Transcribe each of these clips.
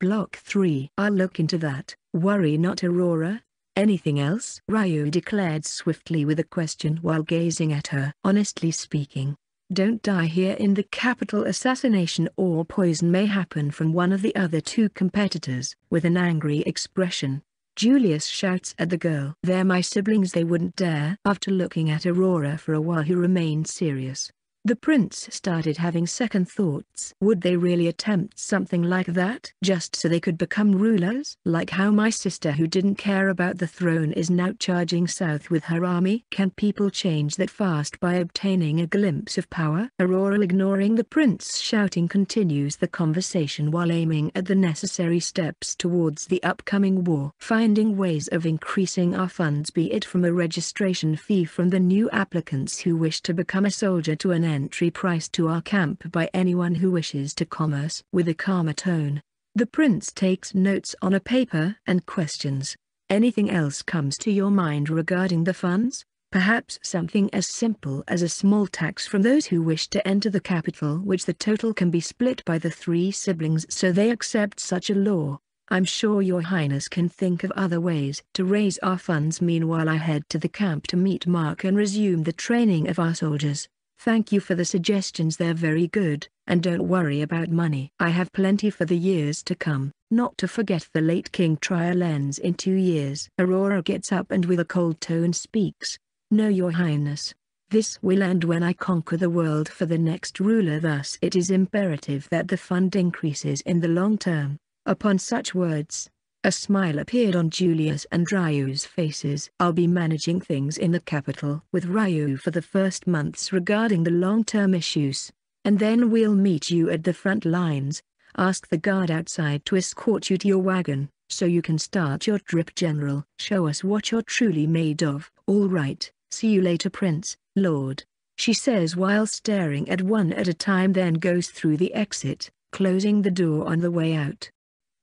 Block 3. I'll look into that. Worry not Aurora. Anything else? Ryu declared swiftly with a question while gazing at her. Honestly speaking, don't die here in the capital assassination or poison may happen from one of the other two competitors. With an angry expression, Julius shouts at the girl. They're my siblings they wouldn't dare. After looking at Aurora for a while he remained serious. The prince started having second thoughts. Would they really attempt something like that? Just so they could become rulers? Like how my sister who didn't care about the throne is now charging south with her army? Can people change that fast by obtaining a glimpse of power? Aurora ignoring the prince shouting continues the conversation while aiming at the necessary steps towards the upcoming war. Finding ways of increasing our funds be it from a registration fee from the new applicants who wish to become a soldier to an entry price to our camp by anyone who wishes to commerce. With a calmer tone, the prince takes notes on a paper and questions. Anything else comes to your mind regarding the funds? Perhaps something as simple as a small tax from those who wish to enter the capital which the total can be split by the three siblings so they accept such a law. I'm sure your highness can think of other ways to raise our funds meanwhile I head to the camp to meet Mark and resume the training of our soldiers. Thank you for the suggestions they're very good, and don't worry about money. I have plenty for the years to come, not to forget the late King trial ends in two years. Aurora gets up and with a cold tone speaks. No your highness. This will end when I conquer the world for the next ruler thus it is imperative that the fund increases in the long term. Upon such words, a smile appeared on Julius and Ryu's faces. I'll be managing things in the capital with Ryu for the first months regarding the long-term issues. And then we'll meet you at the front lines. Ask the guard outside to escort you to your wagon, so you can start your trip general. Show us what you're truly made of. All right, see you later prince, lord. She says while staring at one at a time then goes through the exit, closing the door on the way out.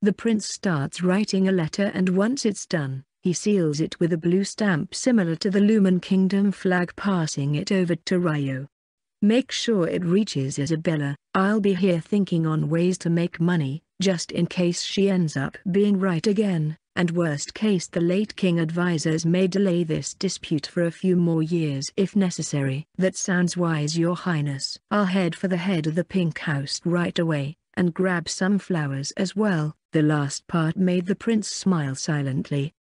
The prince starts writing a letter and once it's done, he seals it with a blue stamp similar to the Lumen Kingdom flag passing it over to Ryo. Make sure it reaches Isabella, I'll be here thinking on ways to make money, just in case she ends up being right again, and worst case the late king advisors may delay this dispute for a few more years if necessary. That sounds wise your highness. I'll head for the head of the pink house right away, and grab some flowers as well. The last part made the prince smile silently.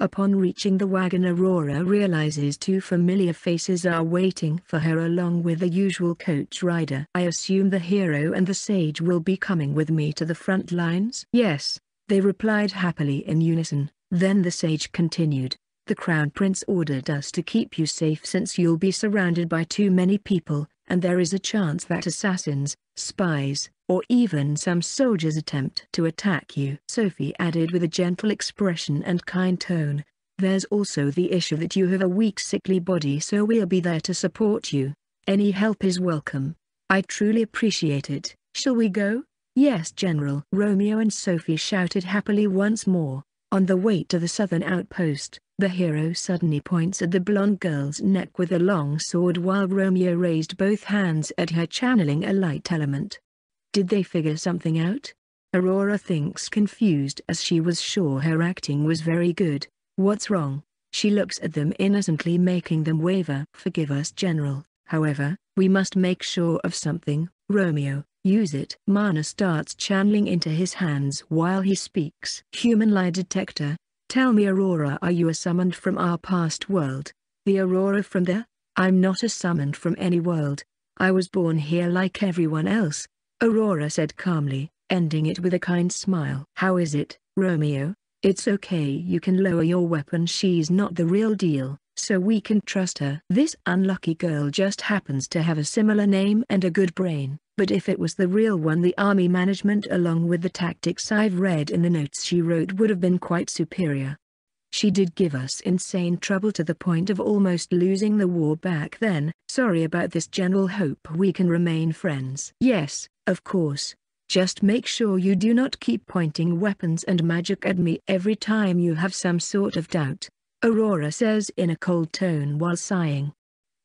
Upon reaching the wagon Aurora realizes two familiar faces are waiting for her along with the usual coach rider. I assume the hero and the sage will be coming with me to the front lines? Yes, they replied happily in unison. Then the sage continued, the crown prince ordered us to keep you safe since you'll be surrounded by too many people, and there is a chance that assassins, spies, or even some soldiers attempt to attack you. Sophie added with a gentle expression and kind tone. There's also the issue that you have a weak sickly body so we'll be there to support you. Any help is welcome. I truly appreciate it. Shall we go? Yes General. Romeo and Sophie shouted happily once more. On the way to the southern outpost, the hero suddenly points at the blonde girl's neck with a long sword while Romeo raised both hands at her channeling a light element. Did they figure something out? Aurora thinks confused as she was sure her acting was very good. What's wrong? She looks at them innocently making them waver. Forgive us General, however, we must make sure of something, Romeo, use it. Mana starts channeling into his hands while he speaks. Human lie detector, Tell me Aurora are you a summoned from our past world? The Aurora from there? I'm not a summoned from any world. I was born here like everyone else. Aurora said calmly, ending it with a kind smile. How is it, Romeo? It's okay you can lower your weapon she's not the real deal, so we can trust her. This unlucky girl just happens to have a similar name and a good brain but if it was the real one the army management along with the tactics I've read in the notes she wrote would have been quite superior. She did give us insane trouble to the point of almost losing the war back then. Sorry about this general hope we can remain friends. Yes, of course. Just make sure you do not keep pointing weapons and magic at me every time you have some sort of doubt. Aurora says in a cold tone while sighing.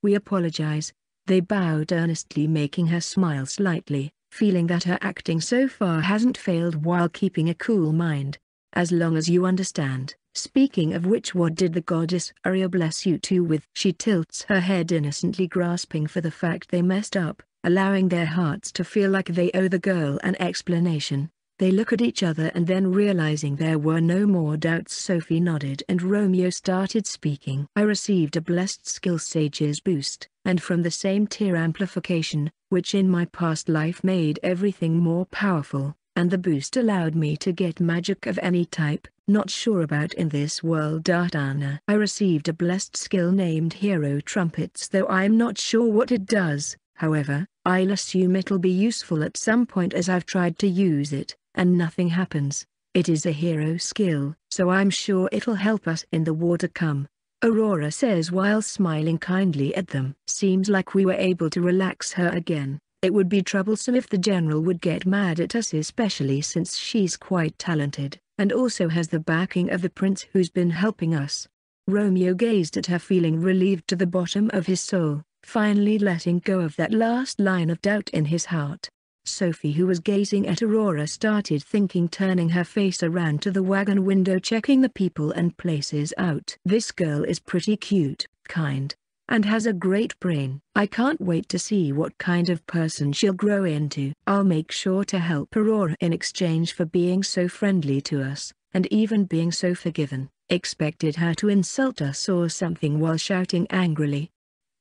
We apologize, they bowed earnestly making her smile slightly. feeling that her acting so far hasn't failed while keeping a cool mind. As long as you understand, speaking of which what did the goddess Arya bless you two with? She tilts her head innocently grasping for the fact they messed up, allowing their hearts to feel like they owe the girl an explanation. They look at each other and then realizing there were no more doubts Sophie nodded and Romeo started speaking. I received a blessed skill sages boost, and from the same tier amplification, which in my past life made everything more powerful, and the boost allowed me to get magic of any type, not sure about in this world Dartana. I received a blessed skill named Hero Trumpets though I'm not sure what it does, however, I'll assume it'll be useful at some point as I've tried to use it, and nothing happens. It is a hero skill, so I'm sure it'll help us in the war to come. Aurora says while smiling kindly at them. Seems like we were able to relax her again. It would be troublesome if the general would get mad at us especially since she's quite talented, and also has the backing of the prince who's been helping us. Romeo gazed at her feeling relieved to the bottom of his soul, finally letting go of that last line of doubt in his heart. Sophie who was gazing at Aurora started thinking turning her face around to the wagon window checking the people and places out. This girl is pretty cute, kind, and has a great brain. I can't wait to see what kind of person she'll grow into. I'll make sure to help Aurora in exchange for being so friendly to us, and even being so forgiven. Expected her to insult us or something while shouting angrily.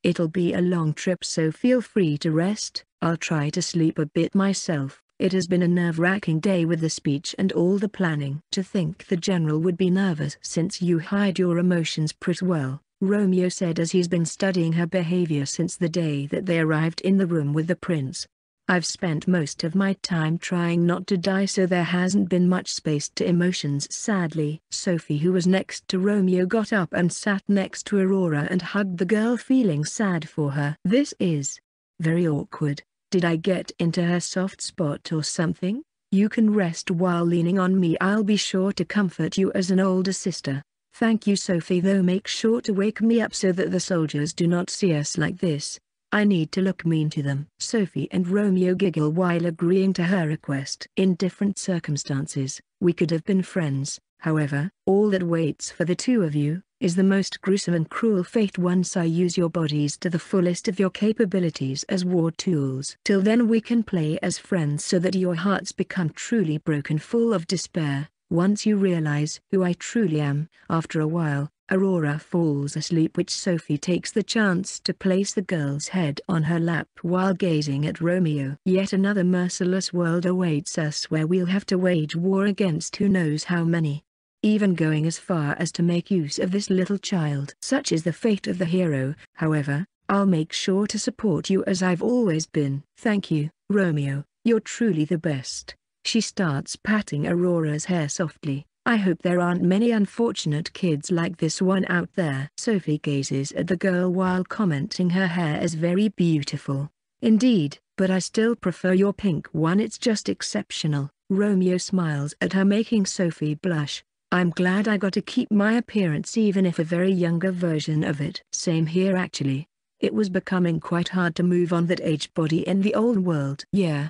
It'll be a long trip so feel free to rest, I'll try to sleep a bit myself. It has been a nerve-wracking day with the speech and all the planning. To think the general would be nervous since you hide your emotions pretty well, Romeo said as he's been studying her behavior since the day that they arrived in the room with the prince. I've spent most of my time trying not to die so there hasn't been much space to emotions sadly. Sophie who was next to Romeo got up and sat next to Aurora and hugged the girl feeling sad for her. This is very awkward. Did I get into her soft spot or something? You can rest while leaning on me I'll be sure to comfort you as an older sister. Thank you Sophie though make sure to wake me up so that the soldiers do not see us like this. I need to look mean to them. Sophie and Romeo giggle while agreeing to her request. In different circumstances, we could have been friends, however, all that waits for the two of you, is the most gruesome and cruel fate once I use your bodies to the fullest of your capabilities as war tools. Till then we can play as friends so that your hearts become truly broken full of despair, once you realize who I truly am. After a while, Aurora falls asleep which Sophie takes the chance to place the girl's head on her lap while gazing at Romeo. Yet another merciless world awaits us where we'll have to wage war against who knows how many even going as far as to make use of this little child. Such is the fate of the hero, however, I'll make sure to support you as I've always been. Thank you, Romeo, you're truly the best. She starts patting Aurora's hair softly. I hope there aren't many unfortunate kids like this one out there. Sophie gazes at the girl while commenting her hair is very beautiful. Indeed, but I still prefer your pink one it's just exceptional. Romeo smiles at her making Sophie blush. I'm glad I got to keep my appearance even if a very younger version of it. Same here actually. It was becoming quite hard to move on that aged body in the old world. Yeah.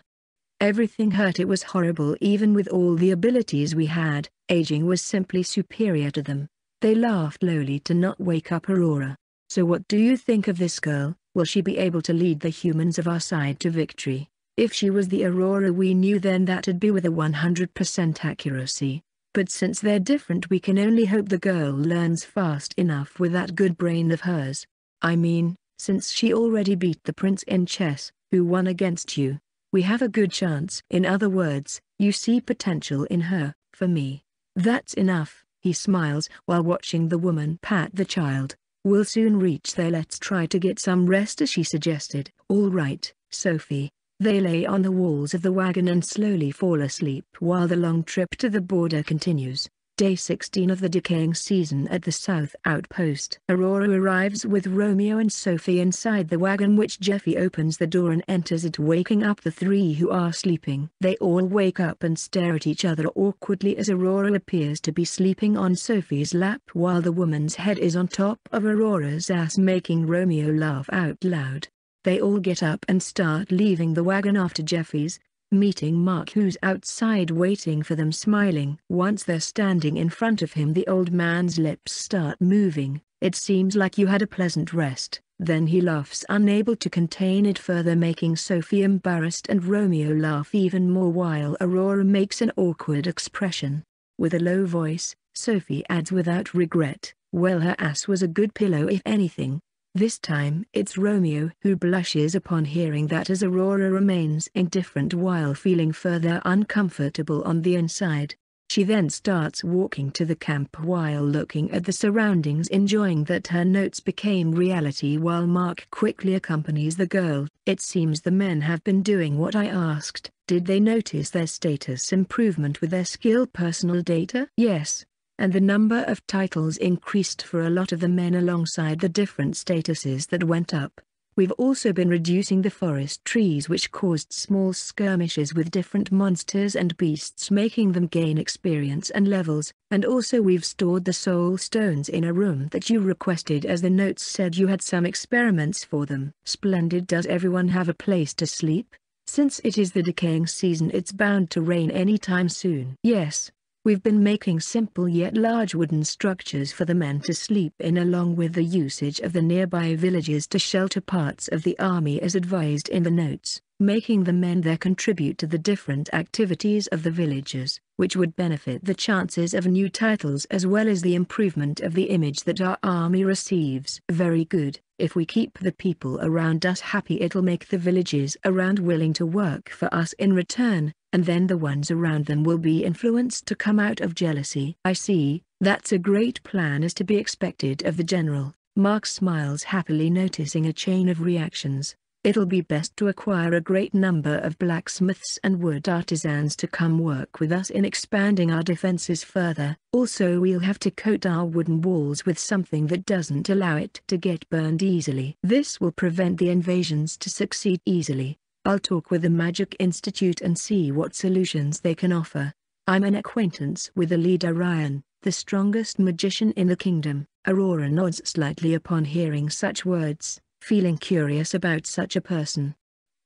Everything hurt it was horrible even with all the abilities we had, aging was simply superior to them. They laughed lowly to not wake up Aurora. So what do you think of this girl, will she be able to lead the humans of our side to victory? If she was the Aurora we knew then that'd be with a 100% accuracy. But since they're different we can only hope the girl learns fast enough with that good brain of hers. I mean, since she already beat the prince in chess, who won against you, we have a good chance. In other words, you see potential in her, for me. That's enough, he smiles while watching the woman pat the child. We'll soon reach there let's try to get some rest as she suggested. All right, Sophie, they lay on the walls of the wagon and slowly fall asleep while the long trip to the border continues. Day 16 of the decaying season at the South Outpost. Aurora arrives with Romeo and Sophie inside the wagon which Jeffy opens the door and enters it waking up the three who are sleeping. They all wake up and stare at each other awkwardly as Aurora appears to be sleeping on Sophie's lap while the woman's head is on top of Aurora's ass making Romeo laugh out loud. They all get up and start leaving the wagon after Jeffy's, meeting Mark who's outside waiting for them smiling. Once they're standing in front of him the old man's lips start moving, it seems like you had a pleasant rest. Then he laughs unable to contain it further making Sophie embarrassed and Romeo laugh even more while Aurora makes an awkward expression. With a low voice, Sophie adds without regret, well her ass was a good pillow if anything, this time it's Romeo who blushes upon hearing that as Aurora remains indifferent while feeling further uncomfortable on the inside. She then starts walking to the camp while looking at the surroundings enjoying that her notes became reality while Mark quickly accompanies the girl. It seems the men have been doing what I asked. Did they notice their status improvement with their skill personal data? Yes, and the number of titles increased for a lot of the men alongside the different statuses that went up. We've also been reducing the forest trees which caused small skirmishes with different monsters and beasts making them gain experience and levels, and also we've stored the soul stones in a room that you requested as the notes said you had some experiments for them. Splendid does everyone have a place to sleep? Since it is the decaying season it's bound to rain anytime soon. Yes, We've been making simple yet large wooden structures for the men to sleep in along with the usage of the nearby villages to shelter parts of the army as advised in the notes, making the men there contribute to the different activities of the villagers, which would benefit the chances of new titles as well as the improvement of the image that our army receives. Very good, if we keep the people around us happy it'll make the villages around willing to work for us in return, and then the ones around them will be influenced to come out of jealousy. I see, that's a great plan as to be expected of the general. Mark smiles happily noticing a chain of reactions. It'll be best to acquire a great number of blacksmiths and wood artisans to come work with us in expanding our defenses further. Also we'll have to coat our wooden walls with something that doesn't allow it to get burned easily. This will prevent the invasions to succeed easily. I'll talk with the Magic Institute and see what solutions they can offer. I'm an acquaintance with the leader Ryan, the strongest magician in the kingdom. Aurora nods slightly upon hearing such words, feeling curious about such a person.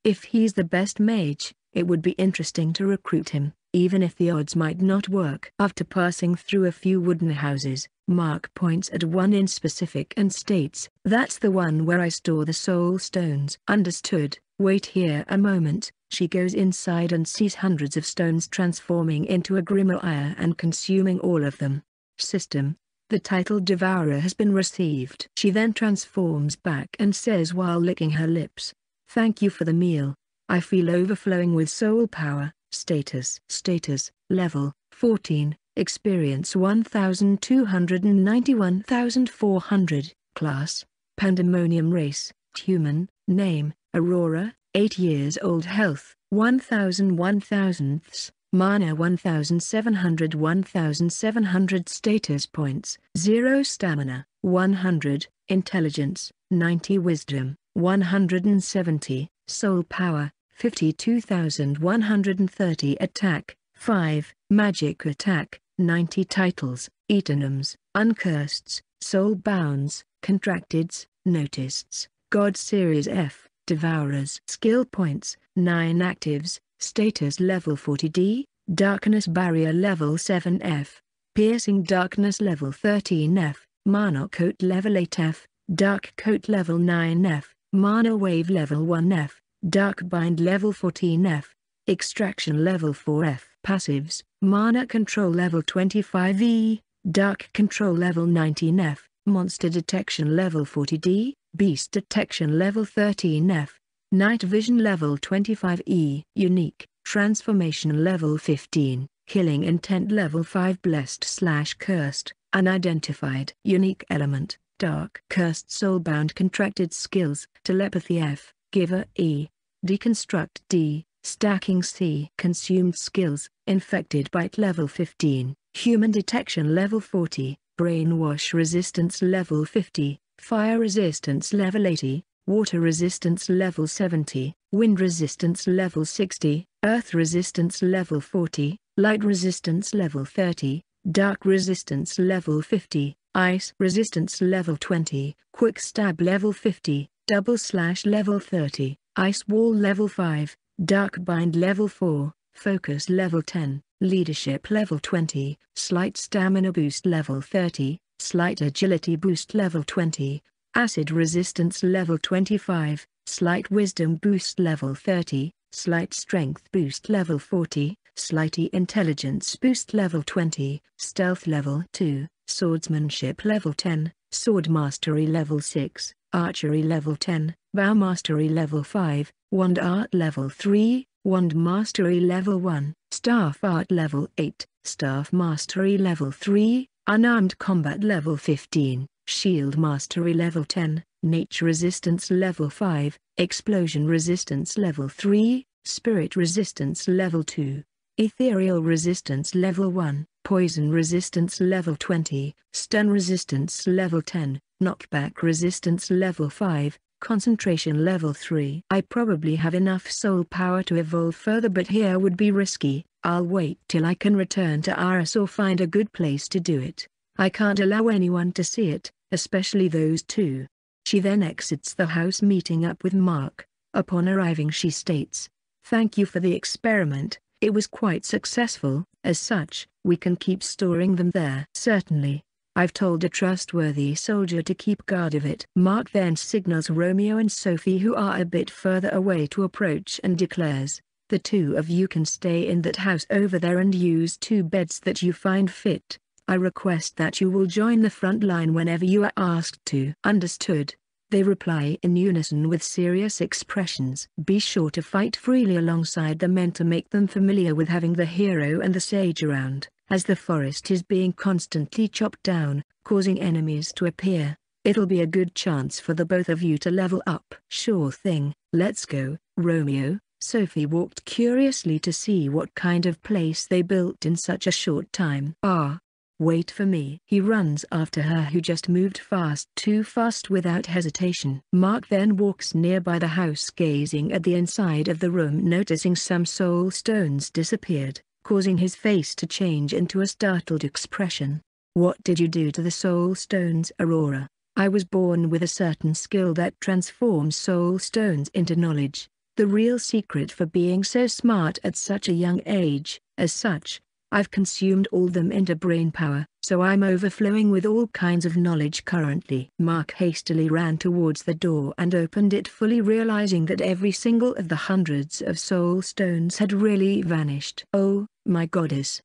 If he's the best mage, it would be interesting to recruit him, even if the odds might not work. After passing through a few wooden houses, Mark points at one in specific and states, that's the one where I store the soul stones. Understood. Wait here a moment, she goes inside and sees hundreds of stones transforming into a grimoire and consuming all of them. System. The title Devourer has been received. She then transforms back and says while licking her lips, Thank you for the meal. I feel overflowing with soul power. Status. Status, level, 14, experience 1291,400, class, Pandemonium race, human, name, Aurora, 8 years old health, 1000 1000ths, mana 1700 1700 status points, 0 stamina, 100, intelligence, 90 wisdom, 170, soul power, 52,130 attack, 5, magic attack, 90 titles, eternums, uncursed's, soul bounds, contracted's, noticed's, God Series F, Devourers skill points, 9 actives, status level 40D, darkness barrier level 7F, piercing darkness level 13F, mana coat level 8F, dark coat level 9F, mana wave level 1F, dark bind level 14F, extraction level 4F, passives, mana control level 25E, dark control level 19F, monster detection level 40D, Beast Detection Level 13F, Night Vision Level 25E, Unique, Transformation Level 15, Killing Intent Level 5 Blessed Slash Cursed, Unidentified. Unique Element, Dark. Cursed Soulbound Contracted Skills, Telepathy F, Giver E, Deconstruct D, Stacking C. Consumed Skills, Infected Bite Level 15, Human Detection Level 40, Brainwash Resistance Level 50, Fire resistance level 80, water resistance level 70, wind resistance level 60, earth resistance level 40, light resistance level 30, dark resistance level 50, ice resistance level 20, quick stab level 50, double slash level 30, ice wall level 5, Dark Bind level 4, Focus level 10, Leadership level 20, Slight Stamina boost level 30, Slight Agility boost level 20, Acid Resistance level 25, Slight Wisdom boost level 30, Slight Strength boost level 40, Slight Intelligence boost level 20, Stealth level 2, Swordsmanship level 10, Sword Mastery level 6, Archery level 10, Bow Mastery level 5, Wand Art level 3, Wand Mastery level 1, Staff Art level 8, Staff Mastery level 3, Unarmed Combat level 15, Shield Mastery level 10, Nature Resistance level 5, Explosion Resistance level 3, Spirit Resistance level 2, Ethereal Resistance level 1, Poison Resistance level 20, Stun Resistance level 10, Knockback Resistance level 5, Concentration level 3. I probably have enough soul power to evolve further but here would be risky, I'll wait till I can return to Aris or find a good place to do it. I can't allow anyone to see it, especially those two. She then exits the house meeting up with Mark. Upon arriving she states, Thank you for the experiment, it was quite successful, as such, we can keep storing them there. Certainly. I've told a trustworthy soldier to keep guard of it. Mark then signals Romeo and Sophie who are a bit further away to approach and declares, the two of you can stay in that house over there and use two beds that you find fit. I request that you will join the front line whenever you are asked to. Understood. They reply in unison with serious expressions. Be sure to fight freely alongside the men to make them familiar with having the hero and the sage around as the forest is being constantly chopped down, causing enemies to appear. It'll be a good chance for the both of you to level up. Sure thing, let's go, Romeo. Sophie walked curiously to see what kind of place they built in such a short time. Ah, Wait for me. He runs after her who just moved fast too fast without hesitation. Mark then walks nearby the house gazing at the inside of the room noticing some soul stones disappeared causing his face to change into a startled expression. What did you do to the soul stones Aurora? I was born with a certain skill that transforms soul stones into knowledge. The real secret for being so smart at such a young age, as such, I've consumed all them into brain power, so I'm overflowing with all kinds of knowledge currently. Mark hastily ran towards the door and opened it fully realizing that every single of the hundreds of soul stones had really vanished. Oh, my goddess.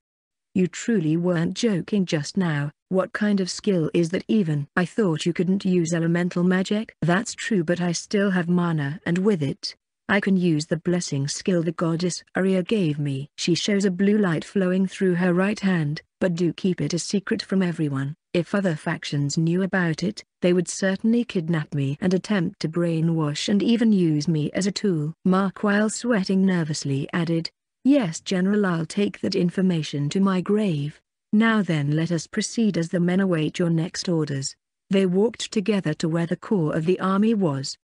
You truly weren't joking just now, what kind of skill is that even? I thought you couldn't use elemental magic. That's true but I still have mana and with it, I can use the blessing skill the goddess Arya gave me. She shows a blue light flowing through her right hand, but do keep it a secret from everyone. If other factions knew about it, they would certainly kidnap me and attempt to brainwash and even use me as a tool. Mark while sweating nervously added, Yes General I'll take that information to my grave. Now then let us proceed as the men await your next orders. They walked together to where the core of the army was,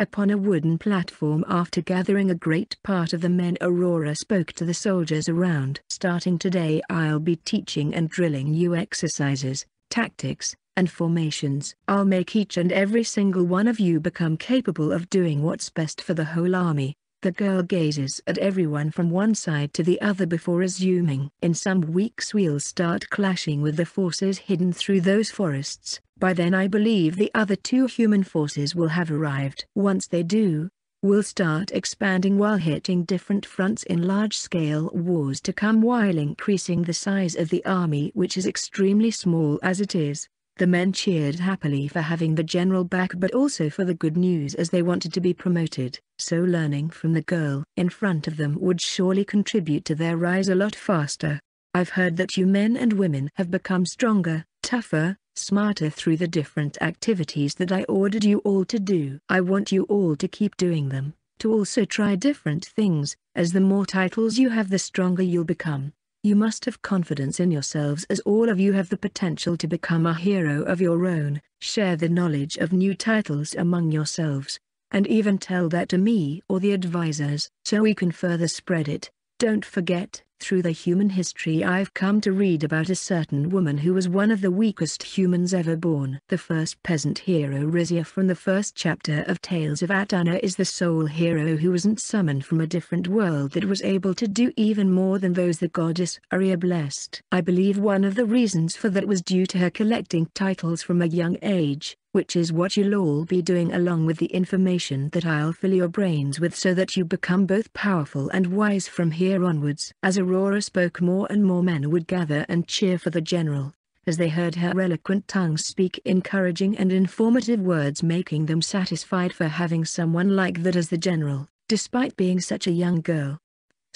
Upon a wooden platform after gathering a great part of the men Aurora spoke to the soldiers around. Starting today I'll be teaching and drilling you exercises, tactics, and formations. I'll make each and every single one of you become capable of doing what's best for the whole army. The girl gazes at everyone from one side to the other before resuming. In some weeks we'll start clashing with the forces hidden through those forests. By then I believe the other two human forces will have arrived. Once they do, we'll start expanding while hitting different fronts in large-scale wars to come while increasing the size of the army which is extremely small as it is. The men cheered happily for having the general back but also for the good news as they wanted to be promoted. So learning from the girl in front of them would surely contribute to their rise a lot faster. I've heard that you men and women have become stronger, tougher, smarter through the different activities that I ordered you all to do. I want you all to keep doing them, to also try different things, as the more titles you have the stronger you'll become. You must have confidence in yourselves as all of you have the potential to become a hero of your own, share the knowledge of new titles among yourselves, and even tell that to me or the advisors, so we can further spread it. Don't forget, through the human history I've come to read about a certain woman who was one of the weakest humans ever born. The first peasant hero Rizia from the first chapter of Tales of Atana is the sole hero who wasn't summoned from a different world that was able to do even more than those the goddess Arya blessed. I believe one of the reasons for that was due to her collecting titles from a young age which is what you'll all be doing along with the information that I'll fill your brains with so that you become both powerful and wise from here onwards. As Aurora spoke more and more men would gather and cheer for the general, as they heard her eloquent tongue speak encouraging and informative words making them satisfied for having someone like that as the general, despite being such a young girl.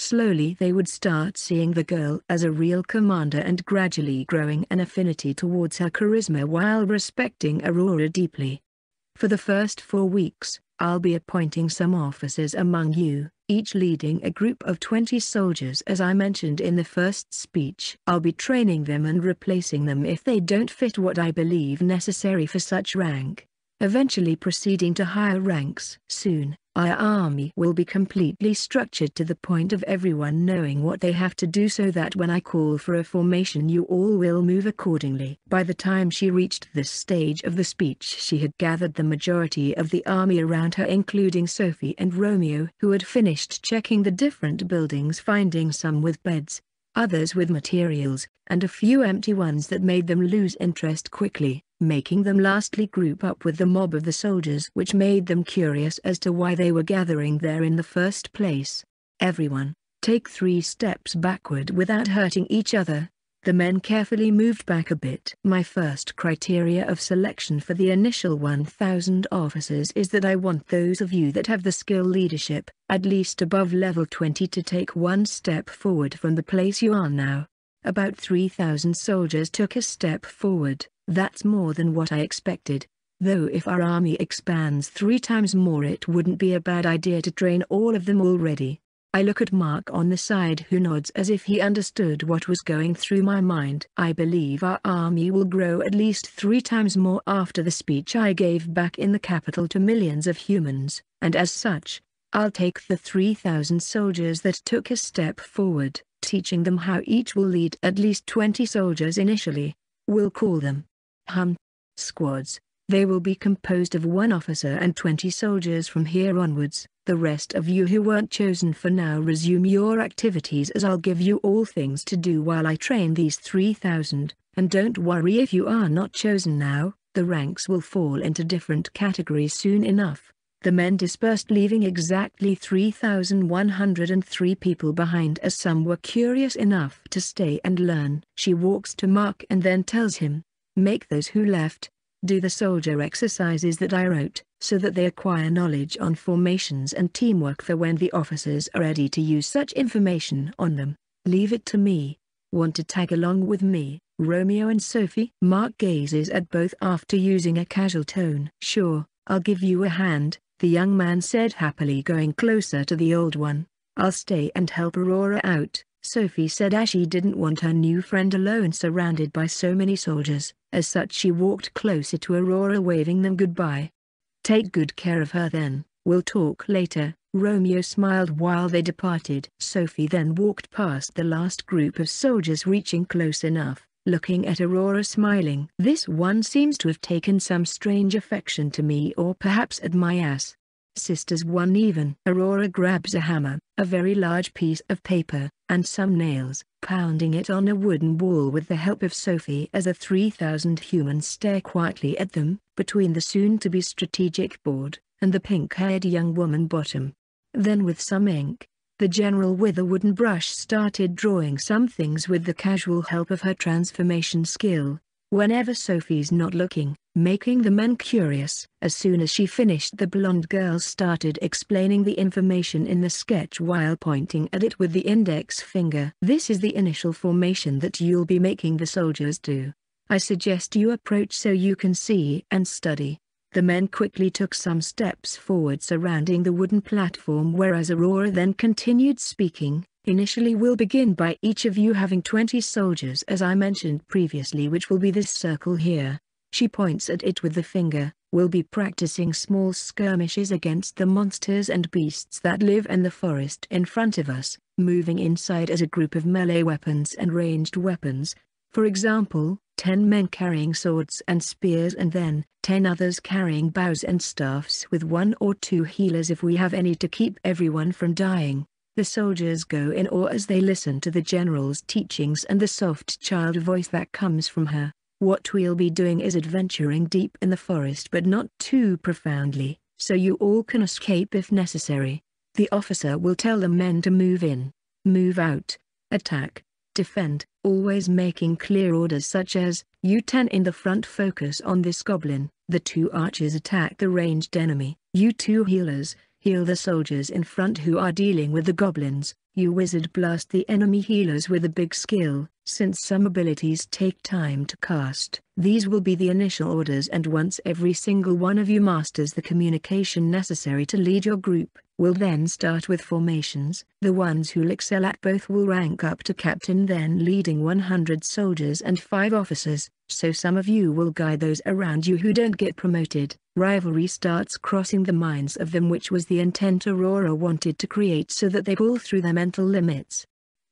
Slowly they would start seeing the girl as a real commander and gradually growing an affinity towards her charisma while respecting Aurora deeply. For the first four weeks, I'll be appointing some officers among you, each leading a group of 20 soldiers as I mentioned in the first speech. I'll be training them and replacing them if they don't fit what I believe necessary for such rank eventually proceeding to higher ranks. Soon, our army will be completely structured to the point of everyone knowing what they have to do so that when I call for a formation you all will move accordingly. By the time she reached this stage of the speech she had gathered the majority of the army around her including Sophie and Romeo who had finished checking the different buildings finding some with beds, others with materials, and a few empty ones that made them lose interest quickly, making them lastly group up with the mob of the soldiers which made them curious as to why they were gathering there in the first place. Everyone, take three steps backward without hurting each other, the men carefully moved back a bit. My first criteria of selection for the initial 1,000 officers is that I want those of you that have the skill leadership, at least above level 20 to take one step forward from the place you are now. About 3,000 soldiers took a step forward, that's more than what I expected. Though if our army expands three times more it wouldn't be a bad idea to train all of them already. I look at Mark on the side who nods as if he understood what was going through my mind. I believe our army will grow at least three times more after the speech I gave back in the capital to millions of humans, and as such, I'll take the 3,000 soldiers that took a step forward, teaching them how each will lead at least 20 soldiers initially. We'll call them hum squads. They will be composed of one officer and 20 soldiers from here onwards. The rest of you who weren't chosen for now resume your activities as I'll give you all things to do while I train these 3,000, and don't worry if you are not chosen now, the ranks will fall into different categories soon enough. The men dispersed leaving exactly 3,103 people behind as some were curious enough to stay and learn. She walks to Mark and then tells him, make those who left, do the soldier exercises that I wrote, so that they acquire knowledge on formations and teamwork for when the officers are ready to use such information on them. Leave it to me. Want to tag along with me, Romeo and Sophie? Mark gazes at both after using a casual tone. Sure, I'll give you a hand, the young man said happily going closer to the old one. I'll stay and help Aurora out. Sophie said as she didn't want her new friend alone surrounded by so many soldiers, as such she walked closer to Aurora waving them goodbye. Take good care of her then, we'll talk later, Romeo smiled while they departed. Sophie then walked past the last group of soldiers reaching close enough, looking at Aurora smiling. This one seems to have taken some strange affection to me or perhaps at my ass. Sisters one even. Aurora grabs a hammer, a very large piece of paper, and some nails, pounding it on a wooden wall with the help of Sophie as the 3,000 humans stare quietly at them, between the soon-to-be strategic board, and the pink-haired young woman bottom. Then with some ink, the general with a wooden brush started drawing some things with the casual help of her transformation skill, whenever Sophie's not looking, making the men curious. As soon as she finished the blonde girl started explaining the information in the sketch while pointing at it with the index finger. This is the initial formation that you'll be making the soldiers do. I suggest you approach so you can see and study. The men quickly took some steps forward surrounding the wooden platform whereas Aurora then continued speaking, Initially we'll begin by each of you having 20 soldiers as I mentioned previously which will be this circle here. She points at it with the finger. We'll be practicing small skirmishes against the monsters and beasts that live in the forest in front of us. moving inside as a group of melee weapons and ranged weapons. For example, 10 men carrying swords and spears and then, 10 others carrying bows and staffs with one or two healers if we have any to keep everyone from dying. The soldiers go in awe as they listen to the general's teachings and the soft child voice that comes from her. What we'll be doing is adventuring deep in the forest but not too profoundly, so you all can escape if necessary. The officer will tell the men to move in, move out, attack, defend, always making clear orders such as, you ten in the front focus on this goblin, the two archers attack the ranged enemy, you two healers, Heal the soldiers in front who are dealing with the goblins. You wizard blast the enemy healers with a big skill, since some abilities take time to cast. These will be the initial orders and once every single one of you masters the communication necessary to lead your group, will then start with formations. The ones who'll excel at both will rank up to captain then leading 100 soldiers and 5 officers, so some of you will guide those around you who don't get promoted. Rivalry starts crossing the minds of them which was the intent Aurora wanted to create so that they pull through their mental limits.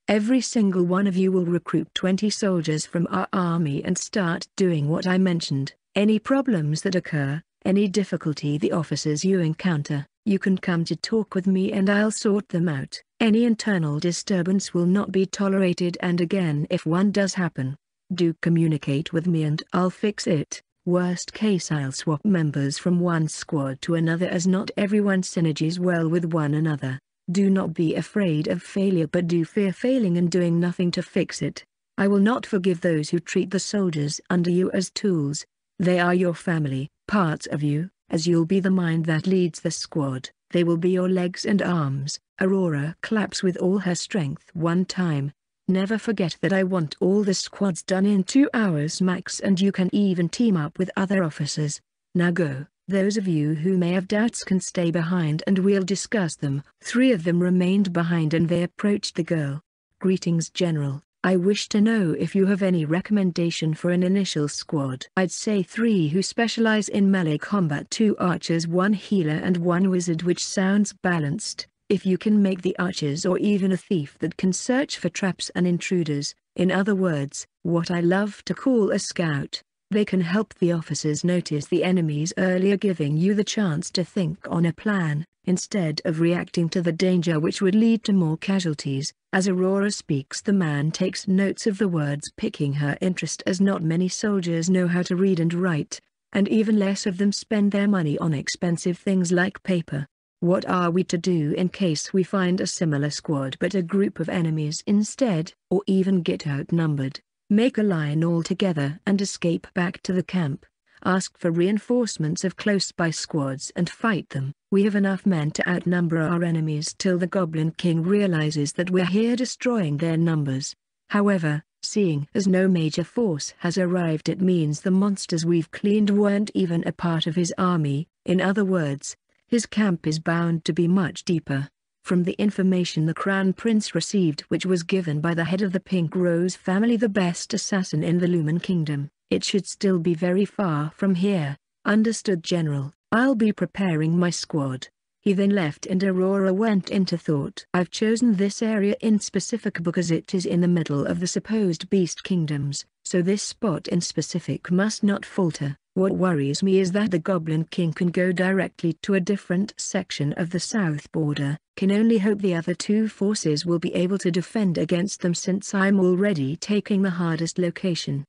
Every single one of you will recruit 20 soldiers from our army and start doing what I mentioned. Any problems that occur, any difficulty the officers you encounter, you can come to talk with me and I'll sort them out. Any internal disturbance will not be tolerated and again if one does happen, do communicate with me and I'll fix it. Worst case I'll swap members from one squad to another as not everyone synergies well with one another. Do not be afraid of failure but do fear failing and doing nothing to fix it. I will not forgive those who treat the soldiers under you as tools. They are your family, parts of you, as you'll be the mind that leads the squad. They will be your legs and arms. Aurora claps with all her strength one time, Never forget that I want all the squads done in two hours max and you can even team up with other officers. Now go. Those of you who may have doubts can stay behind and we'll discuss them. Three of them remained behind and they approached the girl. Greetings General, I wish to know if you have any recommendation for an initial squad. I'd say three who specialize in melee combat two archers one healer and one wizard which sounds balanced. If you can make the archers or even a thief that can search for traps and intruders, in other words, what I love to call a scout, they can help the officers notice the enemies earlier giving you the chance to think on a plan, instead of reacting to the danger which would lead to more casualties. As Aurora speaks the man takes notes of the words picking her interest as not many soldiers know how to read and write, and even less of them spend their money on expensive things like paper. What are we to do in case we find a similar squad but a group of enemies instead, or even get outnumbered? Make a line all together and escape back to the camp. Ask for reinforcements of close-by squads and fight them. We have enough men to outnumber our enemies till the Goblin King realizes that we're here destroying their numbers. However, seeing as no major force has arrived it means the monsters we've cleaned weren't even a part of his army, in other words, his camp is bound to be much deeper. From the information the Crown Prince received which was given by the head of the Pink Rose family the best assassin in the Lumen Kingdom, it should still be very far from here. Understood General, I'll be preparing my squad. He then left and Aurora went into thought. I've chosen this area in specific because it is in the middle of the supposed beast kingdoms, so this spot in specific must not falter. What worries me is that the Goblin King can go directly to a different section of the south border, can only hope the other two forces will be able to defend against them since I'm already taking the hardest location.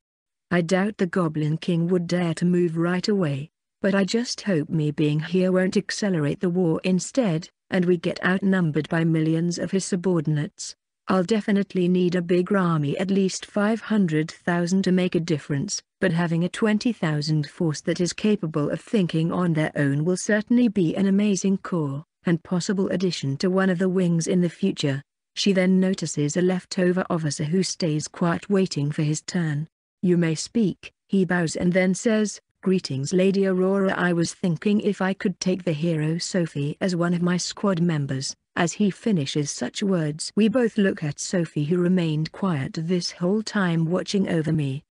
I doubt the Goblin King would dare to move right away, but I just hope me being here won't accelerate the war instead, and we get outnumbered by millions of his subordinates. I'll definitely need a big army at least 500,000 to make a difference, but having a 20,000 force that is capable of thinking on their own will certainly be an amazing core, and possible addition to one of the wings in the future. She then notices a leftover officer who stays quiet waiting for his turn. You may speak, he bows and then says, Greetings Lady Aurora I was thinking if I could take the hero Sophie as one of my squad members. As he finishes such words we both look at Sophie who remained quiet this whole time watching over me.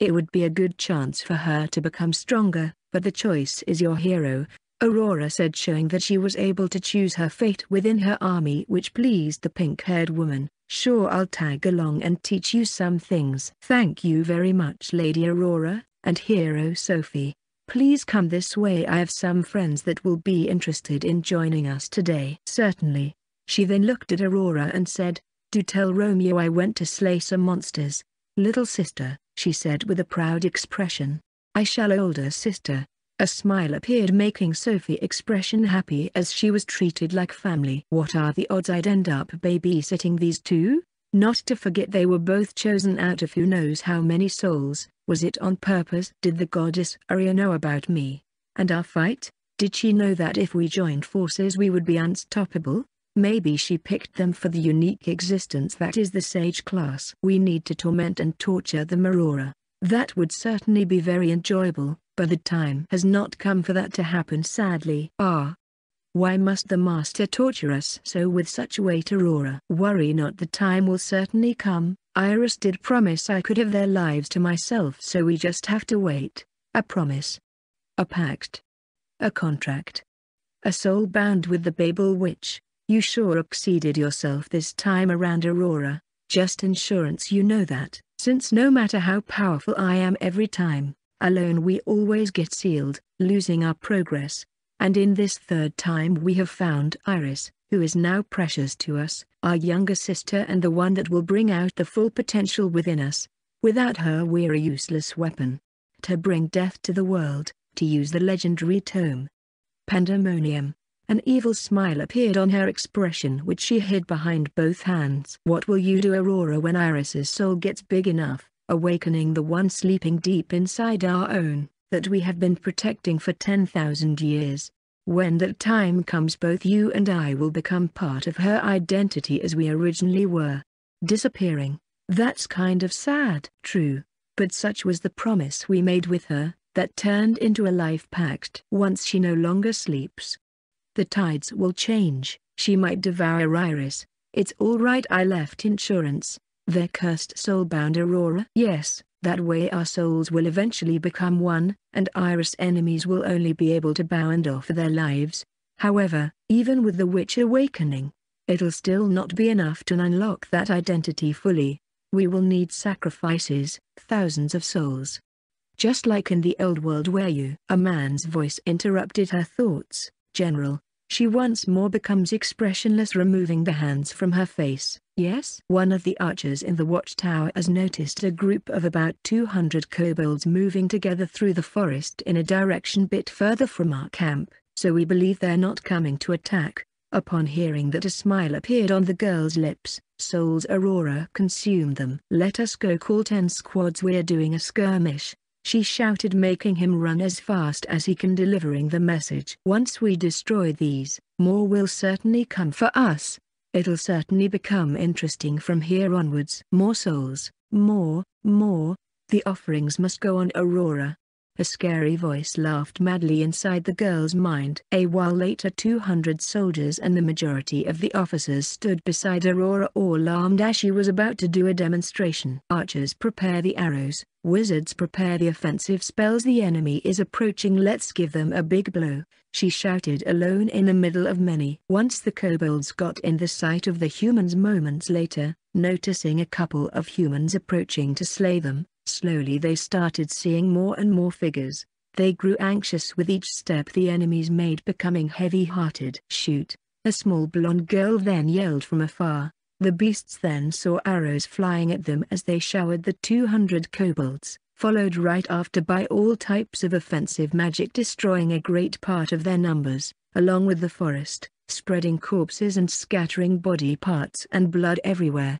It would be a good chance for her to become stronger, but the choice is your hero. Aurora said showing that she was able to choose her fate within her army which pleased the pink-haired woman. Sure I'll tag along and teach you some things. Thank you very much Lady Aurora, and Hero Sophie. Please come this way I have some friends that will be interested in joining us today. Certainly. She then looked at Aurora and said, Do tell Romeo I went to slay some monsters. Little sister, she said with a proud expression. I shall older sister. A smile appeared making Sophie expression happy as she was treated like family. What are the odds I'd end up babysitting these two? Not to forget they were both chosen out of who knows how many souls, was it on purpose? Did the goddess Arya know about me? And our fight? Did she know that if we joined forces we would be unstoppable? Maybe she picked them for the unique existence that is the sage class. We need to torment and torture the Marora. That would certainly be very enjoyable, but the time has not come for that to happen sadly. Ah, why must the master torture us so with such wait Aurora? Worry not the time will certainly come, Iris did promise I could have their lives to myself so we just have to wait. A promise. A pact. A contract. A soul bound with the Babel witch. You sure exceeded yourself this time around Aurora, just insurance you know that, since no matter how powerful I am every time, alone we always get sealed, losing our progress, and in this third time we have found Iris, who is now precious to us, our younger sister and the one that will bring out the full potential within us. Without her we're a useless weapon. To bring death to the world, to use the legendary tome. Pandemonium. An evil smile appeared on her expression which she hid behind both hands. What will you do Aurora when Iris's soul gets big enough, awakening the one sleeping deep inside our own? that we have been protecting for 10,000 years. When that time comes both you and I will become part of her identity as we originally were. Disappearing. That's kind of sad. True. But such was the promise we made with her, that turned into a life pact. Once she no longer sleeps. The tides will change, she might devour Iris. It's alright I left insurance. Their cursed soulbound Aurora. Yes, that way our souls will eventually become one, and Iris enemies will only be able to bow and offer their lives. However, even with the witch awakening, it'll still not be enough to unlock that identity fully. We will need sacrifices, thousands of souls. Just like in the old world where you... A man's voice interrupted her thoughts, General, she once more becomes expressionless removing the hands from her face. Yes? One of the archers in the watchtower has noticed a group of about 200 kobolds moving together through the forest in a direction bit further from our camp, so we believe they're not coming to attack. Upon hearing that a smile appeared on the girl's lips, Soul's Aurora consumed them. Let us go call ten squads we're doing a skirmish, she shouted making him run as fast as he can delivering the message. Once we destroy these, more will certainly come for us. It'll certainly become interesting from here onwards. More souls, more, more, the offerings must go on Aurora. A scary voice laughed madly inside the girl's mind. A while later 200 soldiers and the majority of the officers stood beside Aurora all armed as she was about to do a demonstration. Archers prepare the arrows, wizards prepare the offensive spells the enemy is approaching let's give them a big blow she shouted alone in the middle of many. Once the kobolds got in the sight of the humans moments later, noticing a couple of humans approaching to slay them, slowly they started seeing more and more figures. They grew anxious with each step the enemies made becoming heavy-hearted. Shoot! A small blonde girl then yelled from afar. The beasts then saw arrows flying at them as they showered the 200 kobolds followed right after by all types of offensive magic destroying a great part of their numbers, along with the forest, spreading corpses and scattering body parts and blood everywhere.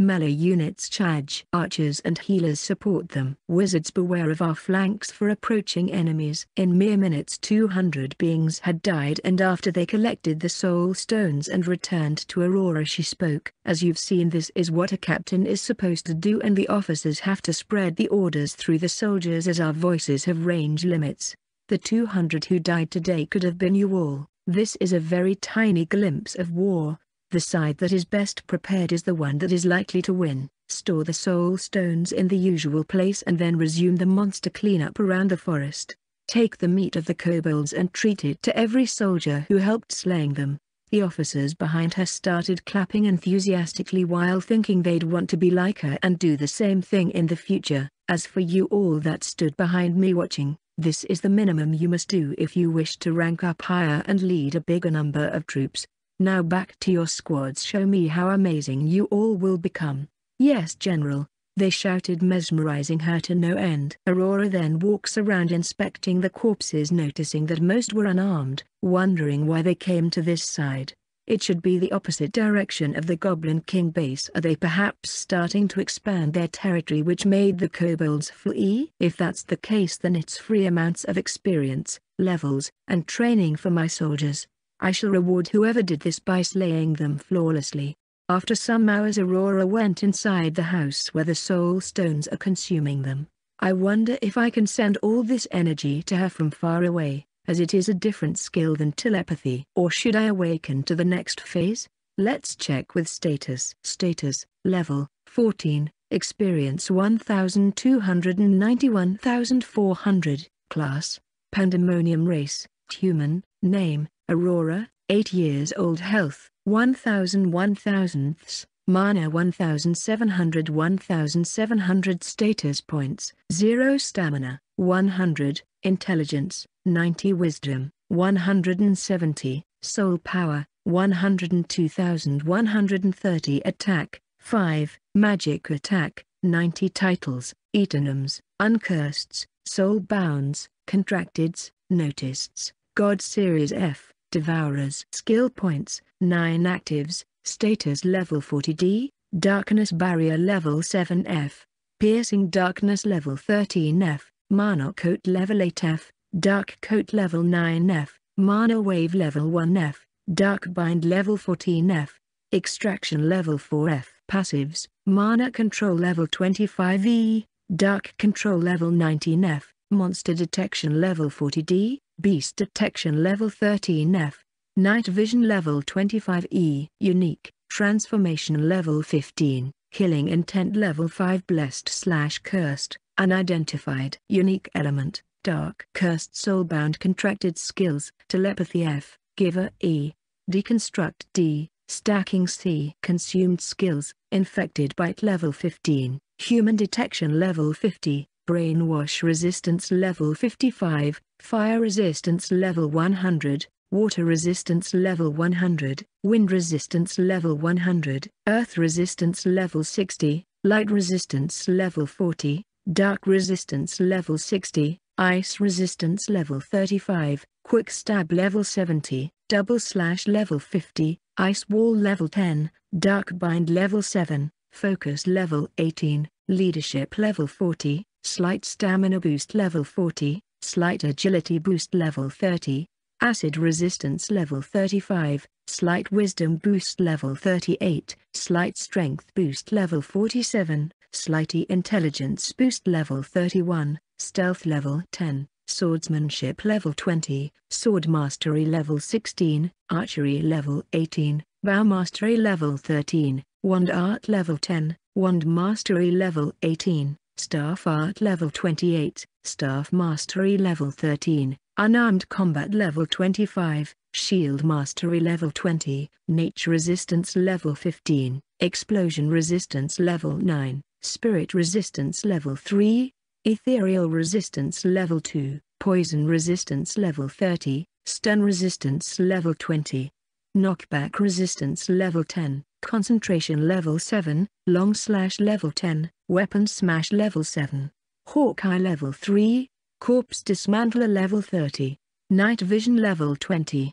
Melee units charge. Archers and healers support them. Wizards beware of our flanks for approaching enemies. In mere minutes 200 beings had died and after they collected the soul stones and returned to Aurora she spoke. As you've seen this is what a captain is supposed to do and the officers have to spread the orders through the soldiers as our voices have range limits. The 200 who died today could have been you all. This is a very tiny glimpse of war, the side that is best prepared is the one that is likely to win. Store the soul stones in the usual place and then resume the monster cleanup around the forest. Take the meat of the kobolds and treat it to every soldier who helped slaying them. The officers behind her started clapping enthusiastically while thinking they'd want to be like her and do the same thing in the future. As for you all that stood behind me watching, this is the minimum you must do if you wish to rank up higher and lead a bigger number of troops. Now back to your squads show me how amazing you all will become. Yes General, they shouted mesmerizing her to no end. Aurora then walks around inspecting the corpses noticing that most were unarmed, wondering why they came to this side. It should be the opposite direction of the Goblin King base. Are they perhaps starting to expand their territory which made the kobolds flee? If that's the case then it's free amounts of experience, levels, and training for my soldiers. I shall reward whoever did this by slaying them flawlessly. After some hours Aurora went inside the house where the soul stones are consuming them. I wonder if I can send all this energy to her from far away as it is a different skill than telepathy. Or should I awaken to the next phase? Let's check with status. Status, level, 14, experience 1291,400, class, Pandemonium race, human, name, Aurora, 8 years old health, 1000 1000ths, mana 1700 1700 status points, 0 stamina, 100, intelligence, 90 wisdom, 170, soul power, 102,130 attack, 5, magic attack, 90 titles, eternums, uncurseds, soul bounds, contracteds, noticeds, God Series F, Devourers. Skill points, 9 actives, status level 40D, darkness barrier level 7F, piercing darkness level 13F, mana coat level 8F, dark coat level 9F, mana wave level 1F, dark bind level 14F, extraction level 4F. Passives, mana control level 25E, dark control level 19F, monster detection level 40D, beast detection level 13F, night vision level 25E, unique, transformation level 15, killing intent level 5 blessed slash cursed, unidentified. Unique element, dark cursed soulbound contracted skills, telepathy F, giver E, deconstruct D, stacking C. Consumed skills, infected bite level 15, human detection level 50, brainwash resistance level 55, fire resistance level 100, water resistance level 100, wind resistance level 100, earth resistance level 60, light resistance level 40, Dark resistance level 60, ice resistance level 35, quick stab level 70, double slash level 50, ice wall level 10, dark bind level 7, focus level 18, leadership level 40, slight stamina boost level 40, slight agility boost level 30, acid resistance level 35, slight wisdom boost level 38, slight strength boost level 47, Slighty Intelligence Boost Level 31, Stealth Level 10, Swordsmanship Level 20, Sword Mastery Level 16, Archery Level 18, Bow Mastery Level 13, Wand Art Level 10, Wand Mastery Level 18, Staff Art Level 28, Staff Mastery Level 13, Unarmed Combat Level 25, Shield Mastery Level 20, Nature Resistance Level 15, Explosion Resistance Level 9, Spirit Resistance Level 3, Ethereal Resistance Level 2, Poison Resistance Level 30, Stun Resistance Level 20, Knockback Resistance Level 10, Concentration Level 7, Long Slash Level 10, Weapon Smash Level 7, Hawkeye Level 3, Corpse Dismantler Level 30, Night Vision Level 20,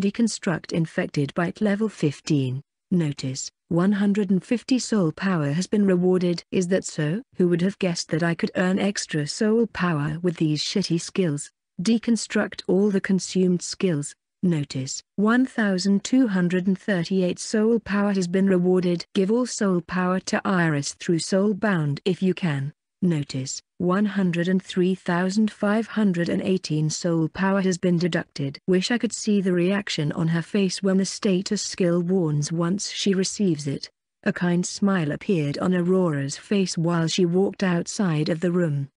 Deconstruct Infected Bite Level 15. Notice, 150 soul power has been rewarded. Is that so? Who would have guessed that I could earn extra soul power with these shitty skills? Deconstruct all the consumed skills. Notice, 1238 soul power has been rewarded. Give all soul power to Iris through soul bound if you can. Notice, 103,518 soul power has been deducted. Wish I could see the reaction on her face when the status skill warns once she receives it. A kind smile appeared on Aurora's face while she walked outside of the room.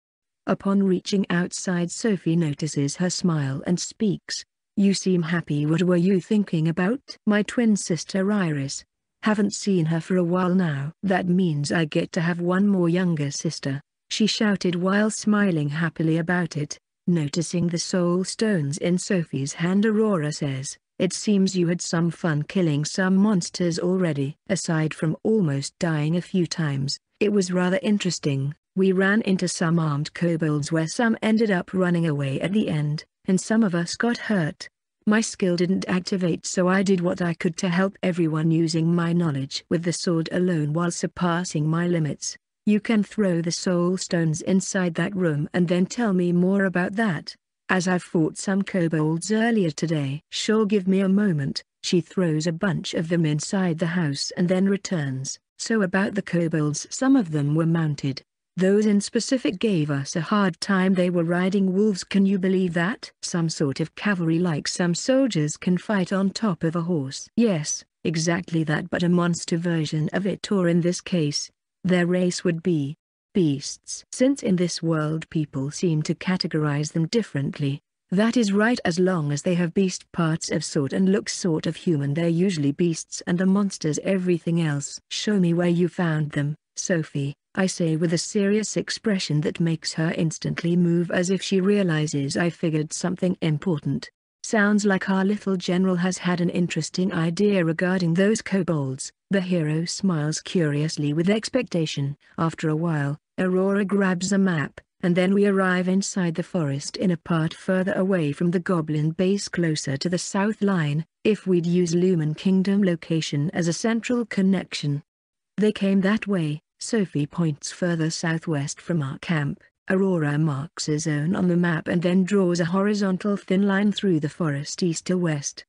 Upon reaching outside Sophie notices her smile and speaks. You seem happy what were you thinking about? My twin sister Iris. Haven't seen her for a while now. That means I get to have one more younger sister. She shouted while smiling happily about it. Noticing the soul stones in Sophie's hand Aurora says, it seems you had some fun killing some monsters already. Aside from almost dying a few times, it was rather interesting. We ran into some armed kobolds where some ended up running away at the end, and some of us got hurt. My skill didn't activate so I did what I could to help everyone using my knowledge with the sword alone while surpassing my limits. You can throw the soul stones inside that room and then tell me more about that. As I fought some kobolds earlier today. Sure give me a moment, she throws a bunch of them inside the house and then returns. So about the kobolds some of them were mounted. Those in specific gave us a hard time they were riding wolves can you believe that? Some sort of cavalry like some soldiers can fight on top of a horse. Yes, exactly that but a monster version of it or in this case, their race would be beasts. Since in this world people seem to categorize them differently, that is right as long as they have beast parts of sort and look sort of human they're usually beasts and the monsters everything else. Show me where you found them, Sophie, I say with a serious expression that makes her instantly move as if she realizes I figured something important. Sounds like our little general has had an interesting idea regarding those kobolds. The hero smiles curiously with expectation. After a while, Aurora grabs a map, and then we arrive inside the forest in a part further away from the goblin base closer to the south line, if we'd use Lumen Kingdom location as a central connection. They came that way, Sophie points further southwest from our camp. Aurora marks a zone on the map and then draws a horizontal thin line through the forest east to west.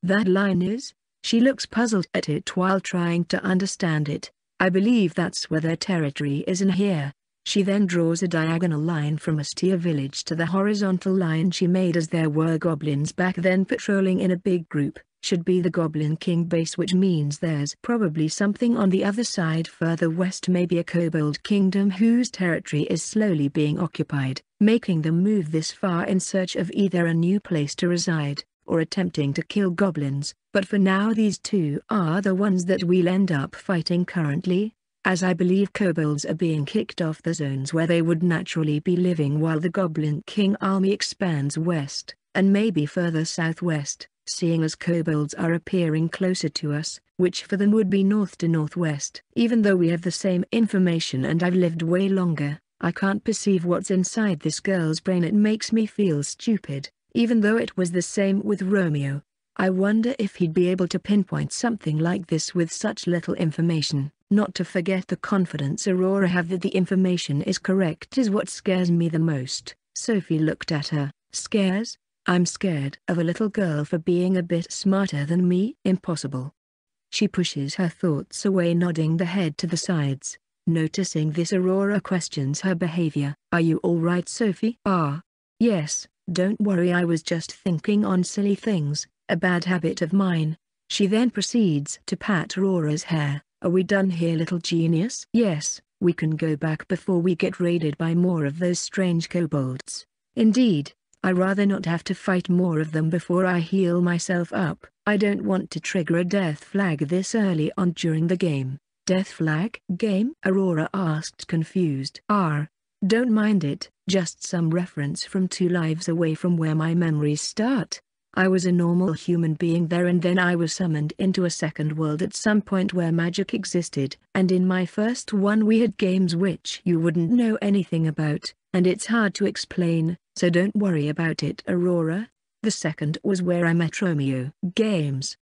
That line is, she looks puzzled at it while trying to understand it. I believe that's where their territory is in here. She then draws a diagonal line from Astia village to the horizontal line she made as there were goblins back then patrolling in a big group, should be the Goblin King base which means there's probably something on the other side further west maybe a kobold kingdom whose territory is slowly being occupied, making them move this far in search of either a new place to reside, or attempting to kill goblins, but for now these two are the ones that we'll end up fighting currently, as I believe kobolds are being kicked off the zones where they would naturally be living while the Goblin King army expands west, and maybe further southwest, seeing as kobolds are appearing closer to us, which for them would be north to northwest. Even though we have the same information and I've lived way longer, I can't perceive what's inside this girl's brain it makes me feel stupid. Even though it was the same with Romeo, I wonder if he'd be able to pinpoint something like this with such little information. Not to forget the confidence Aurora have that the information is correct is what scares me the most. Sophie looked at her. Scares? I'm scared of a little girl for being a bit smarter than me. Impossible. She pushes her thoughts away nodding the head to the sides. Noticing this Aurora questions her behavior. Are you alright Sophie? Ah. Yes, don't worry I was just thinking on silly things, a bad habit of mine. She then proceeds to pat Aurora's hair. Are we done here little genius? Yes, we can go back before we get raided by more of those strange kobolds. Indeed, I rather not have to fight more of them before I heal myself up. I don't want to trigger a death flag this early on during the game. Death flag? Game? Aurora asked confused. R. Don't mind it, just some reference from two lives away from where my memories start. I was a normal human being there and then I was summoned into a second world at some point where magic existed. And in my first one we had games which you wouldn't know anything about, and it's hard to explain, so don't worry about it Aurora. The second was where I met Romeo. Games.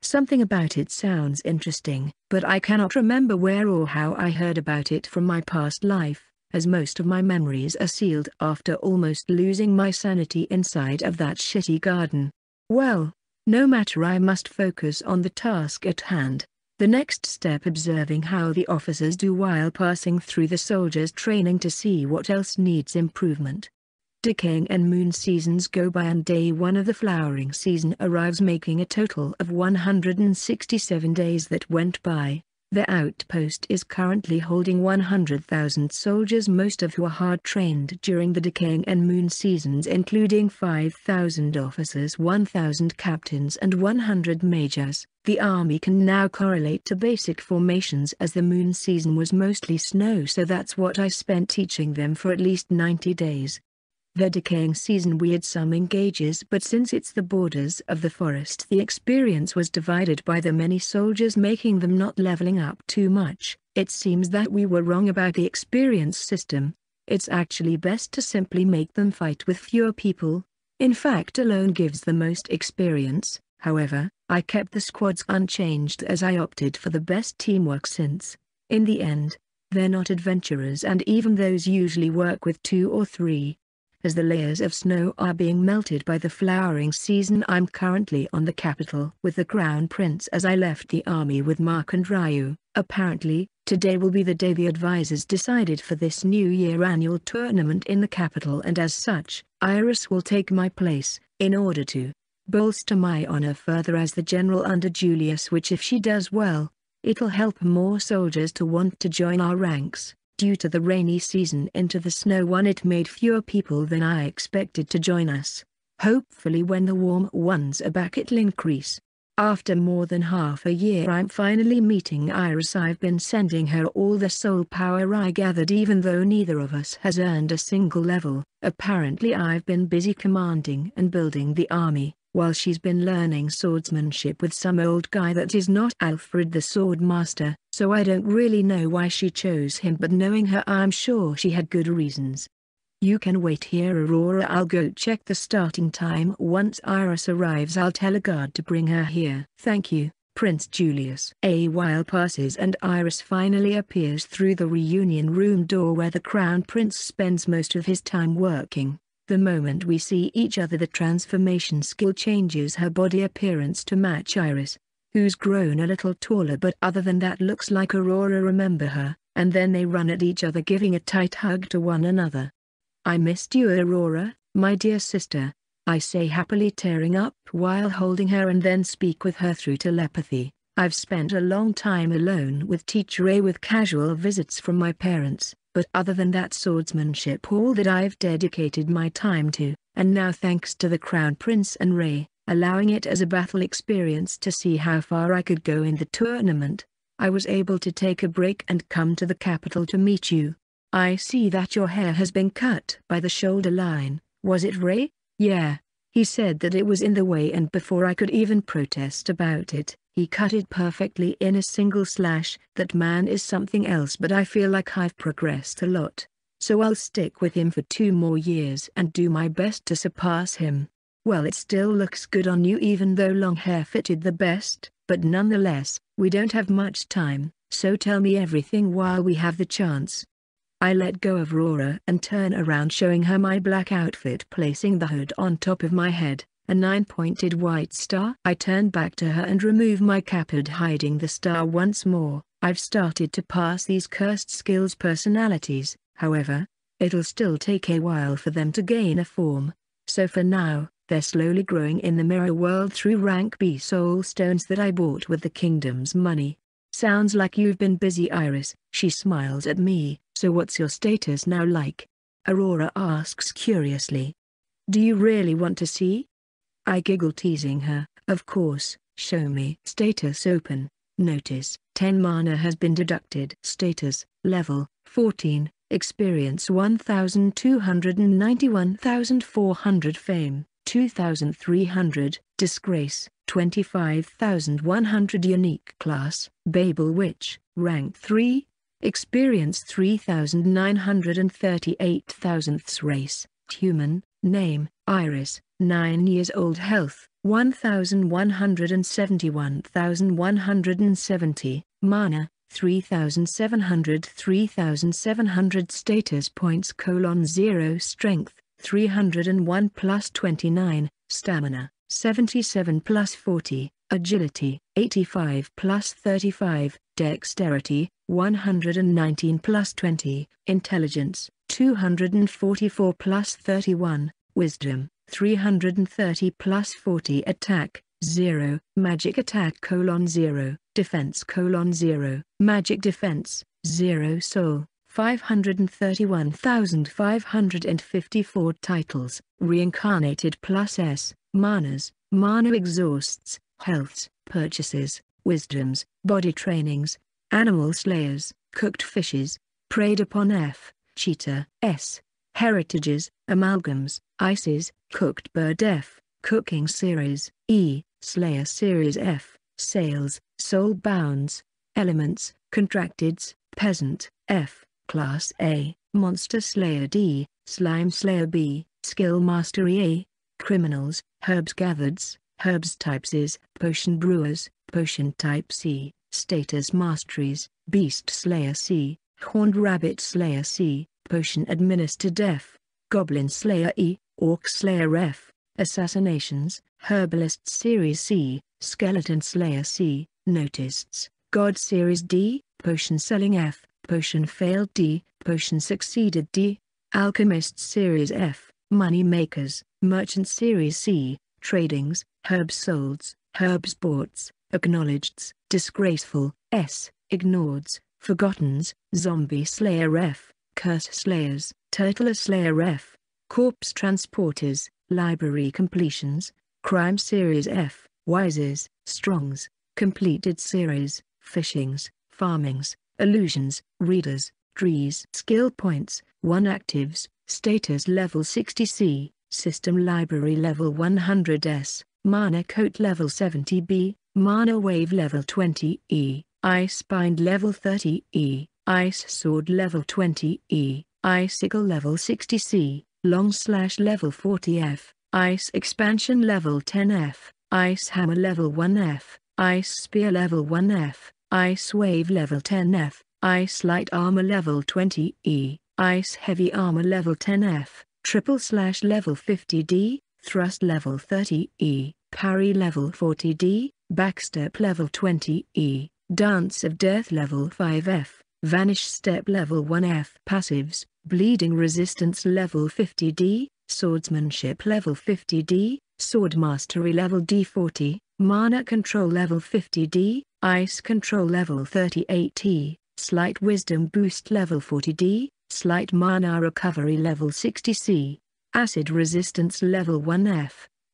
Something about it sounds interesting, but I cannot remember where or how I heard about it from my past life as most of my memories are sealed after almost losing my sanity inside of that shitty garden. Well, no matter I must focus on the task at hand. The next step observing how the officers do while passing through the soldiers' training to see what else needs improvement. Decaying and moon seasons go by and day one of the flowering season arrives making a total of 167 days that went by. The outpost is currently holding 100,000 soldiers most of who are hard-trained during the decaying and moon seasons including 5,000 officers 1,000 captains and 100 majors. The army can now correlate to basic formations as the moon season was mostly snow so that's what I spent teaching them for at least 90 days. The decaying season we had some engages but since it's the borders of the forest the experience was divided by the many soldiers making them not leveling up too much. It seems that we were wrong about the experience system. It's actually best to simply make them fight with fewer people. In fact alone gives the most experience, however, I kept the squads unchanged as I opted for the best teamwork since, in the end, they're not adventurers and even those usually work with two or three as the layers of snow are being melted by the flowering season I'm currently on the capital with the crown prince as I left the army with Mark and Ryu. Apparently, today will be the day the advisors decided for this new year annual tournament in the capital and as such, Iris will take my place, in order to bolster my honor further as the general under Julius which if she does well, it'll help more soldiers to want to join our ranks. Due to the rainy season into the snow one it made fewer people than I expected to join us. Hopefully when the warm ones are back it'll increase. After more than half a year I'm finally meeting Iris I've been sending her all the soul power I gathered even though neither of us has earned a single level. Apparently I've been busy commanding and building the army, while she's been learning swordsmanship with some old guy that is not Alfred the Swordmaster, so I don't really know why she chose him but knowing her I'm sure she had good reasons. You can wait here Aurora I'll go check the starting time once Iris arrives I'll tell a guard to bring her here. Thank you, Prince Julius. A while passes and Iris finally appears through the reunion room door where the Crown Prince spends most of his time working. The moment we see each other the transformation skill changes her body appearance to match Iris, who's grown a little taller but other than that looks like Aurora remember her, and then they run at each other giving a tight hug to one another. I missed you Aurora, my dear sister, I say happily tearing up while holding her and then speak with her through telepathy. I've spent a long time alone with Teacher A with casual visits from my parents, but other than that swordsmanship all that I've dedicated my time to, and now thanks to the Crown Prince and Ray, allowing it as a battle experience to see how far I could go in the tournament, I was able to take a break and come to the capital to meet you. I see that your hair has been cut by the shoulder line, was it Ray? Yeah. He said that it was in the way and before I could even protest about it, he cut it perfectly in a single slash. That man is something else but I feel like I've progressed a lot. So I'll stick with him for two more years and do my best to surpass him. Well it still looks good on you even though long hair fitted the best, but nonetheless, we don't have much time, so tell me everything while we have the chance. I let go of Aurora and turn around showing her my black outfit placing the hood on top of my head a nine-pointed white star. I turn back to her and remove my cap capard hiding the star once more. I've started to pass these cursed skills personalities, however, it'll still take a while for them to gain a form. So for now, they're slowly growing in the mirror world through rank B soul stones that I bought with the kingdom's money. Sounds like you've been busy Iris, she smiles at me, so what's your status now like? Aurora asks curiously. Do you really want to see? I giggle teasing her, of course, show me. Status open. Notice, 10 mana has been deducted. Status, level, 14, experience 1291,400 fame, 2300, disgrace, 25,100 unique class, Babel Witch, rank 3, experience 3,938,000ths race, human, name, Iris, 9 years old health, 1171,170, mana, 3700 3700 status points colon 0 strength, 301 plus 29, stamina, 77 plus 40, agility, 85 plus 35, dexterity, 119 plus 20, intelligence, 244 plus 31, wisdom, 330 plus 40 attack, 0, magic attack colon 0, defense colon 0, magic defense, 0 soul, 531,554 titles, reincarnated plus S, manas, mana exhausts, healths, purchases, wisdoms, body trainings, animal slayers, cooked fishes, preyed upon F, cheetah, S, heritages, amalgams, ices, cooked bird F, cooking series, E, slayer series F, sales, soul bounds, elements, contracteds, peasant, F, class A, monster slayer D, slime slayer B, skill mastery A, criminals, herbs gathereds, herbs types is, potion brewers, potion type C, status masteries, beast slayer C, horned rabbit slayer C, potion administered F, goblin slayer E, orc slayer F, assassinations, herbalist series C, skeleton slayer C, notists, god series D, potion selling F, potion failed D, potion succeeded D, alchemist series F, money makers, merchant series C, tradings, herbs solds, herbs boughts, acknowledgeds, disgraceful, S, ignoreds, forgottens, zombie slayer F, curse slayers, turtle slayer F, corpse transporters, library completions, crime series F, wises, strongs, completed series, fishings, farmings, illusions, readers, trees. Skill points, 1 actives, status level 60C, system library level 100S, mana coat level 70B, mana wave level 20E, ice bind level 30E, ice sword level 20E, icicle level 60C, long slash level 40F, ice expansion level 10F, ice hammer level 1F, ice spear level 1F, ice wave level 10F, ice light armor level 20E, ice heavy armor level 10F, triple slash level 50D, thrust level 30E, parry level 40D, backstep level 20E, dance of death level 5F, vanish step level 1F, passives, bleeding resistance level 50D, swordsmanship level 50D, sword mastery level D40, mana control level 50D, ice control level 38T, slight wisdom boost level 40D, slight mana recovery level 60C, acid resistance level 1F,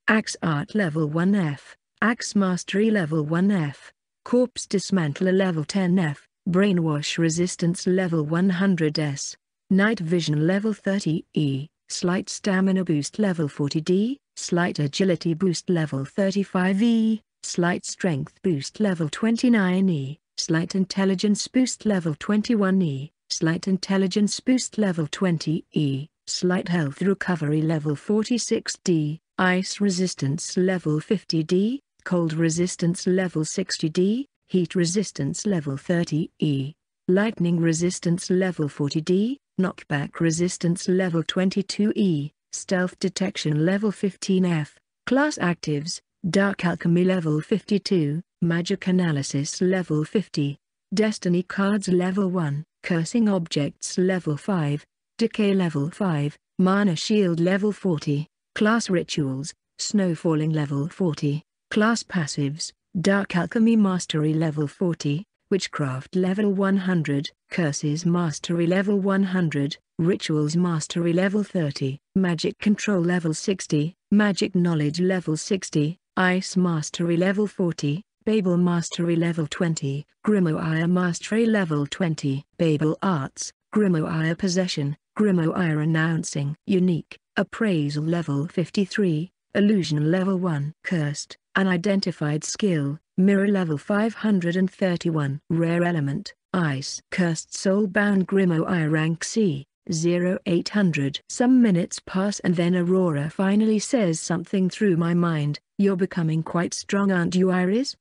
axe art level 1F, axe mastery level 1F, corpse dismantler level 10F, brainwash resistance level 100S, night vision level 30E, slight stamina boost level 40D, slight agility boost level 35E, slight strength boost level 29E, slight intelligence boost level 21E, slight intelligence boost level 20E, slight health recovery level 46D, ice resistance level 50D, cold resistance level 60D, heat resistance level 30E, lightning resistance level 40D, knockback resistance level 22E, stealth detection level 15F, class actives, dark alchemy level 52, magic analysis level 50, destiny cards level 1, cursing objects level 5, decay level 5, mana shield level 40, class rituals, snowfalling level 40, class passives, dark alchemy mastery level 40, Witchcraft level 100, Curses mastery level 100, Rituals mastery level 30, Magic control level 60, Magic knowledge level 60, Ice mastery level 40, Babel mastery level 20, Grimoire mastery level 20, Babel arts, Grimoire possession, Grimoire announcing unique, appraisal level 53, illusion level 1, cursed, unidentified skill, Mirror level 531. Rare element, Ice. Cursed Soulbound Grimoire rank C, 0800. Some minutes pass and then Aurora finally says something through my mind, you're becoming quite strong aren't you Iris?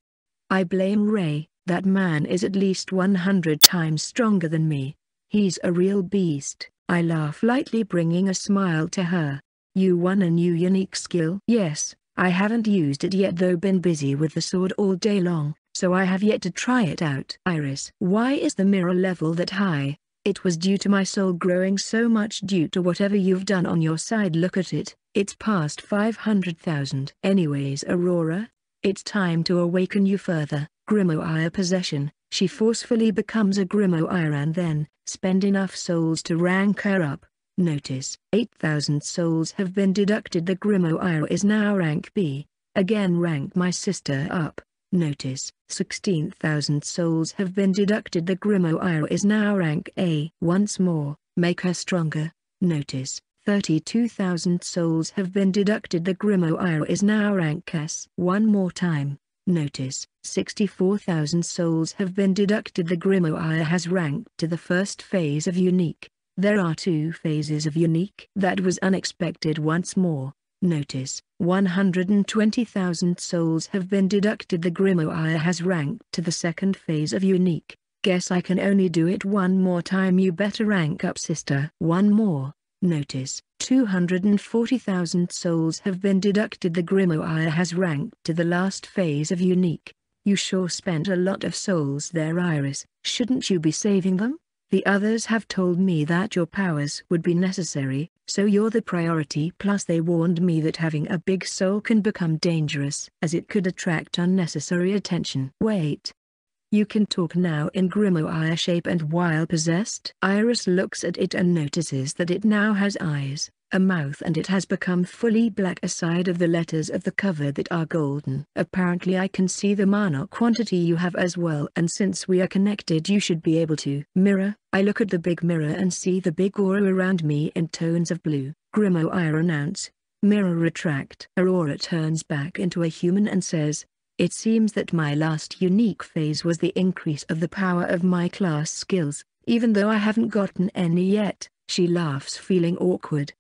I blame Ray, that man is at least 100 times stronger than me. He's a real beast. I laugh lightly bringing a smile to her. You won a new unique skill? Yes, I haven't used it yet though been busy with the sword all day long, so I have yet to try it out. Iris. Why is the mirror level that high? It was due to my soul growing so much due to whatever you've done on your side look at it, it's past 500,000. Anyways Aurora, It's time to awaken you further, Grimoire possession. She forcefully becomes a Grimoire and then, spend enough souls to rank her up. Notice, 8,000 souls have been deducted the Grimoire is now rank B. Again rank my sister up. Notice, 16,000 souls have been deducted the Grimoire is now rank A. Once more, make her stronger. Notice, 32,000 souls have been deducted the Grimoire is now rank S. One more time. Notice, 64,000 souls have been deducted the Grimoire has ranked to the first phase of unique. There are two phases of unique. That was unexpected once more. Notice, 120,000 souls have been deducted the Grimoire has ranked to the second phase of unique. Guess I can only do it one more time you better rank up sister. One more. Notice, 240,000 souls have been deducted the Grimoire has ranked to the last phase of unique. You sure spent a lot of souls there Iris, shouldn't you be saving them? The others have told me that your powers would be necessary, so you're the priority plus they warned me that having a big soul can become dangerous as it could attract unnecessary attention. Wait, you can talk now in grimoire shape and while possessed. Iris looks at it and notices that it now has eyes, a mouth and it has become fully black aside of the letters of the cover that are golden. Apparently I can see the mana quantity you have as well and since we are connected you should be able to. Mirror, I look at the big mirror and see the big aura around me in tones of blue. Grimoire announce. Mirror retract. Aurora turns back into a human and says, it seems that my last unique phase was the increase of the power of my class skills, even though I haven't gotten any yet, she laughs feeling awkward.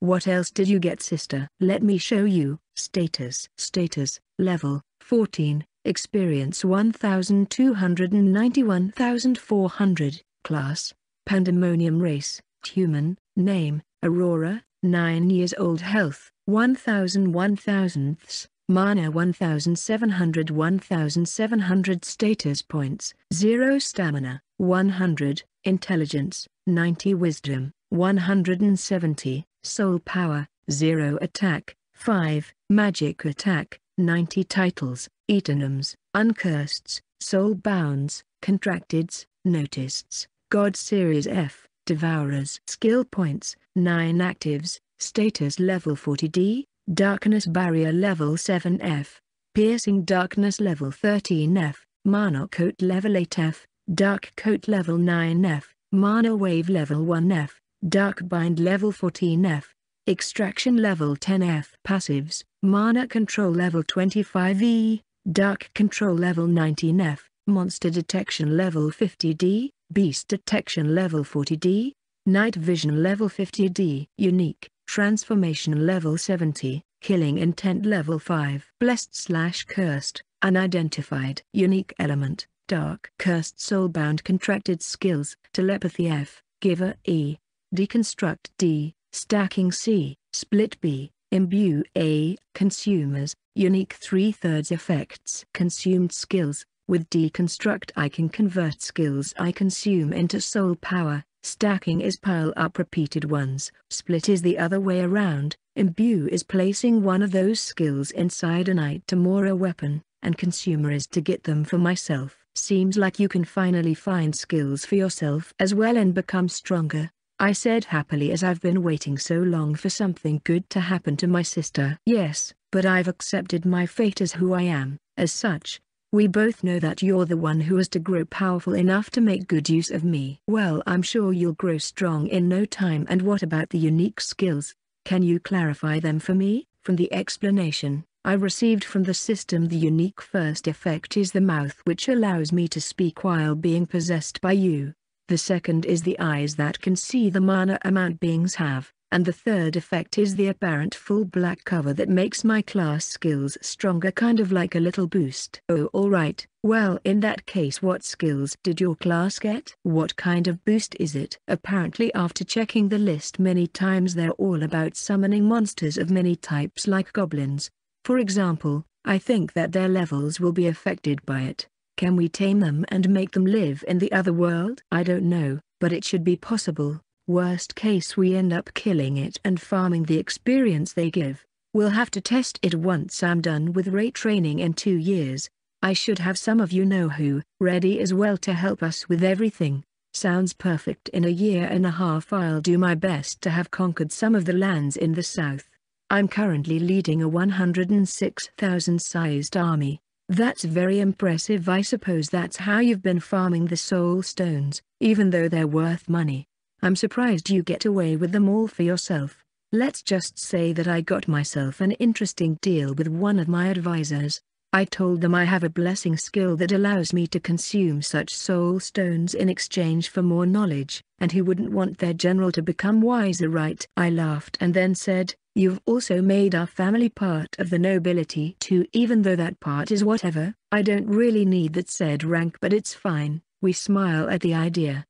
What else did you get sister? Let me show you, status. Status, level, 14, experience 1291,400, class, pandemonium race, human, name, Aurora, 9 years old health, 1000 1000ths, Mana 1700 1700 status points, 0 stamina, 100, intelligence, 90 wisdom, 170, soul power, 0 attack, 5, magic attack, 90 titles, eternums, uncurseds, soul bounds, contracteds, noticeds, God Series F, devourers. Skill points, 9 actives, status level 40D, Darkness Barrier Level 7F, Piercing Darkness Level 13F, Mana Coat Level 8F, Dark Coat Level 9F, Mana Wave Level 1F, Dark Bind Level 14F, Extraction Level 10F. Passives, Mana Control Level 25E, Dark Control Level 19F, Monster Detection Level 50D, Beast Detection Level 40D, Night Vision Level 50D. Unique, Transformation level 70, Killing Intent level 5. Blessed slash Cursed, Unidentified. Unique element, Dark. Cursed Soulbound Contracted Skills, Telepathy F, Giver E, Deconstruct D, Stacking C, Split B, Imbue A. Consumers, Unique 3 thirds effects. Consumed skills, with Deconstruct I can convert skills I consume into soul power, Stacking is pile up repeated ones. Split is the other way around. Imbue is placing one of those skills inside an item or a weapon, and consumer is to get them for myself. Seems like you can finally find skills for yourself as well and become stronger. I said happily as I've been waiting so long for something good to happen to my sister. Yes, but I've accepted my fate as who I am. As such, we both know that you're the one who is to grow powerful enough to make good use of me. Well I'm sure you'll grow strong in no time and what about the unique skills? Can you clarify them for me? From the explanation, I received from the system the unique first effect is the mouth which allows me to speak while being possessed by you. The second is the eyes that can see the mana amount beings have and the third effect is the apparent full black cover that makes my class skills stronger kind of like a little boost. Oh alright, well in that case what skills did your class get? What kind of boost is it? Apparently after checking the list many times they're all about summoning monsters of many types like goblins. For example, I think that their levels will be affected by it. Can we tame them and make them live in the other world? I don't know, but it should be possible. Worst case we end up killing it and farming the experience they give. We'll have to test it once I'm done with Ray training in two years. I should have some of you know who, ready as well to help us with everything. Sounds perfect in a year and a half I'll do my best to have conquered some of the lands in the south. I'm currently leading a 106,000 sized army. That's very impressive I suppose that's how you've been farming the soul stones, even though they're worth money. I'm surprised you get away with them all for yourself. Let's just say that I got myself an interesting deal with one of my advisors. I told them I have a blessing skill that allows me to consume such soul stones in exchange for more knowledge, and who wouldn't want their general to become wiser right? I laughed and then said, You've also made our family part of the nobility too even though that part is whatever, I don't really need that said rank but it's fine, we smile at the idea.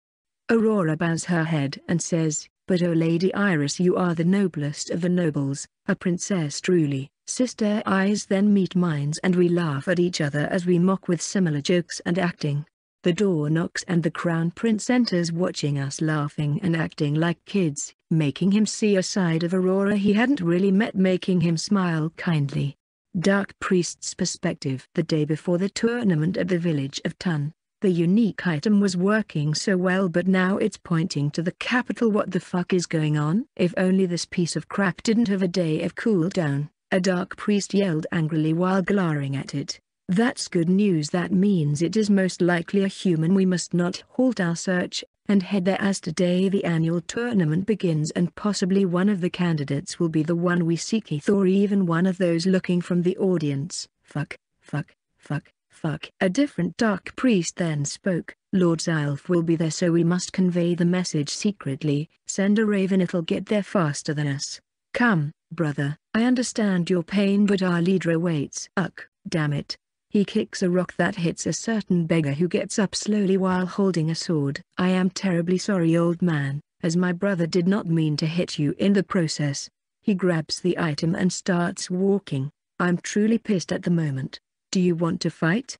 Aurora bows her head and says, but O Lady Iris you are the noblest of the nobles, a princess truly. Sister eyes then meet mine and we laugh at each other as we mock with similar jokes and acting. The door knocks and the crown prince enters watching us laughing and acting like kids, making him see a side of Aurora he hadn't really met making him smile kindly. Dark Priest's perspective The day before the tournament at the village of Tun, the unique item was working so well but now it's pointing to the capital what the fuck is going on? If only this piece of crap didn't have a day of cooldown, a dark priest yelled angrily while glaring at it. That's good news that means it is most likely a human we must not halt our search, and head there as today the annual tournament begins and possibly one of the candidates will be the one we seek or even one of those looking from the audience. Fuck, fuck, fuck. Fuck. A different dark priest then spoke, Lord Zylf will be there so we must convey the message secretly, send a raven it'll get there faster than us. Come, brother, I understand your pain but our leader awaits. Uck, damn it. He kicks a rock that hits a certain beggar who gets up slowly while holding a sword. I am terribly sorry old man, as my brother did not mean to hit you in the process. He grabs the item and starts walking. I'm truly pissed at the moment. Do you want to fight?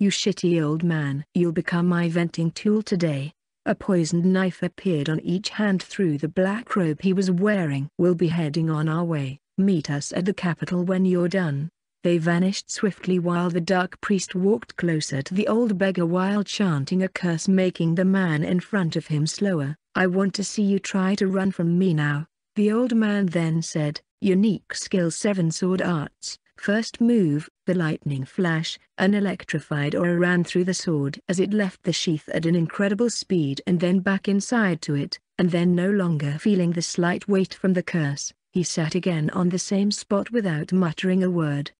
You shitty old man. You'll become my venting tool today. A poisoned knife appeared on each hand through the black robe he was wearing. We'll be heading on our way. Meet us at the capital when you're done. They vanished swiftly while the dark priest walked closer to the old beggar while chanting a curse making the man in front of him slower. I want to see you try to run from me now. The old man then said, Unique skill 7 sword arts. First move, the lightning flash, an electrified aura ran through the sword as it left the sheath at an incredible speed and then back inside to it, and then no longer feeling the slight weight from the curse, he sat again on the same spot without muttering a word.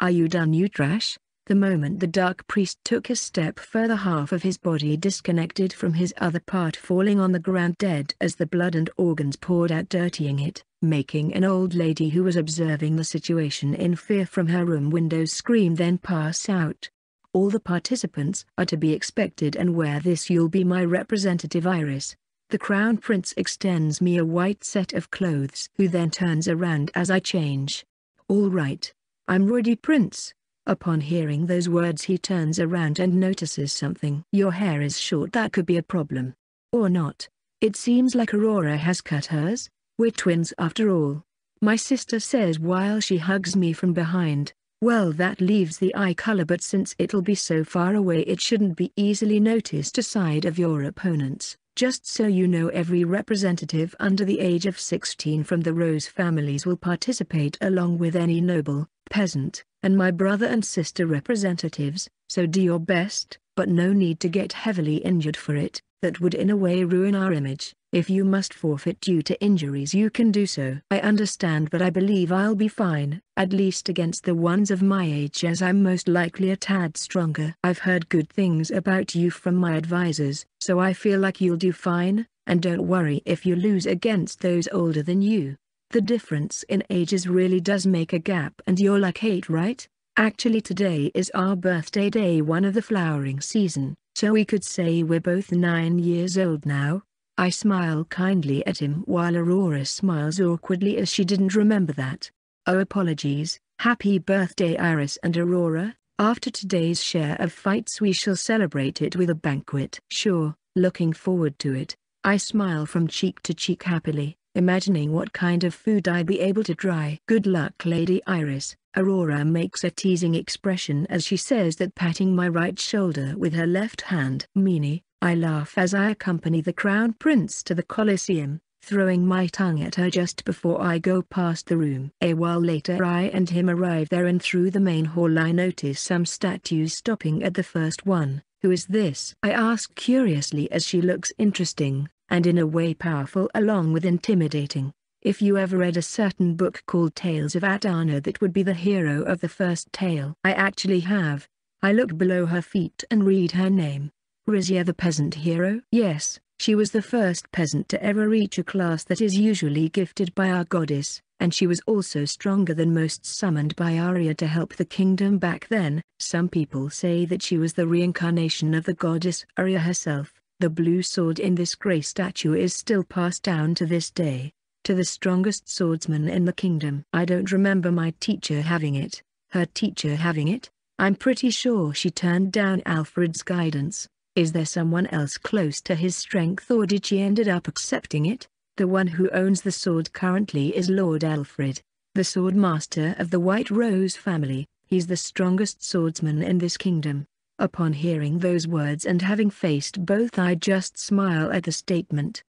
Are you done you trash? The moment the dark priest took a step further half of his body disconnected from his other part falling on the ground dead as the blood and organs poured out dirtying it making an old lady who was observing the situation in fear from her room window scream then pass out. All the participants are to be expected and wear this you'll be my representative iris. The crown prince extends me a white set of clothes who then turns around as I change. All right. I'm ready prince. Upon hearing those words he turns around and notices something. Your hair is short that could be a problem. Or not. It seems like Aurora has cut hers. We're twins after all. My sister says while she hugs me from behind, well that leaves the eye color but since it'll be so far away it shouldn't be easily noticed aside of your opponents. Just so you know every representative under the age of 16 from the Rose families will participate along with any noble, peasant, and my brother and sister representatives, so do your best, but no need to get heavily injured for it, that would in a way ruin our image. If you must forfeit due to injuries you can do so. I understand but I believe I'll be fine, at least against the ones of my age as I'm most likely a tad stronger. I've heard good things about you from my advisors, so I feel like you'll do fine, and don't worry if you lose against those older than you. The difference in ages really does make a gap and you're like 8 right? Actually today is our birthday day one of the flowering season, so we could say we're both 9 years old now. I smile kindly at him while Aurora smiles awkwardly as she didn't remember that. Oh apologies, happy birthday Iris and Aurora, after today's share of fights we shall celebrate it with a banquet. Sure, looking forward to it. I smile from cheek to cheek happily. Imagining what kind of food I'd be able to try. Good luck Lady Iris. Aurora makes a teasing expression as she says that patting my right shoulder with her left hand. Meanie, I laugh as I accompany the Crown Prince to the Colosseum, throwing my tongue at her just before I go past the room. A while later I and him arrive there and through the main hall I notice some statues stopping at the first one. Who is this? I ask curiously as she looks interesting, and in a way powerful along with intimidating. If you ever read a certain book called Tales of Atana that would be the hero of the first tale. I actually have. I look below her feet and read her name. Rizia the peasant hero? Yes, she was the first peasant to ever reach a class that is usually gifted by our goddess, and she was also stronger than most summoned by Arya to help the kingdom back then. Some people say that she was the reincarnation of the goddess Arya herself. The blue sword in this grey statue is still passed down to this day, to the strongest swordsman in the kingdom. I don't remember my teacher having it, her teacher having it. I'm pretty sure she turned down Alfred's guidance. Is there someone else close to his strength or did she ended up accepting it? The one who owns the sword currently is Lord Alfred, the sword master of the White Rose family. He's the strongest swordsman in this kingdom. Upon hearing those words and having faced both I just smile at the statement.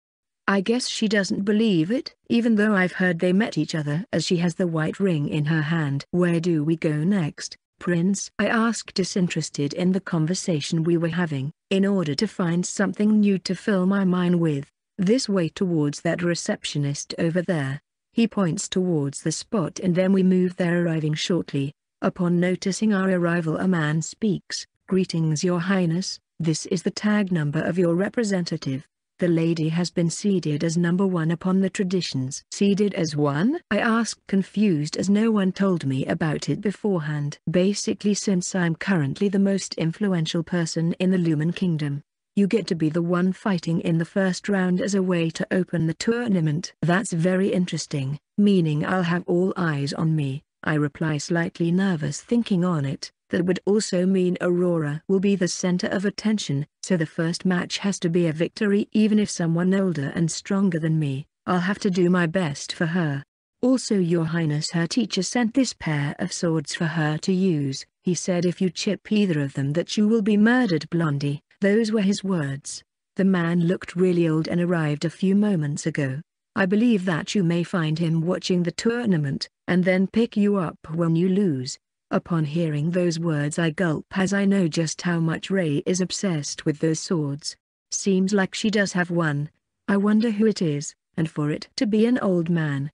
I guess she doesn't believe it, even though I've heard they met each other as she has the white ring in her hand. Where do we go next? Prince? I ask disinterested in the conversation we were having, in order to find something new to fill my mind with. This way towards that receptionist over there. He points towards the spot and then we move there arriving shortly. Upon noticing our arrival a man speaks, Greetings your highness, this is the tag number of your representative. The lady has been seeded as number one upon the traditions. Seeded as one? I asked confused as no one told me about it beforehand. Basically since I'm currently the most influential person in the Lumen Kingdom, you get to be the one fighting in the first round as a way to open the tournament. That's very interesting, meaning I'll have all eyes on me. I reply slightly nervous thinking on it. That would also mean Aurora will be the center of attention, so the first match has to be a victory even if someone older and stronger than me, I'll have to do my best for her. Also your highness her teacher sent this pair of swords for her to use, he said if you chip either of them that you will be murdered Blondie, those were his words. The man looked really old and arrived a few moments ago. I believe that you may find him watching the tournament, and then pick you up when you lose. Upon hearing those words I gulp as I know just how much Ray is obsessed with those swords. Seems like she does have one. I wonder who it is, and for it to be an old man.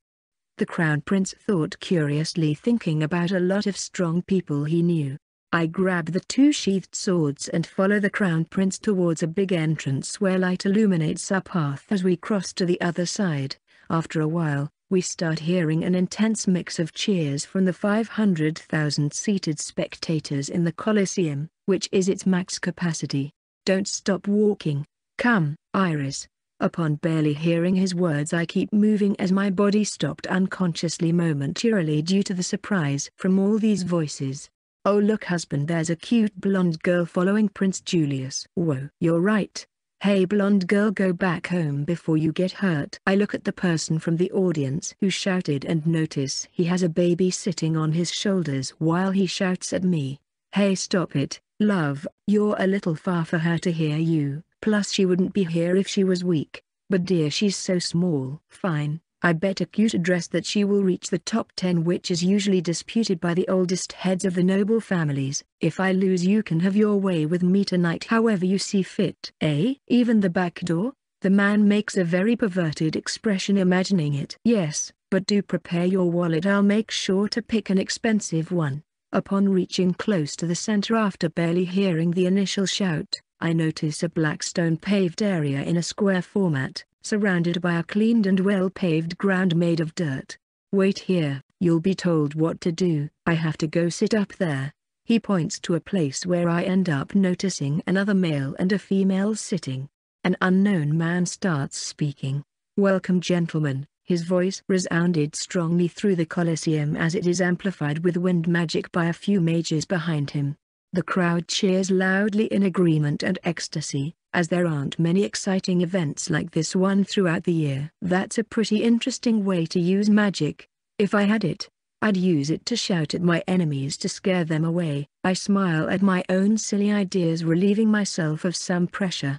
The crown prince thought curiously thinking about a lot of strong people he knew. I grab the two sheathed swords and follow the crown prince towards a big entrance where light illuminates our path as we cross to the other side. After a while, we start hearing an intense mix of cheers from the 500,000 seated spectators in the Colosseum, which is its max capacity. Don't stop walking. Come, Iris. Upon barely hearing his words I keep moving as my body stopped unconsciously momentarily due to the surprise from all these voices. Oh look husband there's a cute blonde girl following Prince Julius. Whoa. You're right, Hey blonde girl go back home before you get hurt. I look at the person from the audience who shouted and notice he has a baby sitting on his shoulders while he shouts at me. Hey stop it, love, you're a little far for her to hear you, plus she wouldn't be here if she was weak. But dear she's so small. Fine, I bet a cute address that she will reach the top 10 which is usually disputed by the oldest heads of the noble families. If I lose you can have your way with me tonight however you see fit. Eh? Even the back door? The man makes a very perverted expression imagining it. Yes, but do prepare your wallet I'll make sure to pick an expensive one. Upon reaching close to the center after barely hearing the initial shout, I notice a black stone paved area in a square format surrounded by a cleaned and well-paved ground made of dirt. Wait here, you'll be told what to do. I have to go sit up there. He points to a place where I end up noticing another male and a female sitting. An unknown man starts speaking. Welcome gentlemen, his voice resounded strongly through the Colosseum as it is amplified with wind magic by a few mages behind him. The crowd cheers loudly in agreement and ecstasy, as there aren't many exciting events like this one throughout the year. That's a pretty interesting way to use magic. If I had it, I'd use it to shout at my enemies to scare them away. I smile at my own silly ideas relieving myself of some pressure.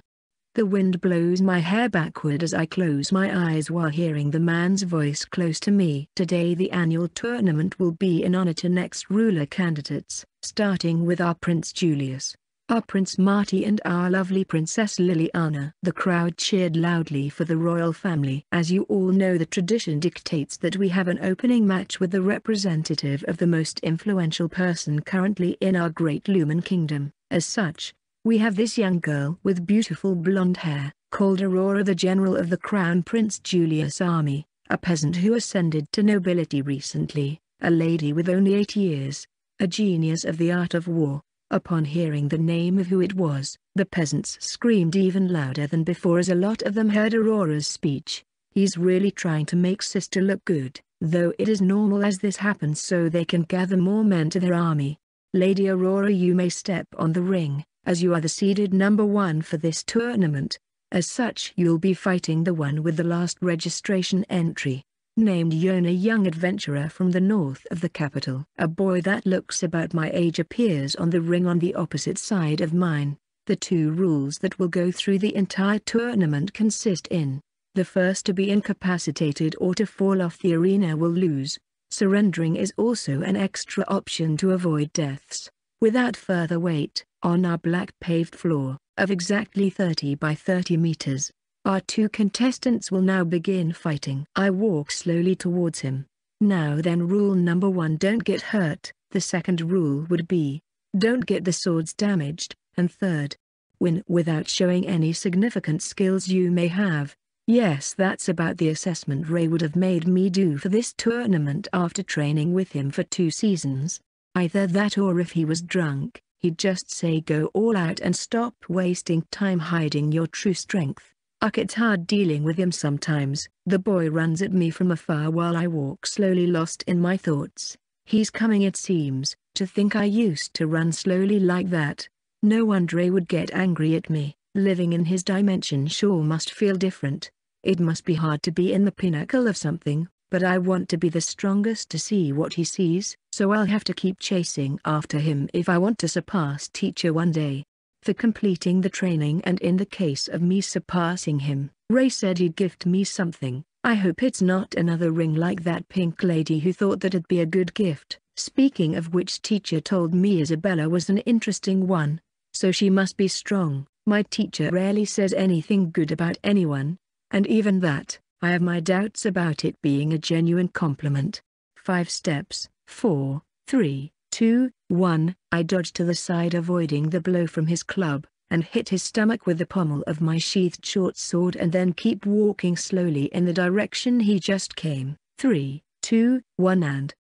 The wind blows my hair backward as I close my eyes while hearing the man's voice close to me. Today the annual tournament will be in honor to next ruler candidates, starting with our Prince Julius, our Prince Marty and our lovely Princess Liliana. The crowd cheered loudly for the royal family. As you all know the tradition dictates that we have an opening match with the representative of the most influential person currently in our great Lumen kingdom. As such, we have this young girl with beautiful blonde hair, called Aurora the general of the Crown Prince Julius army, a peasant who ascended to nobility recently, a lady with only eight years, a genius of the art of war. Upon hearing the name of who it was, the peasants screamed even louder than before as a lot of them heard Aurora's speech. He's really trying to make sister look good, though it is normal as this happens so they can gather more men to their army. Lady Aurora you may step on the ring as you are the seeded number one for this tournament. As such you'll be fighting the one with the last registration entry, named Yon a young adventurer from the north of the capital. A boy that looks about my age appears on the ring on the opposite side of mine. The two rules that will go through the entire tournament consist in, the first to be incapacitated or to fall off the arena will lose. Surrendering is also an extra option to avoid deaths. Without further wait, on our black paved floor, of exactly 30 by 30 meters, our two contestants will now begin fighting. I walk slowly towards him. Now then rule number one don't get hurt, the second rule would be, don't get the swords damaged, and third, win without showing any significant skills you may have. Yes that's about the assessment Ray would have made me do for this tournament after training with him for two seasons. Either that or if he was drunk, He'd just say go all out and stop wasting time hiding your true strength. Uck it's hard dealing with him sometimes. The boy runs at me from afar while I walk slowly lost in my thoughts. He's coming it seems, to think I used to run slowly like that. No wonder he would get angry at me. Living in his dimension sure must feel different. It must be hard to be in the pinnacle of something, but I want to be the strongest to see what he sees, so I'll have to keep chasing after him if I want to surpass teacher one day. For completing the training and in the case of me surpassing him, Ray said he'd gift me something. I hope it's not another ring like that pink lady who thought that it'd be a good gift. Speaking of which teacher told me Isabella was an interesting one. So she must be strong. My teacher rarely says anything good about anyone. And even that, I have my doubts about it being a genuine compliment. 5 steps, 4, 3, 2, 1. I dodged to the side avoiding the blow from his club, and hit his stomach with the pommel of my sheathed short sword and then keep walking slowly in the direction he just came. 3, 2, 1 and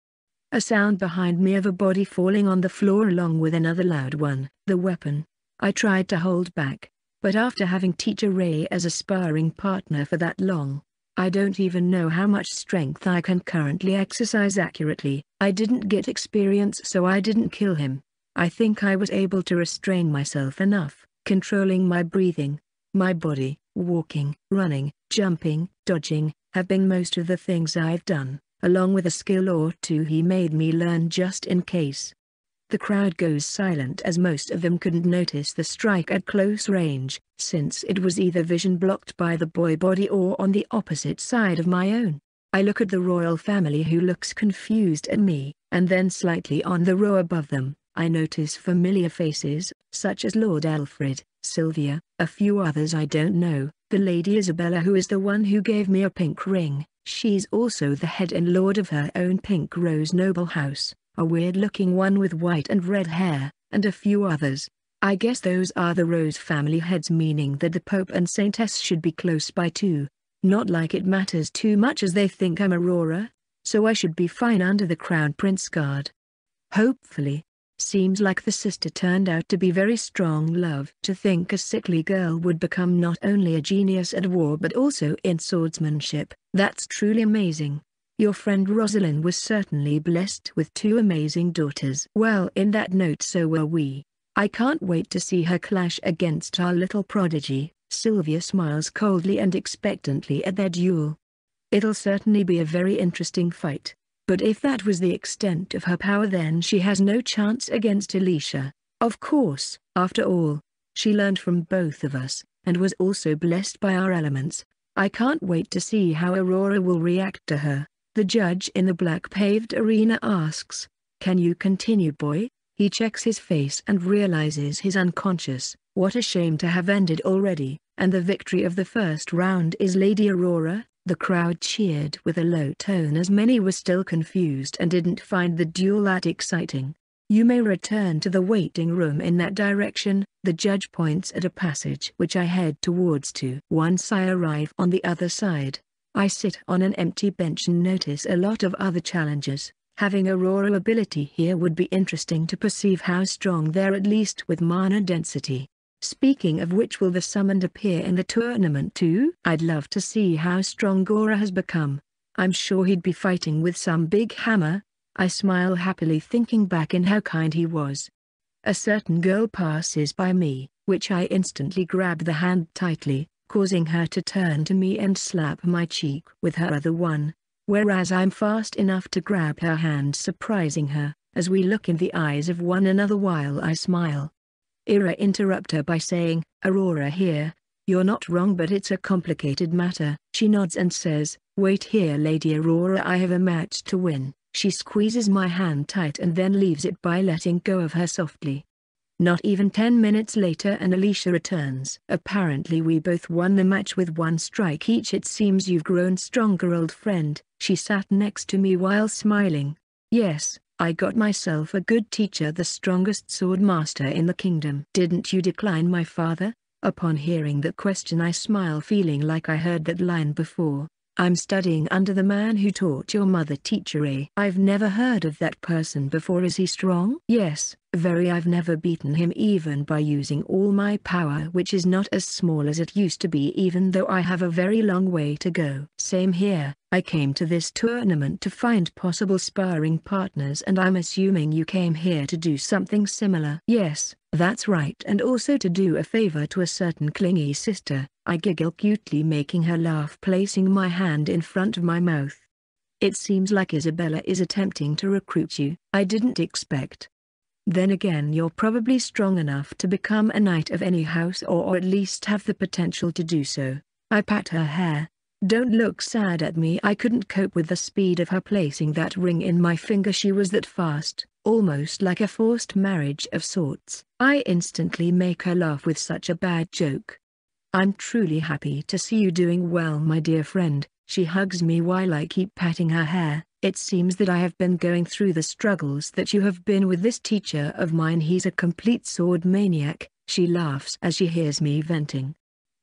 a sound behind me of a body falling on the floor along with another loud one. The weapon. I tried to hold back, but after having Teacher Ray as a sparring partner for that long, I don't even know how much strength I can currently exercise accurately. I didn't get experience so I didn't kill him. I think I was able to restrain myself enough, controlling my breathing, my body, walking, running, jumping, dodging, have been most of the things I've done, along with a skill or two he made me learn just in case. The crowd goes silent as most of them couldn't notice the strike at close range, since it was either vision blocked by the boy body or on the opposite side of my own. I look at the royal family who looks confused at me, and then slightly on the row above them, I notice familiar faces, such as Lord Alfred, Sylvia, a few others I don't know, the Lady Isabella who is the one who gave me a pink ring, she's also the head and lord of her own pink rose noble house a weird-looking one with white and red hair, and a few others. I guess those are the Rose family heads meaning that the Pope and Saintess should be close by too. Not like it matters too much as they think I'm Aurora, so I should be fine under the Crown Prince guard. Hopefully. Seems like the sister turned out to be very strong love. To think a sickly girl would become not only a genius at war but also in swordsmanship, that's truly amazing. Your friend Rosalind was certainly blessed with two amazing daughters. Well in that note so were we. I can't wait to see her clash against our little prodigy. Sylvia smiles coldly and expectantly at their duel. It'll certainly be a very interesting fight. But if that was the extent of her power then she has no chance against Alicia. Of course, after all, she learned from both of us, and was also blessed by our elements. I can't wait to see how Aurora will react to her. The judge in the black-paved arena asks, Can you continue boy? He checks his face and realizes he's unconscious. What a shame to have ended already, and the victory of the first round is Lady Aurora. The crowd cheered with a low tone as many were still confused and didn't find the duel that exciting. You may return to the waiting room in that direction, the judge points at a passage which I head towards to. Once I arrive on the other side, I sit on an empty bench and notice a lot of other challengers. Having Aurora ability here would be interesting to perceive how strong they're at least with mana density. Speaking of which will the summoned appear in the tournament too? I'd love to see how strong Gora has become. I'm sure he'd be fighting with some big hammer. I smile happily thinking back in how kind he was. A certain girl passes by me, which I instantly grab the hand tightly, causing her to turn to me and slap my cheek with her other one whereas I'm fast enough to grab her hand surprising her, as we look in the eyes of one another while I smile. Ira interrupt her by saying, Aurora here, you're not wrong but it's a complicated matter. She nods and says, wait here Lady Aurora I have a match to win. She squeezes my hand tight and then leaves it by letting go of her softly. Not even 10 minutes later and Alicia returns. Apparently we both won the match with one strike each it seems you've grown stronger old friend. She sat next to me while smiling. Yes, I got myself a good teacher the strongest sword master in the kingdom. Didn't you decline my father? Upon hearing that question I smile feeling like I heard that line before. I'm studying under the man who taught your mother teacher A. I've never heard of that person before is he strong? Yes, very I've never beaten him even by using all my power which is not as small as it used to be even though I have a very long way to go. Same here, I came to this tournament to find possible sparring partners and I'm assuming you came here to do something similar. Yes, that's right and also to do a favor to a certain clingy sister. I giggle cutely making her laugh placing my hand in front of my mouth. It seems like Isabella is attempting to recruit you. I didn't expect. Then again you're probably strong enough to become a knight of any house or, or at least have the potential to do so. I pat her hair, don't look sad at me I couldn't cope with the speed of her placing that ring in my finger she was that fast, almost like a forced marriage of sorts. I instantly make her laugh with such a bad joke. I'm truly happy to see you doing well my dear friend, she hugs me while I keep patting her hair. It seems that I have been going through the struggles that you have been with this teacher of mine he's a complete sword maniac, she laughs as she hears me venting.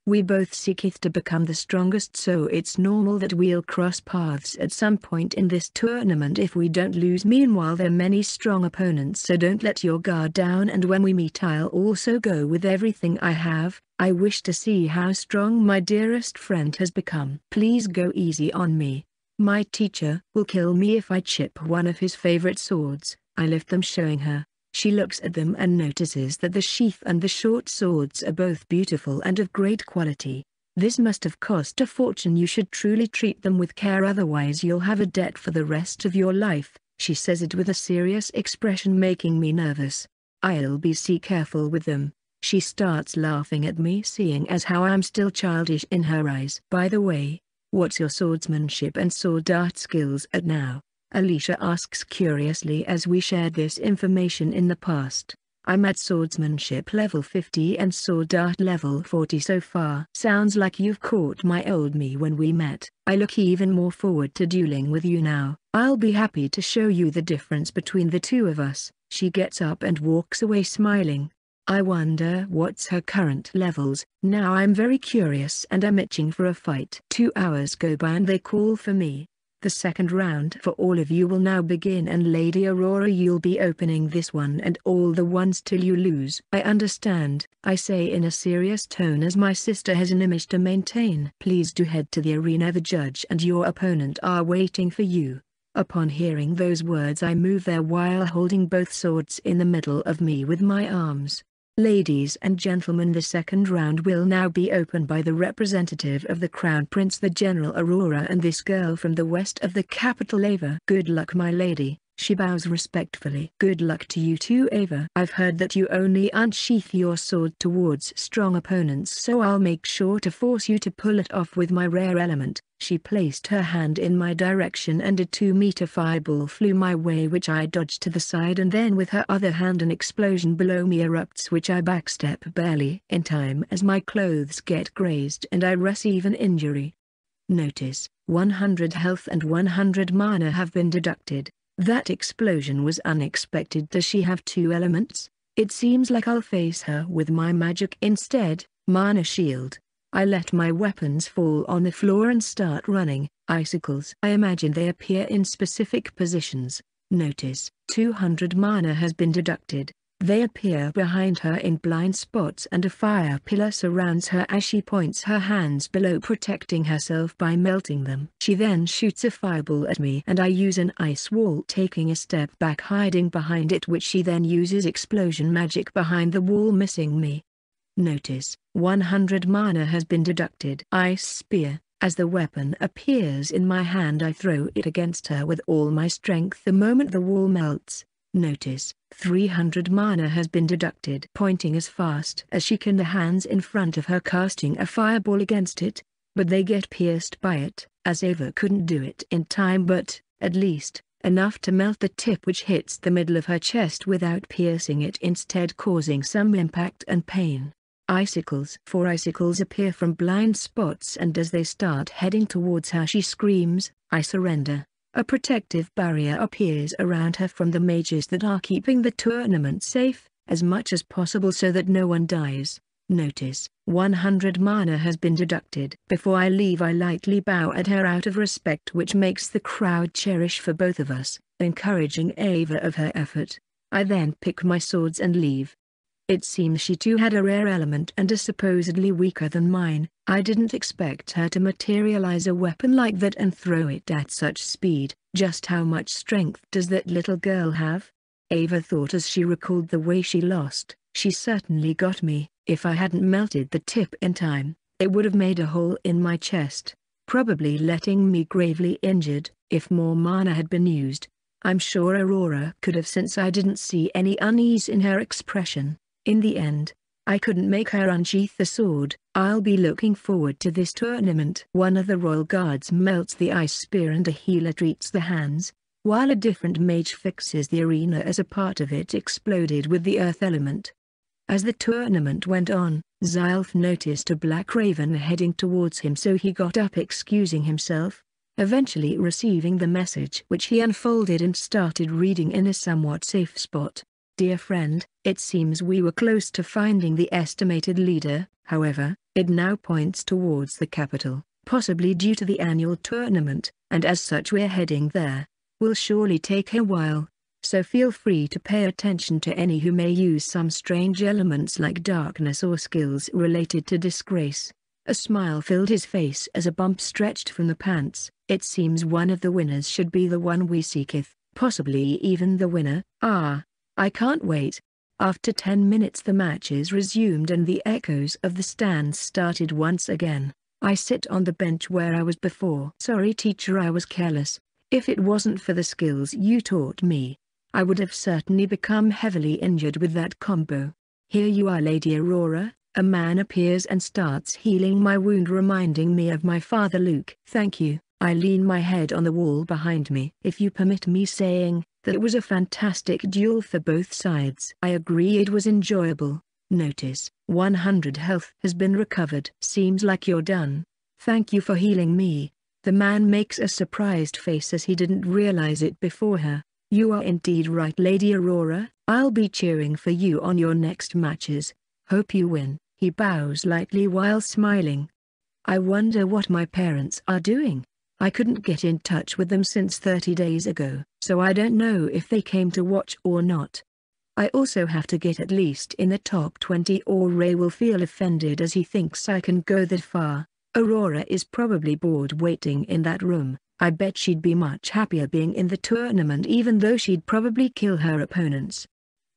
We both seeketh to become the strongest so it's normal that we'll cross paths at some point in this tournament if we don't lose meanwhile there are many strong opponents so don't let your guard down and when we meet I'll also go with everything I have, I wish to see how strong my dearest friend has become. Please go easy on me. My teacher will kill me if I chip one of his favorite swords, I lift them showing her. She looks at them and notices that the sheath and the short swords are both beautiful and of great quality. This must have cost a fortune you should truly treat them with care otherwise you'll have a debt for the rest of your life, she says it with a serious expression making me nervous. I'll be see careful with them. She starts laughing at me seeing as how I'm still childish in her eyes. By the way, what's your swordsmanship and sword art skills at now? Alicia asks curiously as we shared this information in the past. I'm at swordsmanship level 50 and sword art level 40 so far. Sounds like you've caught my old me when we met. I look even more forward to dueling with you now. I'll be happy to show you the difference between the two of us. She gets up and walks away smiling. I wonder what's her current levels. Now I'm very curious and I'm itching for a fight. Two hours go by and they call for me. The second round for all of you will now begin and Lady Aurora you'll be opening this one and all the ones till you lose. I understand, I say in a serious tone as my sister has an image to maintain. Please do head to the arena the judge and your opponent are waiting for you. Upon hearing those words I move there while holding both swords in the middle of me with my arms. Ladies and gentlemen the second round will now be opened by the representative of the Crown Prince the General Aurora and this girl from the west of the capital Ava. Good luck my lady. She bows respectfully. Good luck to you too Ava. I've heard that you only unsheath your sword towards strong opponents so I'll make sure to force you to pull it off with my rare element. She placed her hand in my direction and a two-meter fireball flew my way which I dodged to the side and then with her other hand an explosion below me erupts which I backstep barely in time as my clothes get grazed and I receive an injury. Notice, 100 health and 100 mana have been deducted. That explosion was unexpected does she have two elements? It seems like I'll face her with my magic instead, mana shield. I let my weapons fall on the floor and start running, icicles. I imagine they appear in specific positions. Notice, 200 mana has been deducted. They appear behind her in blind spots and a fire pillar surrounds her as she points her hands below protecting herself by melting them. She then shoots a fireball at me and I use an ice wall taking a step back hiding behind it which she then uses explosion magic behind the wall missing me. Notice, 100 mana has been deducted. Ice spear. As the weapon appears in my hand I throw it against her with all my strength the moment the wall melts. Notice, 300 mana has been deducted. Pointing as fast as she can the hands in front of her casting a fireball against it, but they get pierced by it, as Ava couldn't do it in time but, at least, enough to melt the tip which hits the middle of her chest without piercing it instead causing some impact and pain. Icicles. Four icicles appear from blind spots and as they start heading towards her she screams, I surrender. A protective barrier appears around her from the mages that are keeping the tournament safe, as much as possible so that no one dies. Notice, 100 mana has been deducted. Before I leave I lightly bow at her out of respect which makes the crowd cherish for both of us, encouraging Ava of her effort. I then pick my swords and leave. It seems she too had a rare element and is supposedly weaker than mine. I didn't expect her to materialize a weapon like that and throw it at such speed. Just how much strength does that little girl have? Ava thought as she recalled the way she lost. She certainly got me. If I hadn't melted the tip in time, it would have made a hole in my chest, probably letting me gravely injured. If more mana had been used, I'm sure Aurora could have since I didn't see any unease in her expression. In the end, I couldn't make her unsheath the sword. I'll be looking forward to this tournament. One of the royal guards melts the ice spear and a healer treats the hands, while a different mage fixes the arena as a part of it exploded with the earth element. As the tournament went on, Zylth noticed a black raven heading towards him so he got up excusing himself, eventually receiving the message which he unfolded and started reading in a somewhat safe spot. Dear friend, it seems we were close to finding the estimated leader, however, it now points towards the capital, possibly due to the annual tournament, and as such we're heading there. Will surely take a while, so feel free to pay attention to any who may use some strange elements like darkness or skills related to disgrace. A smile filled his face as a bump stretched from the pants. It seems one of the winners should be the one we seeketh, possibly even the winner. Ah, I can't wait. After 10 minutes the matches resumed and the echoes of the stands started once again. I sit on the bench where I was before. Sorry teacher I was careless. If it wasn't for the skills you taught me, I would have certainly become heavily injured with that combo. Here you are Lady Aurora, a man appears and starts healing my wound reminding me of my father Luke. Thank you. I lean my head on the wall behind me. If you permit me saying, that it was a fantastic duel for both sides. I agree it was enjoyable. Notice, 100 health has been recovered. Seems like you're done. Thank you for healing me. The man makes a surprised face as he didn't realize it before her. You are indeed right Lady Aurora, I'll be cheering for you on your next matches. Hope you win. He bows lightly while smiling. I wonder what my parents are doing. I couldn't get in touch with them since 30 days ago, so I don't know if they came to watch or not. I also have to get at least in the top 20 or Ray will feel offended as he thinks I can go that far. Aurora is probably bored waiting in that room. I bet she'd be much happier being in the tournament even though she'd probably kill her opponents.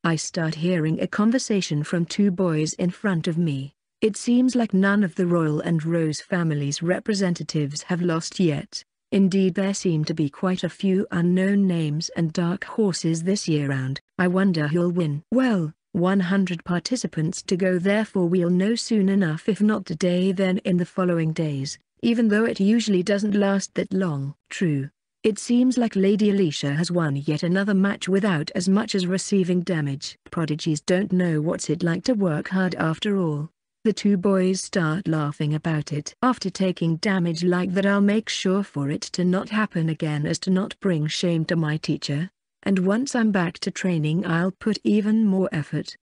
I start hearing a conversation from two boys in front of me. It seems like none of the Royal and Rose families' representatives have lost yet. Indeed there seem to be quite a few unknown names and dark horses this year round. I wonder who'll win. Well, 100 participants to go therefore we'll know soon enough if not today then in the following days even though it usually doesn't last that long. True. It seems like Lady Alicia has won yet another match without as much as receiving damage. Prodigies don't know what's it like to work hard after all. The two boys start laughing about it. After taking damage like that I'll make sure for it to not happen again as to not bring shame to my teacher. And once I'm back to training I'll put even more effort.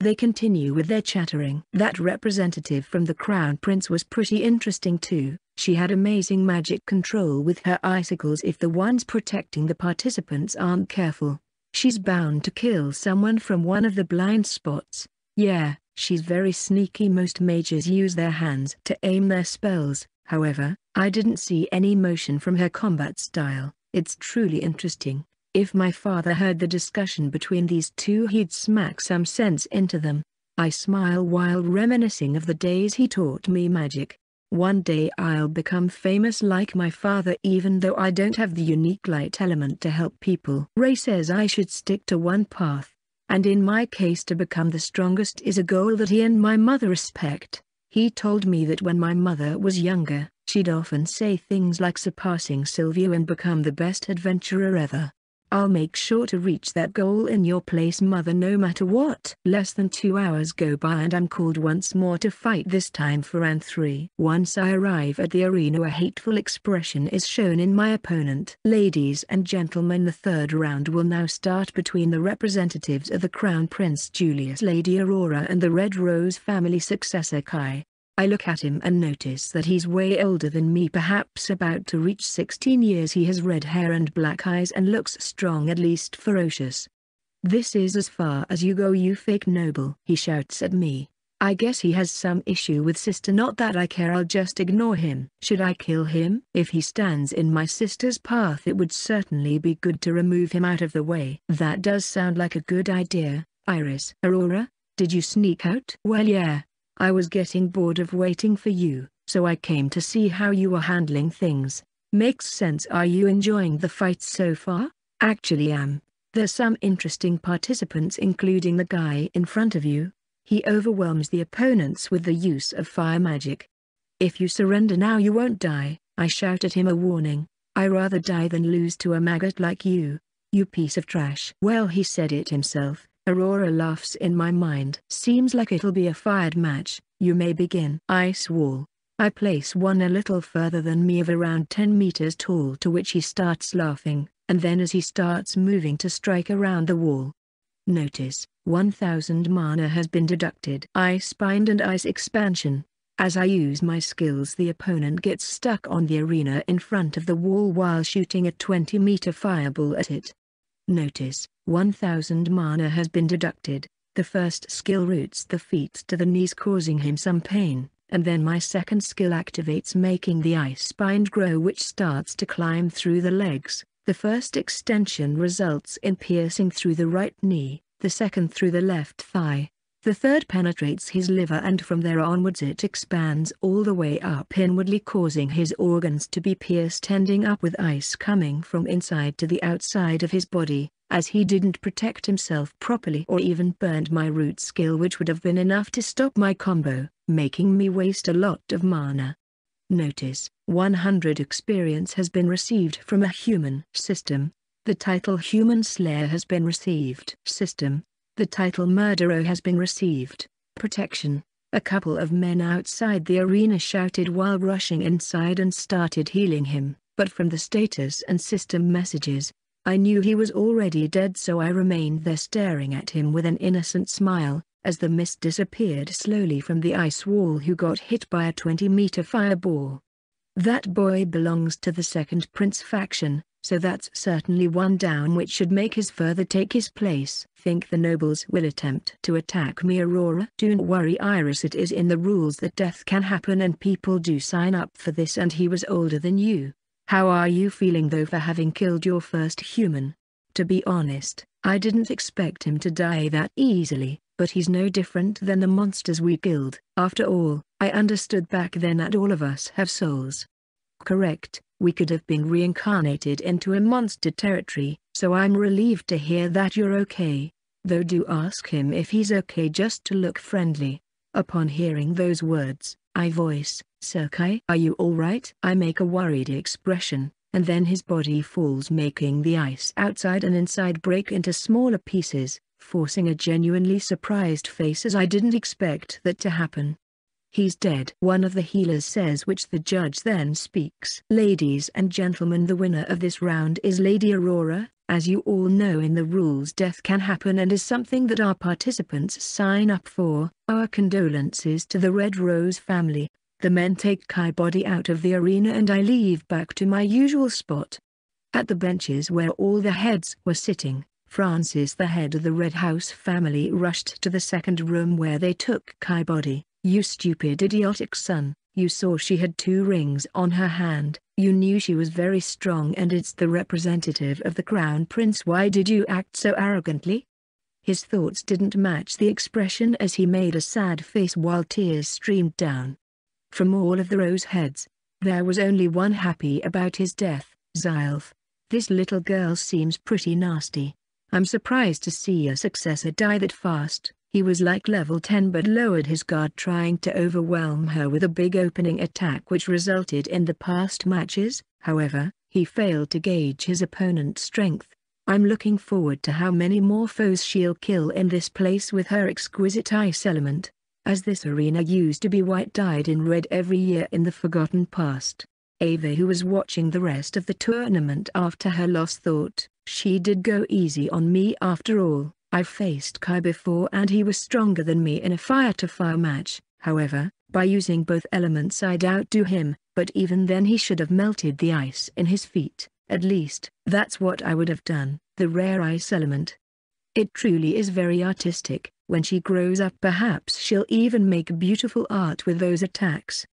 They continue with their chattering. That representative from the Crown Prince was pretty interesting too. She had amazing magic control with her icicles if the ones protecting the participants aren't careful. She's bound to kill someone from one of the blind spots. Yeah, she's very sneaky most mages use their hands to aim their spells, however, I didn't see any motion from her combat style. It's truly interesting. If my father heard the discussion between these two he'd smack some sense into them. I smile while reminiscing of the days he taught me magic. One day I'll become famous like my father even though I don't have the unique light element to help people. Ray says I should stick to one path. And in my case to become the strongest is a goal that he and my mother respect. He told me that when my mother was younger, she'd often say things like surpassing Sylvia and become the best adventurer ever. I'll make sure to reach that goal in your place mother no matter what. Less than two hours go by and I'm called once more to fight this time for round 3. Once I arrive at the arena a hateful expression is shown in my opponent. Ladies and gentlemen the third round will now start between the representatives of the Crown Prince Julius Lady Aurora and the Red Rose family successor Kai. I look at him and notice that he's way older than me perhaps about to reach 16 years he has red hair and black eyes and looks strong at least ferocious. This is as far as you go you fake noble he shouts at me. I guess he has some issue with sister not that I care I'll just ignore him. Should I kill him? If he stands in my sister's path it would certainly be good to remove him out of the way. That does sound like a good idea, Iris. Aurora, did you sneak out? Well yeah, I was getting bored of waiting for you, so I came to see how you were handling things. Makes sense are you enjoying the fight so far? Actually am. There's some interesting participants including the guy in front of you. He overwhelms the opponents with the use of fire magic. If you surrender now you won't die, I shout at him a warning. I rather die than lose to a maggot like you. You piece of trash. Well he said it himself, Aurora laughs in my mind. Seems like it'll be a fired match, you may begin. Ice wall. I place one a little further than me of around 10 meters tall to which he starts laughing, and then as he starts moving to strike around the wall. Notice, 1000 mana has been deducted. Ice bind and ice expansion. As I use my skills the opponent gets stuck on the arena in front of the wall while shooting a 20 meter fireball at it. Notice, 1000 mana has been deducted. The first skill roots the feet to the knees causing him some pain, and then my second skill activates making the ice bind grow which starts to climb through the legs. The first extension results in piercing through the right knee, the second through the left thigh, the third penetrates his liver and from there onwards it expands all the way up inwardly causing his organs to be pierced ending up with ice coming from inside to the outside of his body, as he didn't protect himself properly or even burned my root skill which would have been enough to stop my combo, making me waste a lot of mana. Notice, 100 experience has been received from a human system. The title Human Slayer has been received. System, the title Murderer has been received. Protection. A couple of men outside the arena shouted while rushing inside and started healing him, but from the status and system messages, I knew he was already dead so I remained there staring at him with an innocent smile, as the mist disappeared slowly from the ice wall who got hit by a 20-meter fireball. That boy belongs to the second prince faction, so that's certainly one down which should make his further take his place. Think the nobles will attempt to attack me Aurora? Don't worry Iris it is in the rules that death can happen and people do sign up for this and he was older than you. How are you feeling though for having killed your first human? To be honest, I didn't expect him to die that easily, but he's no different than the monsters we killed. After all, I understood back then that all of us have souls. Correct, we could have been reincarnated into a monster territory, so I'm relieved to hear that you're okay. Though do ask him if he's okay just to look friendly. Upon hearing those words, I voice, Sir Kai are you alright? I make a worried expression, and then his body falls making the ice outside and inside break into smaller pieces, forcing a genuinely surprised face as I didn't expect that to happen. He's dead. One of the healers says which the judge then speaks. Ladies and gentlemen the winner of this round is Lady Aurora, as you all know in the rules death can happen and is something that our participants sign up for. Our condolences to the Red Rose family. The men take Kai body out of the arena and I leave back to my usual spot. At the benches where all the heads were sitting, Francis the head of the Red House family rushed to the second room where they took Kai body. You stupid idiotic son, you saw she had two rings on her hand, you knew she was very strong and it's the representative of the crown prince why did you act so arrogantly? His thoughts didn't match the expression as he made a sad face while tears streamed down. From all of the rose heads, there was only one happy about his death, Zylf. This little girl seems pretty nasty. I'm surprised to see a successor die that fast. He was like level 10 but lowered his guard trying to overwhelm her with a big opening attack which resulted in the past matches, however, he failed to gauge his opponent's strength. I'm looking forward to how many more foes she'll kill in this place with her exquisite ice element, as this arena used to be white dyed in red every year in the forgotten past. Ava who was watching the rest of the tournament after her loss thought, she did go easy on me after all. I've faced Kai before and he was stronger than me in a fire-to-fire -fire match, however, by using both elements I'd outdo him, but even then he should have melted the ice in his feet, at least, that's what I would have done, the rare ice element. It truly is very artistic, when she grows up perhaps she'll even make beautiful art with those attacks.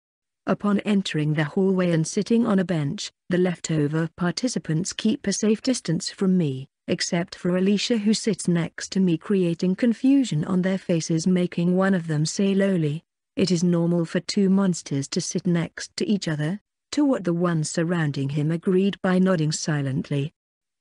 Upon entering the hallway and sitting on a bench, the leftover participants keep a safe distance from me, except for Alicia who sits next to me creating confusion on their faces making one of them say lowly, it is normal for two monsters to sit next to each other, to what the one surrounding him agreed by nodding silently.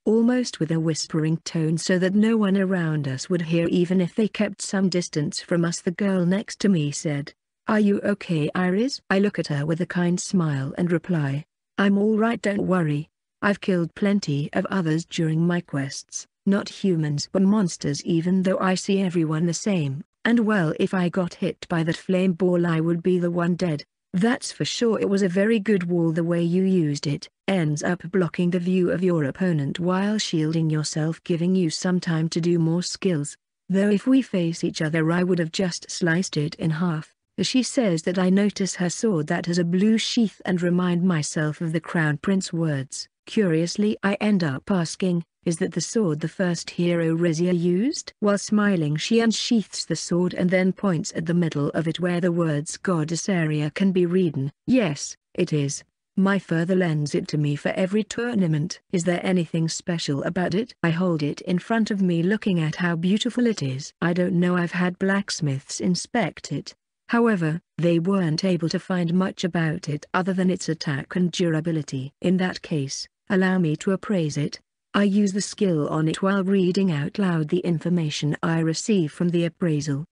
Almost with a whispering tone so that no one around us would hear even if they kept some distance from us the girl next to me said, Are you okay Iris? I look at her with a kind smile and reply, I'm alright don't worry, I've killed plenty of others during my quests, not humans but monsters even though I see everyone the same, and well if I got hit by that flame ball I would be the one dead. That's for sure it was a very good wall the way you used it, ends up blocking the view of your opponent while shielding yourself giving you some time to do more skills. Though if we face each other I would have just sliced it in half. As she says that I notice her sword that has a blue sheath and remind myself of the Crown Prince words. Curiously I end up asking, is that the sword the first hero Rezia used? While smiling she unsheaths the sword and then points at the middle of it where the words Goddess Arya can be readden. Yes, it is. My father lends it to me for every tournament. Is there anything special about it? I hold it in front of me looking at how beautiful it is. I don't know I've had blacksmiths inspect it. However, they weren't able to find much about it other than its attack and durability. In that case, Allow me to appraise it. I use the skill on it while reading out loud the information I receive from the appraisal.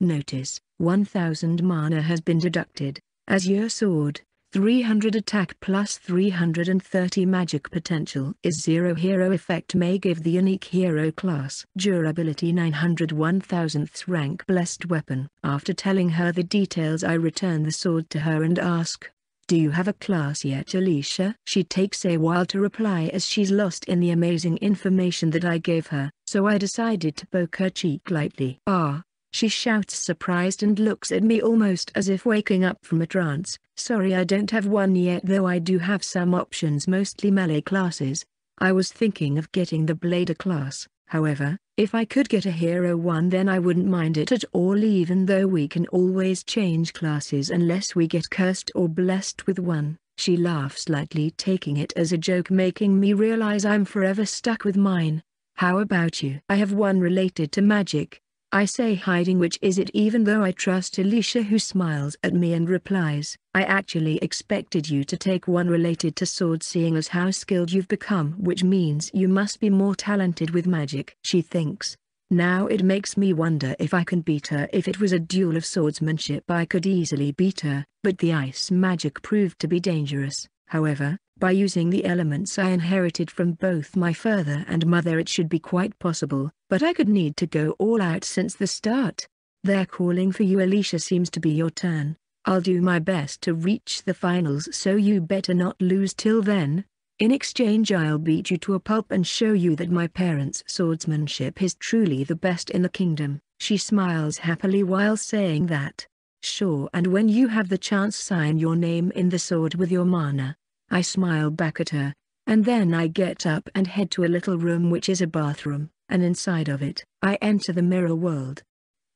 Notice, 1000 mana has been deducted. Azure Sword, 300 attack plus 330 magic potential is 0 hero effect may give the unique hero class. Durability 900 1000th rank blessed weapon. After telling her the details I return the sword to her and ask, do you have a class yet Alicia? She takes a while to reply as she's lost in the amazing information that I gave her, so I decided to poke her cheek lightly. Ah, she shouts surprised and looks at me almost as if waking up from a trance. Sorry I don't have one yet though I do have some options mostly melee classes. I was thinking of getting the Blader class, however, if I could get a hero one then I wouldn't mind it at all even though we can always change classes unless we get cursed or blessed with one. She laughs lightly taking it as a joke making me realize I'm forever stuck with mine. How about you? I have one related to magic. I say hiding which is it even though I trust Alicia who smiles at me and replies. I actually expected you to take one related to sword seeing as how skilled you've become which means you must be more talented with magic. She thinks. Now it makes me wonder if I can beat her if it was a duel of swordsmanship I could easily beat her, but the ice magic proved to be dangerous. However, by using the elements I inherited from both my father and mother it should be quite possible, but I could need to go all out since the start. They're calling for you Alicia seems to be your turn. I'll do my best to reach the finals so you better not lose till then. In exchange I'll beat you to a pulp and show you that my parents' swordsmanship is truly the best in the kingdom. She smiles happily while saying that. Sure and when you have the chance sign your name in the sword with your mana. I smile back at her, and then I get up and head to a little room which is a bathroom, and inside of it, I enter the mirror world.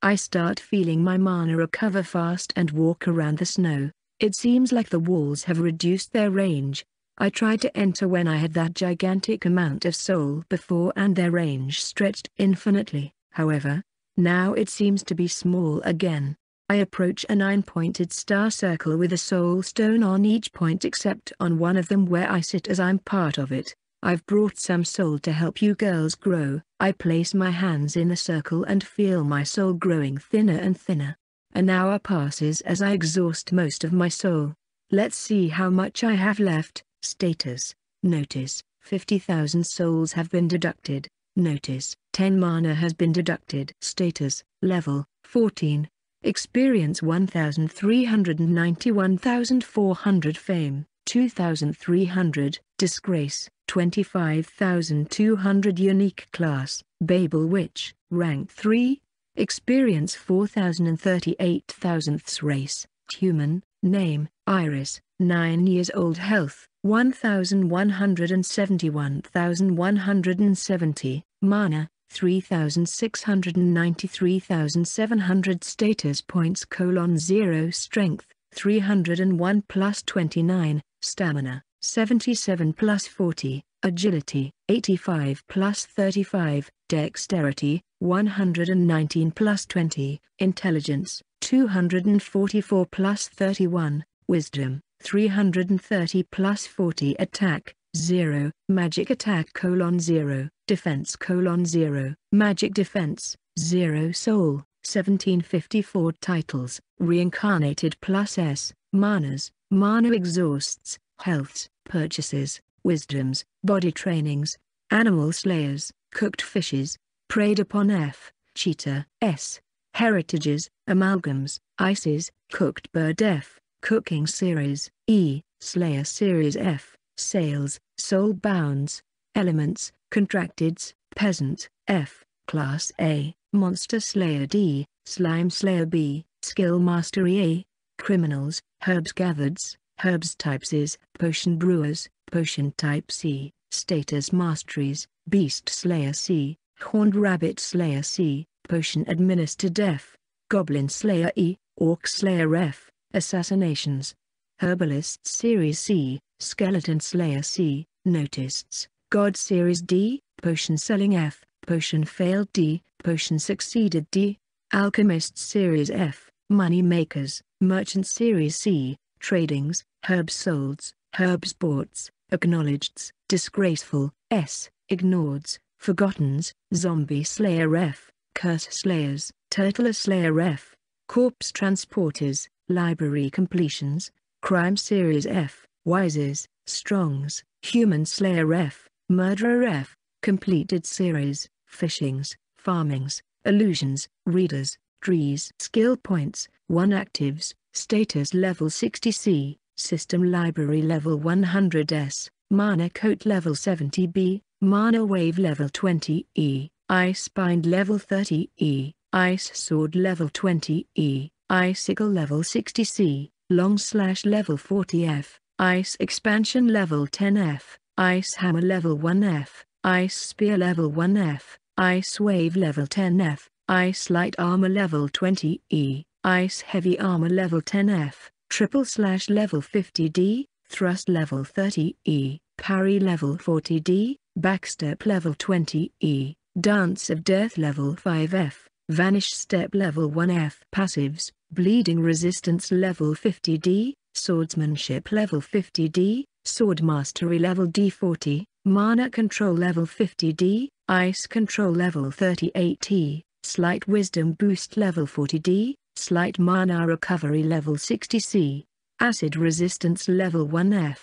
I start feeling my mana recover fast and walk around the snow. It seems like the walls have reduced their range, I tried to enter when I had that gigantic amount of soul before and their range stretched infinitely, however, now it seems to be small again. I approach a nine-pointed star circle with a soul stone on each point except on one of them where I sit as I'm part of it. I've brought some soul to help you girls grow. I place my hands in the circle and feel my soul growing thinner and thinner. An hour passes as I exhaust most of my soul. Let's see how much I have left. Status, notice, 50,000 souls have been deducted, notice, 10 mana has been deducted. Status, level, 14. Experience 1391,400 fame, 2300, disgrace, 25,200 unique class, Babel Witch, rank 3, experience 4038 thousandths race, human, name, Iris, 9 years old health, 1171,170, mana, 3693,700 status points colon 0 strength, 301 plus 29, stamina, 77 plus 40, agility, 85 plus 35, dexterity, 119 plus 20, intelligence, 244 plus 31, wisdom, 330 plus 40 attack, 0, magic attack colon 0, defense colon 0, magic defense, 0 soul, 1754 titles, reincarnated plus S, manas, mana exhausts, healths, purchases, wisdoms, body trainings, animal slayers, cooked fishes, preyed upon F, cheetah, S, heritages, amalgams, ices, cooked bird F, Cooking Series, E, Slayer Series F, Sales, Soul Bounds, Elements, Contracteds, Peasant, F, Class A, Monster Slayer D, Slime Slayer B, Skill Mastery A, Criminals, Herbs Gathereds, Herbs Types is, Potion Brewers, Potion Type C, Status Masteries, Beast Slayer C, Horned Rabbit Slayer C, Potion Administered F, Goblin Slayer E, Orc Slayer F, Assassinations. Herbalist Series C, Skeleton Slayer C, Notists, God Series D, Potion Selling F, Potion Failed D, Potion Succeeded D, Alchemist Series F, Money Makers, Merchant Series C, Tradings, Herbs Solds, Herbs Boards, Acknowledgeds, Disgraceful, S, Ignoreds, Forgottens, Zombie Slayer F, Curse Slayers, Turtle Slayer F, Corpse Transporters, Library Completions, Crime Series F, Wises, Strongs, Human Slayer F, Murderer F, Completed Series, Fishings, Farmings, Illusions, Readers, Trees Skill Points, 1 Actives, Status Level 60C, System Library Level 100S, Mana Coat Level 70B, Mana Wave Level 20E, Ice Bind Level 30E, Ice Sword Level 20E, Icicle level 60C, Long Slash level 40F, Ice Expansion level 10F, Ice Hammer level 1F, Ice Spear level 1F, Ice Wave level 10F, Ice Light Armor level 20E, Ice Heavy Armor level 10F, Triple Slash level 50D, thrust level 30 E, parry level 40 D, backstep level 20 E, dance of death level 5 F, vanish step level 1 F. Passives, bleeding resistance level 50 D, swordsmanship level 50 D, sword mastery level D40, mana control level 50 D, ice control level 38T, slight wisdom boost level 40 D, slight mana recovery level 60 C, acid resistance level 1F,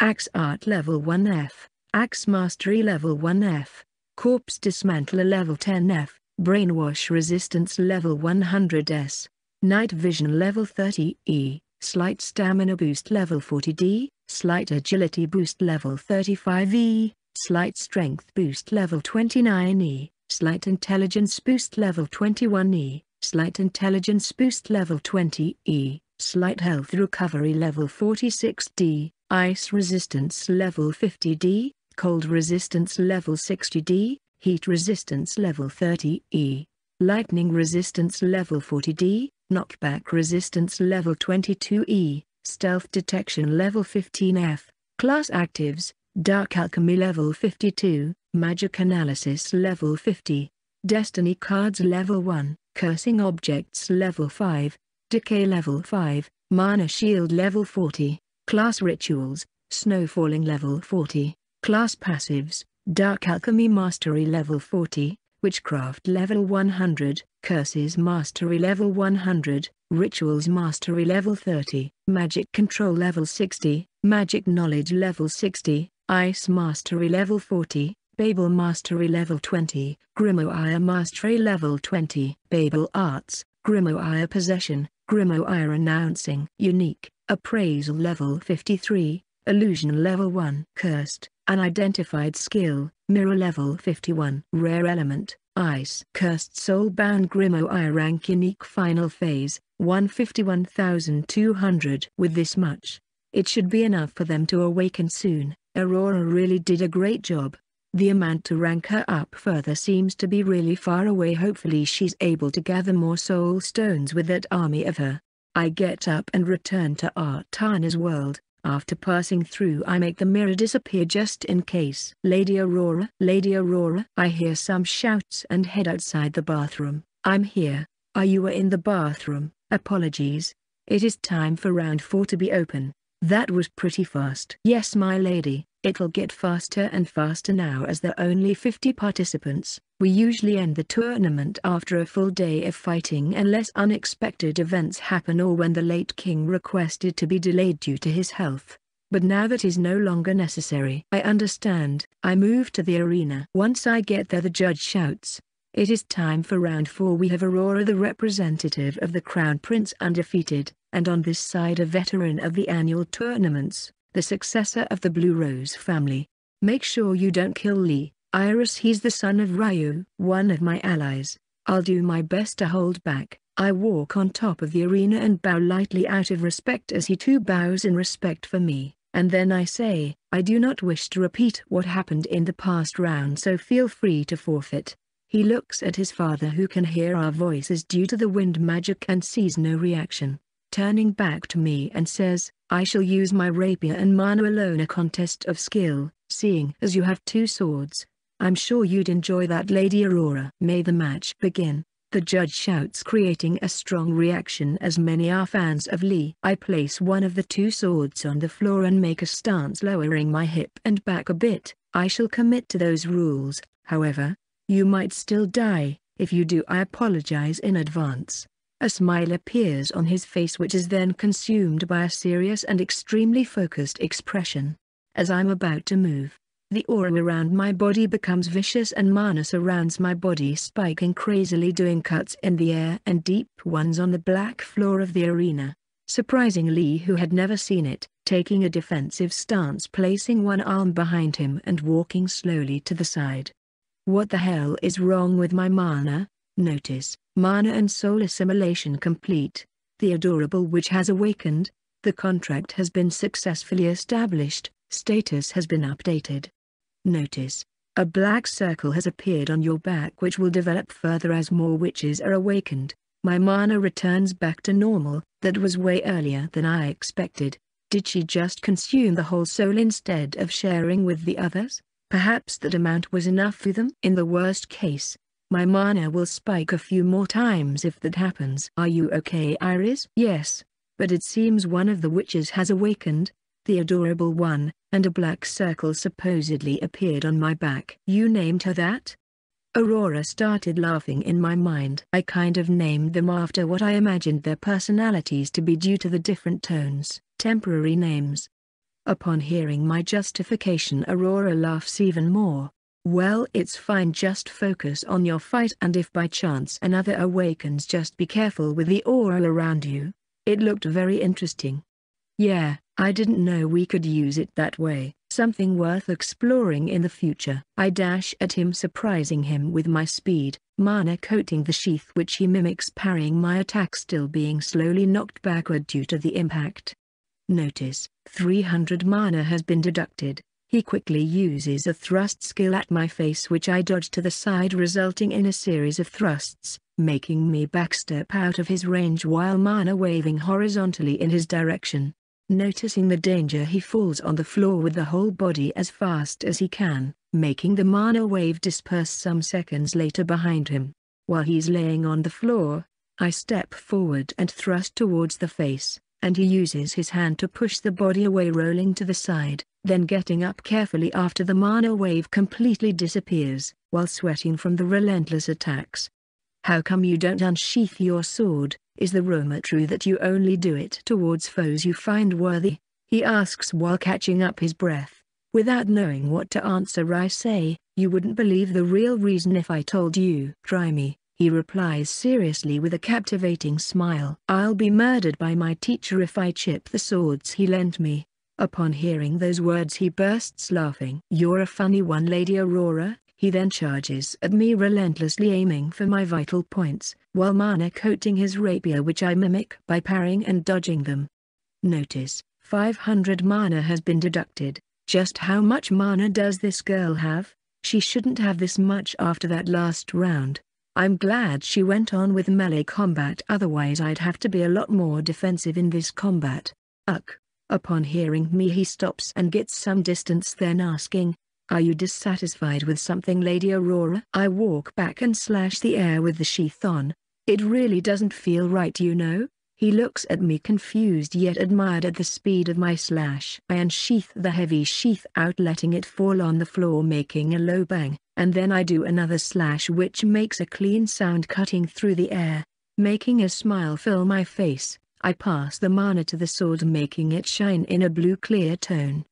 axe art level 1F, axe mastery level 1F, corpse dismantler level 10F, brainwash resistance level 100S, night vision level 30E, slight stamina boost level 40D, slight agility boost level 35E, slight strength boost level 29E, slight intelligence boost level 21E, Slight Intelligence Boost Level 20E, Slight Health Recovery Level 46D, Ice Resistance Level 50D, Cold Resistance Level 60D, Heat Resistance Level 30E, Lightning Resistance Level 40D, Knockback Resistance Level 22E, Stealth Detection Level 15F, Class Actives, Dark Alchemy Level 52, Magic Analysis Level 50, Destiny Cards Level 1. Cursing Objects Level 5, Decay Level 5, Mana Shield Level 40, Class Rituals, Snowfalling Level 40, Class Passives, Dark Alchemy Mastery Level 40, Witchcraft Level 100, Curses Mastery Level 100, Rituals Mastery Level 30, Magic Control Level 60, Magic Knowledge Level 60, Ice Mastery Level 40, Babel Mastery Level 20, Grimoire Mastery Level 20, Babel Arts, Grimoire Possession, Grimoire Announcing Unique, Appraisal Level 53, Illusion Level 1, Cursed, Unidentified Skill, Mirror Level 51, Rare Element, Ice. Cursed soul, Soulbound Grimoire Rank Unique Final Phase, 151,200. With this much, it should be enough for them to awaken soon. Aurora really did a great job. The amount to rank her up further seems to be really far away hopefully she's able to gather more soul stones with that army of her. I get up and return to Artana's world. After passing through I make the mirror disappear just in case. Lady Aurora, Lady Aurora. I hear some shouts and head outside the bathroom. I'm here. Are you in the bathroom? Apologies. It is time for round 4 to be open. That was pretty fast. Yes my lady. It'll get faster and faster now as there are only 50 participants. We usually end the tournament after a full day of fighting unless unexpected events happen or when the late king requested to be delayed due to his health. But now that is no longer necessary. I understand. I move to the arena. Once I get there the judge shouts. It is time for round 4 we have Aurora the representative of the Crown Prince undefeated, and on this side a veteran of the annual tournaments the successor of the Blue Rose family. Make sure you don't kill Lee, Iris he's the son of Ryu, one of my allies. I'll do my best to hold back. I walk on top of the arena and bow lightly out of respect as he too bows in respect for me, and then I say, I do not wish to repeat what happened in the past round so feel free to forfeit. He looks at his father who can hear our voices due to the wind magic and sees no reaction turning back to me and says, I shall use my rapier and mana alone a contest of skill, seeing as you have two swords. I'm sure you'd enjoy that Lady Aurora. May the match begin. The judge shouts creating a strong reaction as many are fans of Lee. I place one of the two swords on the floor and make a stance lowering my hip and back a bit. I shall commit to those rules, however. You might still die, if you do I apologize in advance. A smile appears on his face which is then consumed by a serious and extremely focused expression. As I'm about to move, the aura around my body becomes vicious and mana surrounds my body spiking crazily doing cuts in the air and deep ones on the black floor of the arena. Surprisingly who had never seen it, taking a defensive stance placing one arm behind him and walking slowly to the side. What the hell is wrong with my mana? Notice, mana and soul assimilation complete. The adorable witch has awakened. The contract has been successfully established. Status has been updated. Notice, a black circle has appeared on your back which will develop further as more witches are awakened. My mana returns back to normal, that was way earlier than I expected. Did she just consume the whole soul instead of sharing with the others? Perhaps that amount was enough for them? In the worst case, my mana will spike a few more times if that happens. Are you okay Iris? Yes, but it seems one of the witches has awakened, the adorable one, and a black circle supposedly appeared on my back. You named her that? Aurora started laughing in my mind. I kind of named them after what I imagined their personalities to be due to the different tones, temporary names. Upon hearing my justification Aurora laughs even more. Well it's fine just focus on your fight and if by chance another awakens just be careful with the aura around you. It looked very interesting. Yeah, I didn't know we could use it that way something worth exploring in the future. I dash at him surprising him with my speed, mana coating the sheath which he mimics parrying my attack still being slowly knocked backward due to the impact. Notice, 300 mana has been deducted. He quickly uses a thrust skill at my face which I dodge to the side resulting in a series of thrusts, making me backstep out of his range while mana waving horizontally in his direction. Noticing the danger he falls on the floor with the whole body as fast as he can, making the mana wave disperse some seconds later behind him. While he's laying on the floor, I step forward and thrust towards the face, and he uses his hand to push the body away rolling to the side, then getting up carefully after the mana wave completely disappears, while sweating from the relentless attacks. How come you don't unsheath your sword? Is the rumor true that you only do it towards foes you find worthy? He asks while catching up his breath. Without knowing what to answer I say, you wouldn't believe the real reason if I told you. Try me, he replies seriously with a captivating smile. I'll be murdered by my teacher if I chip the swords he lent me. Upon hearing those words he bursts laughing. You're a funny one Lady Aurora, he then charges at me relentlessly aiming for my vital points, while mana coating his rapier which I mimic by parrying and dodging them. Notice, 500 mana has been deducted. Just how much mana does this girl have? She shouldn't have this much after that last round. I'm glad she went on with melee combat otherwise I'd have to be a lot more defensive in this combat. Uck. Upon hearing me he stops and gets some distance then asking, are you dissatisfied with something Lady Aurora? I walk back and slash the air with the sheath on. It really doesn't feel right you know? He looks at me confused yet admired at the speed of my slash. I unsheath the heavy sheath out letting it fall on the floor making a low bang, and then I do another slash which makes a clean sound cutting through the air. Making a smile fill my face, I pass the mana to the sword making it shine in a blue clear tone.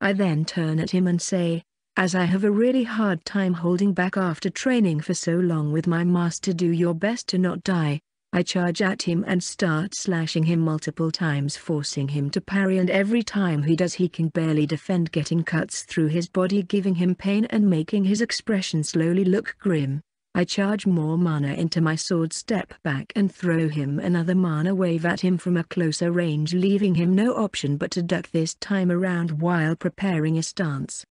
I then turn at him and say, as I have a really hard time holding back after training for so long with my master do your best to not die. I charge at him and start slashing him multiple times forcing him to parry and every time he does he can barely defend getting cuts through his body giving him pain and making his expression slowly look grim. I charge more mana into my sword step back and throw him another mana wave at him from a closer range leaving him no option but to duck this time around while preparing a stance.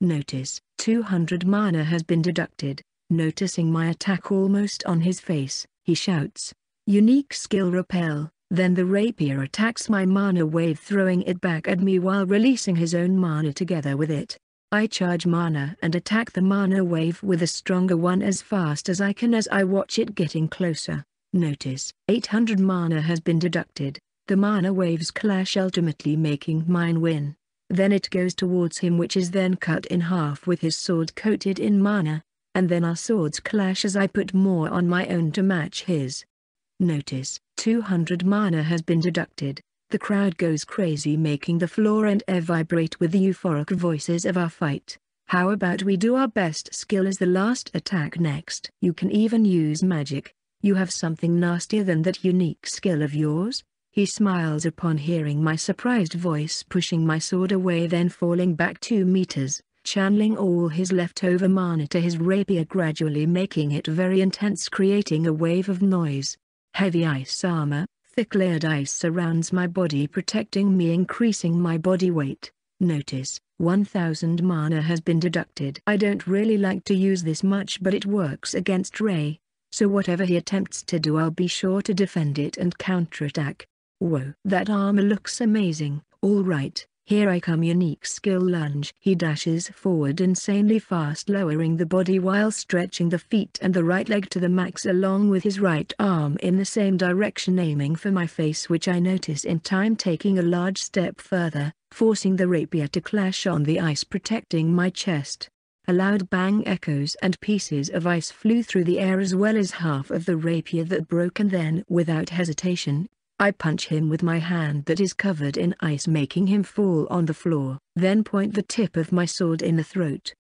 Notice, 200 mana has been deducted. Noticing my attack almost on his face, he shouts. Unique skill repel, then the rapier attacks my mana wave throwing it back at me while releasing his own mana together with it. I charge mana and attack the mana wave with a stronger one as fast as I can as I watch it getting closer. Notice, 800 mana has been deducted. The mana waves clash ultimately making mine win. Then it goes towards him which is then cut in half with his sword coated in mana, and then our swords clash as I put more on my own to match his. Notice, 200 mana has been deducted. The crowd goes crazy making the floor and air vibrate with the euphoric voices of our fight. How about we do our best skill as the last attack next? You can even use magic. You have something nastier than that unique skill of yours? He smiles upon hearing my surprised voice pushing my sword away then falling back two meters, channeling all his leftover mana to his rapier gradually making it very intense creating a wave of noise. Heavy ice armor, thick layered ice surrounds my body protecting me increasing my body weight. Notice, 1000 mana has been deducted. I don't really like to use this much but it works against Ray, so whatever he attempts to do I'll be sure to defend it and counterattack. Whoa. That armor looks amazing, Alright, here I come unique skill lunge. He dashes forward insanely fast lowering the body while stretching the feet and the right leg to the max along with his right arm in the same direction aiming for my face which I notice in time taking a large step further, forcing the rapier to clash on the ice protecting my chest. A loud bang echoes and pieces of ice flew through the air as well as half of the rapier that broke and then without hesitation, I punch him with my hand that is covered in ice making him fall on the floor, then point the tip of my sword in the throat.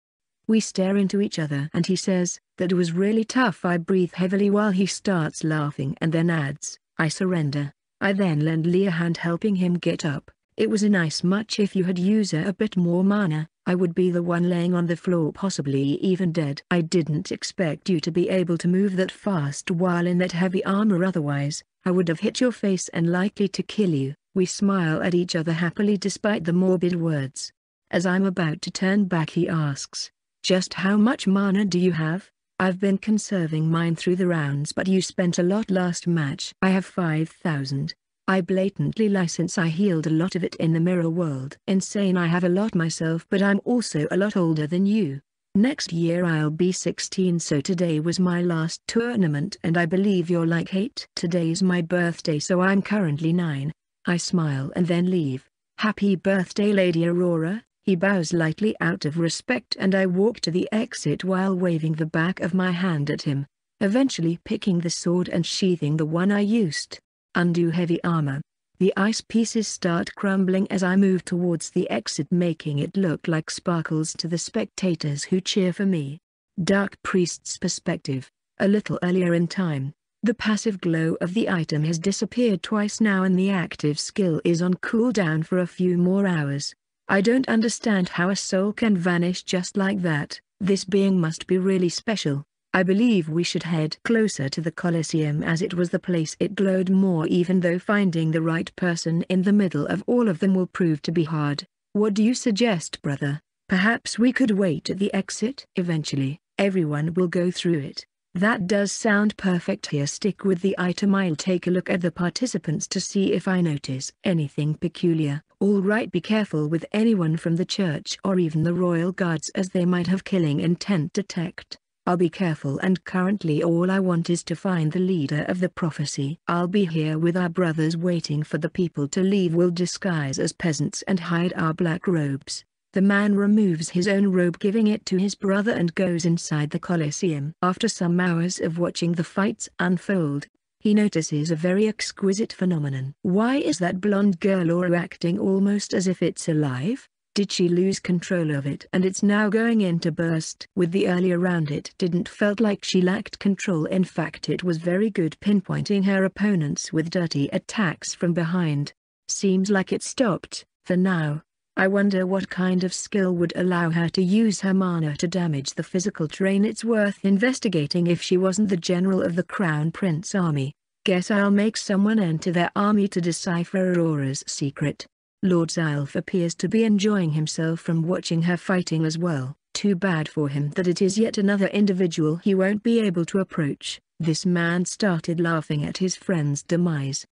We stare into each other and he says, that was really tough I breathe heavily while he starts laughing and then adds, I surrender. I then lend Lee a hand helping him get up. It was a nice much if you had used a bit more mana, I would be the one laying on the floor possibly even dead. I didn't expect you to be able to move that fast while in that heavy armor otherwise, I would have hit your face and likely to kill you. We smile at each other happily despite the morbid words. As I'm about to turn back he asks, just how much mana do you have? I've been conserving mine through the rounds but you spent a lot last match. I have 5000. I blatantly lie since I healed a lot of it in the mirror world. Insane I have a lot myself but I'm also a lot older than you. Next year I'll be 16 so today was my last tournament and I believe you're like 8. Today's my birthday so I'm currently 9. I smile and then leave. Happy birthday Lady Aurora, he bows lightly out of respect and I walk to the exit while waving the back of my hand at him, eventually picking the sword and sheathing the one I used. Undo heavy armor, the ice pieces start crumbling as I move towards the exit making it look like sparkles to the spectators who cheer for me. Dark Priest's perspective, a little earlier in time. The passive glow of the item has disappeared twice now and the active skill is on cooldown for a few more hours. I don't understand how a soul can vanish just like that, this being must be really special. I believe we should head closer to the Colosseum as it was the place it glowed more even though finding the right person in the middle of all of them will prove to be hard. What do you suggest brother? Perhaps we could wait at the exit? Eventually, everyone will go through it. That does sound perfect here stick with the item I'll take a look at the participants to see if I notice anything peculiar. Alright be careful with anyone from the church or even the royal guards as they might have killing intent detect. I'll be careful and currently all I want is to find the leader of the prophecy. I'll be here with our brothers waiting for the people to leave we'll disguise as peasants and hide our black robes. The man removes his own robe giving it to his brother and goes inside the Colosseum. After some hours of watching the fights unfold, he notices a very exquisite phenomenon. Why is that blonde girl or acting almost as if it's alive? Did she lose control of it and it's now going in to burst? With the earlier round it didn't felt like she lacked control in fact it was very good pinpointing her opponents with dirty attacks from behind. Seems like it stopped, for now. I wonder what kind of skill would allow her to use her mana to damage the physical terrain it's worth investigating if she wasn't the general of the Crown Prince army. Guess I'll make someone enter their army to decipher Aurora's secret. Lord Zylf appears to be enjoying himself from watching her fighting as well. Too bad for him that it is yet another individual he won't be able to approach. This man started laughing at his friend's demise.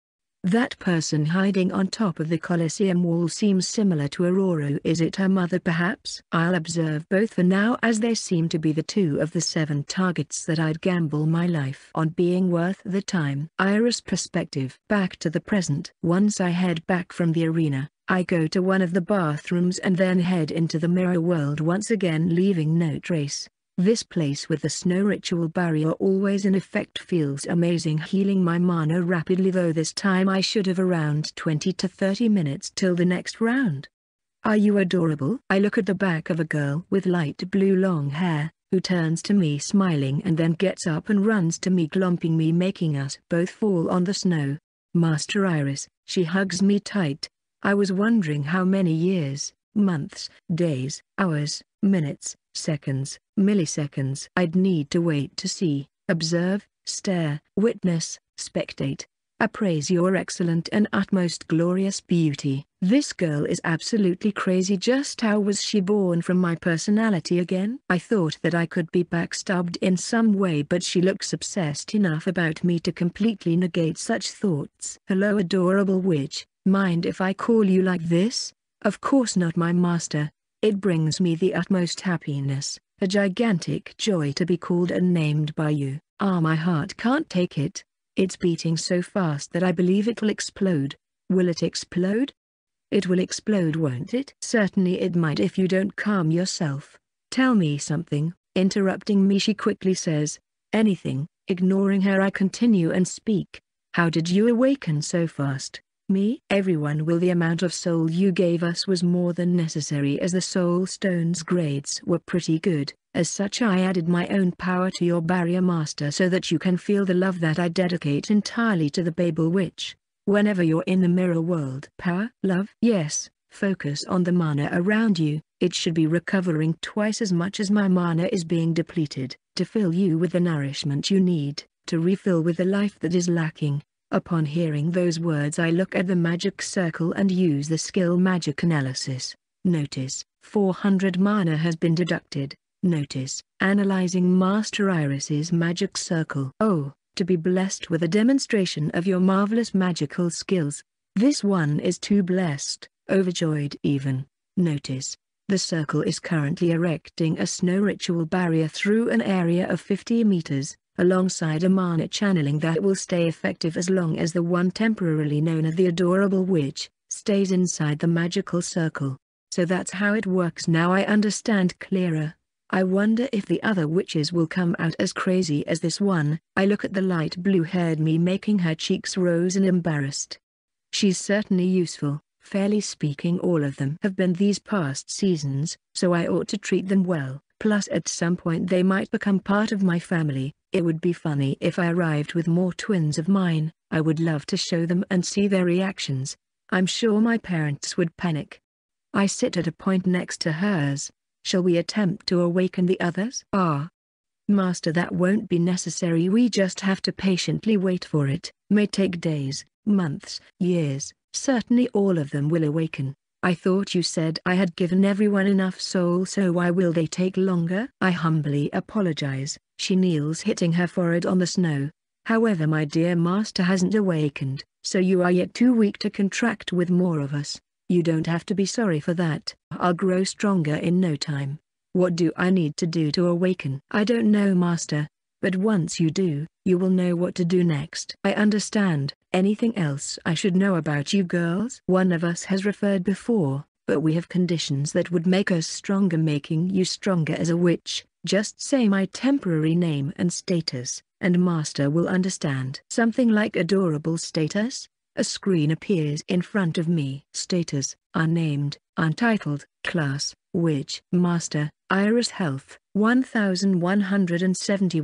That person hiding on top of the Colosseum wall seems similar to Aurora is it her mother perhaps? I'll observe both for now as they seem to be the two of the seven targets that I'd gamble my life on being worth the time. Iris perspective. Back to the present. Once I head back from the arena, I go to one of the bathrooms and then head into the mirror world once again leaving no trace. This place with the snow ritual barrier always in effect feels amazing healing my mana rapidly though this time I should have around 20 to 30 minutes till the next round. Are you adorable? I look at the back of a girl with light blue long hair, who turns to me smiling and then gets up and runs to me clumping me making us both fall on the snow. Master Iris, she hugs me tight, I was wondering how many years, months, days, hours, minutes, seconds, milliseconds I'd need to wait to see, observe, stare, witness, spectate, appraise your excellent and utmost glorious beauty. This girl is absolutely crazy just how was she born from my personality again? I thought that I could be backstabbed in some way but she looks obsessed enough about me to completely negate such thoughts. Hello adorable witch, Mind if I call you like this? Of course not my master. It brings me the utmost happiness, a gigantic joy to be called and named by you. Ah my heart can't take it. It's beating so fast that I believe it will explode. Will it explode? It will explode won't it? Certainly it might if you don't calm yourself. Tell me something, interrupting me she quickly says. Anything, ignoring her I continue and speak. How did you awaken so fast? Me? Everyone will the amount of soul you gave us was more than necessary as the soul stone's grades were pretty good. As such I added my own power to your barrier master so that you can feel the love that I dedicate entirely to the Babel Witch. Whenever you're in the mirror world. Power? Love? Yes, focus on the mana around you, it should be recovering twice as much as my mana is being depleted, to fill you with the nourishment you need, to refill with the life that is lacking. Upon hearing those words I look at the magic circle and use the skill magic analysis. Notice, 400 mana has been deducted. Notice, analyzing Master Iris's magic circle. Oh, to be blessed with a demonstration of your marvelous magical skills. This one is too blessed, overjoyed even. Notice, the circle is currently erecting a snow ritual barrier through an area of 50 meters, alongside a mana channeling that will stay effective as long as the one temporarily known as the Adorable Witch, stays inside the magical circle. So that's how it works now I understand clearer. I wonder if the other witches will come out as crazy as this one. I look at the light blue-haired me making her cheeks rose and embarrassed. She's certainly useful, fairly speaking all of them have been these past seasons, so I ought to treat them well, plus at some point they might become part of my family, it would be funny if I arrived with more twins of mine, I would love to show them and see their reactions. I'm sure my parents would panic. I sit at a point next to hers. Shall we attempt to awaken the others? Ah. Master that won't be necessary we just have to patiently wait for it, may take days, months, years, certainly all of them will awaken. I thought you said I had given everyone enough soul so why will they take longer? I humbly apologize, she kneels hitting her forehead on the snow. However my dear master hasn't awakened, so you are yet too weak to contract with more of us. You don't have to be sorry for that. I'll grow stronger in no time. What do I need to do to awaken? I don't know master, but once you do, you will know what to do next. I understand. Anything else I should know about you girls? One of us has referred before, but we have conditions that would make us stronger making you stronger as a witch. Just say my temporary name and status, and master will understand. Something like adorable status? A screen appears in front of me. Status, unnamed, untitled, class, witch, master, Iris Health, 1170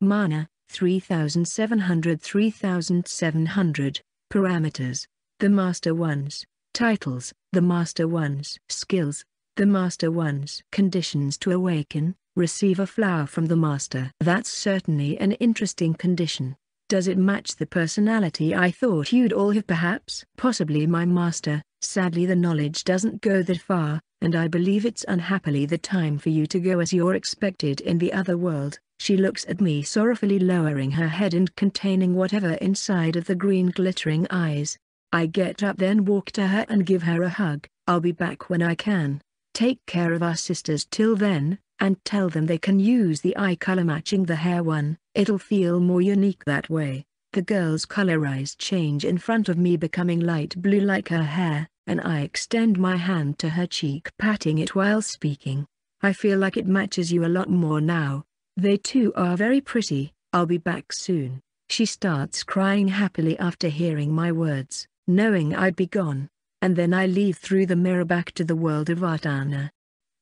Mana, 3700 3700, Parameters, the Master Ones, Titles, the Master Ones, Skills, the Master Ones. Conditions to awaken, receive a flower from the Master. That's certainly an interesting condition. Does it match the personality I thought you'd all have perhaps? Possibly my master, sadly the knowledge doesn't go that far, and I believe it's unhappily the time for you to go as you're expected in the other world. She looks at me sorrowfully lowering her head and containing whatever inside of the green glittering eyes. I get up then walk to her and give her a hug. I'll be back when I can. Take care of our sisters till then, and tell them they can use the eye color matching the hair one, it'll feel more unique that way. The girl's color eyes change in front of me becoming light blue like her hair, and I extend my hand to her cheek patting it while speaking. I feel like it matches you a lot more now. They too are very pretty, I'll be back soon. She starts crying happily after hearing my words, knowing I'd be gone. And then I leave through the mirror back to the world of Artana.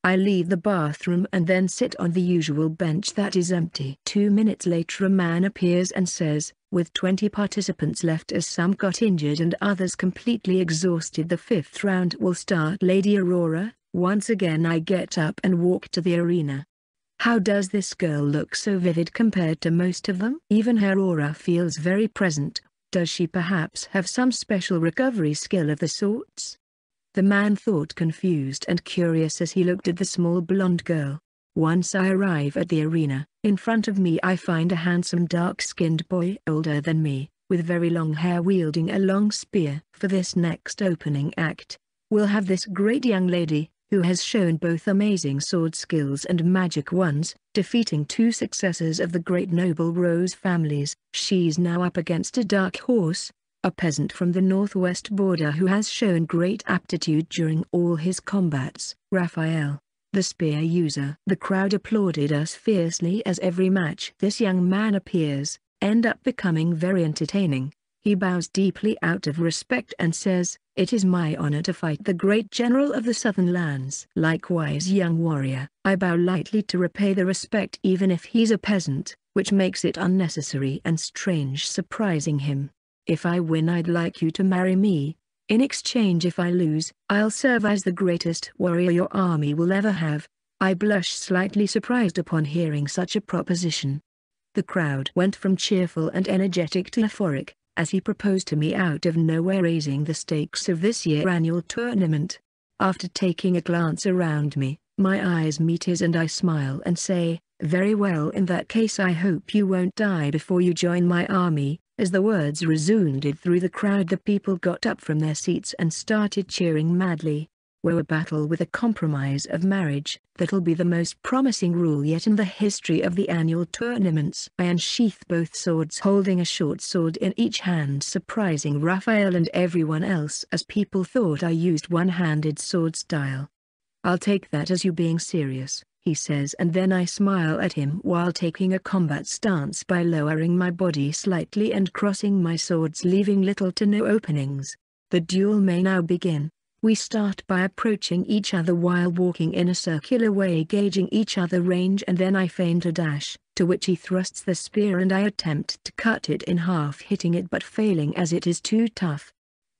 I leave the bathroom and then sit on the usual bench that is empty. Two minutes later a man appears and says, with 20 participants left as some got injured and others completely exhausted the fifth round will start Lady Aurora, once again I get up and walk to the arena. How does this girl look so vivid compared to most of them? Even her aura feels very present, does she perhaps have some special recovery skill of the sorts? The man thought confused and curious as he looked at the small blonde girl. Once I arrive at the arena, in front of me I find a handsome dark-skinned boy older than me, with very long hair wielding a long spear. For this next opening act, we'll have this great young lady, who has shown both amazing sword skills and magic ones, defeating two successors of the great noble Rose families. She's now up against a dark horse, a peasant from the northwest border who has shown great aptitude during all his combats, Raphael, the spear user. The crowd applauded us fiercely as every match this young man appears, end up becoming very entertaining. He bows deeply out of respect and says, It is my honor to fight the great general of the southern lands. Likewise young warrior, I bow lightly to repay the respect even if he's a peasant, which makes it unnecessary and strange surprising him. If I win I'd like you to marry me. In exchange if I lose, I'll serve as the greatest warrior your army will ever have. I blush slightly surprised upon hearing such a proposition. The crowd went from cheerful and energetic to euphoric, as he proposed to me out of nowhere raising the stakes of this year's annual tournament. After taking a glance around me, my eyes meet his and I smile and say, very well in that case I hope you won't die before you join my army, as the words resounded through the crowd the people got up from their seats and started cheering madly. We're a battle with a compromise of marriage, that'll be the most promising rule yet in the history of the annual tournaments. I unsheath both swords holding a short sword in each hand surprising Raphael and everyone else as people thought I used one-handed sword style. I'll take that as you being serious he says and then I smile at him while taking a combat stance by lowering my body slightly and crossing my swords leaving little to no openings. The duel may now begin. We start by approaching each other while walking in a circular way gauging each other range and then I feint a dash, to which he thrusts the spear and I attempt to cut it in half hitting it but failing as it is too tough.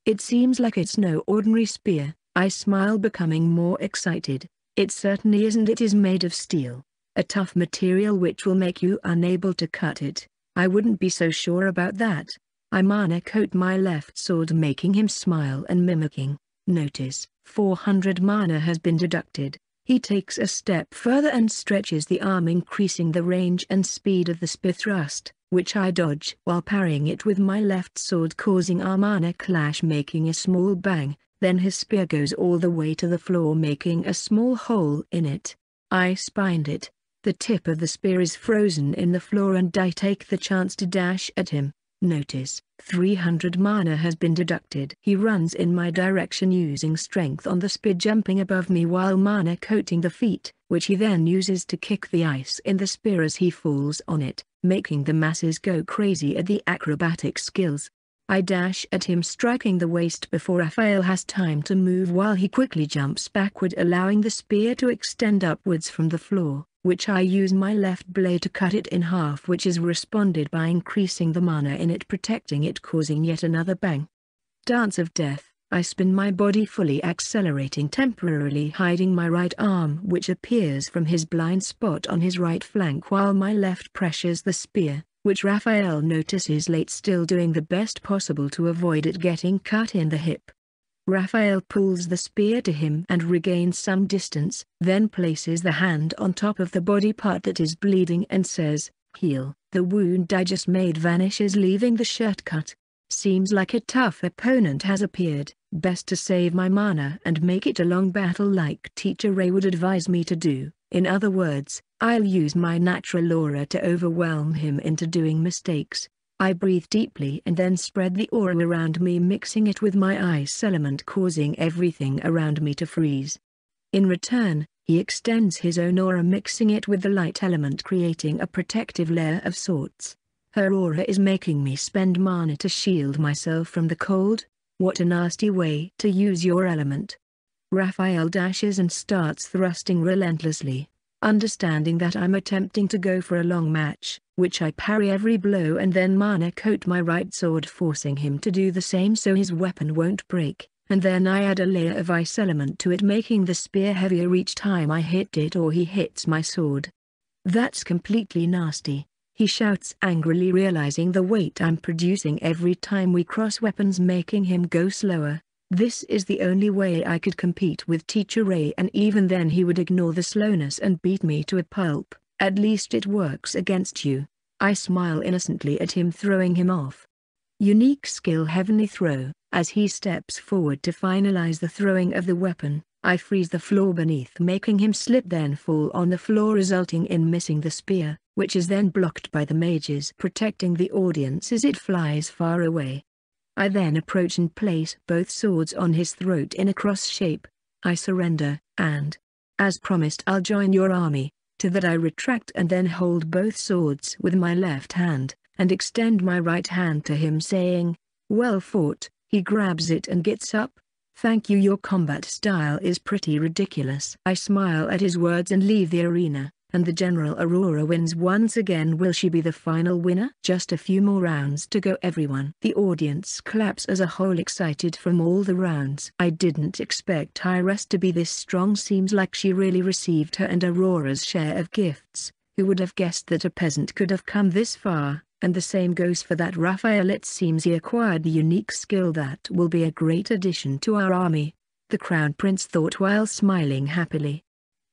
It seems like it's no ordinary spear, I smile becoming more excited. It certainly isn't it is made of steel, a tough material which will make you unable to cut it. I wouldn't be so sure about that. I mana coat my left sword making him smile and mimicking. Notice, 400 mana has been deducted. He takes a step further and stretches the arm increasing the range and speed of the spear thrust, which I dodge while parrying it with my left sword causing our mana clash making a small bang, then his spear goes all the way to the floor making a small hole in it. I spined it. The tip of the spear is frozen in the floor and I take the chance to dash at him. Notice, 300 mana has been deducted. He runs in my direction using strength on the spear jumping above me while mana coating the feet, which he then uses to kick the ice in the spear as he falls on it, making the masses go crazy at the acrobatic skills. I dash at him striking the waist before Raphael has time to move while he quickly jumps backward allowing the spear to extend upwards from the floor, which I use my left blade to cut it in half which is responded by increasing the mana in it protecting it causing yet another bang. Dance of Death, I spin my body fully accelerating temporarily hiding my right arm which appears from his blind spot on his right flank while my left pressures the spear which Raphael notices late still doing the best possible to avoid it getting cut in the hip. Raphael pulls the spear to him and regains some distance, then places the hand on top of the body part that is bleeding and says, heal. The wound I just made vanishes leaving the shirt cut. Seems like a tough opponent has appeared, best to save my mana and make it a long battle like Teacher Ray would advise me to do. In other words, I'll use my natural aura to overwhelm him into doing mistakes. I breathe deeply and then spread the aura around me mixing it with my ice element causing everything around me to freeze. In return, he extends his own aura mixing it with the light element creating a protective layer of sorts. Her aura is making me spend mana to shield myself from the cold? What a nasty way to use your element. Raphael dashes and starts thrusting relentlessly. Understanding that I'm attempting to go for a long match, which I parry every blow and then mana coat my right sword forcing him to do the same so his weapon won't break, and then I add a layer of ice element to it making the spear heavier each time I hit it or he hits my sword. That's completely nasty. He shouts angrily realizing the weight I'm producing every time we cross weapons making him go slower. This is the only way I could compete with Teacher Ray and even then he would ignore the slowness and beat me to a pulp, at least it works against you. I smile innocently at him throwing him off. Unique skill heavenly throw. As he steps forward to finalize the throwing of the weapon, I freeze the floor beneath making him slip then fall on the floor resulting in missing the spear, which is then blocked by the mages protecting the audience as it flies far away. I then approach and place both swords on his throat in a cross shape. I surrender, and, as promised I'll join your army, to that I retract and then hold both swords with my left hand, and extend my right hand to him saying, Well fought, he grabs it and gets up. Thank you your combat style is pretty ridiculous. I smile at his words and leave the arena, and the General Aurora wins once again will she be the final winner? Just a few more rounds to go everyone. The audience claps as a whole excited from all the rounds. I didn't expect Iris to be this strong seems like she really received her and Aurora's share of gifts. Who would have guessed that a peasant could have come this far? And the same goes for that Raphael it seems he acquired the unique skill that will be a great addition to our army. The crown prince thought while smiling happily.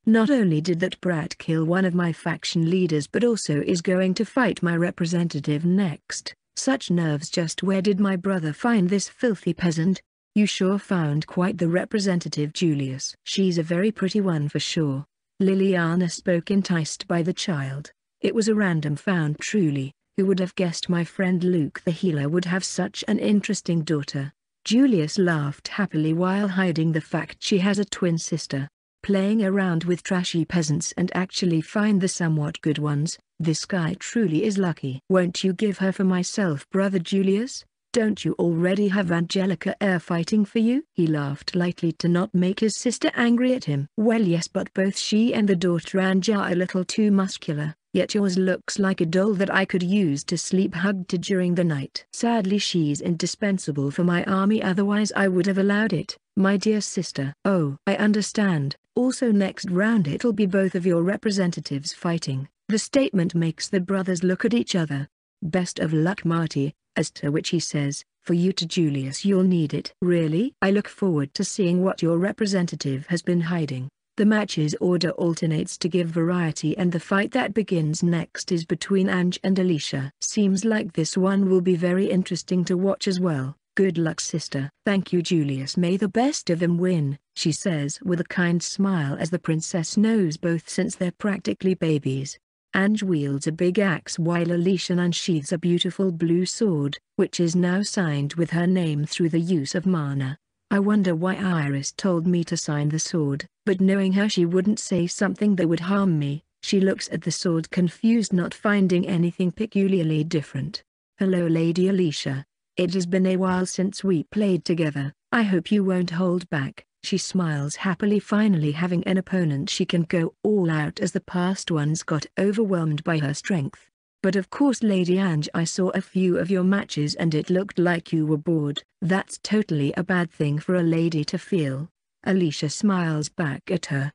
Not only did that brat kill one of my faction leaders but also is going to fight my representative next. Such nerves just where did my brother find this filthy peasant? You sure found quite the representative Julius. She's a very pretty one for sure. Liliana spoke enticed by the child. It was a random found truly. Who would have guessed my friend Luke the healer would have such an interesting daughter? Julius laughed happily while hiding the fact she has a twin sister. Playing around with trashy peasants and actually find the somewhat good ones, this guy truly is lucky. Won't you give her for myself brother Julius? Don't you already have Angelica air fighting for you? He laughed lightly to not make his sister angry at him. Well yes but both she and the daughter are a little too muscular. Yet yours looks like a doll that I could use to sleep hugged to during the night. Sadly she's indispensable for my army otherwise I would have allowed it, my dear sister. Oh, I understand. Also next round it'll be both of your representatives fighting. The statement makes the brothers look at each other. Best of luck Marty, as to which he says, for you to Julius you'll need it. Really? I look forward to seeing what your representative has been hiding. The match's order alternates to give variety and the fight that begins next is between Ange and Alicia. Seems like this one will be very interesting to watch as well. Good luck sister. Thank you Julius may the best of them win, she says with a kind smile as the princess knows both since they're practically babies. Ange wields a big axe while Alicia unsheathes a beautiful blue sword, which is now signed with her name through the use of mana. I wonder why Iris told me to sign the sword, but knowing her she wouldn't say something that would harm me. She looks at the sword confused not finding anything peculiarly different. Hello Lady Alicia. It has been a while since we played together, I hope you won't hold back. She smiles happily finally having an opponent she can go all out as the past ones got overwhelmed by her strength. But of course Lady Ange I saw a few of your matches and it looked like you were bored. That's totally a bad thing for a lady to feel. Alicia smiles back at her.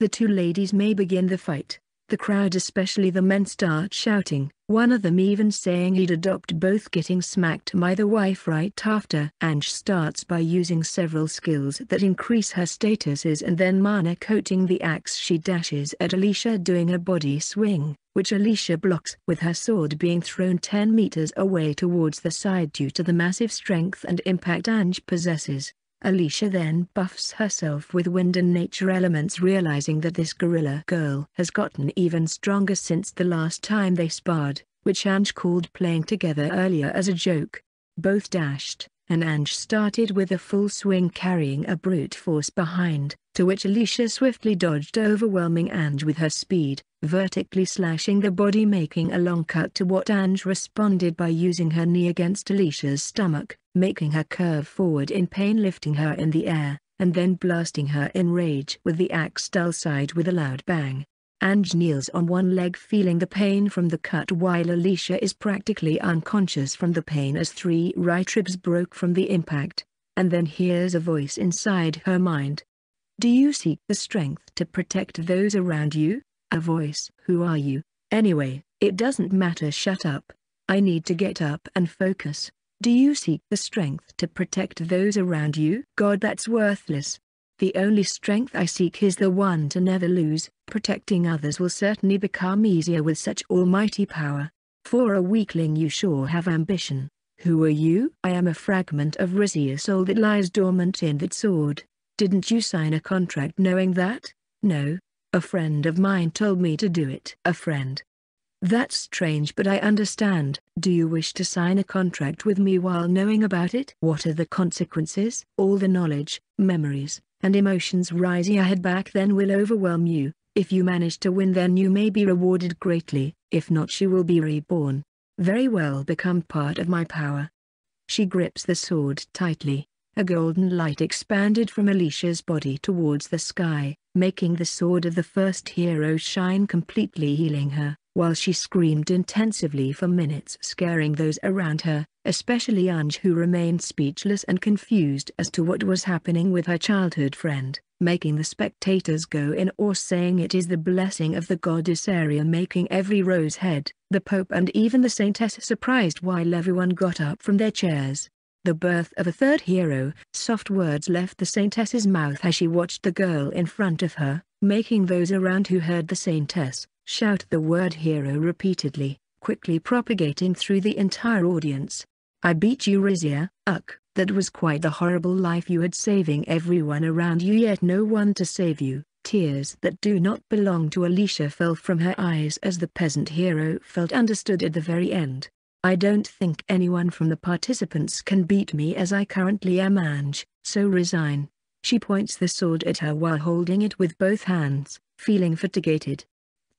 The two ladies may begin the fight. The crowd especially the men start shouting, one of them even saying he'd adopt both getting smacked by the wife right after. Ange starts by using several skills that increase her statuses and then mana coating the axe she dashes at Alicia doing a body swing which Alicia blocks with her sword being thrown 10 meters away towards the side due to the massive strength and impact Ange possesses. Alicia then buffs herself with wind and nature elements realizing that this gorilla girl has gotten even stronger since the last time they sparred, which Ange called playing together earlier as a joke. Both dashed, and Ange started with a full swing carrying a brute force behind, to which Alicia swiftly dodged overwhelming Ange with her speed vertically slashing the body making a long cut to what Ange responded by using her knee against Alicia's stomach, making her curve forward in pain lifting her in the air, and then blasting her in rage with the axe dull side with a loud bang. Ange kneels on one leg feeling the pain from the cut while Alicia is practically unconscious from the pain as three right ribs broke from the impact, and then hears a voice inside her mind. Do you seek the strength to protect those around you? A voice. Who are you? Anyway, it doesn't matter shut up. I need to get up and focus. Do you seek the strength to protect those around you? God that's worthless. The only strength I seek is the one to never lose, protecting others will certainly become easier with such almighty power. For a weakling you sure have ambition. Who are you? I am a fragment of Rizia's soul that lies dormant in that sword. Didn't you sign a contract knowing that? No. A friend of mine told me to do it. A friend. That's strange but I understand. Do you wish to sign a contract with me while knowing about it? What are the consequences? All the knowledge, memories, and emotions Rizia had back then will overwhelm you. If you manage to win then you may be rewarded greatly, if not she will be reborn. Very well become part of my power. She grips the sword tightly. A golden light expanded from Alicia's body towards the sky, making the sword of the first hero shine completely healing her while she screamed intensively for minutes scaring those around her, especially Ange who remained speechless and confused as to what was happening with her childhood friend, making the spectators go in awe saying it is the blessing of the goddess Arya making every rose head, the Pope and even the Saintess surprised while everyone got up from their chairs. The birth of a third hero, soft words left the Saintess's mouth as she watched the girl in front of her, making those around who heard the Saintess, Shout the word hero repeatedly, quickly propagating through the entire audience. I beat you Rizia, ugh, that was quite the horrible life you had saving everyone around you yet no one to save you. Tears that do not belong to Alicia fell from her eyes as the peasant hero felt understood at the very end. I don't think anyone from the participants can beat me as I currently am Ange, so resign. She points the sword at her while holding it with both hands, feeling fatigued.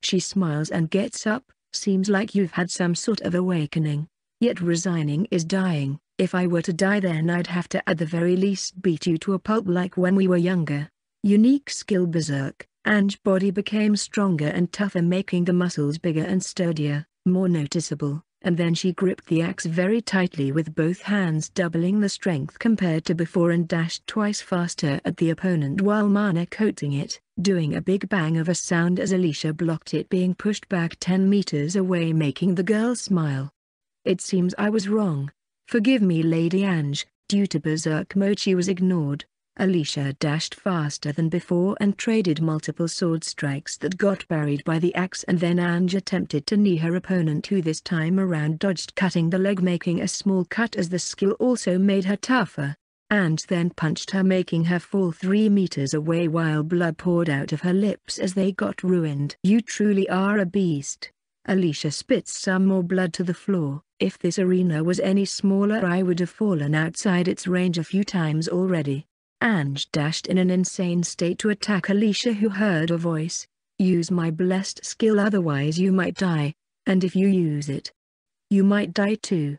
She smiles and gets up, seems like you've had some sort of awakening. Yet resigning is dying, if I were to die then I'd have to at the very least beat you to a pulp like when we were younger. Unique skill berserk, Ange body became stronger and tougher making the muscles bigger and sturdier, more noticeable and then she gripped the axe very tightly with both hands doubling the strength compared to before and dashed twice faster at the opponent while mana coating it, doing a big bang of a sound as Alicia blocked it being pushed back 10 meters away making the girl smile. It seems I was wrong. Forgive me Lady Ange, due to berserk mode she was ignored, Alicia dashed faster than before and traded multiple sword strikes that got buried by the axe and then Ange attempted to knee her opponent who this time around dodged cutting the leg making a small cut as the skill also made her tougher. Ange then punched her making her fall three meters away while blood poured out of her lips as they got ruined. You truly are a beast. Alicia spits some more blood to the floor. If this arena was any smaller I would have fallen outside its range a few times already. Ange dashed in an insane state to attack Alicia who heard a voice. Use my blessed skill otherwise you might die, and if you use it, you might die too.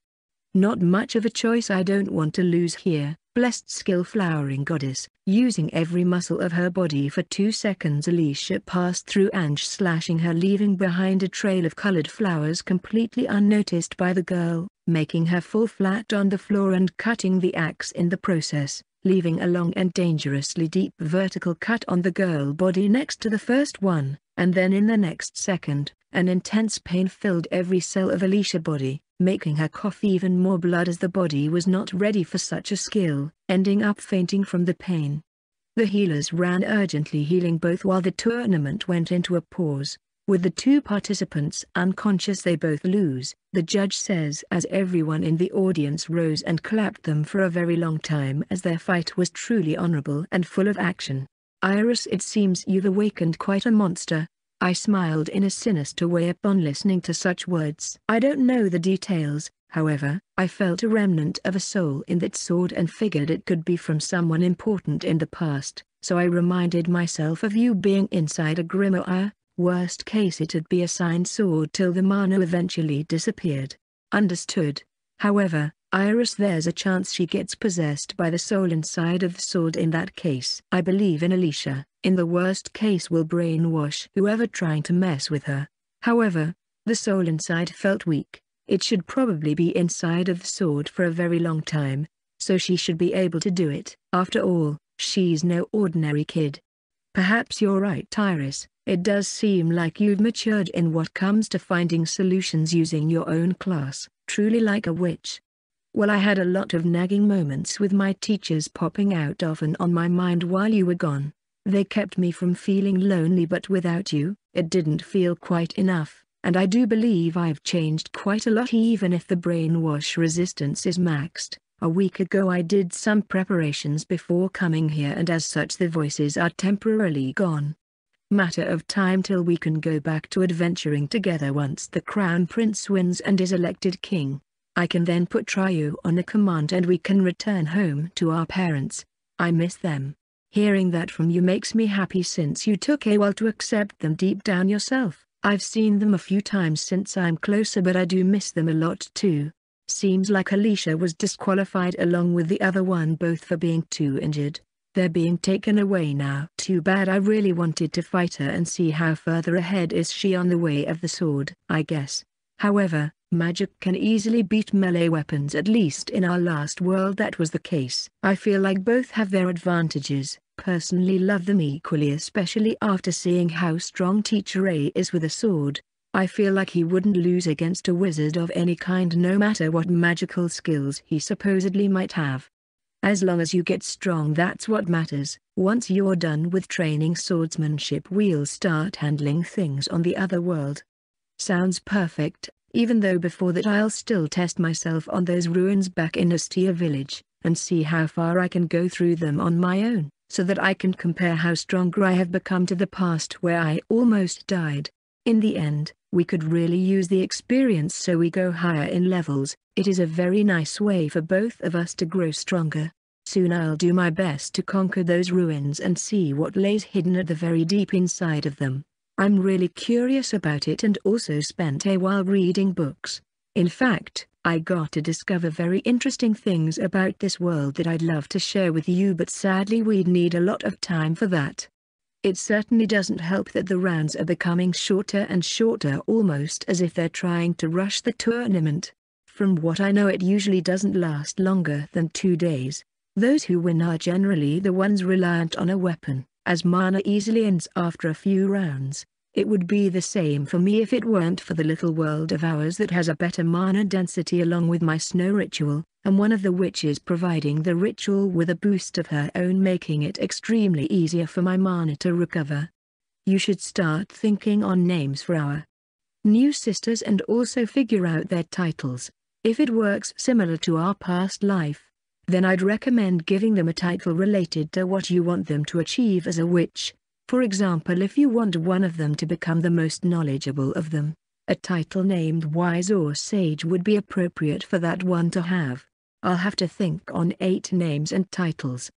Not much of a choice I don't want to lose here, blessed skill flowering goddess. Using every muscle of her body for two seconds Alicia passed through Ange slashing her leaving behind a trail of colored flowers completely unnoticed by the girl, making her fall flat on the floor and cutting the axe in the process leaving a long and dangerously deep vertical cut on the girl body next to the first one, and then in the next second, an intense pain filled every cell of Alicia body, making her cough even more blood as the body was not ready for such a skill, ending up fainting from the pain. The healers ran urgently healing both while the tournament went into a pause, with the two participants unconscious they both lose, the judge says as everyone in the audience rose and clapped them for a very long time as their fight was truly honorable and full of action. Iris it seems you've awakened quite a monster. I smiled in a sinister way upon listening to such words. I don't know the details, however, I felt a remnant of a soul in that sword and figured it could be from someone important in the past, so I reminded myself of you being inside a grimoire, Worst case it'd be a signed sword till the mana eventually disappeared. Understood. However, Iris there's a chance she gets possessed by the soul inside of the sword in that case. I believe in Alicia, in the worst case will brainwash whoever trying to mess with her. However, the soul inside felt weak, it should probably be inside of the sword for a very long time, so she should be able to do it. After all, she's no ordinary kid. Perhaps you're right Iris, it does seem like you've matured in what comes to finding solutions using your own class, truly like a witch. Well I had a lot of nagging moments with my teachers popping out often on my mind while you were gone. They kept me from feeling lonely but without you, it didn't feel quite enough. and I do believe I've changed quite a lot even if the brainwash resistance is maxed. A week ago I did some preparations before coming here and as such the voices are temporarily gone. Matter of time till we can go back to adventuring together once the crown prince wins and is elected king. I can then put Ryu on a command and we can return home to our parents. I miss them. Hearing that from you makes me happy since you took a while to accept them deep down yourself. I've seen them a few times since I'm closer but I do miss them a lot too. Seems like Alicia was disqualified along with the other one both for being too injured. They're being taken away now. Too bad I really wanted to fight her and see how further ahead is she on the way of the sword, I guess. However, magic can easily beat melee weapons at least in our last world that was the case. I feel like both have their advantages, personally love them equally especially after seeing how strong Teacher Ray is with a sword. I feel like he wouldn't lose against a wizard of any kind no matter what magical skills he supposedly might have. As long as you get strong that's what matters. Once you're done with training swordsmanship we'll start handling things on the other world. Sounds perfect, even though before that I'll still test myself on those ruins back in Astia village, and see how far I can go through them on my own, so that I can compare how stronger I have become to the past where I almost died. In the end, we could really use the experience so we go higher in levels, it is a very nice way for both of us to grow stronger. Soon I'll do my best to conquer those ruins and see what lays hidden at the very deep inside of them. I'm really curious about it and also spent a while reading books. In fact, I got to discover very interesting things about this world that I'd love to share with you but sadly we'd need a lot of time for that. It certainly doesn't help that the rounds are becoming shorter and shorter almost as if they're trying to rush the tournament. From what I know it usually doesn't last longer than two days. Those who win are generally the ones reliant on a weapon, as mana easily ends after a few rounds. It would be the same for me if it weren't for the little world of ours that has a better mana density along with my snow ritual, and one of the witches providing the ritual with a boost of her own making it extremely easier for my mana to recover. You should start thinking on names for our new sisters and also figure out their titles. If it works similar to our past life, then I'd recommend giving them a title related to what you want them to achieve as a witch. For example if you want one of them to become the most knowledgeable of them, a title named Wise or Sage would be appropriate for that one to have. I'll have to think on eight names and titles.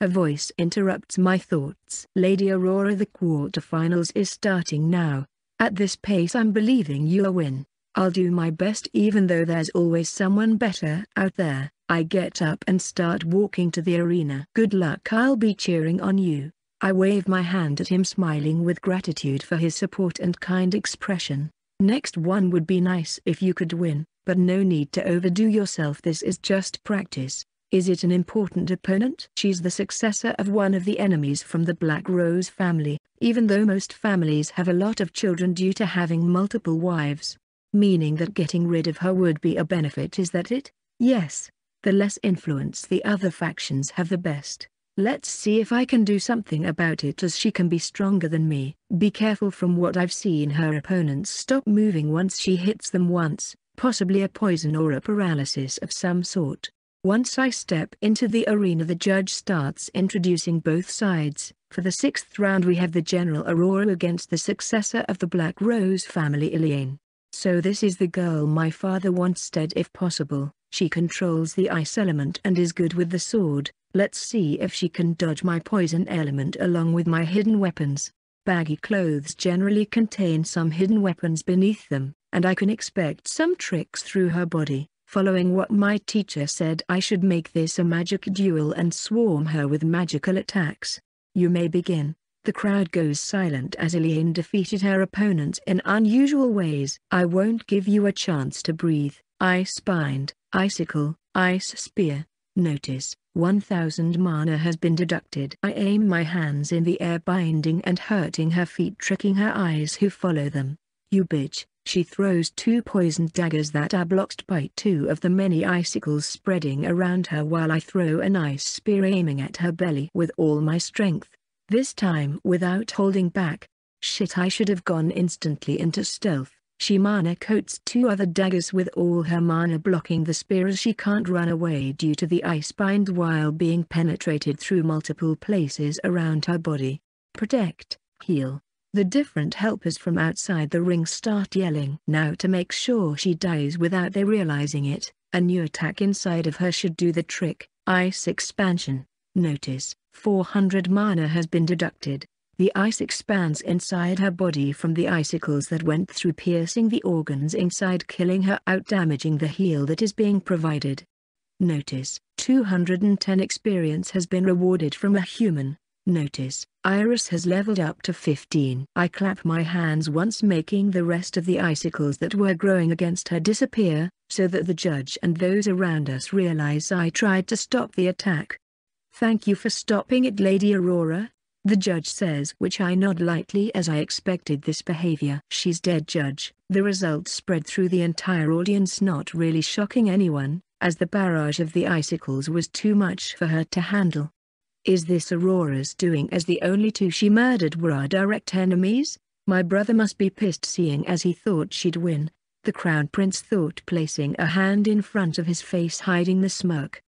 A voice interrupts my thoughts. Lady Aurora the quarterfinals is starting now. At this pace I'm believing you'll win. I'll do my best even though there's always someone better out there. I get up and start walking to the arena. Good luck I'll be cheering on you. I wave my hand at him smiling with gratitude for his support and kind expression. Next one would be nice if you could win but no need to overdo yourself this is just practice. Is it an important opponent? She's the successor of one of the enemies from the Black Rose family, even though most families have a lot of children due to having multiple wives. Meaning that getting rid of her would be a benefit is that it? Yes. The less influence the other factions have the best. Let's see if I can do something about it as she can be stronger than me. Be careful from what I've seen her opponents stop moving once she hits them once possibly a poison or a paralysis of some sort. Once I step into the arena the judge starts introducing both sides. For the sixth round we have the General Aurora against the successor of the Black Rose family Iliane. So this is the girl my father wants dead if possible. She controls the ice element and is good with the sword. Let's see if she can dodge my poison element along with my hidden weapons. Baggy clothes generally contain some hidden weapons beneath them and I can expect some tricks through her body. Following what my teacher said I should make this a magic duel and swarm her with magical attacks. You may begin. The crowd goes silent as Iliane defeated her opponent in unusual ways. I won't give you a chance to breathe. Ice Bind, Icicle, Ice Spear. Notice, 1000 mana has been deducted. I aim my hands in the air binding and hurting her feet tricking her eyes who follow them. You bitch. She throws two poisoned daggers that are blocked by two of the many icicles spreading around her while I throw an ice spear aiming at her belly with all my strength. This time without holding back. Shit I should have gone instantly into stealth. She mana coats two other daggers with all her mana blocking the spear as she can't run away due to the ice bind while being penetrated through multiple places around her body. Protect, heal. The different helpers from outside the ring start yelling. Now to make sure she dies without they realizing it, a new attack inside of her should do the trick, Ice Expansion. Notice, 400 mana has been deducted. The ice expands inside her body from the icicles that went through piercing the organs inside killing her out damaging the heal that is being provided. Notice, 210 experience has been rewarded from a human. Notice, Iris has leveled up to 15. I clap my hands once making the rest of the icicles that were growing against her disappear, so that the judge and those around us realize I tried to stop the attack. Thank you for stopping it Lady Aurora, the judge says which I nod lightly as I expected this behavior. She's dead judge. The results spread through the entire audience not really shocking anyone, as the barrage of the icicles was too much for her to handle. Is this Aurora's doing as the only two she murdered were our direct enemies? My brother must be pissed seeing as he thought she'd win. The crown prince thought placing a hand in front of his face hiding the smirk.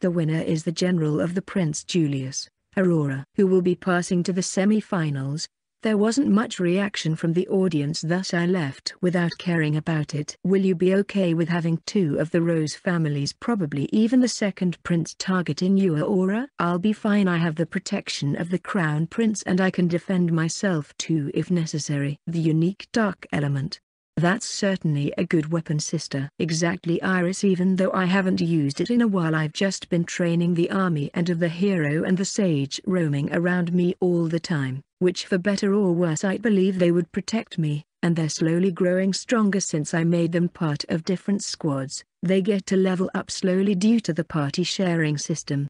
The winner is the general of the Prince Julius. Aurora who will be passing to the semi-finals. There wasn't much reaction from the audience thus I left without caring about it. Will you be okay with having two of the Rose families probably even the second prince targeting you Aurora? I'll be fine I have the protection of the crown prince and I can defend myself too if necessary. The unique dark element that's certainly a good weapon sister. Exactly Iris even though I haven't used it in a while I've just been training the army and of the hero and the sage roaming around me all the time, which for better or worse I believe they would protect me, and they're slowly growing stronger since I made them part of different squads, they get to level up slowly due to the party sharing system.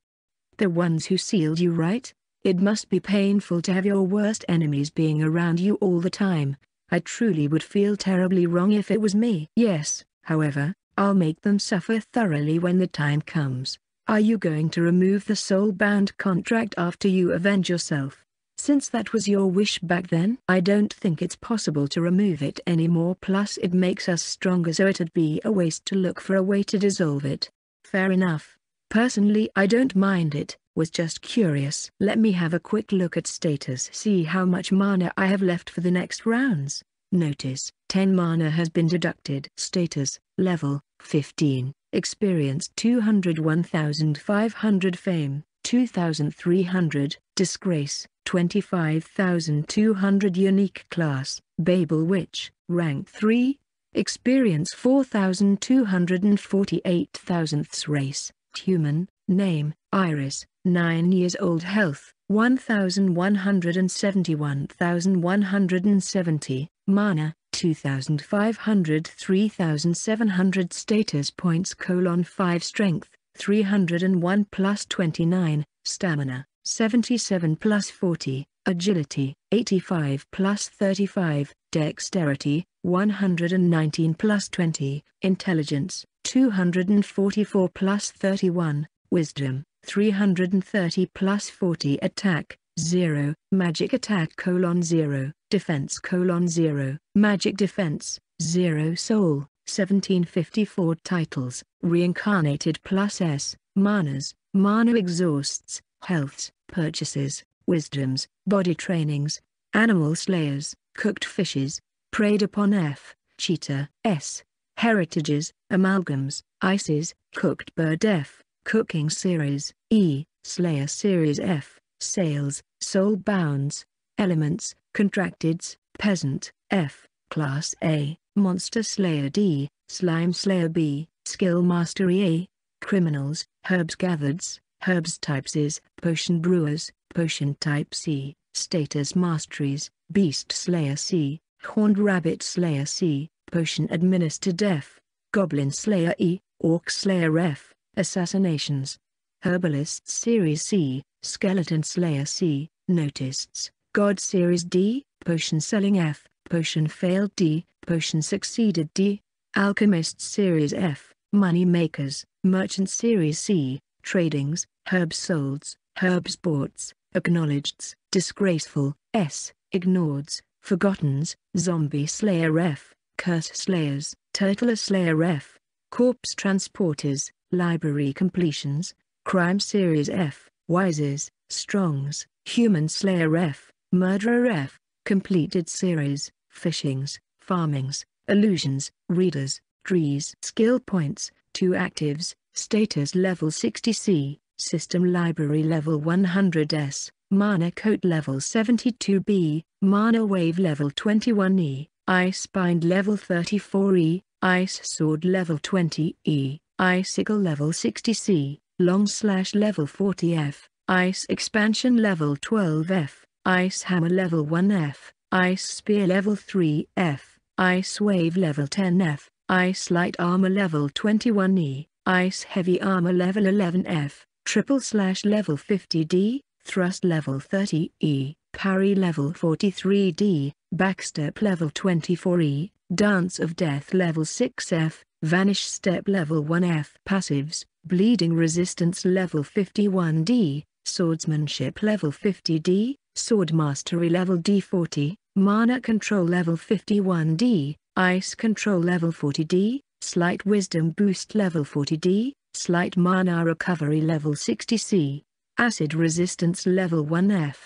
The ones who sealed you right? It must be painful to have your worst enemies being around you all the time, I truly would feel terribly wrong if it was me. Yes, however, I'll make them suffer thoroughly when the time comes. Are you going to remove the soul-bound contract after you avenge yourself? Since that was your wish back then? I don't think it's possible to remove it anymore plus it makes us stronger so it'd be a waste to look for a way to dissolve it. Fair enough. Personally I don't mind it, was just curious. Let me have a quick look at status see how much mana I have left for the next rounds. Notice, 10 mana has been deducted. Status, level, 15, experience 201,500 fame, 2,300, disgrace, 25,200 unique class, Babel Witch, rank 3, experience 4,248 thousandths. Race, human, name, Iris, 9 years old health, 1171,170, mana, 2500 3700 status points colon 5 strength, 301 plus 29, stamina, 77 plus 40, agility, 85 plus 35, dexterity, 119 plus 20, intelligence, 244 plus 31, wisdom, 330 plus 40 attack, 0, magic attack colon 0, defense colon 0, magic defense, 0 soul, 1754 titles, reincarnated plus S, manas, mana exhausts, healths, purchases, wisdoms, body trainings, animal slayers, cooked fishes, preyed upon F, cheetah, S, heritages, amalgams, ices, cooked bird F, Cooking Series, E, Slayer Series F, Sales, Soul Bounds, Elements, Contracteds, Peasant, F, Class A, Monster Slayer D, Slime Slayer B, Skill Mastery A, Criminals, Herbs Gathereds, Herbs Types is, Potion Brewers, Potion Type C, Status Masteries, Beast Slayer C, Horned Rabbit Slayer C, Potion Administered F, Goblin Slayer E, Orc Slayer F, Assassinations. Herbalists Series C, Skeleton Slayer C, Notists, God Series D, Potion Selling F, Potion Failed D, Potion Succeeded D, Alchemist Series F, Money Makers, Merchant Series C, Tradings, Herbs Solds, Herbs Sports, Acknowledgeds, Disgraceful, S, Ignoreds, Forgottens, Zombie Slayer F, Curse Slayers, Turtle Slayer F, Corpse Transporters, Library Completions, Crime Series F, Wises, Strongs, Human Slayer F, Murderer F, Completed Series, Fishings, Farmings, Illusions, Readers, Trees. Skill Points, 2 Actives, Status Level 60C, System Library Level 100S, Mana Coat Level 72B, Mana Wave Level 21E, Ice Bind Level 34E, Ice Sword Level 20E, Icicle Level 60C, Long Slash Level 40F, Ice Expansion Level 12F, Ice Hammer Level 1F, Ice Spear Level 3F, Ice Wave Level 10F, Ice Light Armor Level 21E, Ice Heavy Armor Level 11F, Triple Slash Level 50D, Thrust Level 30E, Parry Level 43D, Backstep Level 24E, Dance of Death Level 6F, Vanish Step Level 1F. Passives, Bleeding Resistance Level 51D, Swordsmanship Level 50D, Sword Mastery Level D40, Mana Control Level 51D, Ice Control Level 40D, Slight Wisdom Boost Level 40D, Slight Mana Recovery Level 60C, Acid Resistance Level 1F,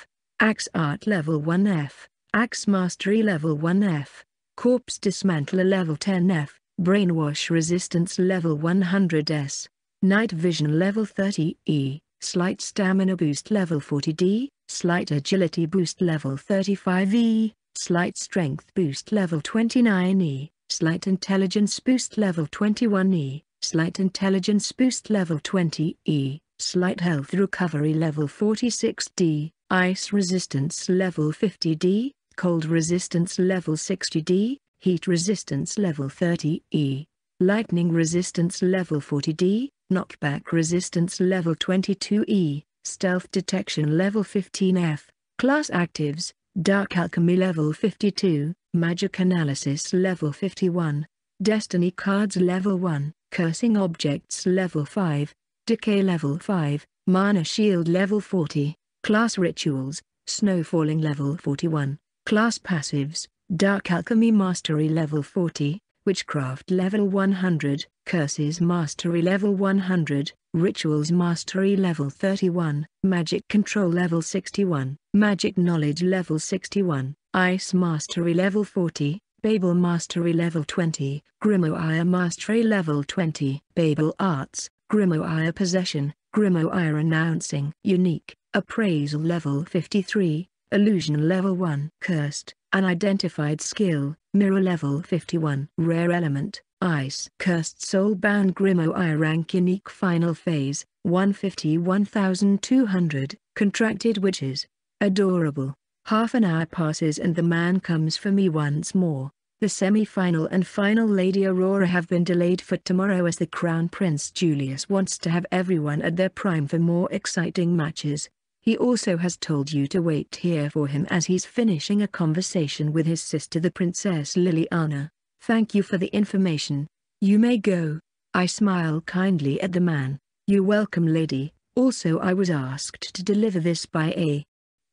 Axe Art Level 1F, Axe Mastery Level 1F, Corpse Dismantler Level 10F, Brainwash Resistance Level 100S, Night Vision Level 30E, Slight Stamina Boost Level 40D, Slight Agility Boost Level 35E, Slight Strength Boost Level 29E, Slight Intelligence Boost Level 21E, Slight Intelligence Boost Level 20E, Slight Health Recovery Level 46D, Ice Resistance Level 50D, Cold Resistance Level 60D, Heat Resistance Level 30E, Lightning Resistance Level 40D, Knockback Resistance Level 22E, Stealth Detection Level 15F, Class Actives, Dark Alchemy Level 52, Magic Analysis Level 51, Destiny Cards Level 1, Cursing Objects Level 5, Decay Level 5, Mana Shield Level 40, Class Rituals, Snowfalling Level 41, Class Passives, Dark Alchemy Mastery Level 40, Witchcraft Level 100, Curses Mastery Level 100, Rituals Mastery Level 31, Magic Control Level 61, Magic Knowledge Level 61, Ice Mastery Level 40, Babel Mastery Level 20, Grimoire Mastery Level 20, Babel Arts, Grimoire Possession, Grimoire Announcing Unique, Appraisal Level 53, Illusion Level 1 Cursed, Unidentified Skill, Mirror Level 51 Rare Element, Ice Cursed Soulbound Grimoire Rank Unique Final Phase, 150-1200, Contracted Witches. Adorable. Half an hour passes and the man comes for me once more. The semi-final and final Lady Aurora have been delayed for tomorrow as the Crown Prince Julius wants to have everyone at their prime for more exciting matches. He also has told you to wait here for him as he's finishing a conversation with his sister the Princess Liliana. Thank you for the information. You may go. I smile kindly at the man. You're welcome lady, also I was asked to deliver this by a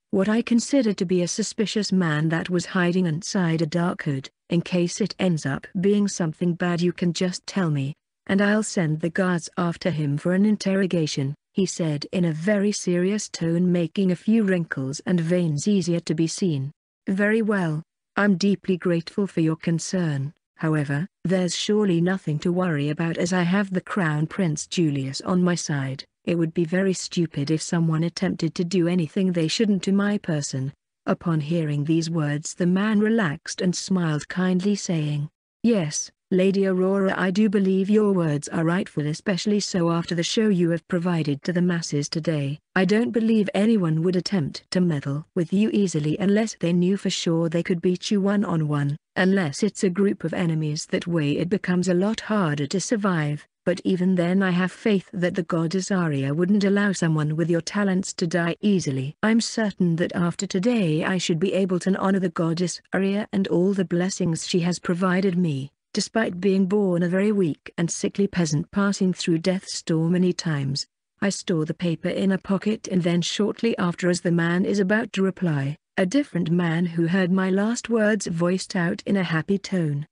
what I consider to be a suspicious man that was hiding inside a dark hood. In case it ends up being something bad you can just tell me, and I'll send the guards after him for an interrogation, he said in a very serious tone making a few wrinkles and veins easier to be seen. Very well. I'm deeply grateful for your concern, however, there's surely nothing to worry about as I have the Crown Prince Julius on my side. It would be very stupid if someone attempted to do anything they shouldn't to my person, Upon hearing these words the man relaxed and smiled kindly saying, Yes, Lady Aurora I do believe your words are rightful especially so after the show you have provided to the masses today. I don't believe anyone would attempt to meddle with you easily unless they knew for sure they could beat you one-on-one, -on -one, unless it's a group of enemies that way it becomes a lot harder to survive but even then I have faith that the goddess Arya wouldn't allow someone with your talents to die easily. I'm certain that after today I should be able to honor the goddess Arya and all the blessings she has provided me, despite being born a very weak and sickly peasant passing through death's door many times. I store the paper in a pocket and then shortly after as the man is about to reply, a different man who heard my last words voiced out in a happy tone.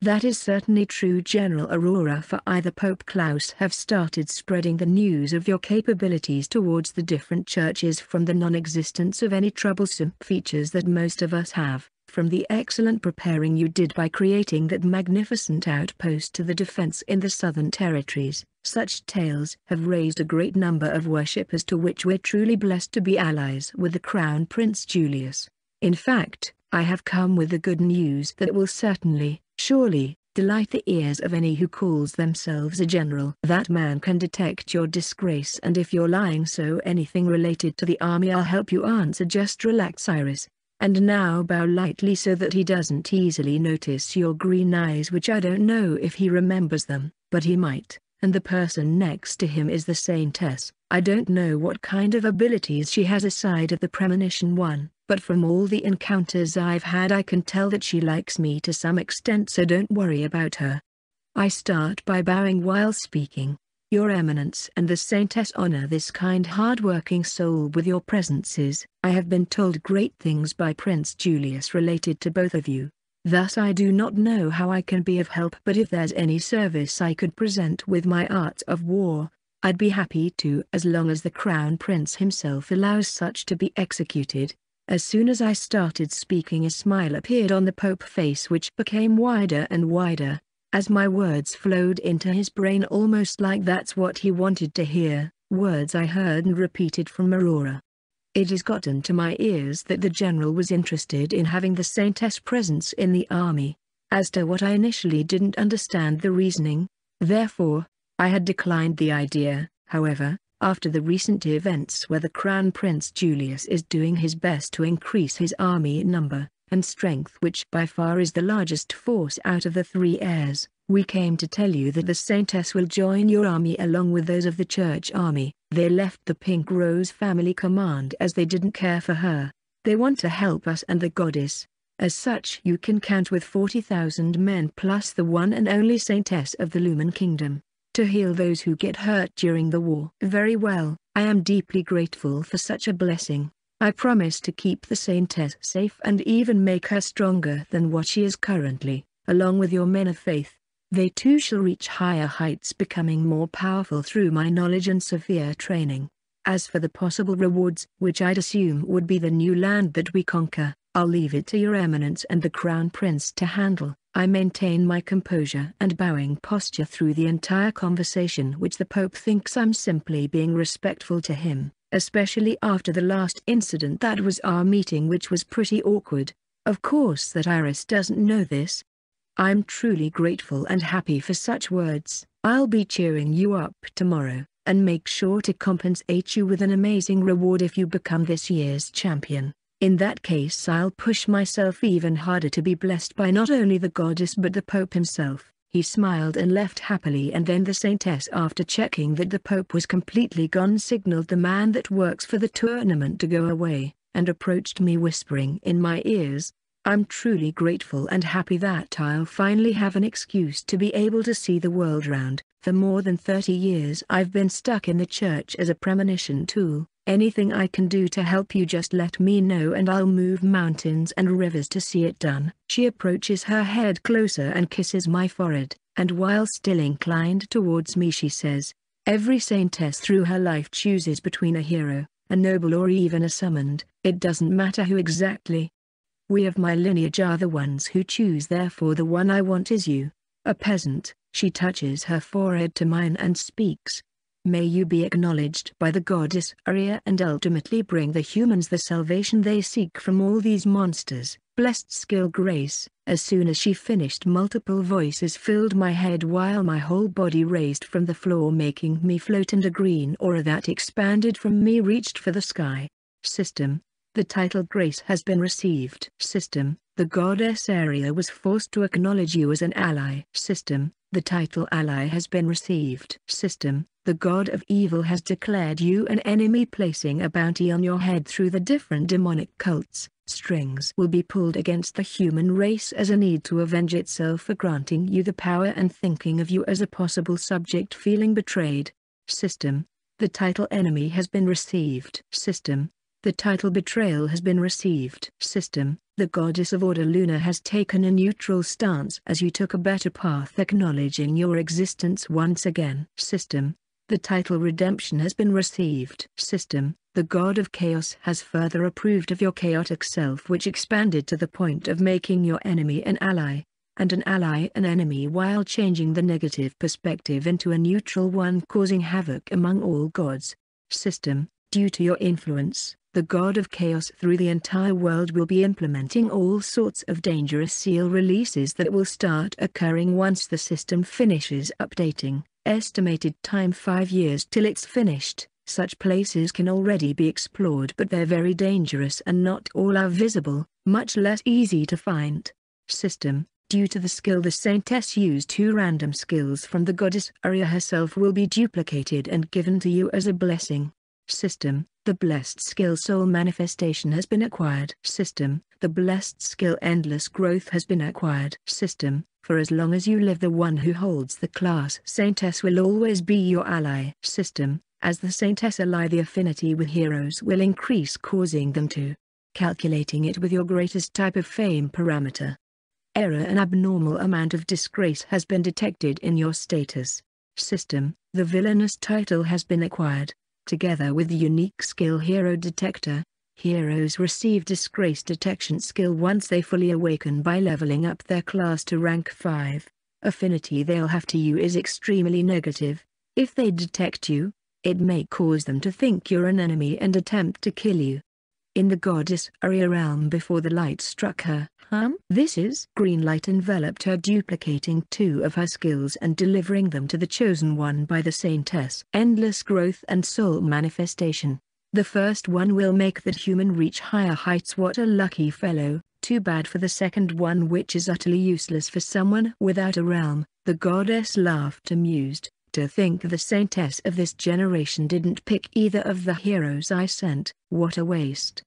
That is certainly true General Aurora for either Pope Klaus have started spreading the news of your capabilities towards the different churches from the non-existence of any troublesome features that most of us have, from the excellent preparing you did by creating that magnificent outpost to the defense in the southern territories. Such tales have raised a great number of worshippers to which we're truly blessed to be allies with the Crown Prince Julius. In fact, I have come with the good news that will certainly, surely, delight the ears of any who calls themselves a general. That man can detect your disgrace and if you're lying so anything related to the army I'll help you answer just relax Iris. And now bow lightly so that he doesn't easily notice your green eyes which I don't know if he remembers them, but he might, and the person next to him is the Saintess. I don't know what kind of abilities she has aside of the premonition one, but from all the encounters I've had I can tell that she likes me to some extent so don't worry about her. I start by bowing while speaking. Your Eminence and the Saintess honor this kind hard-working soul with your presences. I have been told great things by Prince Julius related to both of you. Thus I do not know how I can be of help but if there's any service I could present with my art of war, I'd be happy to as long as the Crown Prince himself allows such to be executed. As soon as I started speaking a smile appeared on the Pope face which became wider and wider, as my words flowed into his brain almost like that's what he wanted to hear, words I heard and repeated from Aurora. It has gotten to my ears that the general was interested in having the Saintess presence in the army. As to what I initially didn't understand the reasoning, therefore, I had declined the idea, however, after the recent events where the Crown Prince Julius is doing his best to increase his army number, and strength which by far is the largest force out of the three heirs, we came to tell you that the Saintess will join your army along with those of the church army. They left the Pink Rose family command as they didn't care for her. They want to help us and the goddess. As such you can count with 40,000 men plus the one and only Saintess of the Lumen Kingdom to heal those who get hurt during the war. Very well, I am deeply grateful for such a blessing. I promise to keep the Saintess safe and even make her stronger than what she is currently, along with your men of faith. They too shall reach higher heights becoming more powerful through my knowledge and severe training. As for the possible rewards, which I'd assume would be the new land that we conquer, I'll leave it to your eminence and the crown prince to handle. I maintain my composure and bowing posture through the entire conversation which the Pope thinks I'm simply being respectful to him, especially after the last incident that was our meeting which was pretty awkward. Of course that Iris doesn't know this. I'm truly grateful and happy for such words. I'll be cheering you up tomorrow, and make sure to compensate you with an amazing reward if you become this year's champion. In that case I'll push myself even harder to be blessed by not only the goddess but the Pope himself. He smiled and left happily and then the saintess after checking that the Pope was completely gone signaled the man that works for the tournament to go away, and approached me whispering in my ears, I'm truly grateful and happy that I'll finally have an excuse to be able to see the world round. For more than 30 years I've been stuck in the church as a premonition tool, Anything I can do to help you just let me know and I'll move mountains and rivers to see it done. She approaches her head closer and kisses my forehead, and while still inclined towards me she says, Every saintess through her life chooses between a hero, a noble or even a summoned, it doesn't matter who exactly. We of my lineage are the ones who choose therefore the one I want is you, a peasant. She touches her forehead to mine and speaks, May you be acknowledged by the goddess Aria and ultimately bring the humans the salvation they seek from all these monsters. Blessed skill grace. As soon as she finished multiple voices filled my head while my whole body raised from the floor making me float and a green aura that expanded from me reached for the sky. System. The title Grace has been received. System. The goddess Aria was forced to acknowledge you as an ally. System. The title ally has been received. System the god of evil has declared you an enemy placing a bounty on your head through the different demonic cults. Strings will be pulled against the human race as a need to avenge itself for granting you the power and thinking of you as a possible subject feeling betrayed. System. The title enemy has been received. System. The title Betrayal has been received. System The goddess of order Luna has taken a neutral stance as you took a better path acknowledging your existence once again. System The title Redemption has been received. System The god of chaos has further approved of your chaotic self which expanded to the point of making your enemy an ally and an ally an enemy while changing the negative perspective into a neutral one causing havoc among all gods. System, due to your influence, the god of chaos through the entire world will be implementing all sorts of dangerous seal releases that will start occurring once the system finishes updating. Estimated time 5 years till it's finished. Such places can already be explored but they're very dangerous and not all are visible, much less easy to find. System Due to the skill the Saintess used two random skills from the goddess Aria herself will be duplicated and given to you as a blessing. System The blessed skill Soul Manifestation has been acquired. System The blessed skill Endless Growth has been acquired. System For as long as you live the one who holds the class Saintess will always be your ally. System As the Saintess ally the affinity with heroes will increase causing them to calculating it with your greatest type of fame parameter error an abnormal amount of disgrace has been detected in your status system. The villainous title has been acquired. Together with the unique skill Hero Detector, heroes receive disgrace detection skill once they fully awaken by leveling up their class to rank 5. Affinity they'll have to you is extremely negative. If they detect you, it may cause them to think you're an enemy and attempt to kill you in the goddess Aria realm before the light struck her. Hum? This is green light enveloped her duplicating two of her skills and delivering them to the chosen one by the saintess. Endless growth and soul manifestation. The first one will make that human reach higher heights what a lucky fellow, too bad for the second one which is utterly useless for someone without a realm, the goddess laughed amused. To think the saintess of this generation didn't pick either of the heroes I sent, what a waste.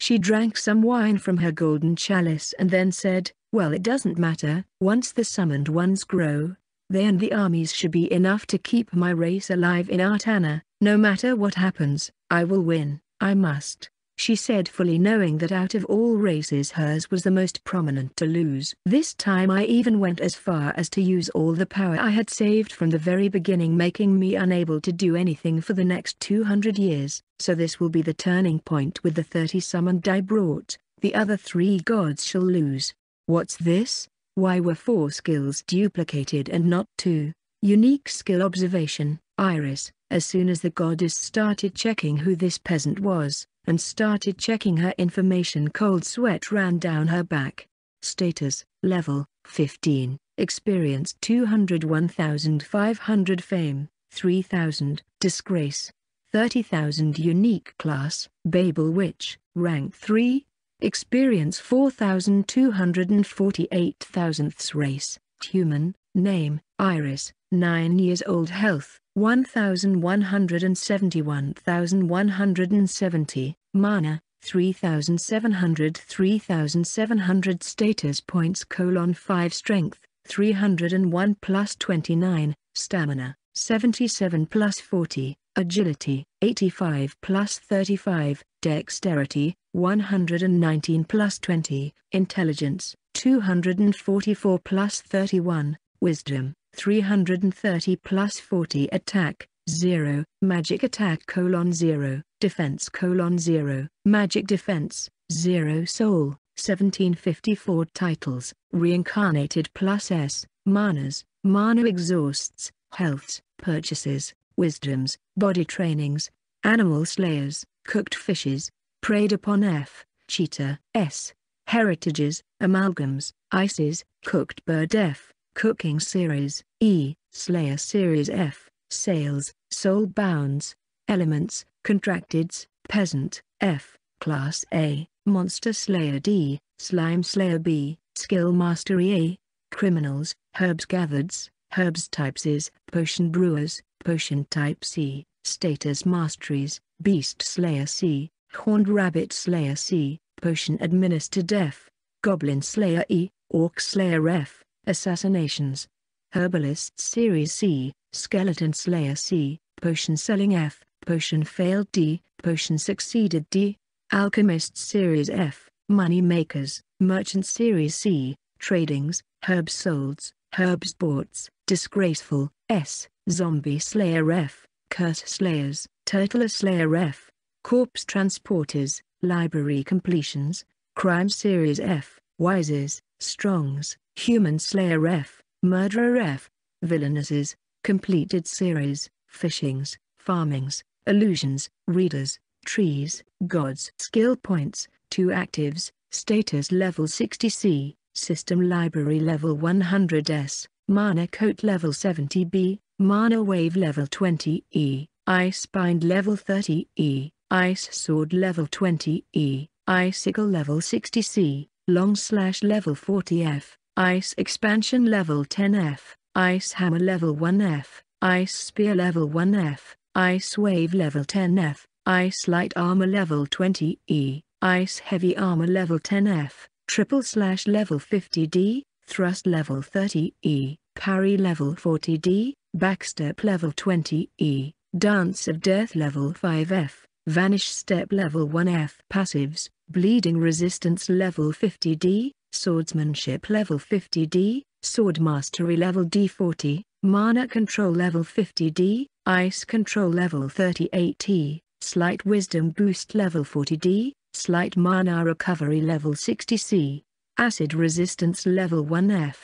She drank some wine from her golden chalice and then said, well it doesn't matter, once the summoned ones grow, they and the armies should be enough to keep my race alive in Artana, no matter what happens, I will win, I must she said fully knowing that out of all races hers was the most prominent to lose. This time I even went as far as to use all the power I had saved from the very beginning making me unable to do anything for the next 200 years, so this will be the turning point with the 30 summoned I brought, the other three gods shall lose. What's this? Why were four skills duplicated and not two? Unique skill observation, Iris, as soon as the goddess started checking who this peasant was, and started checking her information. Cold sweat ran down her back. Status, level, 15, experience 201,500 fame, 3,000, disgrace, 30,000 unique class, Babel Witch, rank 3, experience 4,248 thousandths race, human, name, Iris, 9 years old. Health, 1171,170, mana, 3700 3700 status points colon 5 strength, 301 plus 29, stamina, 77 plus 40, agility, 85 plus 35, dexterity, 119 plus 20, intelligence, 244 plus 31, wisdom, 330 plus 40 attack, 0, magic attack colon 0, defense colon 0, magic defense, 0 soul, 1754 titles, reincarnated plus S, manas, mana exhausts, healths, purchases, wisdoms, body trainings, animal slayers, cooked fishes, preyed upon F, cheetah, S, heritages, amalgams, ices, cooked bird F, Cooking Series, E, Slayer Series F, Sales, Soul Bounds, Elements, Contracteds, Peasant, F, Class A, Monster Slayer D, Slime Slayer B, Skill Mastery A, Criminals, Herbs Gathereds, Herbs Types is, Potion Brewers, Potion Type C, Status Masteries, Beast Slayer C, Horned Rabbit Slayer C, Potion Administered F, Goblin Slayer E, Orc Slayer F, Assassinations. Herbalist Series C, Skeleton Slayer C, Potion Selling F, Potion Failed D, Potion Succeeded D, Alchemist Series F, Money Makers, Merchant Series C, Tradings, Herbs Solds, Herb Sports, Disgraceful, S, Zombie Slayer F, Curse Slayers, Turtle Slayer F, Corpse Transporters, Library Completions, Crime Series F, Wises, Strongs, Human Slayer F, Murderer F, Villainesses, Completed Series, Fishings, Farmings, Illusions, Readers, Trees, Gods. Skill points, 2 actives, status level 60C, system library level 100S, mana coat level 70B, mana wave level 20E, ice bind level 30E, ice sword level 20E, icicle level 60C, long slash level 40F, ice expansion level 10F, ice hammer level 1F, ice spear level 1F, ice wave level 10F, ice light armor level 20E, ice heavy armor level 10F, triple slash level 50D, thrust level 30E, parry level 40D, backstep level 20E, dance of death level 5F, vanish step level 1F passives, bleeding resistance level 50D, swordsmanship level 50D, sword mastery level D40, mana control level 50D, ice control level 38T, slight wisdom boost level 40D, slight mana recovery level 60C, acid resistance level 1F,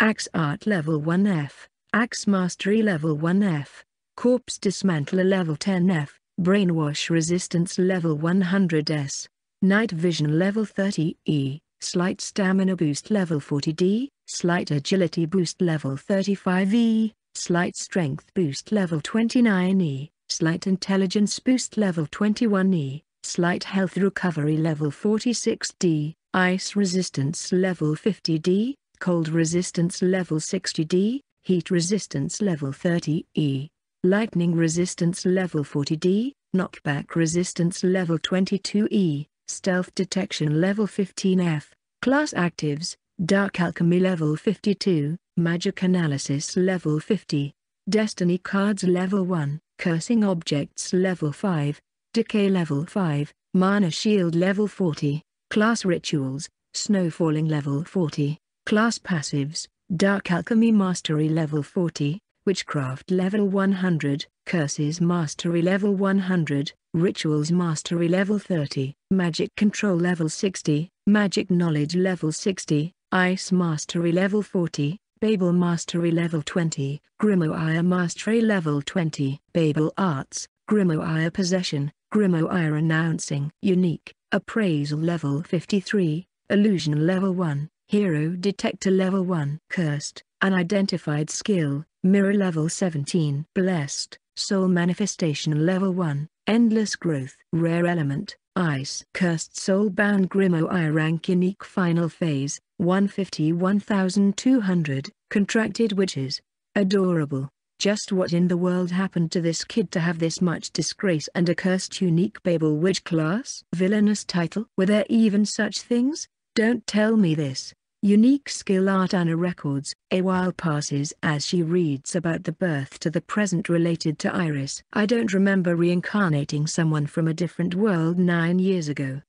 axe art level 1F, axe mastery level 1F, corpse dismantler level 10F, brainwash resistance level 100S, night vision level 30E, slight stamina boost level 40D, slight agility boost level 35E, slight strength boost level 29E, slight intelligence boost level 21E, slight health recovery level 46D, ice resistance level 50D, cold resistance level 60D, heat resistance level 30E, lightning resistance level 40D, knockback resistance level 22E, stealth detection level 15F, class actives, dark alchemy level 52, magic analysis level 50, destiny cards level 1, cursing objects level 5, Decay level 5, Mana Shield level 40, Class Rituals, Snowfalling level 40, Class Passives, Dark Alchemy Mastery level 40, Witchcraft level 100, Curses Mastery level 100, Rituals Mastery level 30, Magic Control level 60, Magic Knowledge level 60, Ice Mastery level 40, Babel Mastery level 20, Grimoire Mastery level 20, Babel Arts, Grimoire Possession, Grimoire Announcing Unique, Appraisal Level 53, Illusion Level 1, Hero Detector Level 1, Cursed, Unidentified Skill, Mirror Level 17, Blessed, Soul Manifestation Level 1, Endless Growth, Rare Element, Ice, Cursed Soul Soulbound Grimoire Rank Unique Final Phase, 150-1200, Contracted Witches. Adorable. Just what in the world happened to this kid to have this much disgrace and a cursed unique Babel witch class? Villainous title? Were there even such things? Don't tell me this. Unique skill Artana records. A while passes as she reads about the birth to the present related to Iris. I don't remember reincarnating someone from a different world nine years ago.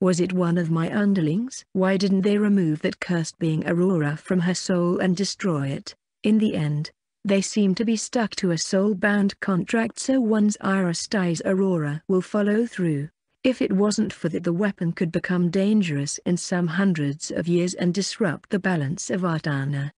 Was it one of my underlings? Why didn't they remove that cursed being Aurora from her soul and destroy it? In the end, they seem to be stuck to a soul-bound contract so once Iris dies Aurora will follow through. If it wasn't for that the weapon could become dangerous in some hundreds of years and disrupt the balance of Artana.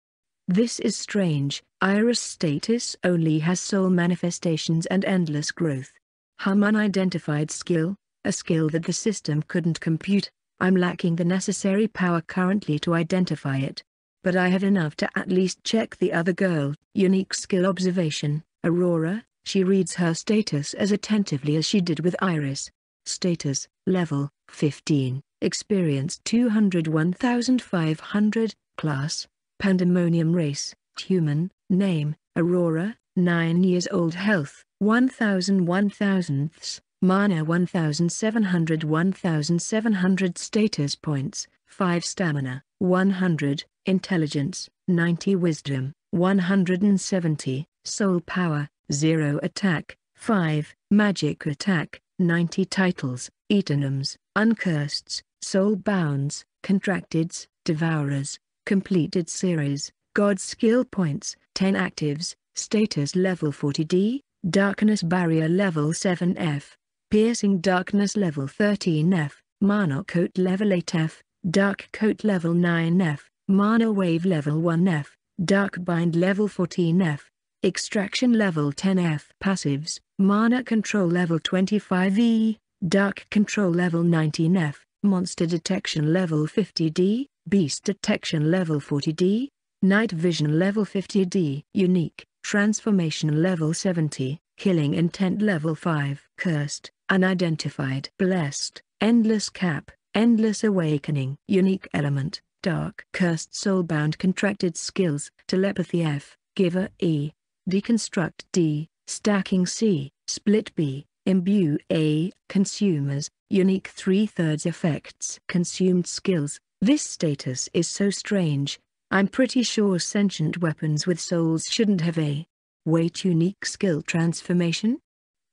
This is strange, Iris status only has soul manifestations and endless growth. Hum unidentified skill, a skill that the system couldn't compute, I'm lacking the necessary power currently to identify it but I have enough to at least check the other girl. Unique skill observation, Aurora, she reads her status as attentively as she did with Iris. Status, level, 15, experience 201,500, class, Pandemonium race, human, name, Aurora, 9 years old. Health, 1,000 1,000ths, mana 1,700 1,700 status points, 5 stamina, 100, intelligence, 90 wisdom, 170, soul power, 0 attack, 5, magic attack, 90 titles, eternums, uncursed's, soulbounds, contracteds, devourers, completed series, god skill points, 10 actives, status level 40D, darkness barrier level 7F, piercing darkness level 13F, mana coat level 8F, dark coat level 9F, mana wave level 1F, dark bind level 14F, extraction level 10F passives, mana control level 25E, dark control level 19F, monster detection level 50D, beast detection level 40D, night vision level 50D, unique, transformation level 70, killing intent level 5, cursed, unidentified, blessed, endless cap, endless awakening, unique element, dark, cursed soulbound contracted skills, telepathy F, giver E, deconstruct D, stacking C, split B, imbue A, consumers, unique three-thirds effects. Consumed skills, this status is so strange, I'm pretty sure sentient weapons with souls shouldn't have a weight unique skill transformation?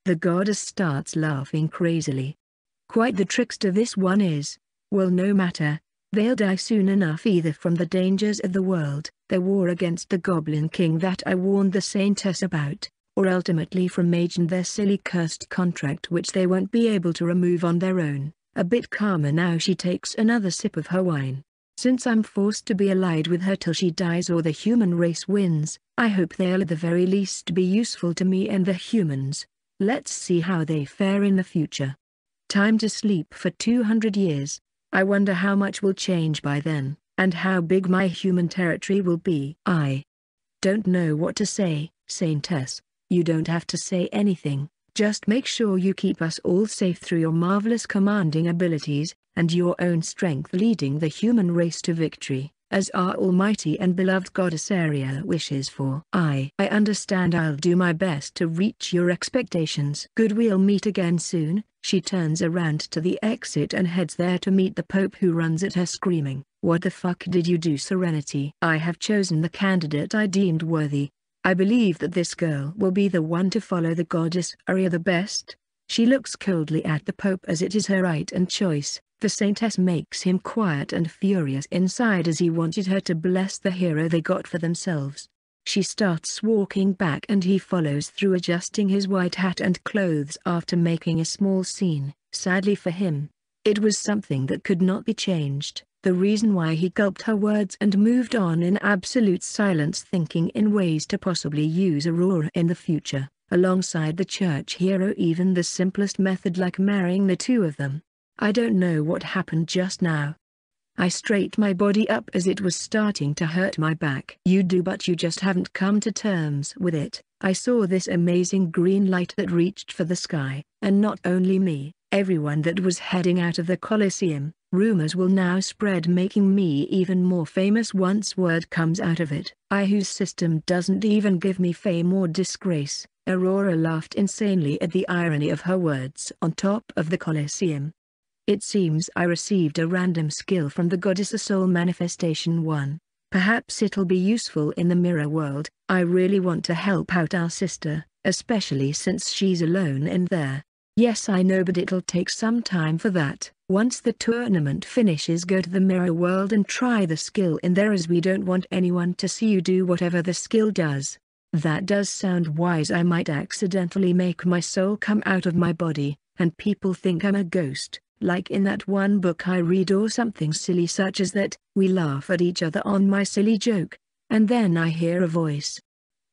The goddess starts laughing crazily. Quite the trickster this one is. Well no matter, they'll die soon enough either from the dangers of the world, the war against the Goblin King that I warned the Saintess about, or ultimately from Mage and their silly cursed contract which they won't be able to remove on their own. A bit calmer now she takes another sip of her wine. Since I'm forced to be allied with her till she dies or the human race wins, I hope they'll at the very least be useful to me and the humans. Let's see how they fare in the future. Time to sleep for 200 years. I wonder how much will change by then, and how big my human territory will be. I don't know what to say, Saintess. You don't have to say anything, just make sure you keep us all safe through your marvelous commanding abilities, and your own strength leading the human race to victory, as our almighty and beloved goddess Ariel wishes for. I I understand I'll do my best to reach your expectations. Good we'll meet again soon. She turns around to the exit and heads there to meet the Pope who runs at her screaming, What the fuck did you do Serenity? I have chosen the candidate I deemed worthy, I believe that this girl will be the one to follow the goddess Aria the best. She looks coldly at the Pope as it is her right and choice. The saintess makes him quiet and furious inside as he wanted her to bless the hero they got for themselves. She starts walking back and he follows through adjusting his white hat and clothes after making a small scene. Sadly for him, it was something that could not be changed the reason why he gulped her words and moved on in absolute silence thinking in ways to possibly use Aurora in the future, alongside the church hero even the simplest method like marrying the two of them. I don't know what happened just now. I straightened my body up as it was starting to hurt my back. You do but you just haven't come to terms with it. I saw this amazing green light that reached for the sky, and not only me, everyone that was heading out of the Colosseum, Rumors will now spread making me even more famous once word comes out of it. I whose system doesn't even give me fame or disgrace. Aurora laughed insanely at the irony of her words on top of the Colosseum. It seems I received a random skill from the goddess a soul manifestation 1. Perhaps it'll be useful in the mirror world. I really want to help out our sister, especially since she's alone in there. Yes I know but it'll take some time for that. Once the tournament finishes go to the mirror world and try the skill in there as we don't want anyone to see you do whatever the skill does. That does sound wise I might accidentally make my soul come out of my body, and people think I'm a ghost, like in that one book I read or something silly such as that, we laugh at each other on my silly joke, and then I hear a voice.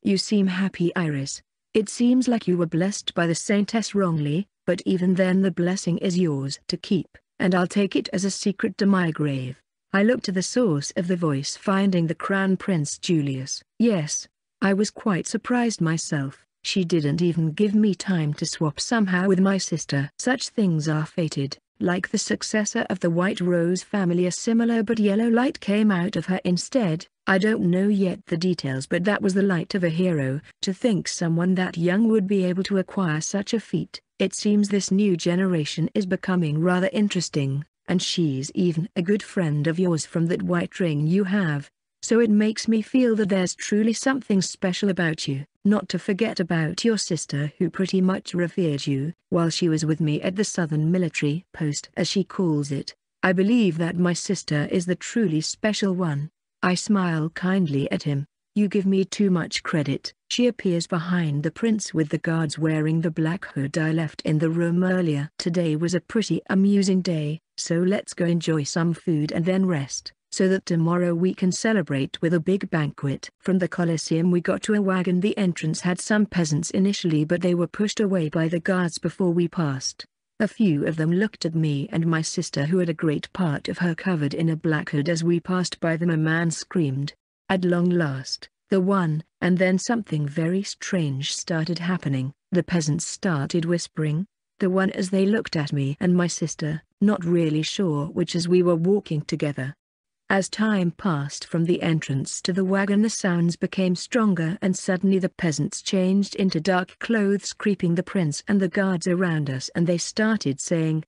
You seem happy Iris. It seems like you were blessed by the saintess wrongly, but even then the blessing is yours to keep and I'll take it as a secret to my grave. I looked to the source of the voice finding the Crown Prince Julius. Yes, I was quite surprised myself. She didn't even give me time to swap somehow with my sister. Such things are fated, like the successor of the White Rose family a similar but yellow light came out of her instead. I don't know yet the details but that was the light of a hero. To think someone that young would be able to acquire such a feat. It seems this new generation is becoming rather interesting, and she's even a good friend of yours from that white ring you have. So it makes me feel that there's truly something special about you. Not to forget about your sister who pretty much revered you, while she was with me at the Southern Military Post as she calls it. I believe that my sister is the truly special one. I smile kindly at him. You give me too much credit. She appears behind the prince with the guards wearing the black hood I left in the room earlier. Today was a pretty amusing day, so let's go enjoy some food and then rest so that tomorrow we can celebrate with a big banquet. From the Colosseum we got to a wagon the entrance had some peasants initially but they were pushed away by the guards before we passed. A few of them looked at me and my sister who had a great part of her covered in a black hood as we passed by them a man screamed. At long last, the one, and then something very strange started happening. The peasants started whispering, the one as they looked at me and my sister, not really sure which as we were walking together. As time passed from the entrance to the wagon the sounds became stronger and suddenly the peasants changed into dark clothes creeping the prince and the guards around us and they started saying,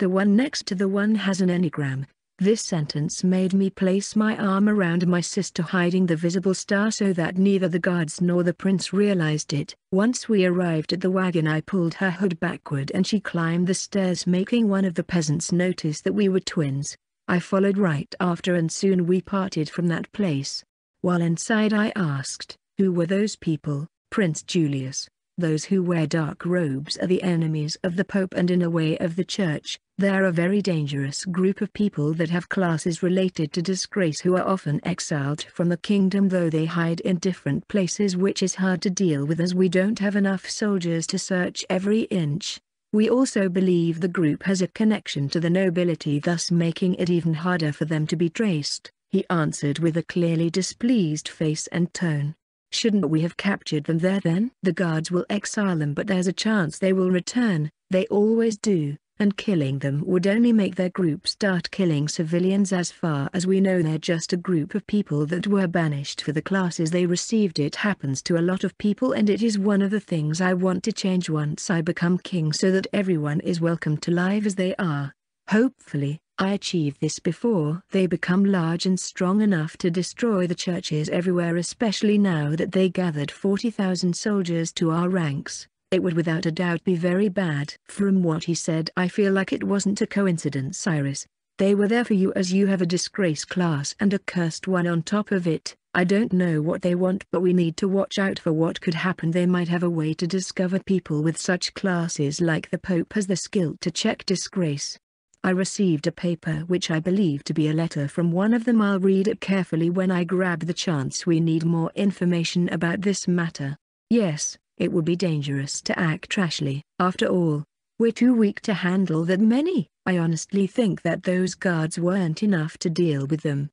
The one next to the one has an enneagram. This sentence made me place my arm around my sister hiding the visible star so that neither the guards nor the prince realized it. Once we arrived at the wagon I pulled her hood backward and she climbed the stairs making one of the peasants notice that we were twins. I followed right after and soon we parted from that place. While inside I asked, who were those people, Prince Julius? Those who wear dark robes are the enemies of the Pope and in a way of the Church. They're a very dangerous group of people that have classes related to disgrace who are often exiled from the kingdom though they hide in different places which is hard to deal with as we don't have enough soldiers to search every inch. We also believe the group has a connection to the nobility thus making it even harder for them to be traced, he answered with a clearly displeased face and tone. Shouldn't we have captured them there then? The guards will exile them but there's a chance they will return, they always do and killing them would only make their group start killing civilians as far as we know they're just a group of people that were banished for the classes they received it happens to a lot of people and it is one of the things I want to change once I become king so that everyone is welcome to live as they are. Hopefully, I achieve this before they become large and strong enough to destroy the churches everywhere especially now that they gathered 40,000 soldiers to our ranks. It would without a doubt be very bad. From what he said I feel like it wasn't a coincidence Iris. They were there for you as you have a disgrace class and a cursed one on top of it. I don't know what they want but we need to watch out for what could happen they might have a way to discover people with such classes like the Pope has the skill to check disgrace. I received a paper which I believe to be a letter from one of them I'll read it carefully when I grab the chance we need more information about this matter. Yes, it would be dangerous to act rashly. After all, we're too weak to handle that many. I honestly think that those guards weren't enough to deal with them.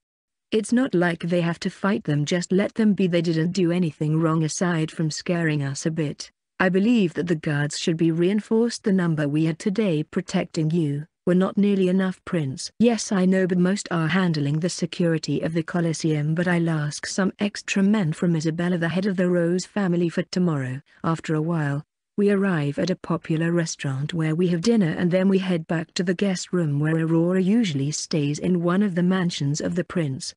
It's not like they have to fight them just let them be they didn't do anything wrong aside from scaring us a bit. I believe that the guards should be reinforced the number we had today protecting you were not nearly enough prince. Yes I know but most are handling the security of the Colosseum but I'll ask some extra men from Isabella the head of the Rose family for tomorrow. After a while, we arrive at a popular restaurant where we have dinner and then we head back to the guest room where Aurora usually stays in one of the mansions of the prince.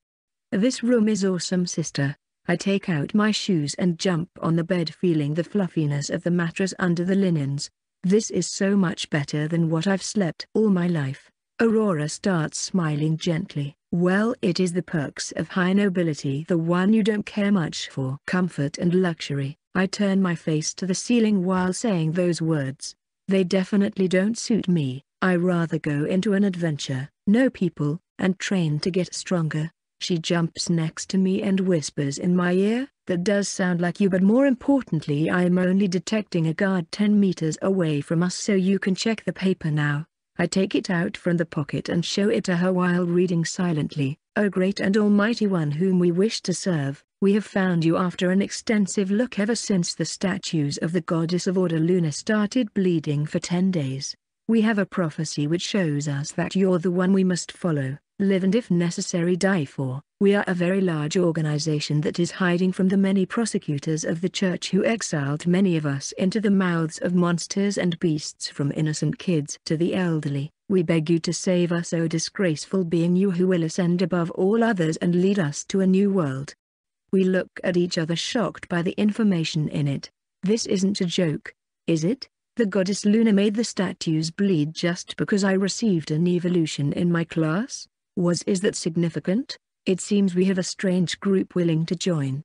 This room is awesome sister. I take out my shoes and jump on the bed feeling the fluffiness of the mattress under the linens. This is so much better than what I've slept all my life. Aurora starts smiling gently. Well it is the perks of high nobility the one you don't care much for. Comfort and luxury. I turn my face to the ceiling while saying those words. They definitely don't suit me. I rather go into an adventure, know people, and train to get stronger. She jumps next to me and whispers in my ear, that does sound like you but more importantly I'm only detecting a guard 10 meters away from us so you can check the paper now. I take it out from the pocket and show it to her while reading silently. O great and almighty one whom we wish to serve, we have found you after an extensive look ever since the statues of the goddess of order Luna started bleeding for 10 days. We have a prophecy which shows us that you're the one we must follow live and if necessary die for. We are a very large organization that is hiding from the many prosecutors of the church who exiled many of us into the mouths of monsters and beasts from innocent kids to the elderly. We beg you to save us O disgraceful being you who will ascend above all others and lead us to a new world. We look at each other shocked by the information in it. This isn't a joke, is it? The goddess Luna made the statues bleed just because I received an evolution in my class? Was is that significant? It seems we have a strange group willing to join.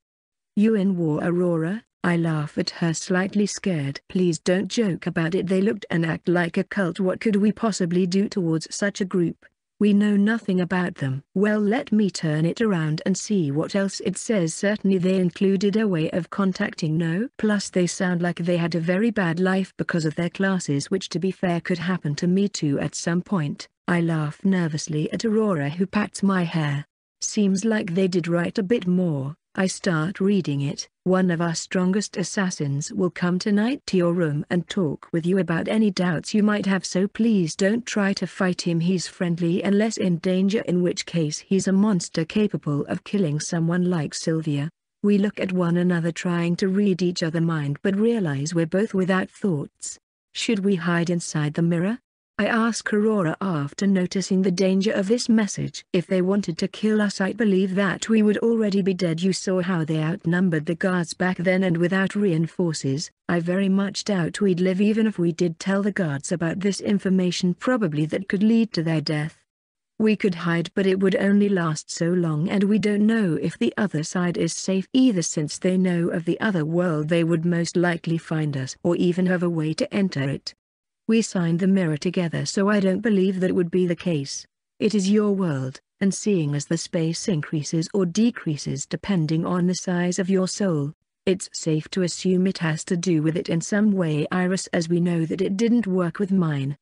You in war Aurora? I laugh at her slightly scared. Please don't joke about it they looked and act like a cult what could we possibly do towards such a group? We know nothing about them. Well let me turn it around and see what else it says certainly they included a way of contacting no. Plus they sound like they had a very bad life because of their classes which to be fair could happen to me too at some point. I laugh nervously at Aurora who pats my hair. Seems like they did write a bit more. I start reading it. One of our strongest assassins will come tonight to your room and talk with you about any doubts you might have so please don't try to fight him he's friendly unless in danger in which case he's a monster capable of killing someone like Sylvia. We look at one another trying to read each other mind but realize we're both without thoughts. Should we hide inside the mirror? I ask Aurora after noticing the danger of this message. If they wanted to kill us I believe that we would already be dead you saw how they outnumbered the guards back then and without reinforces, I very much doubt we'd live even if we did tell the guards about this information probably that could lead to their death. We could hide but it would only last so long and we don't know if the other side is safe either since they know of the other world they would most likely find us or even have a way to enter it. We signed the mirror together so I don't believe that would be the case. It is your world, and seeing as the space increases or decreases depending on the size of your soul, it's safe to assume it has to do with it in some way Iris as we know that it didn't work with mine.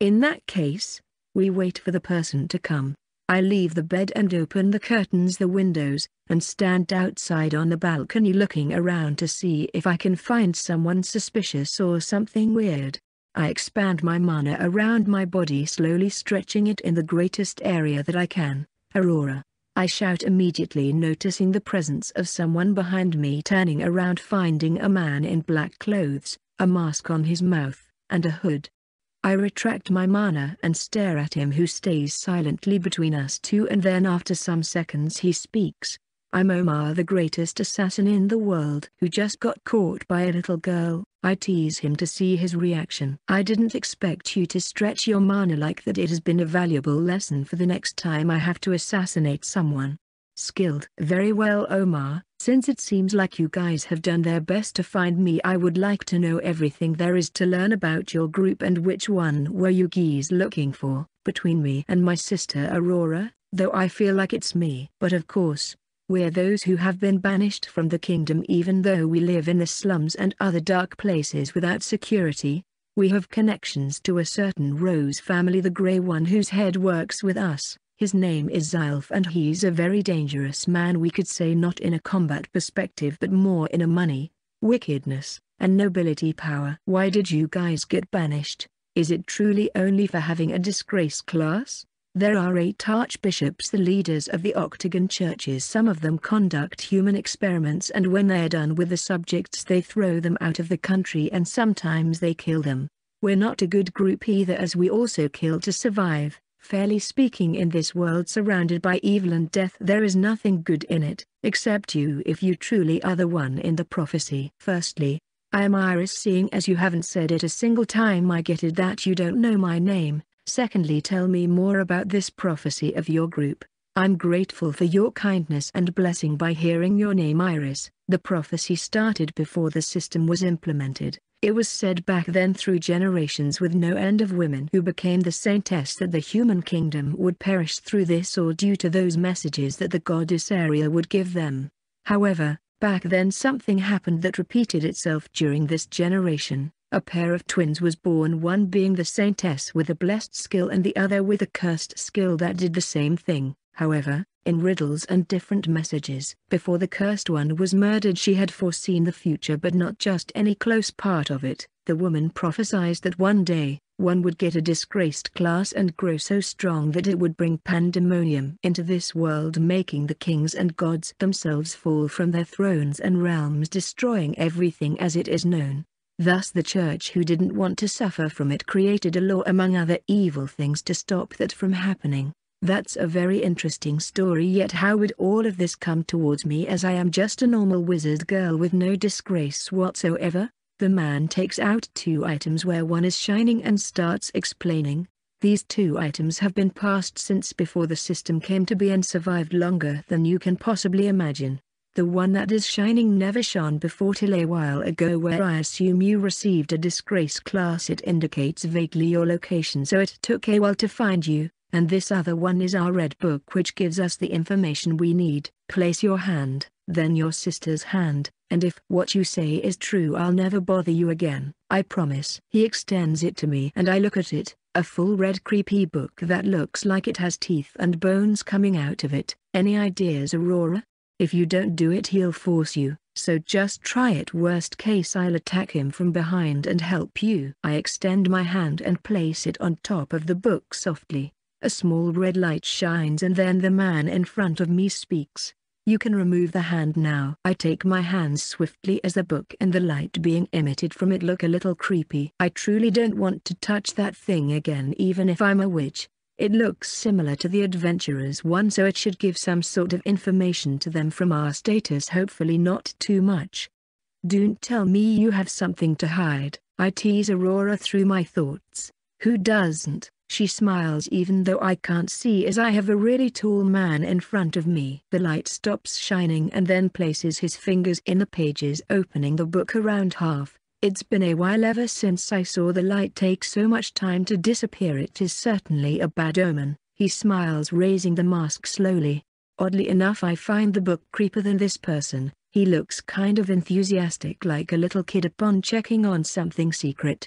In that case, we wait for the person to come. I leave the bed and open the curtains the windows, and stand outside on the balcony looking around to see if I can find someone suspicious or something weird. I expand my mana around my body slowly stretching it in the greatest area that I can. Aurora. I shout immediately noticing the presence of someone behind me turning around finding a man in black clothes, a mask on his mouth, and a hood. I retract my mana and stare at him who stays silently between us two and then after some seconds he speaks. I'm Omar the greatest assassin in the world who just got caught by a little girl. I tease him to see his reaction. I didn't expect you to stretch your mana like that it has been a valuable lesson for the next time I have to assassinate someone. Skilled. Very well Omar, since it seems like you guys have done their best to find me I would like to know everything there is to learn about your group and which one were you geese looking for, between me and my sister Aurora, though I feel like it's me. But of course, we're those who have been banished from the kingdom even though we live in the slums and other dark places without security. We have connections to a certain Rose family the grey one whose head works with us. His name is Zylf and he's a very dangerous man we could say not in a combat perspective but more in a money, wickedness, and nobility power. Why did you guys get banished? Is it truly only for having a disgrace class? There are eight archbishops the leaders of the Octagon churches some of them conduct human experiments and when they're done with the subjects they throw them out of the country and sometimes they kill them. We're not a good group either as we also kill to survive. Fairly speaking in this world surrounded by evil and death there is nothing good in it, except you if you truly are the one in the prophecy. Firstly, I am Iris seeing as you haven't said it a single time I get it that you don't know my name, Secondly tell me more about this prophecy of your group. I'm grateful for your kindness and blessing by hearing your name Iris. The prophecy started before the system was implemented. It was said back then through generations with no end of women who became the saintess that the human kingdom would perish through this or due to those messages that the goddess Aria would give them. However, back then something happened that repeated itself during this generation. A pair of twins was born one being the saintess with a blessed skill and the other with a cursed skill that did the same thing, however, in riddles and different messages. Before the cursed one was murdered she had foreseen the future but not just any close part of it. The woman prophesied that one day, one would get a disgraced class and grow so strong that it would bring pandemonium into this world making the kings and gods themselves fall from their thrones and realms destroying everything as it is known. Thus the church who didn't want to suffer from it created a law among other evil things to stop that from happening. That's a very interesting story yet how would all of this come towards me as I am just a normal wizard girl with no disgrace whatsoever? The man takes out two items where one is shining and starts explaining. These two items have been passed since before the system came to be and survived longer than you can possibly imagine. The one that is shining never shone before till a while ago where I assume you received a disgrace class it indicates vaguely your location so it took a while to find you and this other one is our red book which gives us the information we need. Place your hand, then your sister's hand, and if what you say is true I'll never bother you again. I promise. He extends it to me and I look at it, a full red creepy book that looks like it has teeth and bones coming out of it. Any ideas Aurora? If you don't do it he'll force you, so just try it worst case I'll attack him from behind and help you. I extend my hand and place it on top of the book softly. A small red light shines and then the man in front of me speaks. You can remove the hand now. I take my hands swiftly as the book and the light being emitted from it look a little creepy. I truly don't want to touch that thing again even if I'm a witch. It looks similar to the adventurer's one so it should give some sort of information to them from our status hopefully not too much. Don't tell me you have something to hide, I tease Aurora through my thoughts. Who doesn't? She smiles even though I can't see as I have a really tall man in front of me. The light stops shining and then places his fingers in the pages opening the book around half. It's been a while ever since I saw the light take so much time to disappear it is certainly a bad omen. He smiles raising the mask slowly. Oddly enough I find the book creeper than this person, he looks kind of enthusiastic like a little kid upon checking on something secret.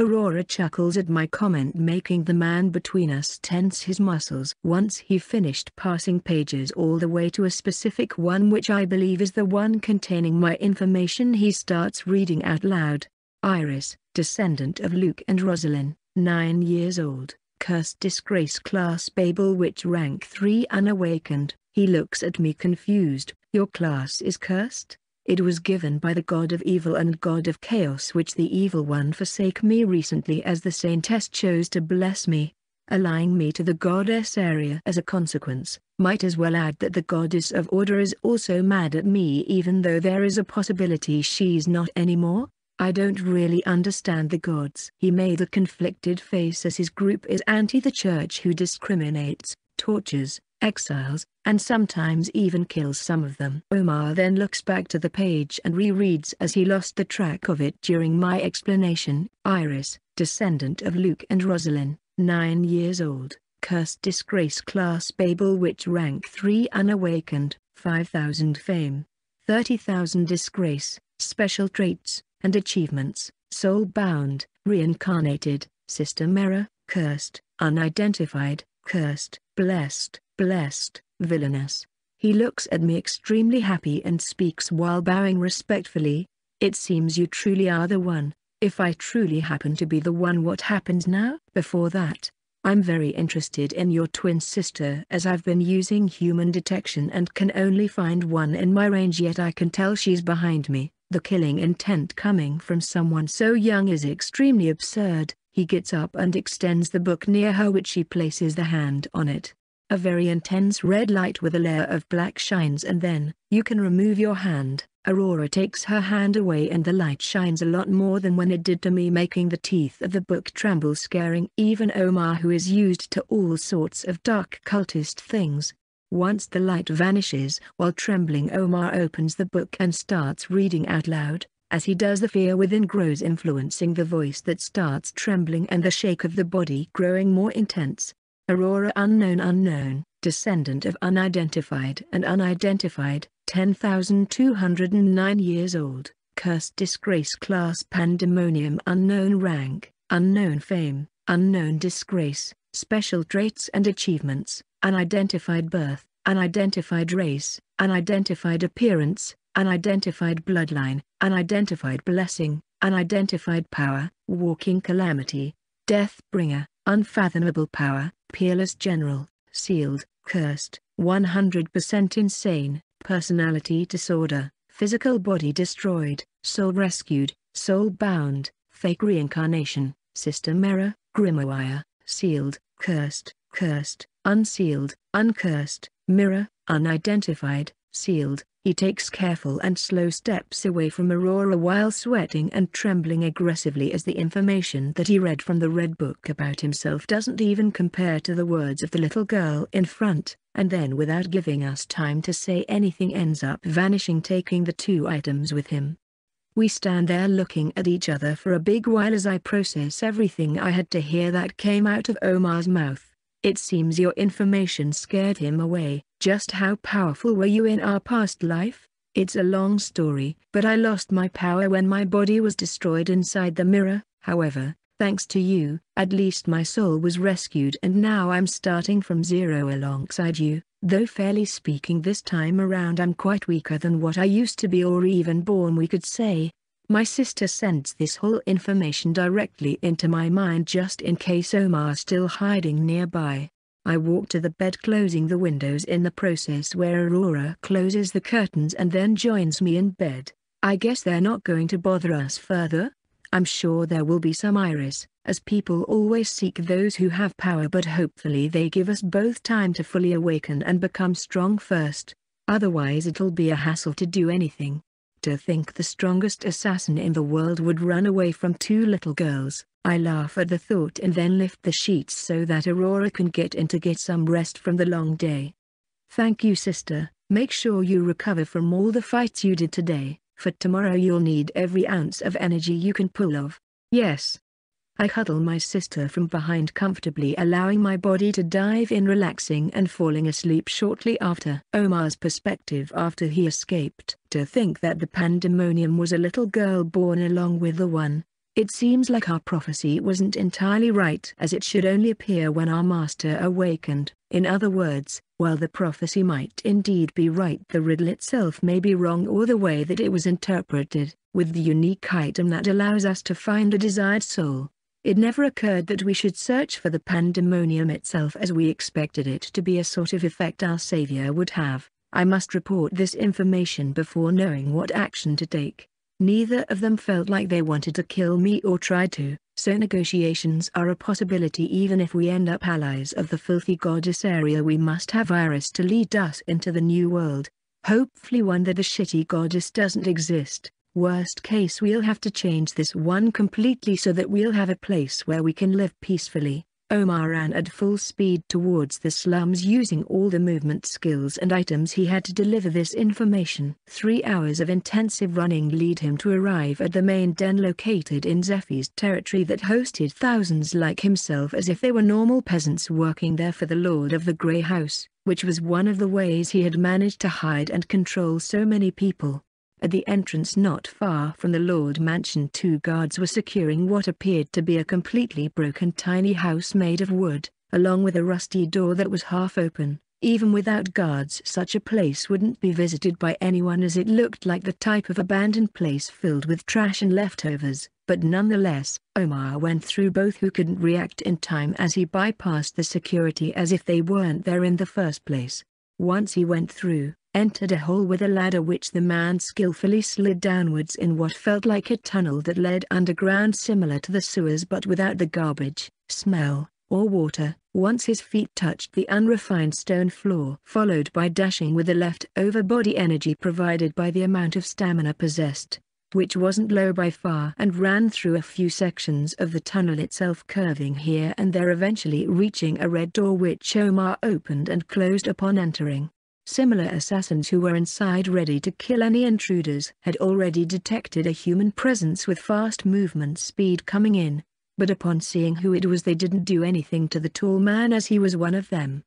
Aurora chuckles at my comment making the man between us tense his muscles. Once he finished passing pages all the way to a specific one which I believe is the one containing my information he starts reading out loud. Iris, descendant of Luke and Rosalind, 9 years old, cursed disgrace class Babel witch rank 3 unawakened. He looks at me confused, your class is cursed? It was given by the god of evil and god of chaos which the evil one forsake me recently as the saintess chose to bless me, allying me to the goddess Arya as a consequence. Might as well add that the goddess of order is also mad at me even though there is a possibility she's not anymore. I don't really understand the gods. He made a conflicted face as his group is anti the church who discriminates, tortures, exiles, and sometimes even kills some of them. Omar then looks back to the page and rereads as he lost the track of it during my explanation. Iris, descendant of Luke and Rosalind, 9 years old, cursed disgrace class Babel witch rank 3 unawakened, 5000 fame, 30,000 disgrace, special traits, and achievements, soul bound, reincarnated, system error, cursed, unidentified, cursed, blessed, blessed, villainous. He looks at me extremely happy and speaks while bowing respectfully. It seems you truly are the one. If I truly happen to be the one what happened now? Before that, I'm very interested in your twin sister as I've been using human detection and can only find one in my range yet I can tell she's behind me. The killing intent coming from someone so young is extremely absurd. He gets up and extends the book near her which she places the hand on it. A very intense red light with a layer of black shines and then, you can remove your hand. Aurora takes her hand away and the light shines a lot more than when it did to me making the teeth of the book tremble scaring even Omar who is used to all sorts of dark cultist things. Once the light vanishes while trembling Omar opens the book and starts reading out loud. As he does the fear within grows influencing the voice that starts trembling and the shake of the body growing more intense. Aurora Unknown Unknown, descendant of unidentified and unidentified, 10,209 years old, cursed disgrace class pandemonium unknown rank, unknown fame, unknown disgrace, special traits and achievements, unidentified birth, unidentified race, unidentified appearance, unidentified bloodline, unidentified blessing, unidentified power, walking calamity, death bringer, unfathomable power, peerless general, sealed, cursed, 100% insane, personality disorder, physical body destroyed, soul rescued, soul bound, fake reincarnation, system error, grimoire, sealed, cursed, cursed, unsealed, uncursed, mirror, unidentified, sealed, he takes careful and slow steps away from Aurora while sweating and trembling aggressively as the information that he read from the Red Book about himself doesn't even compare to the words of the little girl in front, and then without giving us time to say anything ends up vanishing taking the two items with him. We stand there looking at each other for a big while as I process everything I had to hear that came out of Omar's mouth. It seems your information scared him away. Just how powerful were you in our past life? It's a long story, but I lost my power when my body was destroyed inside the mirror, however, thanks to you, at least my soul was rescued and now I'm starting from zero alongside you, though fairly speaking this time around I'm quite weaker than what I used to be or even born we could say, my sister sends this whole information directly into my mind just in case Omar's still hiding nearby. I walk to the bed closing the windows in the process where Aurora closes the curtains and then joins me in bed. I guess they're not going to bother us further? I'm sure there will be some Iris, as people always seek those who have power but hopefully they give us both time to fully awaken and become strong first. Otherwise it'll be a hassle to do anything. To think the strongest assassin in the world would run away from two little girls, I laugh at the thought and then lift the sheets so that Aurora can get in to get some rest from the long day. Thank you sister, make sure you recover from all the fights you did today, for tomorrow you'll need every ounce of energy you can pull of. Yes, I huddle my sister from behind comfortably allowing my body to dive in relaxing and falling asleep shortly after. Omar's perspective after he escaped. To think that the pandemonium was a little girl born along with the one. It seems like our prophecy wasn't entirely right as it should only appear when our master awakened. In other words, while the prophecy might indeed be right the riddle itself may be wrong or the way that it was interpreted, with the unique item that allows us to find the desired soul. It never occurred that we should search for the pandemonium itself as we expected it to be a sort of effect our savior would have. I must report this information before knowing what action to take. Neither of them felt like they wanted to kill me or tried to, so negotiations are a possibility even if we end up allies of the filthy goddess Arya we must have Iris to lead us into the new world. Hopefully one that the shitty goddess doesn't exist. Worst case we'll have to change this one completely so that we'll have a place where we can live peacefully. Omar ran at full speed towards the slums using all the movement skills and items he had to deliver this information. Three hours of intensive running lead him to arrive at the main den located in Zephy's territory that hosted thousands like himself as if they were normal peasants working there for the Lord of the Grey House, which was one of the ways he had managed to hide and control so many people. At the entrance not far from the Lord Mansion two guards were securing what appeared to be a completely broken tiny house made of wood, along with a rusty door that was half open. Even without guards such a place wouldn't be visited by anyone as it looked like the type of abandoned place filled with trash and leftovers, but nonetheless, Omar went through both who couldn't react in time as he bypassed the security as if they weren't there in the first place. Once he went through, entered a hole with a ladder which the man skillfully slid downwards in what felt like a tunnel that led underground similar to the sewers but without the garbage, smell, or water, once his feet touched the unrefined stone floor. Followed by dashing with the left-over body energy provided by the amount of stamina possessed, which wasn't low by far and ran through a few sections of the tunnel itself curving here and there eventually reaching a red door which Omar opened and closed upon entering. Similar assassins who were inside ready to kill any intruders had already detected a human presence with fast movement speed coming in, but upon seeing who it was they didn't do anything to the tall man as he was one of them.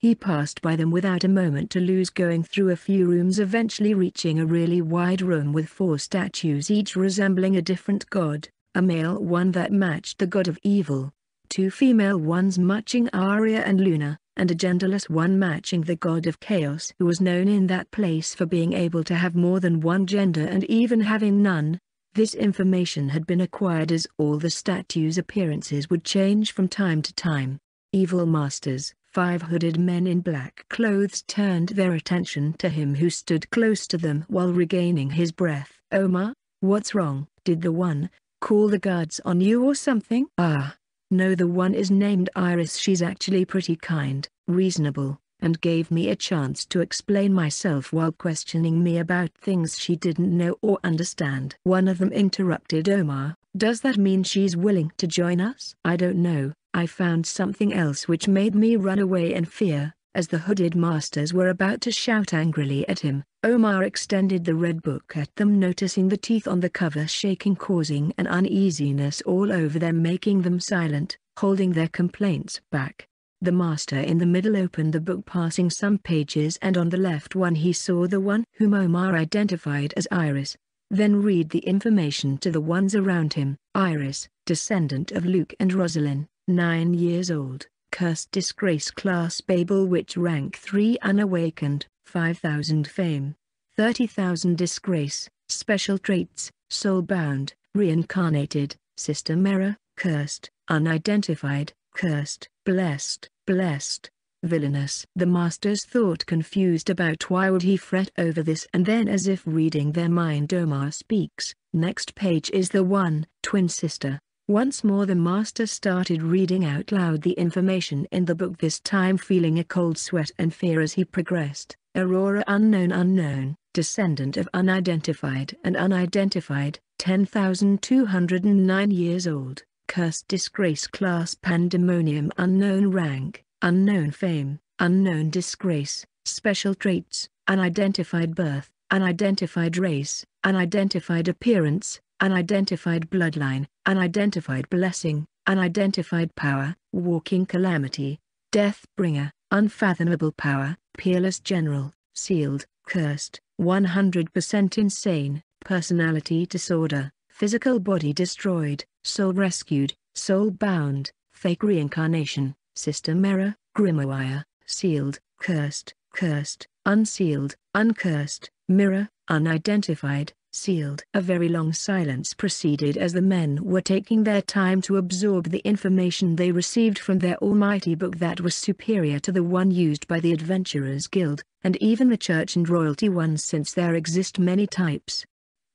He passed by them without a moment to lose going through a few rooms eventually reaching a really wide room with four statues each resembling a different god, a male one that matched the god of evil, two female ones matching Arya and Luna, and a genderless one matching the god of chaos who was known in that place for being able to have more than one gender and even having none. This information had been acquired as all the statues' appearances would change from time to time. Evil masters, five hooded men in black clothes turned their attention to him who stood close to them while regaining his breath. Omar, what's wrong? Did the one, call the guards on you or something? Ah, No the one is named Iris she's actually pretty kind, reasonable, and gave me a chance to explain myself while questioning me about things she didn't know or understand. One of them interrupted Omar, does that mean she's willing to join us? I don't know, I found something else which made me run away in fear, as the hooded masters were about to shout angrily at him, Omar extended the red book at them noticing the teeth on the cover shaking causing an uneasiness all over them making them silent, holding their complaints back. The master in the middle opened the book passing some pages and on the left one he saw the one whom Omar identified as Iris. Then read the information to the ones around him. Iris, descendant of Luke and Rosalind, 9 years old, cursed disgrace class Babel witch rank 3 unawakened, 5,000 fame, 30,000 disgrace, special traits, soul-bound, reincarnated, system error, cursed, unidentified, cursed, blessed, blessed, villainous. The masters thought confused about why would he fret over this and then as if reading their mind Omar speaks, next page is the one, twin sister. Once more the master started reading out loud the information in the book this time feeling a cold sweat and fear as he progressed. Aurora unknown unknown, descendant of unidentified and unidentified, 10,209 years old, cursed disgrace class pandemonium unknown rank, unknown fame, unknown disgrace, special traits, unidentified birth, unidentified race, unidentified appearance, unidentified bloodline, unidentified blessing, unidentified power, walking calamity, death bringer, unfathomable power, peerless general, sealed, cursed, 100% insane, personality disorder, physical body destroyed, soul rescued, soul bound, fake reincarnation, system error, grimoire, sealed, cursed, cursed, unsealed, uncursed, mirror, unidentified, sealed. A very long silence proceeded as the men were taking their time to absorb the information they received from their almighty book that was superior to the one used by the Adventurers Guild, and even the church and royalty ones since there exist many types.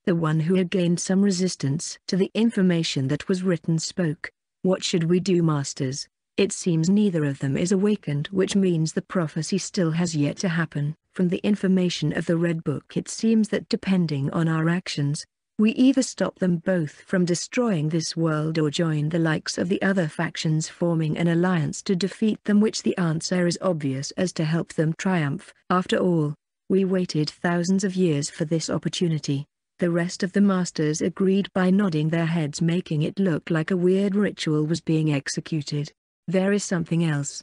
The one who had gained some resistance to the information that was written spoke. What should we do masters? It seems neither of them is awakened which means the prophecy still has yet to happen. From the information of the Red Book it seems that depending on our actions, we either stop them both from destroying this world or join the likes of the other factions forming an alliance to defeat them which the answer is obvious as to help them triumph. After all, we waited thousands of years for this opportunity. The rest of the masters agreed by nodding their heads making it look like a weird ritual was being executed. There is something else.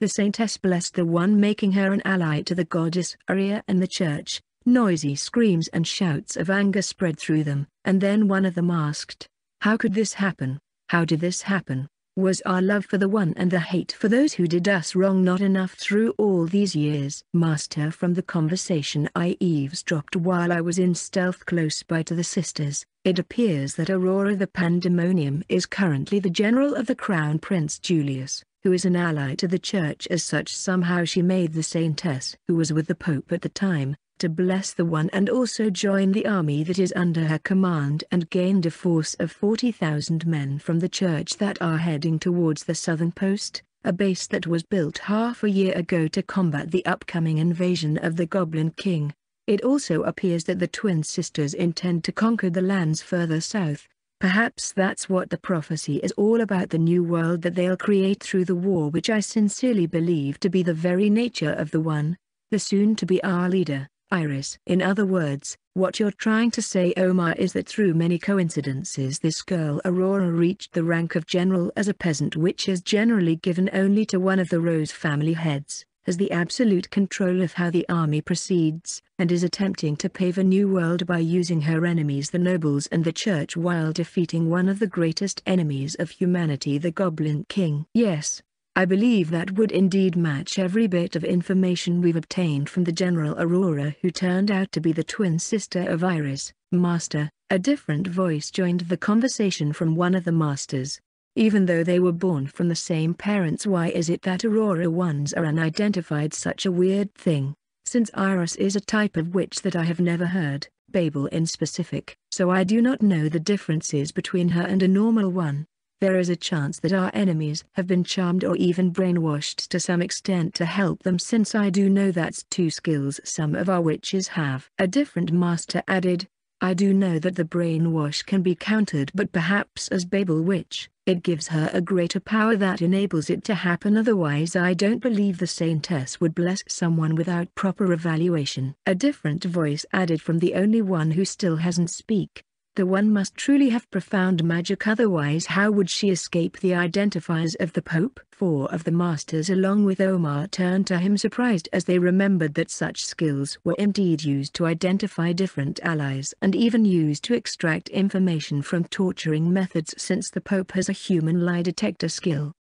The saintess blessed the one making her an ally to the goddess Arya and the church. Noisy screams and shouts of anger spread through them, and then one of them asked, How could this happen? How did this happen? Was our love for the one and the hate for those who did us wrong not enough through all these years? Master from the conversation I eavesdropped while I was in stealth close by to the sisters, it appears that Aurora the Pandemonium is currently the general of the Crown Prince Julius who is an ally to the church as such somehow she made the saintess who was with the pope at the time, to bless the one and also join the army that is under her command and gained a force of 40,000 men from the church that are heading towards the southern post, a base that was built half a year ago to combat the upcoming invasion of the Goblin King. It also appears that the twin sisters intend to conquer the lands further south, Perhaps that's what the prophecy is all about the new world that they'll create through the war which I sincerely believe to be the very nature of the one, the soon-to-be our leader, Iris. In other words, what you're trying to say Omar is that through many coincidences this girl Aurora reached the rank of general as a peasant which is generally given only to one of the Rose family heads has the absolute control of how the army proceeds, and is attempting to pave a new world by using her enemies the nobles and the church while defeating one of the greatest enemies of humanity the Goblin King. Yes, I believe that would indeed match every bit of information we've obtained from the General Aurora who turned out to be the twin sister of Iris, Master. A different voice joined the conversation from one of the masters, even though they were born from the same parents why is it that Aurora ones are unidentified such a weird thing, since Iris is a type of witch that I have never heard, Babel in specific, so I do not know the differences between her and a normal one. There is a chance that our enemies have been charmed or even brainwashed to some extent to help them since I do know that's two skills some of our witches have. A different master added, I do know that the brainwash can be countered but perhaps as Babel Witch, it gives her a greater power that enables it to happen otherwise I don't believe the saintess would bless someone without proper evaluation. A different voice added from the only one who still hasn't speak. The one must truly have profound magic otherwise how would she escape the identifiers of the Pope? Four of the masters along with Omar turned to him surprised as they remembered that such skills were indeed used to identify different allies and even used to extract information from torturing methods since the Pope has a human lie detector skill.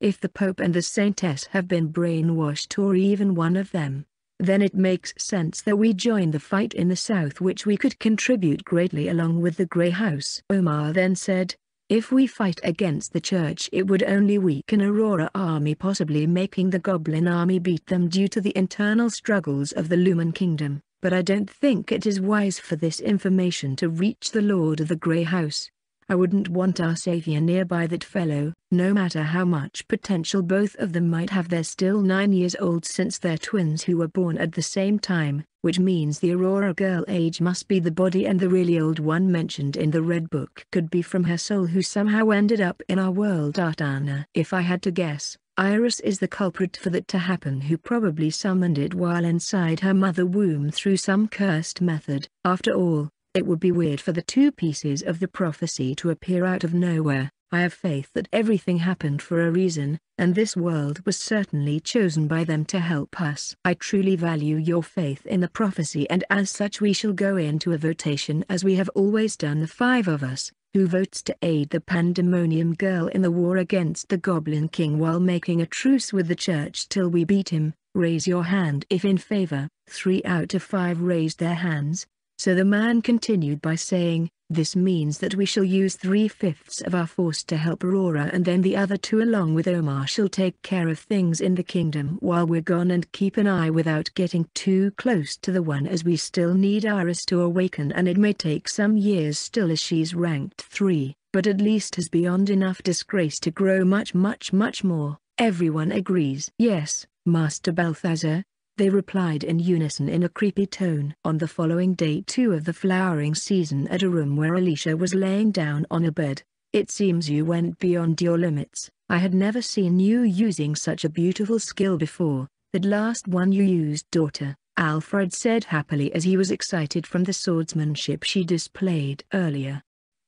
If the Pope and the Saintess have been brainwashed or even one of them, then it makes sense that we join the fight in the south which we could contribute greatly along with the Grey House. Omar then said, if we fight against the church it would only weaken Aurora army possibly making the Goblin army beat them due to the internal struggles of the Lumen Kingdom, but I don't think it is wise for this information to reach the Lord of the Grey House. I wouldn't want our savior nearby that fellow, no matter how much potential both of them might have they're still 9 years old since they're twins who were born at the same time, which means the Aurora girl age must be the body and the really old one mentioned in the Red Book could be from her soul who somehow ended up in our world Artana. If I had to guess, Iris is the culprit for that to happen who probably summoned it while inside her mother womb through some cursed method. After all, it would be weird for the two pieces of the prophecy to appear out of nowhere. I have faith that everything happened for a reason, and this world was certainly chosen by them to help us. I truly value your faith in the prophecy and as such we shall go into a votation as we have always done the five of us, who votes to aid the Pandemonium Girl in the war against the Goblin King while making a truce with the church till we beat him, raise your hand if in favor. Three out of five raised their hands, so the man continued by saying, this means that we shall use three-fifths of our force to help Aurora and then the other two along with Omar shall take care of things in the kingdom while we're gone and keep an eye without getting too close to the one as we still need Iris to awaken and it may take some years still as she's ranked 3, but at least has beyond enough disgrace to grow much much much more. Everyone agrees. Yes, Master Balthazar, they replied in unison in a creepy tone. On the following day two of the flowering season at a room where Alicia was laying down on a bed. It seems you went beyond your limits. I had never seen you using such a beautiful skill before. That last one you used daughter, Alfred said happily as he was excited from the swordsmanship she displayed earlier.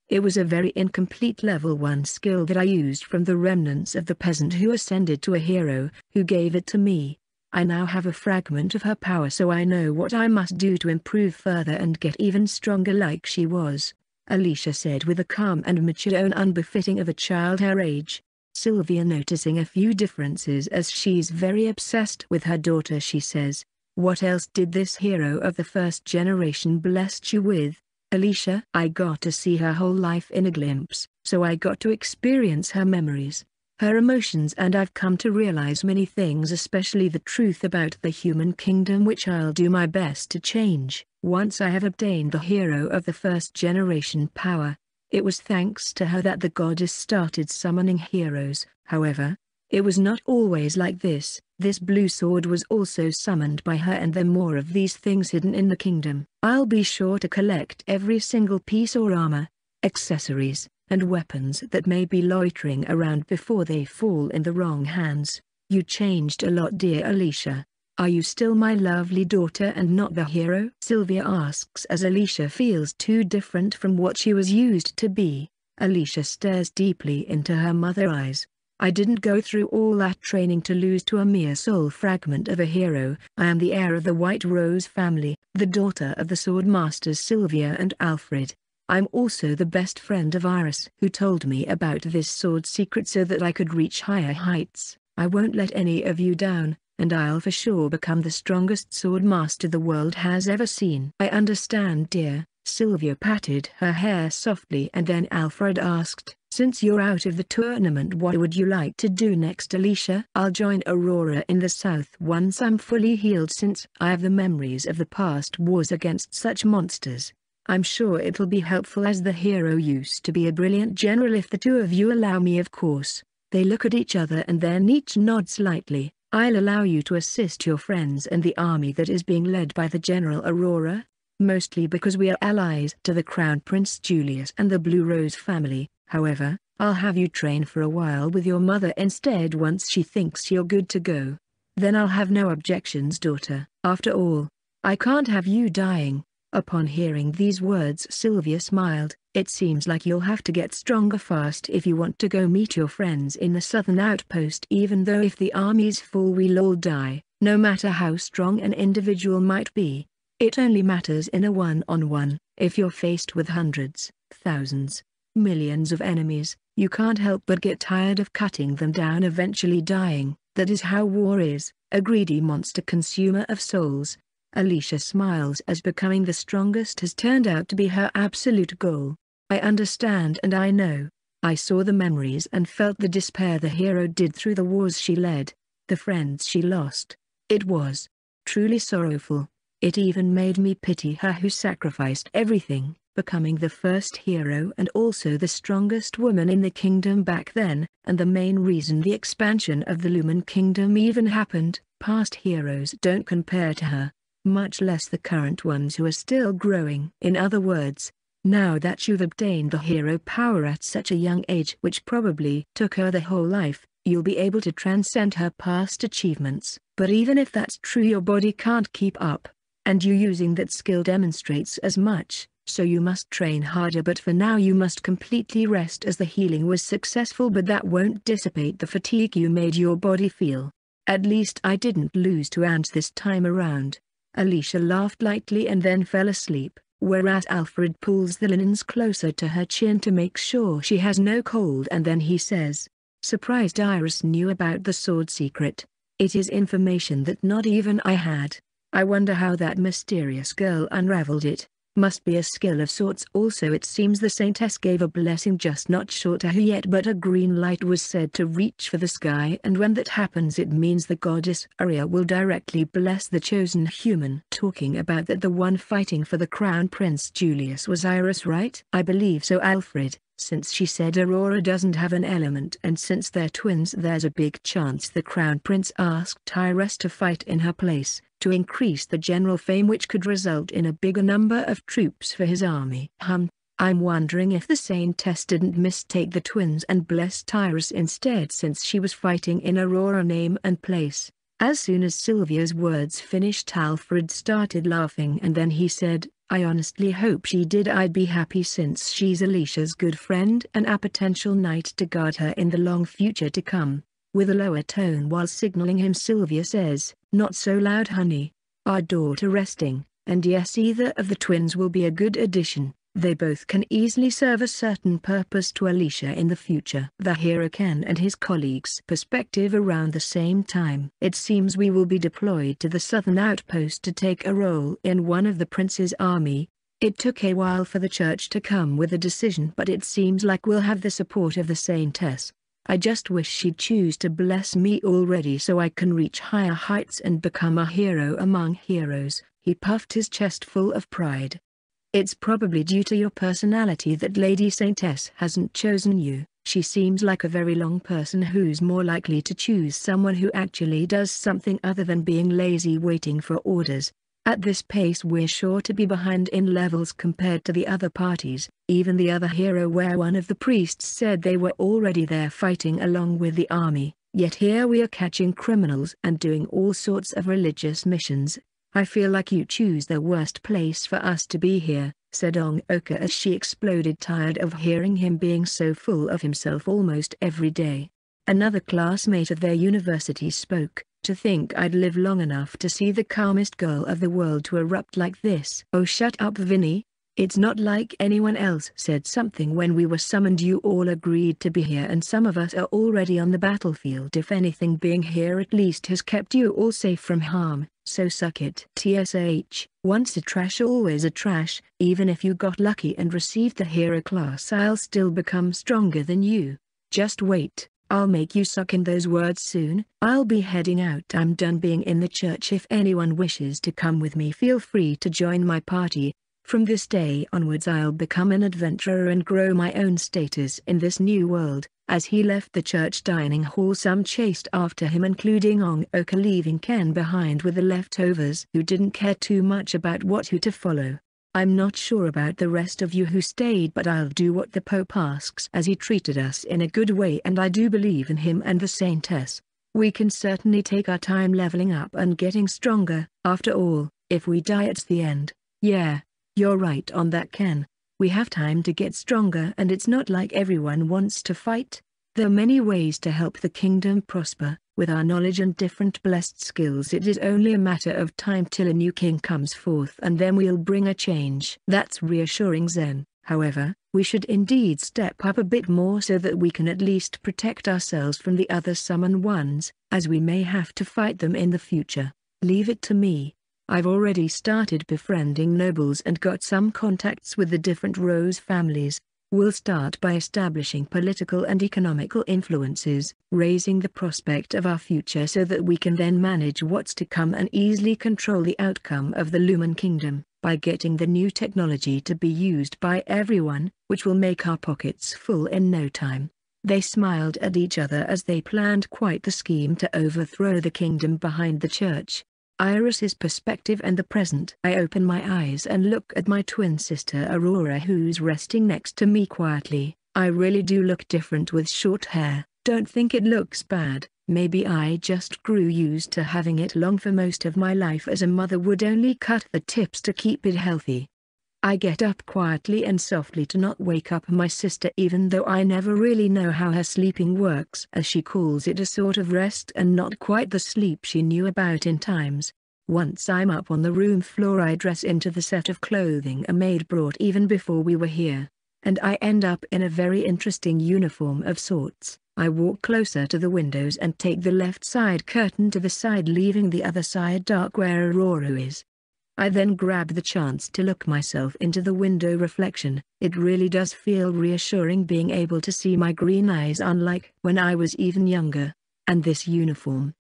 It was a very incomplete level 1 skill that I used from the remnants of the peasant who ascended to a hero, who gave it to me. I now have a fragment of her power so I know what I must do to improve further and get even stronger like she was, Alicia said with a calm and mature tone unbefitting of a child her age. Sylvia noticing a few differences as she's very obsessed with her daughter she says, what else did this hero of the first generation blessed you with? Alicia? I got to see her whole life in a glimpse, so I got to experience her memories her emotions and I've come to realize many things especially the truth about the human kingdom which I'll do my best to change. Once I have obtained the hero of the first generation power, it was thanks to her that the goddess started summoning heroes, however, it was not always like this, this blue sword was also summoned by her and there are more of these things hidden in the kingdom. I'll be sure to collect every single piece or armor, accessories, and weapons that may be loitering around before they fall in the wrong hands. You changed a lot dear Alicia. Are you still my lovely daughter and not the hero? Sylvia asks as Alicia feels too different from what she was used to be. Alicia stares deeply into her mother eyes. I didn't go through all that training to lose to a mere soul fragment of a hero. I am the heir of the White Rose family, the daughter of the sword masters Sylvia and Alfred. I'm also the best friend of Iris who told me about this sword secret so that I could reach higher heights. I won't let any of you down, and I'll for sure become the strongest sword master the world has ever seen. I understand dear, Sylvia patted her hair softly and then Alfred asked, since you're out of the tournament what would you like to do next Alicia? I'll join Aurora in the south once I'm fully healed since I have the memories of the past wars against such monsters. I'm sure it'll be helpful as the hero used to be a brilliant general if the two of you allow me of course. They look at each other and then each nods slightly. I'll allow you to assist your friends and the army that is being led by the General Aurora, mostly because we are allies to the Crown Prince Julius and the Blue Rose family, however, I'll have you train for a while with your mother instead once she thinks you're good to go. Then I'll have no objections daughter. After all, I can't have you dying. Upon hearing these words Sylvia smiled, it seems like you'll have to get stronger fast if you want to go meet your friends in the southern outpost even though if the army's full we'll all die, no matter how strong an individual might be. It only matters in a one-on-one, -on -one. if you're faced with hundreds, thousands, millions of enemies, you can't help but get tired of cutting them down eventually dying, that is how war is, a greedy monster consumer of souls. Alicia smiles as becoming the strongest has turned out to be her absolute goal. I understand and I know. I saw the memories and felt the despair the hero did through the wars she led, the friends she lost. It was truly sorrowful. It even made me pity her who sacrificed everything, becoming the first hero and also the strongest woman in the kingdom back then, and the main reason the expansion of the Lumen Kingdom even happened. Past heroes don't compare to her, much less the current ones who are still growing. In other words, now that you've obtained the hero power at such a young age which probably took her the whole life, you'll be able to transcend her past achievements. But even if that's true your body can't keep up, and you using that skill demonstrates as much, so you must train harder but for now you must completely rest as the healing was successful but that won't dissipate the fatigue you made your body feel. At least I didn't lose to ants this time around. Alicia laughed lightly and then fell asleep, whereas Alfred pulls the linens closer to her chin to make sure she has no cold and then he says, Surprised Iris knew about the sword secret. It is information that not even I had. I wonder how that mysterious girl unraveled it. Must be a skill of sorts also it seems the saintess gave a blessing just not sure to who yet but a green light was said to reach for the sky and when that happens it means the goddess Arya will directly bless the chosen human. Talking about that the one fighting for the crown Prince Julius was Iris right? I believe so Alfred since she said Aurora doesn't have an element and since they're twins there's a big chance the crown prince asked Iris to fight in her place, to increase the general fame which could result in a bigger number of troops for his army. Hum, I'm wondering if the Saintess didn't mistake the twins and bless Tyrus instead since she was fighting in Aurora name and place. As soon as Sylvia's words finished Alfred started laughing and then he said, I honestly hope she did I'd be happy since she's Alicia's good friend and a potential knight to guard her in the long future to come. With a lower tone while signaling him Sylvia says, not so loud honey. Our daughter resting, and yes either of the twins will be a good addition. They both can easily serve a certain purpose to Alicia in the future. The hero Ken and his colleagues perspective around the same time. It seems we will be deployed to the southern outpost to take a role in one of the prince's army. It took a while for the church to come with a decision but it seems like we'll have the support of the saintess. I just wish she'd choose to bless me already so I can reach higher heights and become a hero among heroes. He puffed his chest full of pride. It's probably due to your personality that Lady Saintess hasn't chosen you. She seems like a very long person who's more likely to choose someone who actually does something other than being lazy waiting for orders. At this pace we're sure to be behind in levels compared to the other parties, even the other hero where one of the priests said they were already there fighting along with the army, yet here we are catching criminals and doing all sorts of religious missions, I feel like you choose the worst place for us to be here, said Ong Oka as she exploded tired of hearing him being so full of himself almost every day. Another classmate of their university spoke, to think I'd live long enough to see the calmest girl of the world to erupt like this. Oh shut up Vinny, it's not like anyone else said something when we were summoned. You all agreed to be here and some of us are already on the battlefield. If anything being here at least has kept you all safe from harm, so suck it. TSH, once a trash always a trash, even if you got lucky and received the hero class I'll still become stronger than you. Just wait, I'll make you suck in those words soon. I'll be heading out I'm done being in the church if anyone wishes to come with me feel free to join my party, From this day onwards I'll become an adventurer and grow my own status in this new world. As he left the church dining hall some chased after him including Ong Oka leaving Ken behind with the leftovers who didn't care too much about what who to follow. I'm not sure about the rest of you who stayed but I'll do what the Pope asks as he treated us in a good way and I do believe in him and the Saintess. We can certainly take our time leveling up and getting stronger, after all, if we die it's the end. Yeah, you're right on that Ken. We have time to get stronger and it's not like everyone wants to fight. There are many ways to help the kingdom prosper, with our knowledge and different blessed skills it is only a matter of time till a new king comes forth and then we'll bring a change. That's reassuring Zen. However, we should indeed step up a bit more so that we can at least protect ourselves from the other summon ones, as we may have to fight them in the future. Leave it to me. I've already started befriending nobles and got some contacts with the different Rose families, We'll start by establishing political and economical influences, raising the prospect of our future so that we can then manage what's to come and easily control the outcome of the Lumen Kingdom, by getting the new technology to be used by everyone, which will make our pockets full in no time. They smiled at each other as they planned quite the scheme to overthrow the kingdom behind the church. Iris's perspective and the present. I open my eyes and look at my twin sister Aurora who's resting next to me quietly. I really do look different with short hair. Don't think it looks bad, maybe I just grew used to having it long for most of my life as a mother would only cut the tips to keep it healthy. I get up quietly and softly to not wake up my sister even though I never really know how her sleeping works as she calls it a sort of rest and not quite the sleep she knew about in times. Once I'm up on the room floor I dress into the set of clothing a maid brought even before we were here. And I end up in a very interesting uniform of sorts. I walk closer to the windows and take the left side curtain to the side leaving the other side dark where Aurora is. I then grab the chance to look myself into the window reflection. It really does feel reassuring being able to see my green eyes unlike when I was even younger. And this uniform.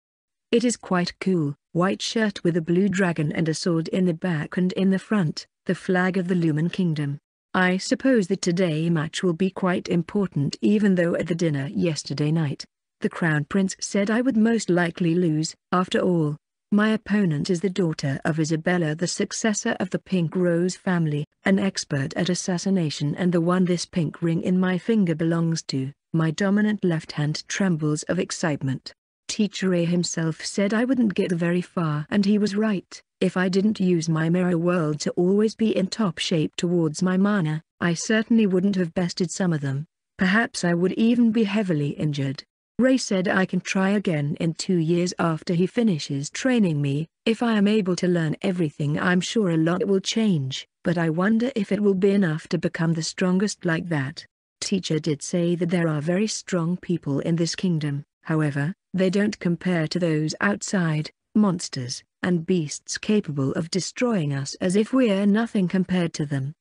It is quite cool, white shirt with a blue dragon and a sword in the back and in the front, the flag of the Lumen Kingdom. I suppose the today match will be quite important even though at the dinner yesterday night, the Crown Prince said I would most likely lose. After all, my opponent is the daughter of Isabella the successor of the Pink Rose family, an expert at assassination and the one this pink ring in my finger belongs to. My dominant left hand trembles of excitement. Teacher Ray himself said I wouldn't get very far and he was right. If I didn't use my mirror world to always be in top shape towards my mana, I certainly wouldn't have bested some of them. Perhaps I would even be heavily injured. Ray said I can try again in two years after he finishes training me. If I am able to learn everything I'm sure a lot will change, but I wonder if it will be enough to become the strongest like that. Teacher did say that there are very strong people in this kingdom, however, they don't compare to those outside, monsters, and beasts capable of destroying us as if we're nothing compared to them.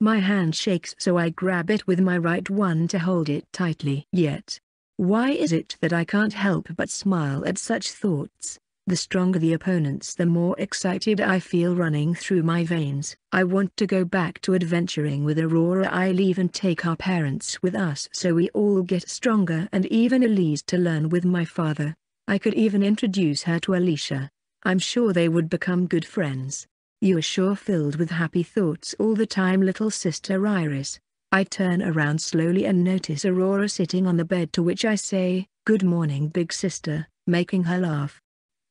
My hand shakes so I grab it with my right one to hold it tightly. Yet, why is it that I can't help but smile at such thoughts? The stronger the opponents the more excited I feel running through my veins. I want to go back to adventuring with Aurora I'll even take our parents with us so we all get stronger and even Elise to learn with my father. I could even introduce her to Alicia. I'm sure they would become good friends. You are sure filled with happy thoughts all the time little sister Iris. I turn around slowly and notice Aurora sitting on the bed to which I say, good morning big sister, making her laugh.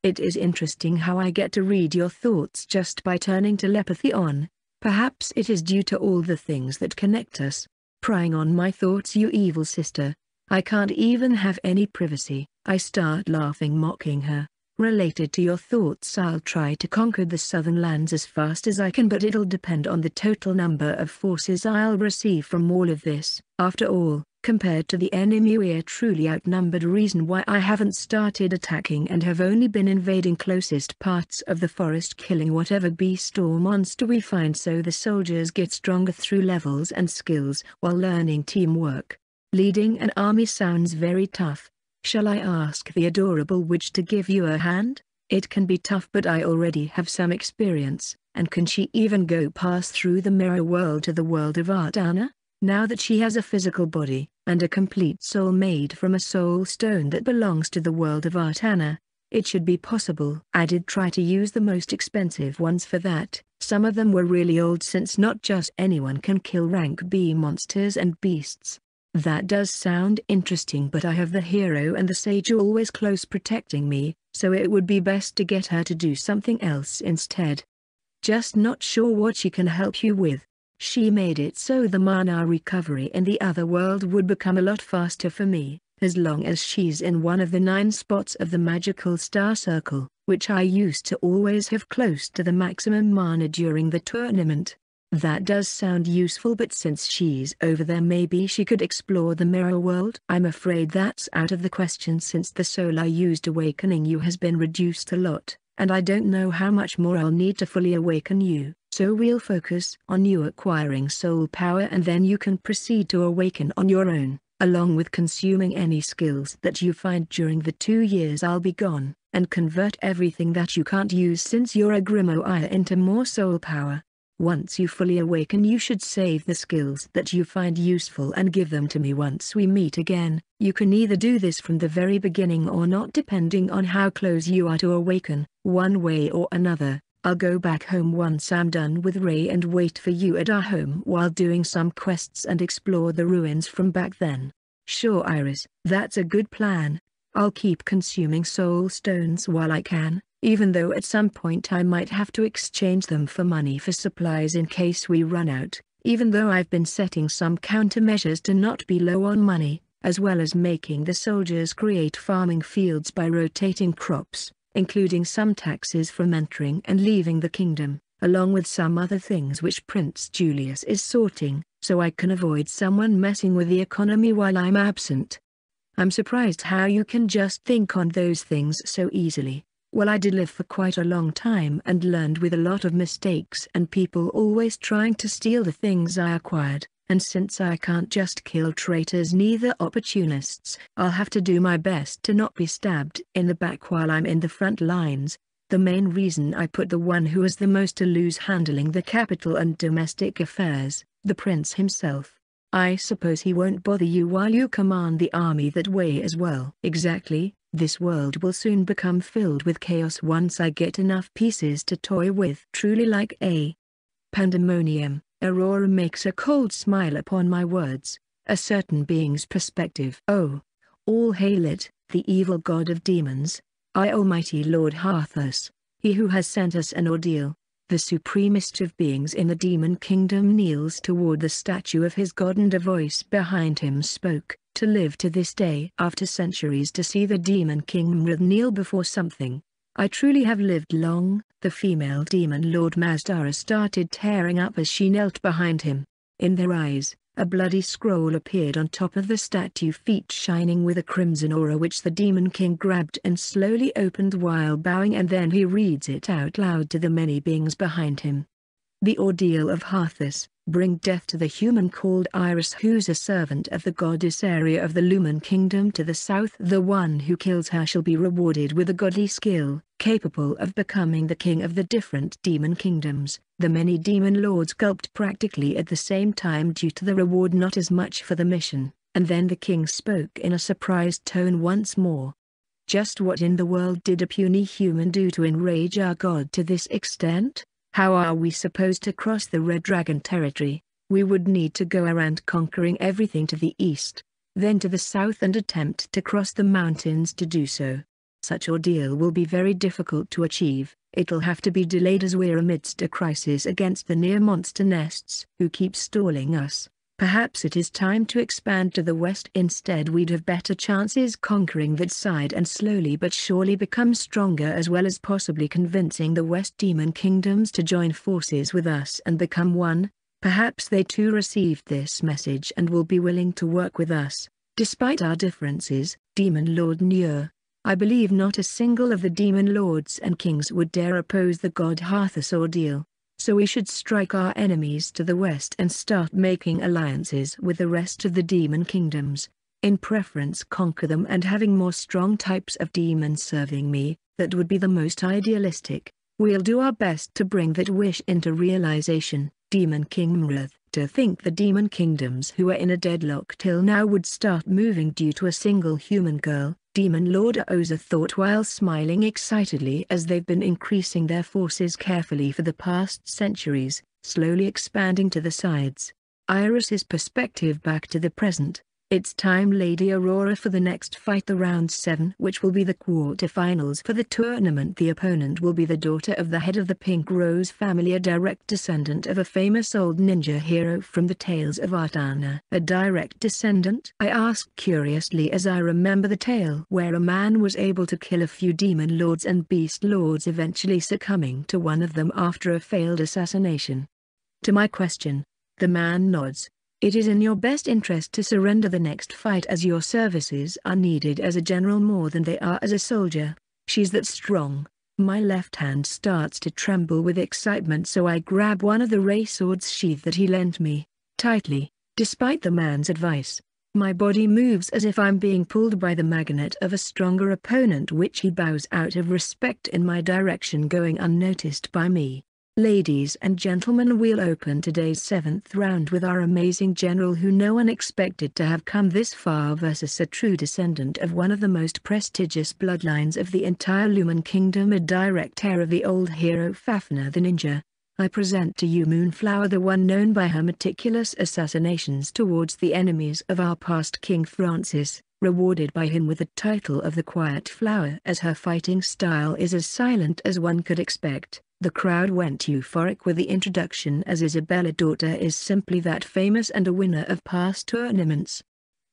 It is interesting how I get to read your thoughts just by turning telepathy on. Perhaps it is due to all the things that connect us. Prying on my thoughts you evil sister. I can't even have any privacy. I start laughing mocking her. Related to your thoughts I'll try to conquer the southern lands as fast as I can but it'll depend on the total number of forces I'll receive from all of this. After all, Compared to the enemy we're truly outnumbered reason why I haven't started attacking and have only been invading closest parts of the forest killing whatever beast or monster we find so the soldiers get stronger through levels and skills while learning teamwork. Leading an army sounds very tough. Shall I ask the adorable witch to give you a hand? It can be tough but I already have some experience, and can she even go pass through the mirror world to the world of Artana? Now that she has a physical body, and a complete soul made from a soul stone that belongs to the world of Artana, it should be possible. I did try to use the most expensive ones for that, some of them were really old since not just anyone can kill rank B monsters and beasts. That does sound interesting but I have the hero and the sage always close protecting me, so it would be best to get her to do something else instead. Just not sure what she can help you with. She made it so the mana recovery in the other world would become a lot faster for me, as long as she's in one of the nine spots of the magical star circle, which I used to always have close to the maximum mana during the tournament. That does sound useful but since she's over there maybe she could explore the mirror world. I'm afraid that's out of the question since the soul I used awakening you has been reduced a lot, and I don't know how much more I'll need to fully awaken you, so we'll focus on you acquiring soul power and then you can proceed to awaken on your own, along with consuming any skills that you find during the two years I'll be gone, and convert everything that you can't use since you're a Grimoire into more soul power. Once you fully awaken you should save the skills that you find useful and give them to me once we meet again. You can either do this from the very beginning or not depending on how close you are to awaken, one way or another. I'll go back home once I'm done with Ray and wait for you at our home while doing some quests and explore the ruins from back then. Sure Iris, that's a good plan. I'll keep consuming soul stones while I can, even though at some point I might have to exchange them for money for supplies in case we run out, even though I've been setting some countermeasures to not be low on money, as well as making the soldiers create farming fields by rotating crops, including some taxes from entering and leaving the kingdom, along with some other things which Prince Julius is sorting, so I can avoid someone messing with the economy while I'm absent. I'm surprised how you can just think on those things so easily. Well I did live for quite a long time and learned with a lot of mistakes and people always trying to steal the things I acquired, and since I can't just kill traitors neither opportunists, I'll have to do my best to not be stabbed in the back while I'm in the front lines. The main reason I put the one who is the most to lose handling the capital and domestic affairs, the prince himself. I suppose he won't bother you while you command the army that way as well. Exactly, this world will soon become filled with chaos once I get enough pieces to toy with. Truly like a pandemonium, Aurora makes a cold smile upon my words, a certain being's perspective. Oh, all hail it, the evil god of demons, I almighty Lord Harthus, he who has sent us an ordeal. The supremest of beings in the demon kingdom kneels toward the statue of his god and a voice behind him spoke to live to this day after centuries to see the demon king Mrith kneel before something. I truly have lived long, the female demon Lord Mazdara started tearing up as she knelt behind him. In their eyes, a bloody scroll appeared on top of the statue feet shining with a crimson aura which the demon king grabbed and slowly opened while bowing and then he reads it out loud to the many beings behind him. The ordeal of Harthus, bring death to the human called Iris who's a servant of the goddess Arya of the Lumen Kingdom to the south. The one who kills her shall be rewarded with a godly skill, capable of becoming the king of the different demon kingdoms. The many demon lords gulped practically at the same time due to the reward not as much for the mission, and then the king spoke in a surprised tone once more. Just what in the world did a puny human do to enrage our god to this extent? How are we supposed to cross the Red Dragon territory? We would need to go around conquering everything to the east, then to the south and attempt to cross the mountains to do so. Such ordeal will be very difficult to achieve, it'll have to be delayed as we're amidst a crisis against the near monster nests who keep stalling us. Perhaps it is time to expand to the west instead we'd have better chances conquering that side and slowly but surely become stronger as well as possibly convincing the west demon kingdoms to join forces with us and become one. Perhaps they too received this message and will be willing to work with us. Despite our differences, Demon Lord Nur, I believe not a single of the demon lords and kings would dare oppose the god Harthus ordeal so we should strike our enemies to the west and start making alliances with the rest of the demon kingdoms. in preference conquer them and having more strong types of demons serving me, that would be the most idealistic. We'll do our best to bring that wish into realization, Demon King Mrath. To think the demon kingdoms who were in a deadlock till now would start moving due to a single human girl, Demon Lord Oza thought while smiling excitedly as they've been increasing their forces carefully for the past centuries, slowly expanding to the sides. Iris's perspective back to the present. It's time Lady Aurora for the next fight the round 7 which will be the quarterfinals for the tournament the opponent will be the daughter of the head of the Pink Rose family a direct descendant of a famous old ninja hero from the tales of Artana. A direct descendant? I asked curiously as I remember the tale where a man was able to kill a few demon lords and beast lords eventually succumbing to one of them after a failed assassination. To my question, the man nods. It is in your best interest to surrender the next fight as your services are needed as a general more than they are as a soldier. She's that strong. My left hand starts to tremble with excitement so I grab one of the ray sword's sheath that he lent me, tightly, despite the man's advice. My body moves as if I'm being pulled by the magnet of a stronger opponent which he bows out of respect in my direction going unnoticed by me. Ladies and gentlemen we'll open today's seventh round with our amazing general who no one expected to have come this far versus a true descendant of one of the most prestigious bloodlines of the entire Lumen Kingdom a direct heir of the old hero Fafnir the Ninja. I present to you Moonflower the one known by her meticulous assassinations towards the enemies of our past King Francis, rewarded by him with the title of the Quiet Flower as her fighting style is as silent as one could expect. The crowd went euphoric with the introduction as Isabella daughter is simply that famous and a winner of past tournaments.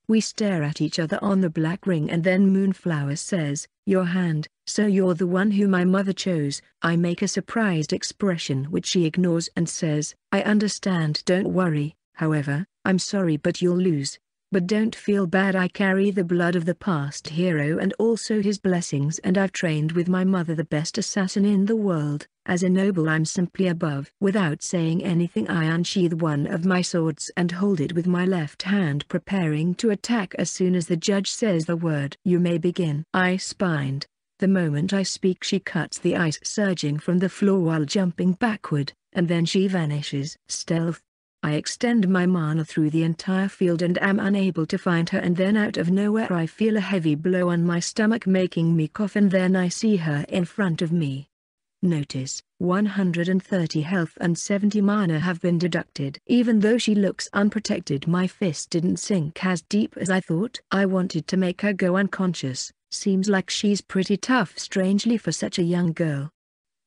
We stare at each other on the black ring and then Moonflower says, your hand, so you're the one who my mother chose. I make a surprised expression which she ignores and says, I understand don't worry, however, I'm sorry but you'll lose. But don't feel bad I carry the blood of the past hero and also his blessings and I've trained with my mother the best assassin in the world, as a noble I'm simply above. Without saying anything I unsheath one of my swords and hold it with my left hand preparing to attack as soon as the judge says the word. You may begin. I spined. The moment I speak she cuts the ice surging from the floor while jumping backward, and then she vanishes. Stealth, I extend my mana through the entire field and am unable to find her and then out of nowhere I feel a heavy blow on my stomach making me cough and then I see her in front of me. Notice, 130 health and 70 mana have been deducted. Even though she looks unprotected my fist didn't sink as deep as I thought. I wanted to make her go unconscious, seems like she's pretty tough strangely for such a young girl.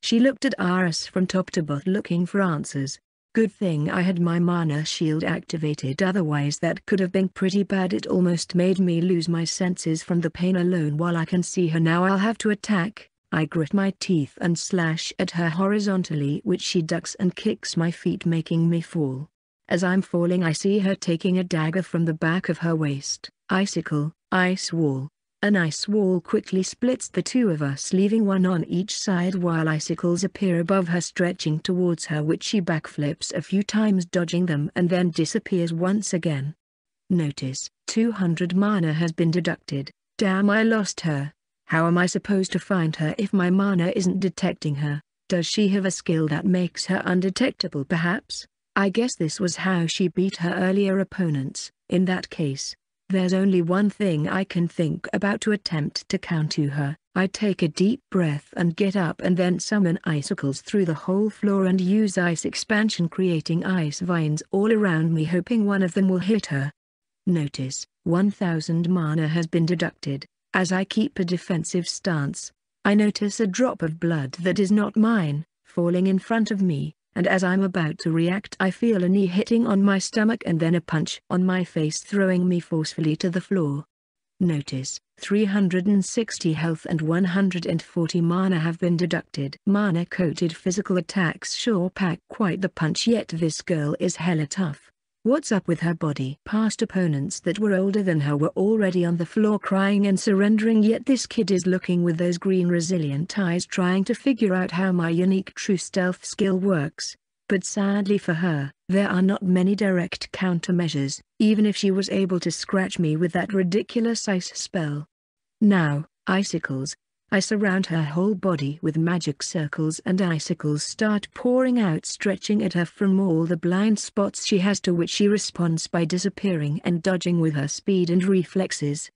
She looked at Iris from top to bottom looking for answers, Good thing I had my mana shield activated otherwise that could have been pretty bad it almost made me lose my senses from the pain alone while I can see her now I'll have to attack. I grit my teeth and slash at her horizontally which she ducks and kicks my feet making me fall. As I'm falling I see her taking a dagger from the back of her waist. Icicle, ice wall, an ice wall quickly splits the two of us leaving one on each side while icicles appear above her stretching towards her which she backflips a few times dodging them and then disappears once again. Notice, 200 mana has been deducted. Damn I lost her. How am I supposed to find her if my mana isn't detecting her? Does she have a skill that makes her undetectable perhaps? I guess this was how she beat her earlier opponents. In that case, there's only one thing I can think about to attempt to counter her. I take a deep breath and get up and then summon icicles through the whole floor and use ice expansion creating ice vines all around me hoping one of them will hit her. Notice, 1000 mana has been deducted. As I keep a defensive stance, I notice a drop of blood that is not mine, falling in front of me and as I'm about to react I feel a knee hitting on my stomach and then a punch on my face throwing me forcefully to the floor. Notice, 360 health and 140 mana have been deducted. Mana-coated physical attacks sure pack quite the punch yet this girl is hella tough. What's up with her body? Past opponents that were older than her were already on the floor crying and surrendering yet this kid is looking with those green resilient eyes trying to figure out how my unique true stealth skill works. But sadly for her, There are not many direct countermeasures, even if she was able to scratch me with that ridiculous ice spell. Now, icicles. I surround her whole body with magic circles and icicles start pouring out stretching at her from all the blind spots she has to which she responds by disappearing and dodging with her speed and reflexes.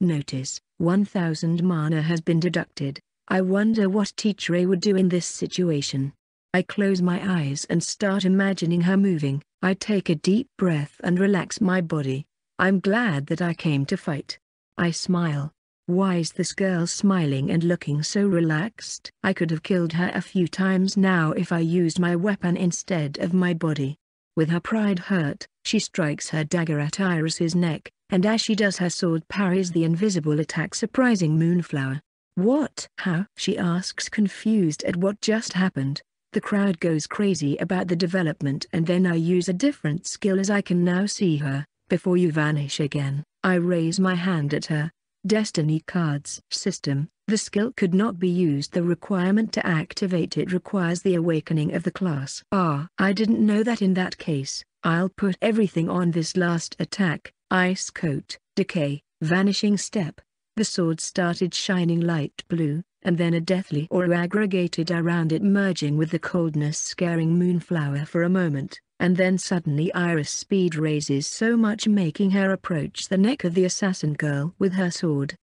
Notice, 1000 mana has been deducted. I wonder what teacher would do in this situation. I close my eyes and start imagining her moving. I take a deep breath and relax my body. I'm glad that I came to fight. I smile. Why is this girl smiling and looking so relaxed? I could have killed her a few times now if I used my weapon instead of my body. With her pride hurt, she strikes her dagger at Iris's neck, and as she does her sword parries the invisible attack surprising Moonflower. What? How? She asks confused at what just happened. The crowd goes crazy about the development and then I use a different skill as I can now see her, before you vanish again. I raise my hand at her. Destiny cards system, the skill could not be used. The requirement to activate it requires the awakening of the class. Ah, I didn't know that in that case, I'll put everything on this last attack, ice coat, decay, vanishing step. The sword started shining light blue, and then a deathly aura aggregated around it merging with the coldness scaring Moonflower for a moment, and then suddenly Iris' speed raises so much making her approach the neck of the assassin girl with her sword.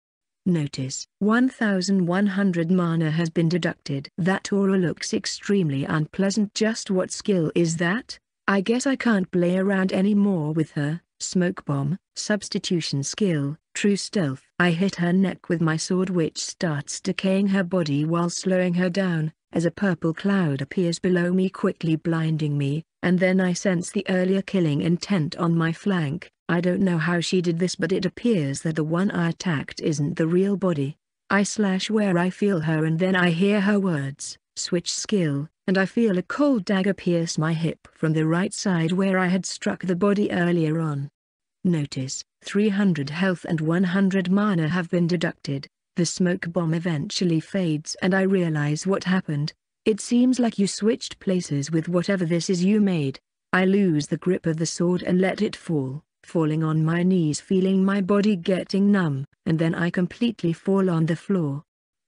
Notice, 1100 mana has been deducted. That aura looks extremely unpleasant just what skill is that? I guess I can't play around anymore with her, smoke bomb, substitution skill, true stealth. I hit her neck with my sword which starts decaying her body while slowing her down, as a purple cloud appears below me quickly blinding me, and then I sense the earlier killing intent on my flank. I don't know how she did this but it appears that the one I attacked isn't the real body. I slash where I feel her and then I hear her words, switch skill, and I feel a cold dagger pierce my hip from the right side where I had struck the body earlier on. Notice, 300 health and 100 mana have been deducted. The smoke bomb eventually fades and I realize what happened. It seems like you switched places with whatever this is you made. I lose the grip of the sword and let it fall, falling on my knees feeling my body getting numb, and then I completely fall on the floor.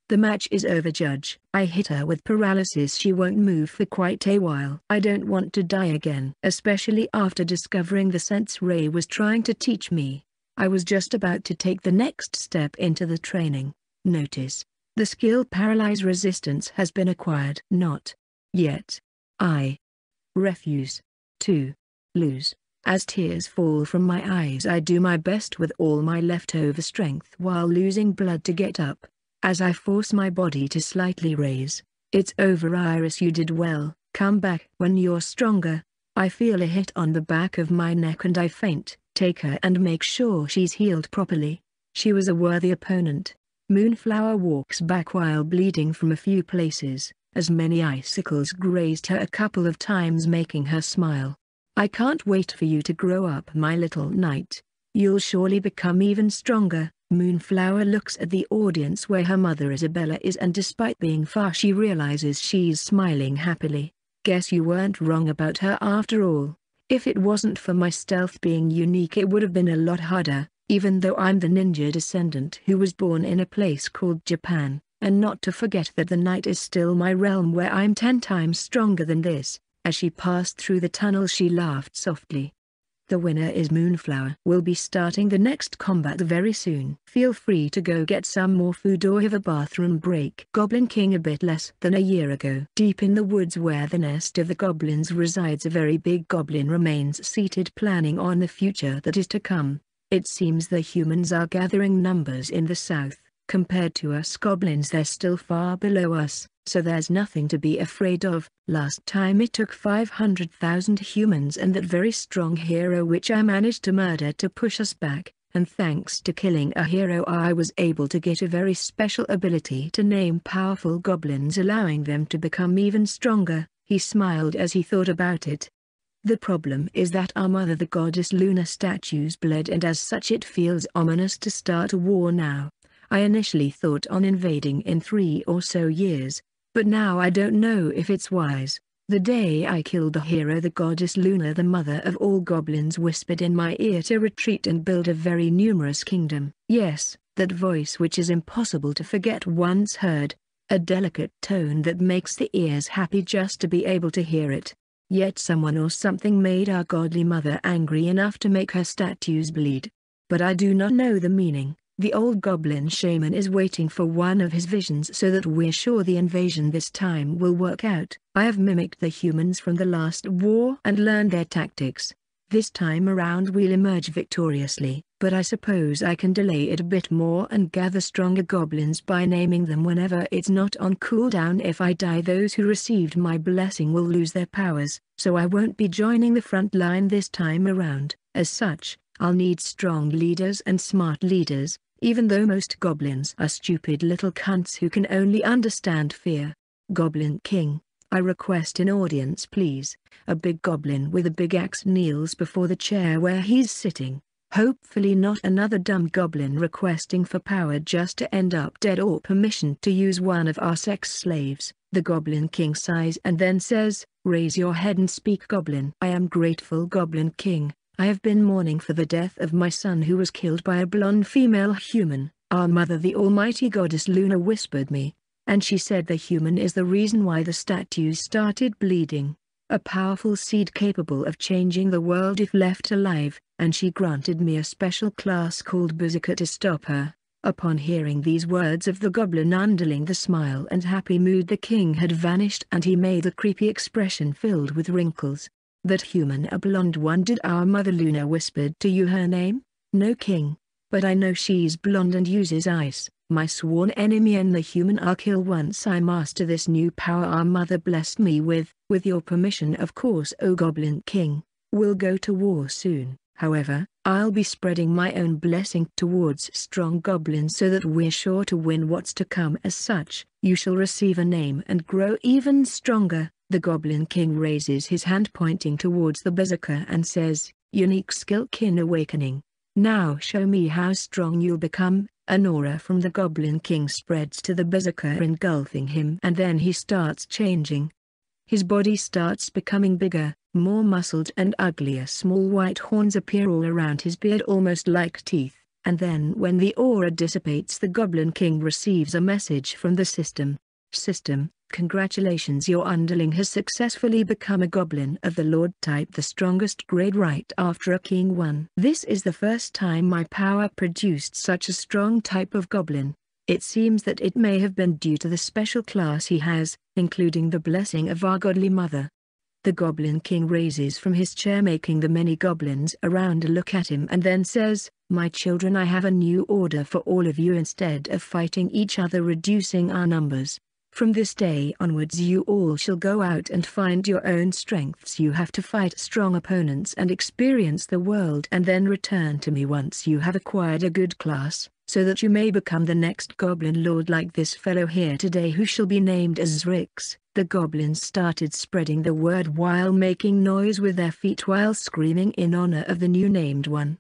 The match is over judge. I hit her with paralysis she won't move for quite a while. I don't want to die again. Especially after discovering the sense Ray was trying to teach me. I was just about to take the next step into the training. Notice. The skill Paralyze Resistance has been acquired. Not. Yet. I. Refuse. To. Lose. As tears fall from my eyes I do my best with all my leftover strength while losing blood to get up. As I force my body to slightly raise, it's over Iris you did well, come back when you're stronger. I feel a hit on the back of my neck and I faint, take her and make sure she's healed properly. She was a worthy opponent. Moonflower walks back while bleeding from a few places, as many icicles grazed her a couple of times making her smile. I can't wait for you to grow up my little knight. You'll surely become even stronger. Moonflower looks at the audience where her mother Isabella is and despite being far she realizes she's smiling happily. Guess you weren't wrong about her after all. If it wasn't for my stealth being unique it would have been a lot harder, even though I'm the ninja descendant who was born in a place called Japan, and not to forget that the night is still my realm where I'm ten times stronger than this. As she passed through the tunnel she laughed softly. The winner is Moonflower. We'll be starting the next combat very soon. Feel free to go get some more food or have a bathroom break. Goblin King a bit less than a year ago. Deep in the woods where the nest of the goblins resides a very big goblin remains seated planning on the future that is to come. It seems the humans are gathering numbers in the south. Compared to us goblins they're still far below us, so there's nothing to be afraid of. Last time it took 500,000 humans and that very strong hero which I managed to murder to push us back, and thanks to killing a hero I was able to get a very special ability to name powerful goblins allowing them to become even stronger. He smiled as he thought about it. The problem is that our mother the goddess Luna statues bled and as such it feels ominous to start a war now. I initially thought on invading in three or so years, but now I don't know if it's wise. The day I killed the hero the goddess Luna the mother of all goblins whispered in my ear to retreat and build a very numerous kingdom. Yes, that voice which is impossible to forget once heard, a delicate tone that makes the ears happy just to be able to hear it. Yet someone or something made our godly mother angry enough to make her statues bleed. But I do not know the meaning. The old goblin shaman is waiting for one of his visions so that we're sure the invasion this time will work out. I have mimicked the humans from the last war and learned their tactics. This time around we'll emerge victoriously, but I suppose I can delay it a bit more and gather stronger goblins by naming them whenever it's not on cooldown if I die those who received my blessing will lose their powers, so I won't be joining the front line this time around. As such, I'll need strong leaders and smart leaders, even though most goblins are stupid little cunts who can only understand fear. Goblin King, I request an audience please. A big goblin with a big axe kneels before the chair where he's sitting. Hopefully not another dumb goblin requesting for power just to end up dead or permission to use one of our sex slaves. The Goblin King sighs and then says, Raise your head and speak Goblin. I am grateful Goblin King. I have been mourning for the death of my son who was killed by a blonde female human. Our mother the almighty goddess Luna whispered me, and she said the human is the reason why the statues started bleeding. A powerful seed capable of changing the world if left alive, and she granted me a special class called Berserker to stop her. Upon hearing these words of the goblin underling the smile and happy mood the king had vanished and he made a creepy expression filled with wrinkles. That human a blonde one did our mother Luna whispered to you her name? No king. But I know she's blonde and uses ice, my sworn enemy and the human I'll kill once I master this new power our mother blessed me with, with your permission of course O Goblin King. We'll go to war soon, however, I'll be spreading my own blessing towards strong goblins so that we're sure to win what's to come as such, you shall receive a name and grow even stronger. The Goblin King raises his hand pointing towards the Berserker and says, Unique skill kin awakening. Now show me how strong you'll become. An aura from the Goblin King spreads to the Berserker engulfing him and then he starts changing. His body starts becoming bigger, more muscled and uglier small white horns appear all around his beard almost like teeth, and then when the aura dissipates the Goblin King receives a message from the system. System, Congratulations your underling has successfully become a goblin of the lord type the strongest grade right after a king one. This is the first time my power produced such a strong type of goblin. It seems that it may have been due to the special class he has, including the blessing of our godly mother. The Goblin King raises from his chair making the many goblins around look at him and then says, My children I have a new order for all of you instead of fighting each other reducing our numbers. From this day onwards you all shall go out and find your own strengths you have to fight strong opponents and experience the world and then return to me once you have acquired a good class, so that you may become the next goblin lord like this fellow here today who shall be named as Rix. The goblins started spreading the word while making noise with their feet while screaming in honor of the new named one.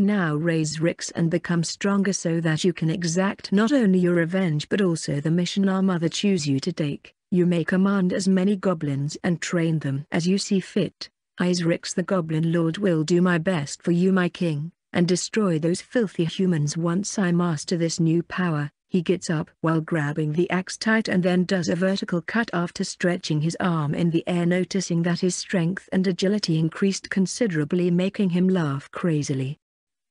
Now raise Rix and become stronger so that you can exact not only your revenge but also the mission our mother choose you to take. You may command as many goblins and train them as you see fit. I Rix the Goblin Lord will do my best for you my king, and destroy those filthy humans once I master this new power. He gets up while grabbing the axe tight and then does a vertical cut after stretching his arm in the air noticing that his strength and agility increased considerably making him laugh crazily.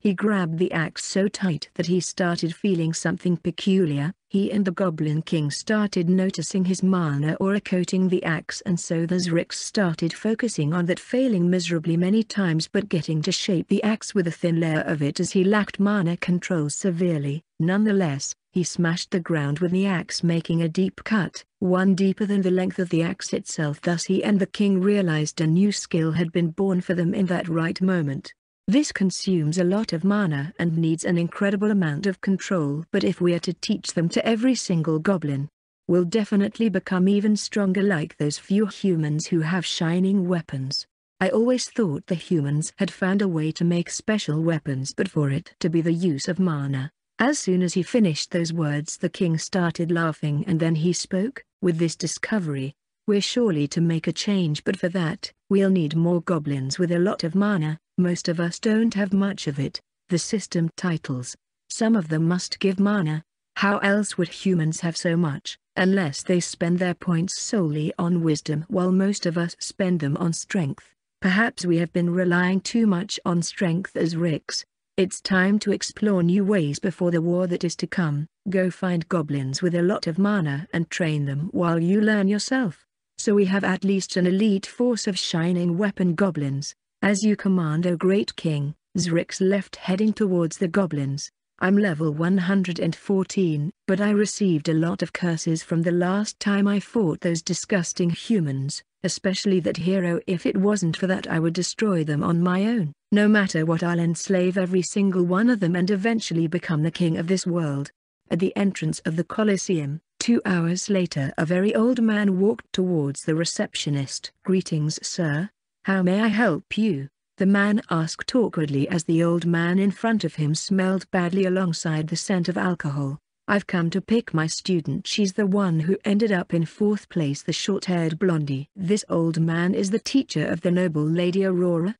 He grabbed the axe so tight that he started feeling something peculiar. He and the Goblin King started noticing his mana aura coating the axe and so the Zrix started focusing on that failing miserably many times but getting to shape the axe with a thin layer of it as he lacked mana control severely. Nonetheless, he smashed the ground with the axe making a deep cut, one deeper than the length of the axe itself thus he and the king realized a new skill had been born for them in that right moment. This consumes a lot of mana and needs an incredible amount of control but if we are to teach them to every single goblin, we'll definitely become even stronger like those few humans who have shining weapons. I always thought the humans had found a way to make special weapons but for it to be the use of mana. As soon as he finished those words the king started laughing and then he spoke, with this discovery, We're surely to make a change but for that, we'll need more goblins with a lot of mana, most of us don't have much of it. The system titles. Some of them must give mana. How else would humans have so much, unless they spend their points solely on wisdom while most of us spend them on strength. Perhaps we have been relying too much on strength as Rix. It's time to explore new ways before the war that is to come. Go find goblins with a lot of mana and train them while you learn yourself. So we have at least an elite force of shining weapon goblins. As you command O great king, Zrix left heading towards the goblins. I'm level 114, but I received a lot of curses from the last time I fought those disgusting humans especially that hero if it wasn't for that I would destroy them on my own. No matter what I'll enslave every single one of them and eventually become the king of this world. At the entrance of the Colosseum, two hours later a very old man walked towards the receptionist. Greetings sir. How may I help you? The man asked awkwardly as the old man in front of him smelled badly alongside the scent of alcohol. I've come to pick my student she's the one who ended up in fourth place the short-haired blondie. This old man is the teacher of the noble Lady Aurora?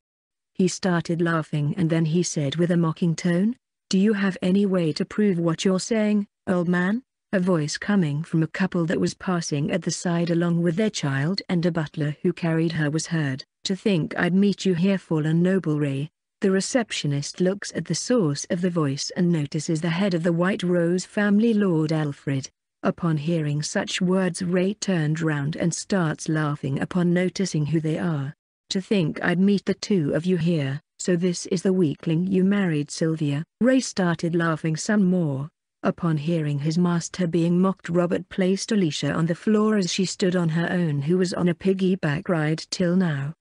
He started laughing and then he said with a mocking tone, Do you have any way to prove what you're saying, old man? A voice coming from a couple that was passing at the side along with their child and a butler who carried her was heard. To think I'd meet you here fallen noble Ray, the receptionist looks at the source of the voice and notices the head of the White Rose family Lord Alfred. Upon hearing such words Ray turned round and starts laughing upon noticing who they are. To think I'd meet the two of you here, so this is the weakling you married Sylvia. Ray started laughing some more. Upon hearing his master being mocked Robert placed Alicia on the floor as she stood on her own who was on a piggyback ride till now.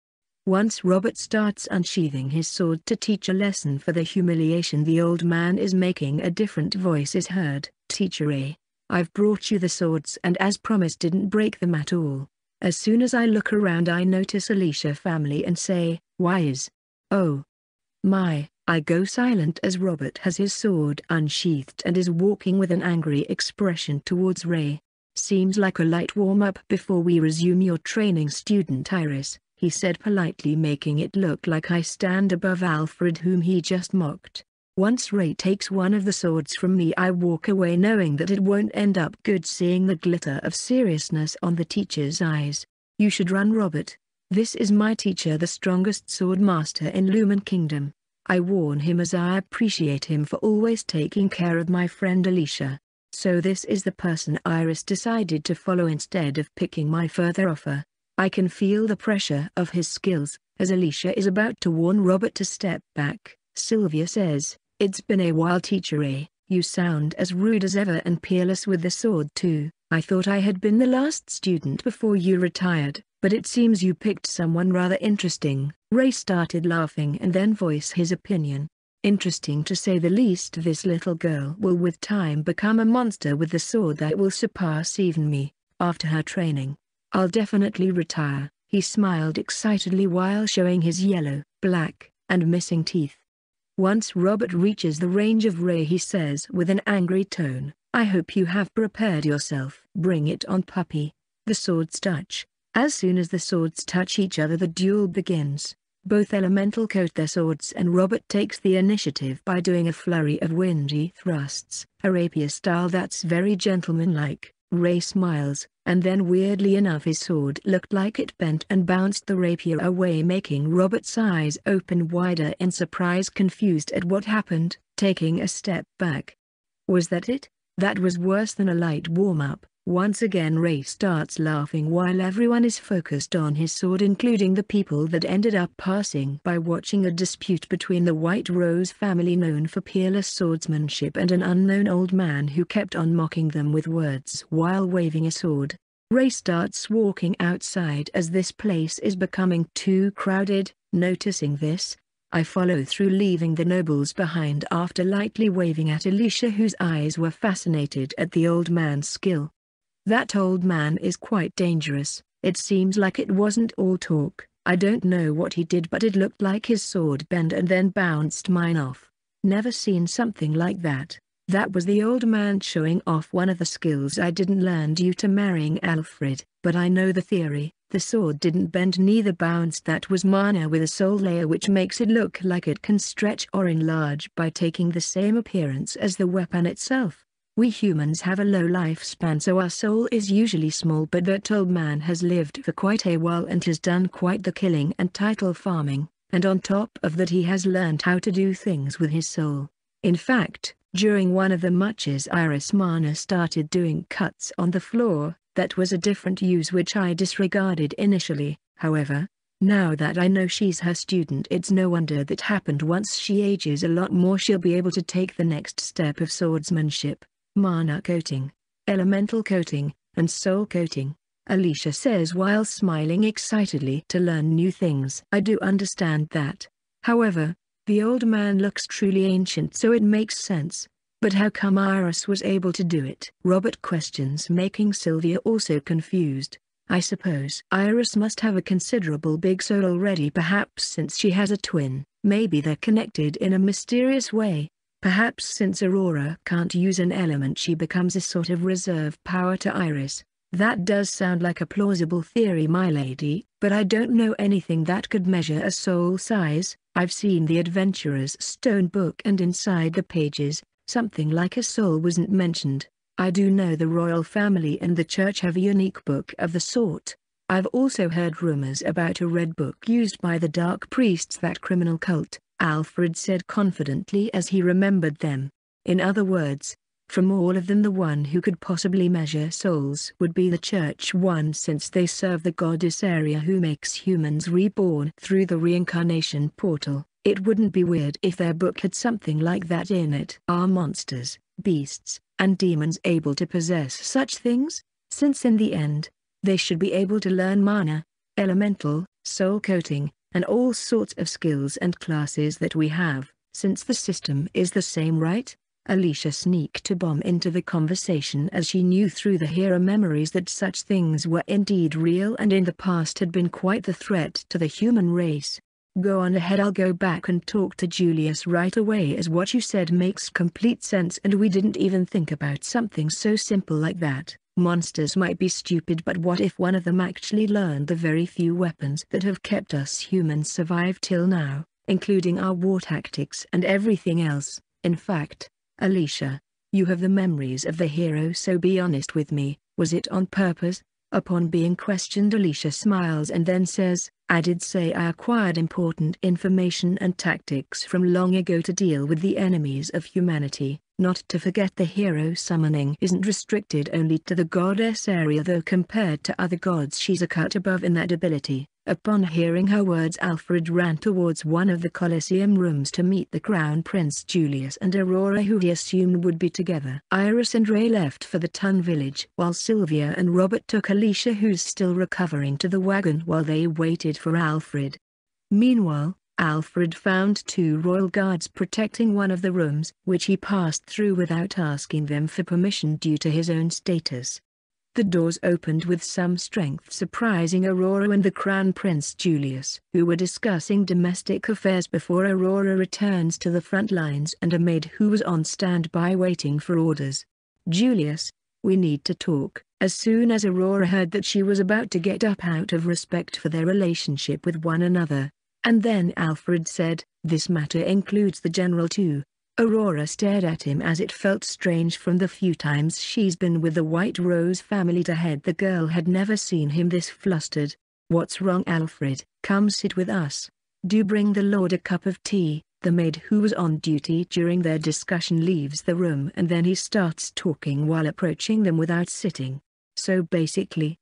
Once Robert starts unsheathing his sword to teach a lesson for the humiliation the old man is making a different voice is heard. Teacher A. I've brought you the swords and as promised didn't break them at all. As soon as I look around I notice Alicia family and say, why is? Oh. My, I go silent as Robert has his sword unsheathed and is walking with an angry expression towards Ray. Seems like a light warm-up before we resume your training student Iris he said politely making it look like I stand above Alfred whom he just mocked. Once Ray takes one of the swords from me I walk away knowing that it won't end up good seeing the glitter of seriousness on the teacher's eyes. You should run Robert. This is my teacher the strongest sword master in Lumen Kingdom. I warn him as I appreciate him for always taking care of my friend Alicia. So this is the person Iris decided to follow instead of picking my further offer. I can feel the pressure of his skills, as Alicia is about to warn Robert to step back. Sylvia says, It's been a while teacher A, you sound as rude as ever and peerless with the sword too. I thought I had been the last student before you retired, but it seems you picked someone rather interesting. Ray started laughing and then voiced his opinion. Interesting to say the least this little girl will with time become a monster with the sword that will surpass even me, after her training. I'll definitely retire. He smiled excitedly while showing his yellow, black, and missing teeth. Once Robert reaches the range of Ray he says with an angry tone, I hope you have prepared yourself. Bring it on puppy. The swords touch. As soon as the swords touch each other the duel begins. Both elemental coat their swords and Robert takes the initiative by doing a flurry of windy thrusts, a rapier style that's very gentlemanlike. Ray smiles, and then weirdly enough his sword looked like it bent and bounced the rapier away making Robert's eyes open wider in surprise confused at what happened, taking a step back. Was that it? That was worse than a light warm-up. Once again Ray starts laughing while everyone is focused on his sword including the people that ended up passing by watching a dispute between the White Rose family known for peerless swordsmanship and an unknown old man who kept on mocking them with words while waving a sword. Ray starts walking outside as this place is becoming too crowded, noticing this, I follow through leaving the nobles behind after lightly waving at Alicia whose eyes were fascinated at the old man's skill. That old man is quite dangerous, it seems like it wasn't all talk. I don't know what he did but it looked like his sword bent and then bounced mine off. Never seen something like that. That was the old man showing off one of the skills I didn't learn due to marrying Alfred. But I know the theory, the sword didn't bend neither bounced that was mana with a soul layer which makes it look like it can stretch or enlarge by taking the same appearance as the weapon itself. We humans have a low lifespan so our soul is usually small but that old man has lived for quite a while and has done quite the killing and title farming, and on top of that he has learned how to do things with his soul. In fact, during one of the matches Iris Mana started doing cuts on the floor, that was a different use which I disregarded initially, however, now that I know she's her student it's no wonder that happened. Once she ages a lot more she'll be able to take the next step of swordsmanship mana coating, elemental coating, and soul coating. Alicia says while smiling excitedly to learn new things. I do understand that. However, the old man looks truly ancient so it makes sense. But how come Iris was able to do it? Robert questions making Sylvia also confused. I suppose Iris must have a considerable big soul already perhaps since she has a twin, maybe they're connected in a mysterious way. Perhaps since Aurora can't use an element she becomes a sort of reserve power to Iris. That does sound like a plausible theory my lady, but I don't know anything that could measure a soul size. I've seen the Adventurer's Stone book and inside the pages, something like a soul wasn't mentioned. I do know the royal family and the church have a unique book of the sort. I've also heard rumors about a red book used by the dark priests that criminal cult. Alfred said confidently as he remembered them. In other words, from all of them the one who could possibly measure souls would be the Church One since they serve the goddess Arya who makes humans reborn through the reincarnation portal. It wouldn't be weird if their book had something like that in it. Are monsters, beasts, and demons able to possess such things? Since in the end, they should be able to learn mana, elemental, soul coating, and all sorts of skills and classes that we have, since the system is the same right? Alicia sneaked to bomb into the conversation as she knew through the hero memories that such things were indeed real and in the past had been quite the threat to the human race. Go on ahead I'll go back and talk to Julius right away as what you said makes complete sense and we didn't even think about something so simple like that. Monsters might be stupid but what if one of them actually learned the very few weapons that have kept us humans survive till now, including our war tactics and everything else. In fact, Alicia, you have the memories of the hero so be honest with me, was it on purpose? Upon being questioned Alicia smiles and then says, I did say I acquired important information and tactics from long ago to deal with the enemies of humanity. Not to forget the hero summoning isn't restricted only to the goddess Arya though compared to other gods she's a cut above in that ability. Upon hearing her words Alfred ran towards one of the Colosseum rooms to meet the Crown Prince Julius and Aurora who he assumed would be together. Iris and Ray left for the Tun village while Sylvia and Robert took Alicia who's still recovering to the wagon while they waited for Alfred. Meanwhile, Alfred found two royal guards protecting one of the rooms, which he passed through without asking them for permission due to his own status. The doors opened with some strength surprising Aurora and the Crown Prince Julius, who were discussing domestic affairs before Aurora returns to the front lines and a maid who was on standby waiting for orders. Julius, we need to talk. As soon as Aurora heard that she was about to get up out of respect for their relationship with one another, and then Alfred said, this matter includes the general too. Aurora stared at him as it felt strange from the few times she's been with the White Rose family to head the girl had never seen him this flustered. What's wrong Alfred? Come sit with us. Do bring the Lord a cup of tea. The maid who was on duty during their discussion leaves the room and then he starts talking while approaching them without sitting. So basically,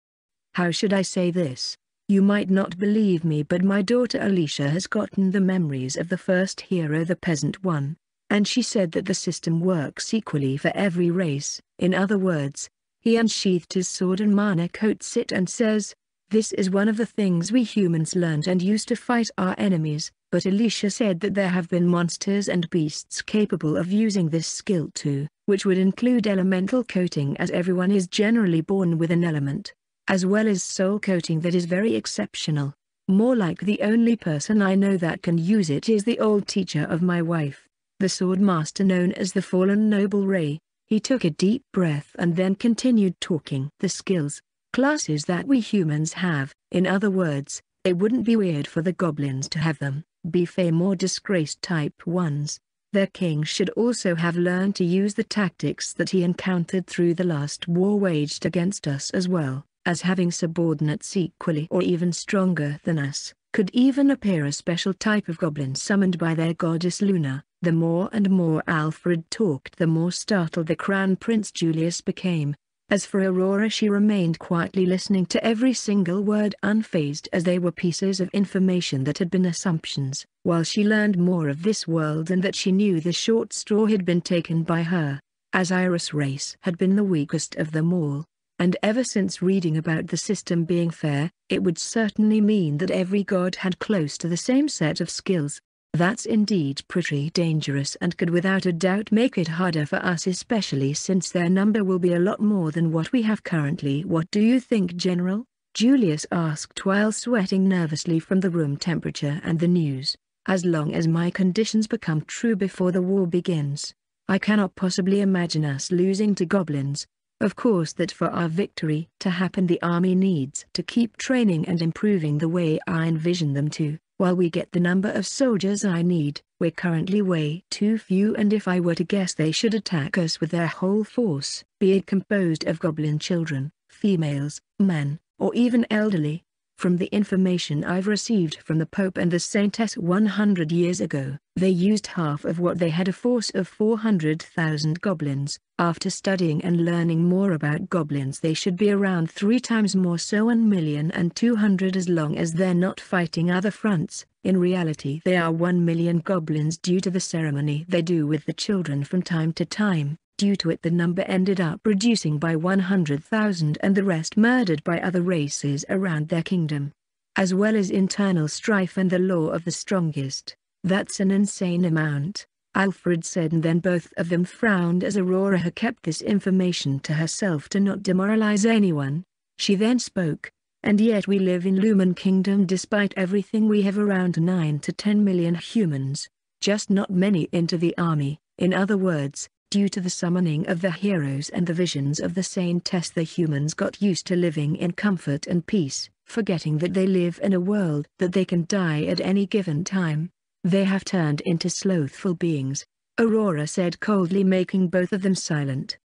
how should I say this? You might not believe me but my daughter Alicia has gotten the memories of the first hero the peasant one. And she said that the system works equally for every race. In other words, he unsheathed his sword and mana coats it and says, this is one of the things we humans learned and used to fight our enemies, but Alicia said that there have been monsters and beasts capable of using this skill too, which would include elemental coating as everyone is generally born with an element as well as soul coating that is very exceptional. More like the only person I know that can use it is the old teacher of my wife, the sword master known as the fallen noble Ray. He took a deep breath and then continued talking. The skills, Classes that we humans have, in other words, it wouldn't be weird for the goblins to have them, be fame or disgraced type ones. Their king should also have learned to use the tactics that he encountered through the last war waged against us as well, as having subordinates equally or even stronger than us, could even appear a special type of goblin summoned by their goddess Luna. The more and more Alfred talked the more startled the Crown Prince Julius became, as for Aurora she remained quietly listening to every single word unfazed as they were pieces of information that had been assumptions, while she learned more of this world and that she knew the short straw had been taken by her, as Iris race had been the weakest of them all. And ever since reading about the system being fair, it would certainly mean that every god had close to the same set of skills, that's indeed pretty dangerous and could without a doubt make it harder for us especially since their number will be a lot more than what we have currently. What do you think General? Julius asked while sweating nervously from the room temperature and the news. As long as my conditions become true before the war begins, I cannot possibly imagine us losing to goblins. Of course that for our victory to happen the army needs to keep training and improving the way I envision them to. While we get the number of soldiers I need, we're currently way too few and if I were to guess they should attack us with their whole force, be it composed of goblin children, females, men, or even elderly, from the information I've received from the Pope and the Saintess 100 years ago, they used half of what they had a force of 400,000 goblins. After studying and learning more about goblins they should be around three times more so 1 million and 200 as long as they're not fighting other fronts. In reality they are 1 million goblins due to the ceremony they do with the children from time to time. Due to it the number ended up reducing by 100,000 and the rest murdered by other races around their kingdom. As well as internal strife and the law of the strongest. That's an insane amount, Alfred said and then both of them frowned as Aurora had kept this information to herself to not demoralize anyone. She then spoke, and yet we live in Lumen Kingdom despite everything we have around 9 to 10 million humans, just not many into the army, in other words, Due to the summoning of the heroes and the visions of the saintess the humans got used to living in comfort and peace, forgetting that they live in a world that they can die at any given time. They have turned into slothful beings, Aurora said coldly making both of them silent.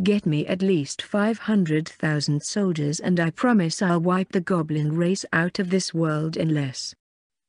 Get me at least 500,000 soldiers and I promise I'll wipe the goblin race out of this world in less.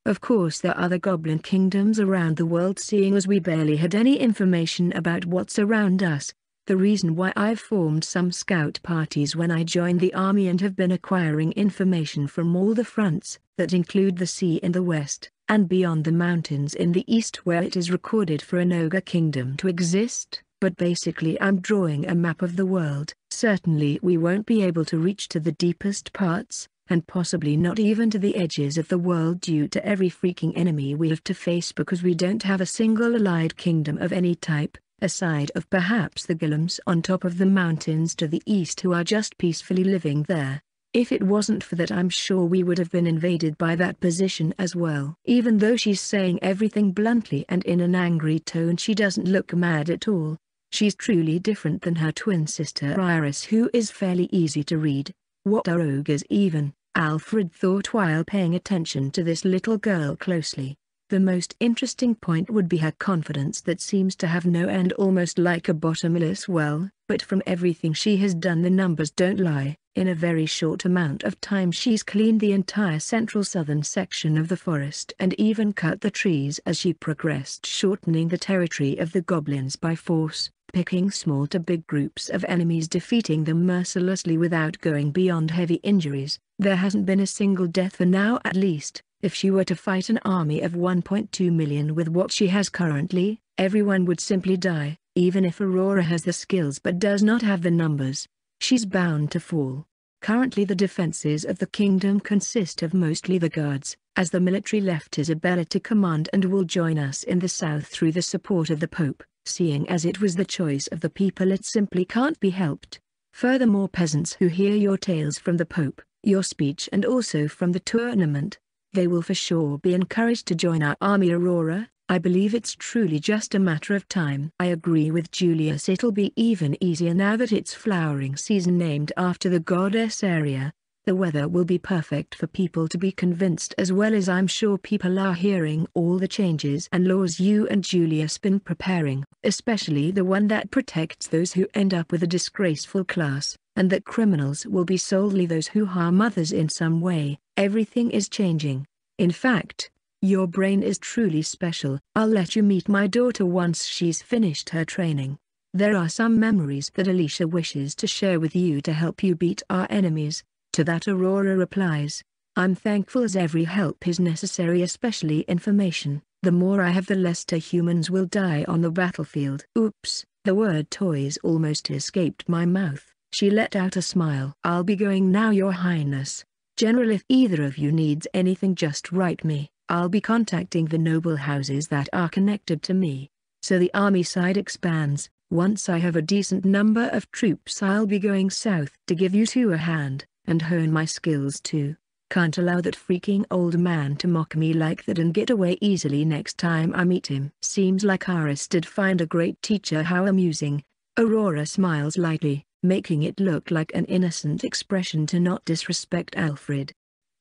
Of course there are other goblin kingdoms around the world seeing as we barely had any information about what's around us. The reason why I've formed some scout parties when I joined the army and have been acquiring information from all the fronts, that include the sea in the west, and beyond the mountains in the east where it is recorded for an ogre kingdom to exist, but basically I'm drawing a map of the world. Certainly we won't be able to reach to the deepest parts, and possibly not even to the edges of the world due to every freaking enemy we have to face because we don't have a single allied kingdom of any type, aside of perhaps the Gillums on top of the mountains to the east who are just peacefully living there. If it wasn't for that I'm sure we would have been invaded by that position as well. Even though she's saying everything bluntly and in an angry tone she doesn't look mad at all. She's truly different than her twin sister Iris who is fairly easy to read. What are ogres even? Alfred thought while paying attention to this little girl closely. The most interesting point would be her confidence that seems to have no end almost like a bottomless well, but from everything she has done the numbers don't lie. In a very short amount of time she's cleaned the entire central southern section of the forest and even cut the trees as she progressed shortening the territory of the goblins by force picking small to big groups of enemies defeating them mercilessly without going beyond heavy injuries. There hasn't been a single death for now at least. If she were to fight an army of 1.2 million with what she has currently, everyone would simply die, even if Aurora has the skills but does not have the numbers. She's bound to fall. Currently the defenses of the kingdom consist of mostly the guards, as the military left Isabella to command and will join us in the south through the support of the Pope seeing as it was the choice of the people it simply can't be helped. Furthermore peasants who hear your tales from the Pope, your speech and also from the tournament, they will for sure be encouraged to join our army Aurora, I believe it's truly just a matter of time. I agree with Julius it'll be even easier now that it's flowering season named after the goddess Arya. The weather will be perfect for people to be convinced as well as I'm sure people are hearing all the changes and laws you and Julius been preparing, especially the one that protects those who end up with a disgraceful class, and that criminals will be solely those who harm others in some way. Everything is changing. In fact, your brain is truly special. I'll let you meet my daughter once she's finished her training. There are some memories that Alicia wishes to share with you to help you beat our enemies. To that Aurora replies, I'm thankful as every help is necessary especially information. The more I have the less humans will die on the battlefield. Oops, the word toys almost escaped my mouth. She let out a smile. I'll be going now your highness. General if either of you needs anything just write me. I'll be contacting the noble houses that are connected to me. So the army side expands, once I have a decent number of troops I'll be going south to give you two a hand, and hone my skills too. Can't allow that freaking old man to mock me like that and get away easily next time I meet him. Seems like Iris did find a great teacher how amusing. Aurora smiles lightly, making it look like an innocent expression to not disrespect Alfred.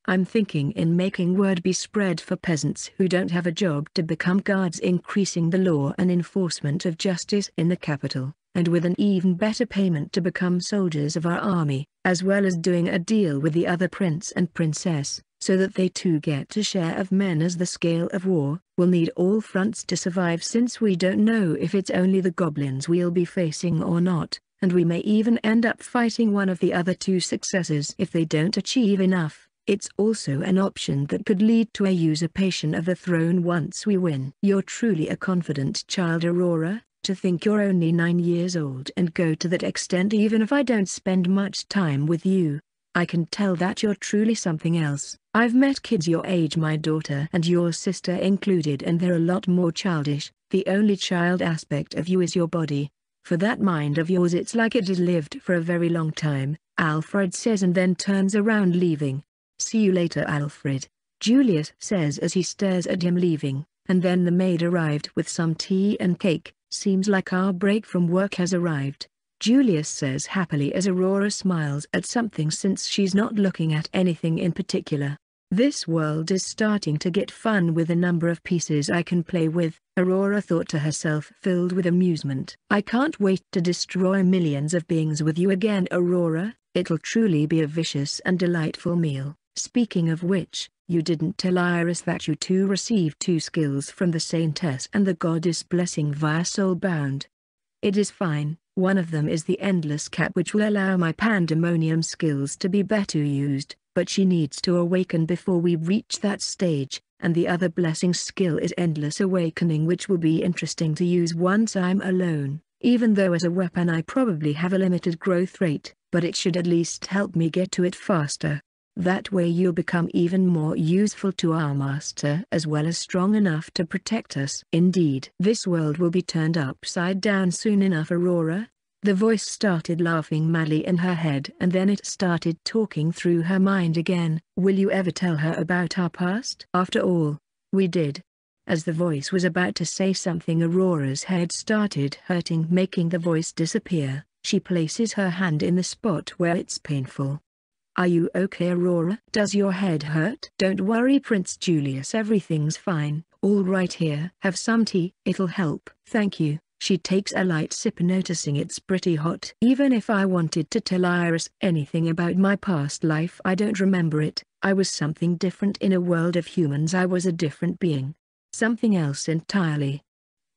I'm thinking in making word be spread for peasants who don't have a job to become guards increasing the law and enforcement of justice in the capital, and with an even better payment to become soldiers of our army, as well as doing a deal with the other prince and princess, so that they too get a share of men as the scale of war, will need all fronts to survive since we don't know if it's only the goblins we'll be facing or not, and we may even end up fighting one of the other two successors if they don't achieve enough. It's also an option that could lead to a usurpation of the throne once we win. You're truly a confident child Aurora, to think you're only 9 years old and go to that extent even if I don't spend much time with you. I can tell that you're truly something else. I've met kids your age my daughter and your sister included and they're a lot more childish. The only child aspect of you is your body. For that mind of yours it's like it has lived for a very long time, Alfred says and then turns around leaving. See you later Alfred, Julius says as he stares at him leaving, and then the maid arrived with some tea and cake, seems like our break from work has arrived. Julius says happily as Aurora smiles at something since she's not looking at anything in particular. This world is starting to get fun with a number of pieces I can play with, Aurora thought to herself filled with amusement. I can't wait to destroy millions of beings with you again Aurora, it'll truly be a vicious and delightful meal. Speaking of which, you didn't tell Iris that you two received two skills from the Saintess and the Goddess Blessing via Soulbound. It is fine, one of them is the Endless Cap which will allow my Pandemonium skills to be better used, but she needs to awaken before we reach that stage, and the other Blessing skill is Endless Awakening which will be interesting to use once I'm alone, even though as a weapon I probably have a limited growth rate, but it should at least help me get to it faster. That way you'll become even more useful to our master as well as strong enough to protect us. Indeed. This world will be turned upside down soon enough Aurora. The voice started laughing madly in her head and then it started talking through her mind again. Will you ever tell her about our past? After all, we did. As the voice was about to say something Aurora's head started hurting making the voice disappear. She places her hand in the spot where it's painful. Are you okay Aurora? Does your head hurt? Don't worry Prince Julius everything's fine. All right here. Have some tea. It'll help. Thank you. She takes a light sip noticing it's pretty hot. Even if I wanted to tell Iris anything about my past life I don't remember it. I was something different in a world of humans I was a different being. Something else entirely.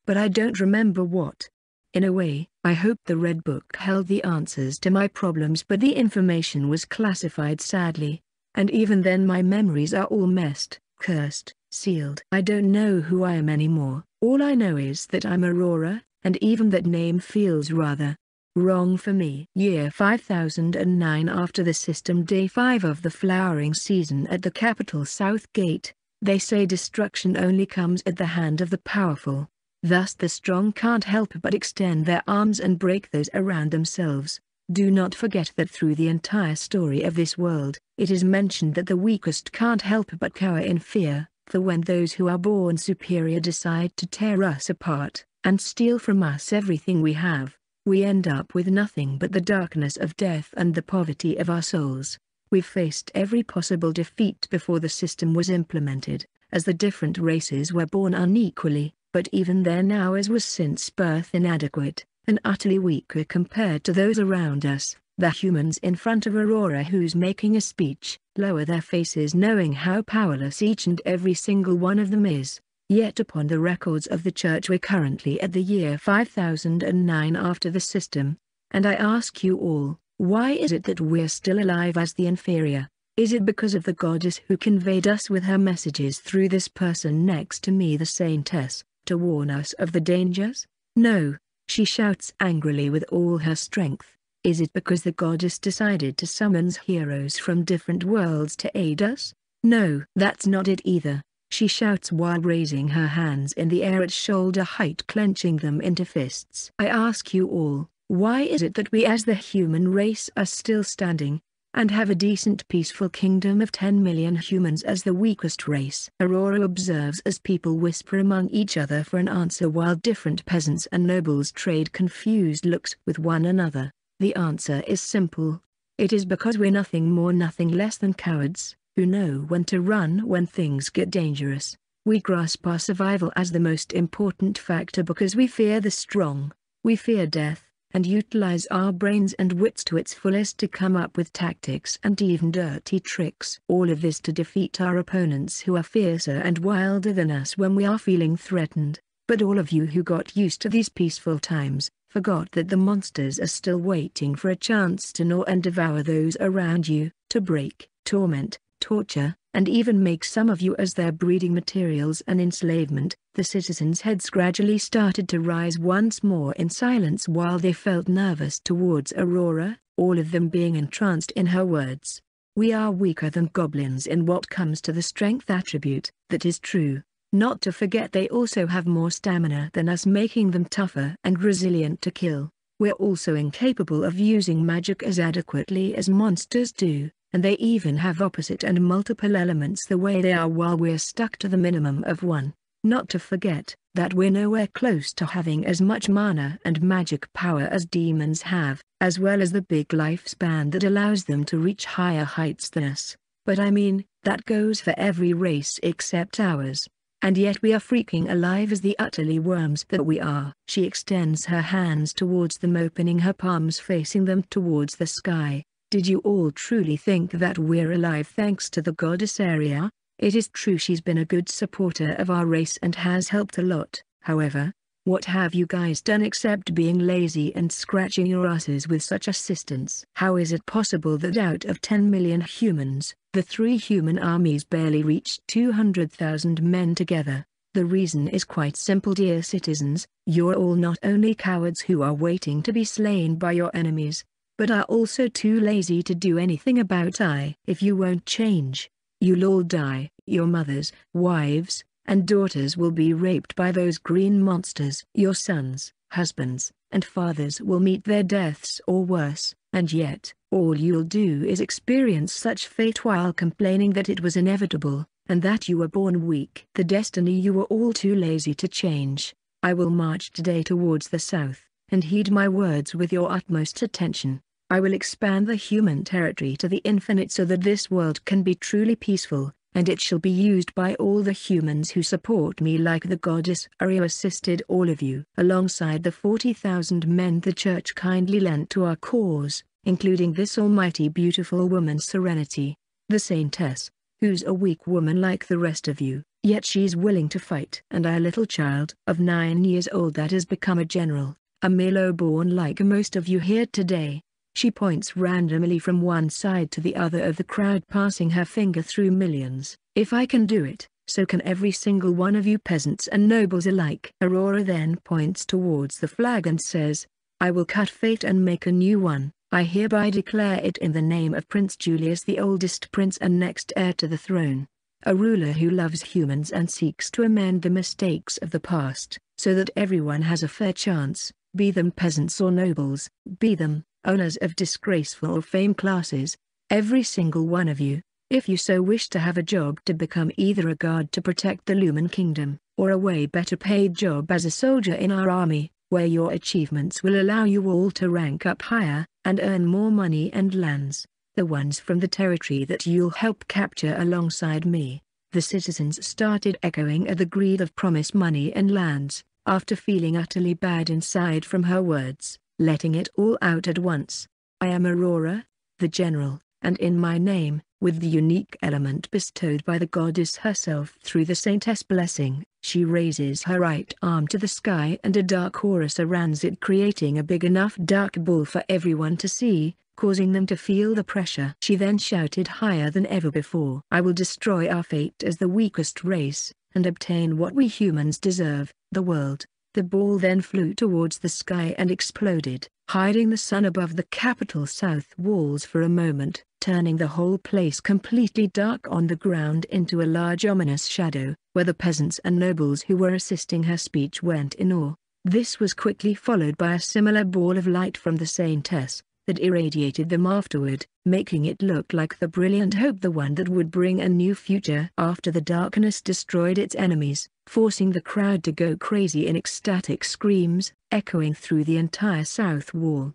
But I don't remember what. In a way, I hope the Red Book held the answers to my problems but the information was classified sadly. And even then my memories are all messed, cursed, sealed. I don't know who I am anymore. All I know is that I'm Aurora, and even that name feels rather wrong for me. Year 5009 After the system day 5 of the flowering season at the capital South Gate, they say destruction only comes at the hand of the powerful. Thus the strong can't help but extend their arms and break those around themselves. Do not forget that through the entire story of this world, it is mentioned that the weakest can't help but cower in fear, for when those who are born superior decide to tear us apart, and steal from us everything we have, we end up with nothing but the darkness of death and the poverty of our souls. We've faced every possible defeat before the system was implemented, as the different races were born unequally, but even then ours was since birth inadequate, and utterly weaker compared to those around us, the humans in front of Aurora who's making a speech, lower their faces knowing how powerless each and every single one of them is. Yet upon the records of the Church we're currently at the year 5009 after the system. And I ask you all, why is it that we're still alive as the inferior? Is it because of the goddess who conveyed us with her messages through this person next to me the saintess, to warn us of the dangers? No, she shouts angrily with all her strength. Is it because the goddess decided to summons heroes from different worlds to aid us? No, that's not it either. She shouts while raising her hands in the air at shoulder height clenching them into fists. I ask you all, why is it that we as the human race are still standing, and have a decent peaceful kingdom of 10 million humans as the weakest race? Aurora observes as people whisper among each other for an answer while different peasants and nobles trade confused looks with one another. The answer is simple. It is because we're nothing more nothing less than cowards who know when to run when things get dangerous. We grasp our survival as the most important factor because we fear the strong, we fear death, and utilize our brains and wits to its fullest to come up with tactics and even dirty tricks. All of this to defeat our opponents who are fiercer and wilder than us when we are feeling threatened. But all of you who got used to these peaceful times, forgot that the monsters are still waiting for a chance to gnaw and devour those around you, to break, torment, torture, and even make some of you as their breeding materials and enslavement, the citizens' heads gradually started to rise once more in silence while they felt nervous towards Aurora, all of them being entranced in her words. We are weaker than goblins in what comes to the strength attribute, that is true. Not to forget they also have more stamina than us making them tougher and resilient to kill. We're also incapable of using magic as adequately as monsters do and they even have opposite and multiple elements the way they are while we're stuck to the minimum of one. Not to forget, that we're nowhere close to having as much mana and magic power as demons have, as well as the big lifespan that allows them to reach higher heights than us. But I mean, that goes for every race except ours. And yet we are freaking alive as the utterly worms that we are. She extends her hands towards them opening her palms facing them towards the sky. Did you all truly think that we're alive thanks to the goddess Arya? It is true she's been a good supporter of our race and has helped a lot, however, what have you guys done except being lazy and scratching your asses with such assistance? How is it possible that out of 10 million humans, the three human armies barely reached 200,000 men together? The reason is quite simple dear citizens, you're all not only cowards who are waiting to be slain by your enemies, but are also too lazy to do anything about I. If you won't change, you'll all die, your mothers, wives, and daughters will be raped by those green monsters. Your sons, husbands, and fathers will meet their deaths or worse, and yet, all you'll do is experience such fate while complaining that it was inevitable, and that you were born weak. The destiny you were all too lazy to change. I will march today towards the south, and heed my words with your utmost attention. I will expand the human territory to the infinite so that this world can be truly peaceful, and it shall be used by all the humans who support me like the goddess Arya assisted all of you. Alongside the 40,000 men the church kindly lent to our cause, including this almighty beautiful woman Serenity, the saintess, who's a weak woman like the rest of you, yet she's willing to fight. And our little child of nine years old that has become a general, a Milo born like most of you here today, she points randomly from one side to the other of the crowd passing her finger through millions. If I can do it, so can every single one of you peasants and nobles alike. Aurora then points towards the flag and says, I will cut fate and make a new one. I hereby declare it in the name of Prince Julius the oldest prince and next heir to the throne. A ruler who loves humans and seeks to amend the mistakes of the past, so that everyone has a fair chance, be them peasants or nobles, be them owners of disgraceful or fame classes, every single one of you, If you so wish to have a job to become either a guard to protect the Lumen Kingdom, or a way better paid job as a soldier in our army, where your achievements will allow you all to rank up higher, and earn more money and lands, the ones from the territory that you'll help capture alongside me. The citizens started echoing at the greed of promise money and lands, after feeling utterly bad inside from her words, letting it all out at once. I am Aurora, the general, and in my name, with the unique element bestowed by the goddess herself through the saintess blessing, she raises her right arm to the sky and a dark aura surrounds it creating a big enough dark ball for everyone to see, causing them to feel the pressure. She then shouted higher than ever before. I will destroy our fate as the weakest race, and obtain what we humans deserve, the world. The ball then flew towards the sky and exploded, hiding the sun above the capital south walls for a moment, turning the whole place completely dark on the ground into a large ominous shadow, where the peasants and nobles who were assisting her speech went in awe. This was quickly followed by a similar ball of light from the saintess, that irradiated them afterward, making it look like the brilliant hope the one that would bring a new future after the darkness destroyed its enemies, forcing the crowd to go crazy in ecstatic screams, echoing through the entire south wall.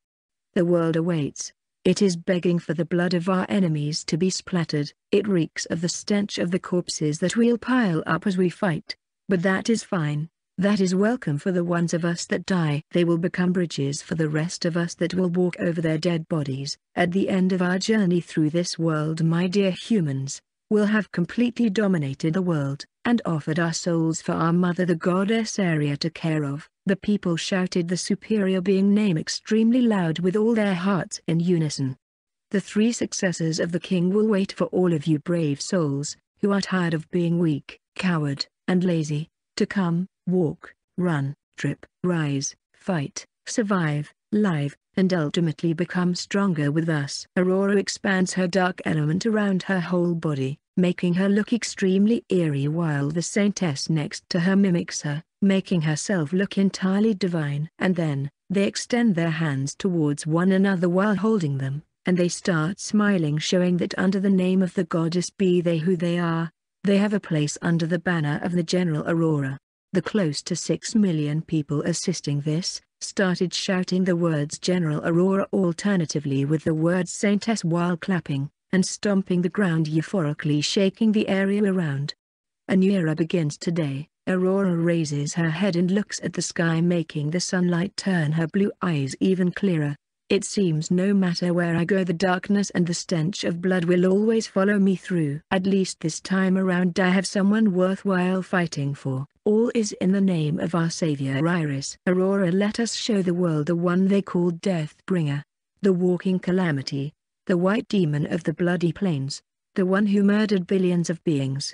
The world awaits. It is begging for the blood of our enemies to be splattered, it reeks of the stench of the corpses that we'll pile up as we fight. But that is fine, that is welcome for the ones of us that die. They will become bridges for the rest of us that will walk over their dead bodies. At the end of our journey through this world my dear humans, we'll have completely dominated the world, and offered our souls for our mother the goddess Arya to care of. The people shouted the superior being name extremely loud with all their hearts in unison. The three successors of the king will wait for all of you brave souls, who are tired of being weak, coward, and lazy, to come, walk, run, trip, rise, fight, survive, live, and ultimately become stronger with us. Aurora expands her dark element around her whole body, making her look extremely eerie while the saintess next to her mimics her, making herself look entirely divine. And then, they extend their hands towards one another while holding them, and they start smiling showing that under the name of the goddess be they who they are, they have a place under the banner of the General Aurora. The close to 6 million people assisting this, started shouting the words General Aurora alternatively with the words Saintess while clapping, and stomping the ground euphorically shaking the area around. A new era begins today, Aurora raises her head and looks at the sky making the sunlight turn her blue eyes even clearer, it seems no matter where I go the darkness and the stench of blood will always follow me through. At least this time around I have someone worthwhile fighting for. All is in the name of our savior Iris. Aurora let us show the world the one they called Deathbringer. The walking calamity. The white demon of the bloody plains. The one who murdered billions of beings.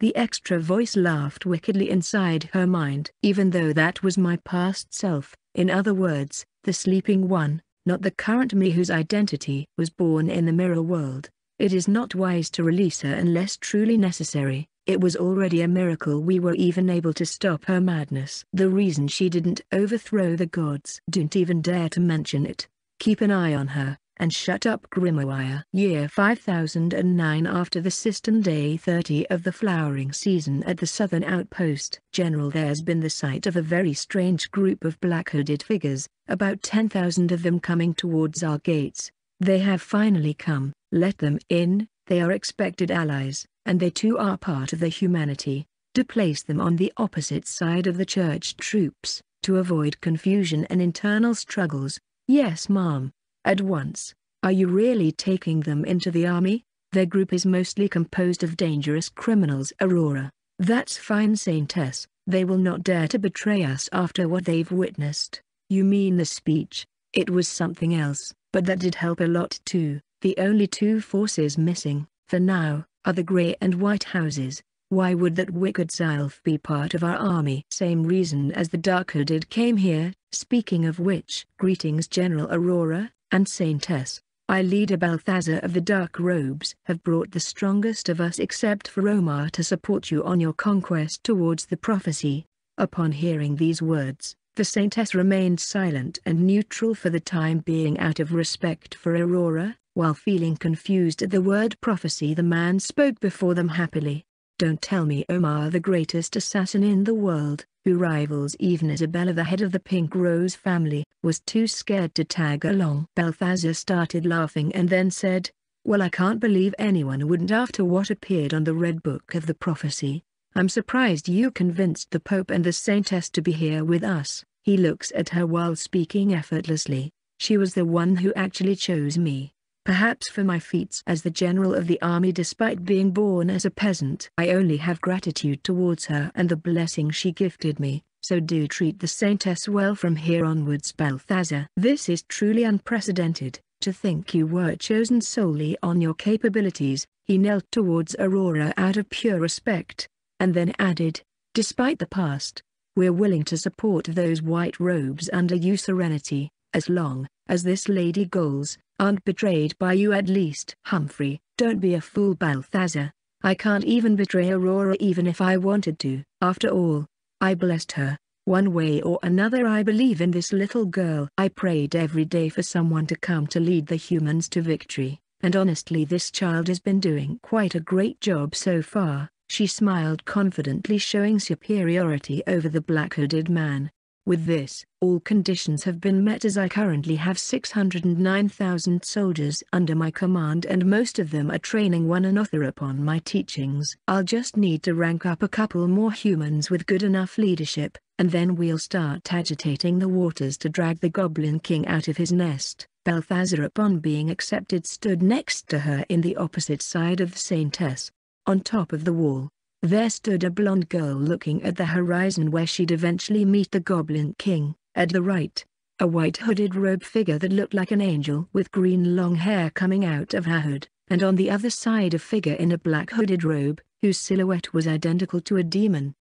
The extra voice laughed wickedly inside her mind. Even though that was my past self, in other words, the sleeping one, not the current me whose identity was born in the mirror world. It is not wise to release her unless truly necessary. It was already a miracle we were even able to stop her madness. The reason she didn't overthrow the gods. Don't even dare to mention it. Keep an eye on her and shut up Grimoire. Year 5009 After the System Day 30 of the flowering season at the southern outpost. General there's been the sight of a very strange group of black-hooded figures, about 10,000 of them coming towards our gates. They have finally come, let them in, they are expected allies, and they too are part of the humanity. To place them on the opposite side of the church troops, to avoid confusion and internal struggles. Yes ma'am, at once. Are you really taking them into the army? Their group is mostly composed of dangerous criminals Aurora. That's fine Saintess, they will not dare to betray us after what they've witnessed. You mean the speech? It was something else, but that did help a lot too. The only two forces missing, for now, are the grey and white houses. Why would that wicked Zylph be part of our army? Same reason as the Dark-Hooded came here, speaking of which. Greetings General Aurora, and Saintess, I leader Balthazar of the Dark Robes have brought the strongest of us except for Omar to support you on your conquest towards the prophecy. Upon hearing these words, the Saintess remained silent and neutral for the time being out of respect for Aurora, While feeling confused at the word prophecy the man spoke before them happily. Don't tell me Omar the greatest assassin in the world, who rivals even Isabella the head of the Pink Rose family, was too scared to tag along. Balthazar started laughing and then said, Well I can't believe anyone wouldn't after what appeared on the Red Book of the Prophecy. I'm surprised you convinced the Pope and the Saintess to be here with us. He looks at her while speaking effortlessly. She was the one who actually chose me perhaps for my feats as the general of the army despite being born as a peasant. I only have gratitude towards her and the blessing she gifted me, so do treat the saintess well from here onwards Balthazar. This is truly unprecedented, to think you were chosen solely on your capabilities, he knelt towards Aurora out of pure respect, and then added, despite the past, we're willing to support those white robes under you serenity, as long as this lady Goals, aren't betrayed by you at least. Humphrey, don't be a fool Balthazar. I can't even betray Aurora even if I wanted to. After all, I blessed her. One way or another I believe in this little girl. I prayed every day for someone to come to lead the humans to victory, and honestly this child has been doing quite a great job so far. She smiled confidently showing superiority over the black-hooded man. With this, all conditions have been met as I currently have 609,000 soldiers under my command and most of them are training one another upon my teachings. I'll just need to rank up a couple more humans with good enough leadership, and then we'll start agitating the waters to drag the Goblin King out of his nest. Balthazar upon being accepted stood next to her in the opposite side of the Saintess. On top of the wall, there stood a blonde girl looking at the horizon where she'd eventually meet the Goblin King, at the right. A white hooded robe figure that looked like an angel with green long hair coming out of her hood, and on the other side a figure in a black hooded robe, whose silhouette was identical to a demon.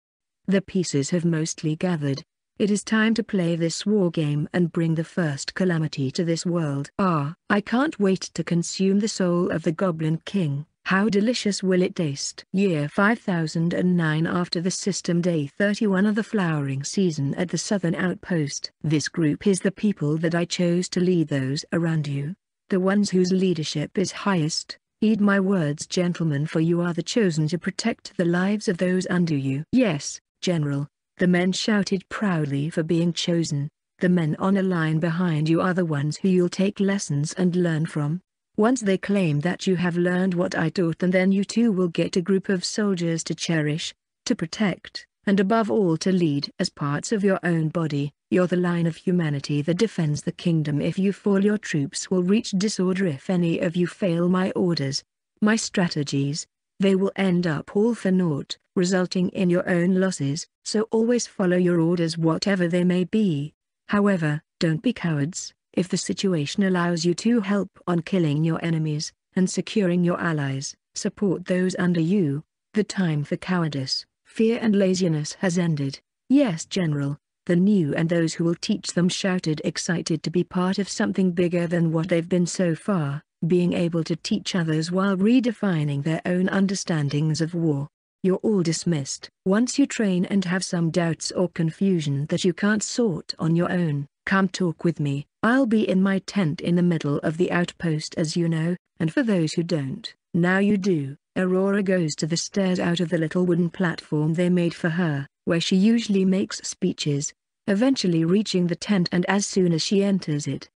The pieces have mostly gathered. It is time to play this war game and bring the first calamity to this world. Ah, I can't wait to consume the soul of the Goblin King. How delicious will it taste? Year 5009 After the system day 31 of the flowering season at the southern outpost. This group is the people that I chose to lead those around you. The ones whose leadership is highest. Heed my words gentlemen for you are the chosen to protect the lives of those under you. Yes, General, the men shouted proudly for being chosen. The men on a line behind you are the ones who you'll take lessons and learn from. Once they claim that you have learned what I taught them then you too will get a group of soldiers to cherish, to protect, and above all to lead as parts of your own body. You're the line of humanity that defends the kingdom if you fall your troops will reach disorder if any of you fail my orders, my strategies, they will end up all for naught, resulting in your own losses, so always follow your orders whatever they may be. However, don't be cowards. If the situation allows you to help on killing your enemies, and securing your allies, support those under you, the time for cowardice, fear and laziness has ended. Yes General, the new and those who will teach them shouted excited to be part of something bigger than what they've been so far, being able to teach others while redefining their own understandings of war. You're all dismissed. Once you train and have some doubts or confusion that you can't sort on your own, come talk with me. I'll be in my tent in the middle of the outpost as you know, and for those who don't, now you do. Aurora goes to the stairs out of the little wooden platform they made for her, where she usually makes speeches, eventually reaching the tent and as soon as she enters it.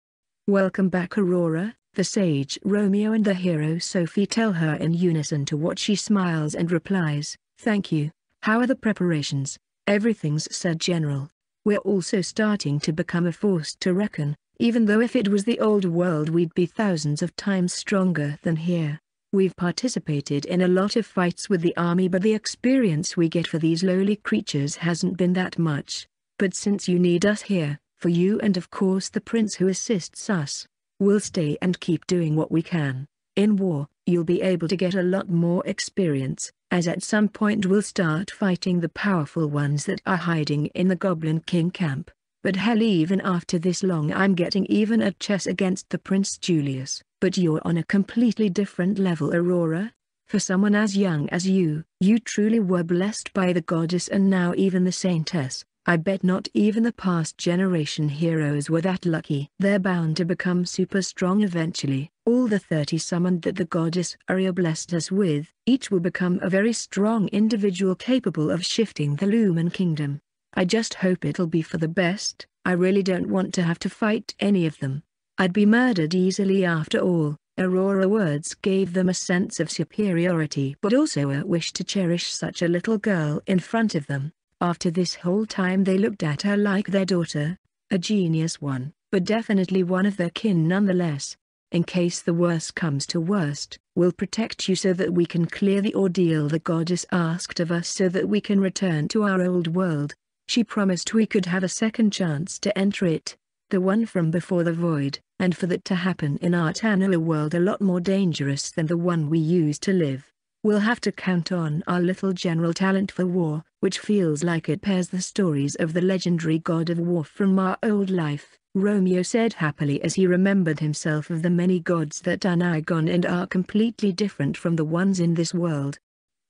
Welcome back Aurora, the sage Romeo and the hero Sophie tell her in unison to what she smiles and replies, Thank you, how are the preparations? Everything's said General. We're also starting to become a force to reckon, even though if it was the old world we'd be thousands of times stronger than here. We've participated in a lot of fights with the army but the experience we get for these lowly creatures hasn't been that much. But since you need us here, for you and of course the prince who assists us, we'll stay and keep doing what we can. In war, you'll be able to get a lot more experience, as at some point we'll start fighting the powerful ones that are hiding in the Goblin King camp. But hell even after this long I'm getting even at chess against the Prince Julius. But you're on a completely different level Aurora. For someone as young as you, you truly were blessed by the goddess and now even the saintess, I bet not even the past generation heroes were that lucky. They're bound to become super strong eventually. All the 30 summoned that the goddess Arya blessed us with, each will become a very strong individual capable of shifting the Lumen kingdom. I just hope it'll be for the best, I really don't want to have to fight any of them. I'd be murdered easily after all. Aurora words gave them a sense of superiority but also a wish to cherish such a little girl in front of them. After this whole time they looked at her like their daughter, a genius one, but definitely one of their kin nonetheless. In case the worst comes to worst, we'll protect you so that we can clear the ordeal the goddess asked of us so that we can return to our old world. She promised we could have a second chance to enter it, the one from before the void, and for that to happen in our Tanua world a lot more dangerous than the one we used to live. We'll have to count on our little general talent for war, which feels like it pairs the stories of the legendary god of war from our old life, Romeo said happily as he remembered himself of the many gods that are now gone and are completely different from the ones in this world.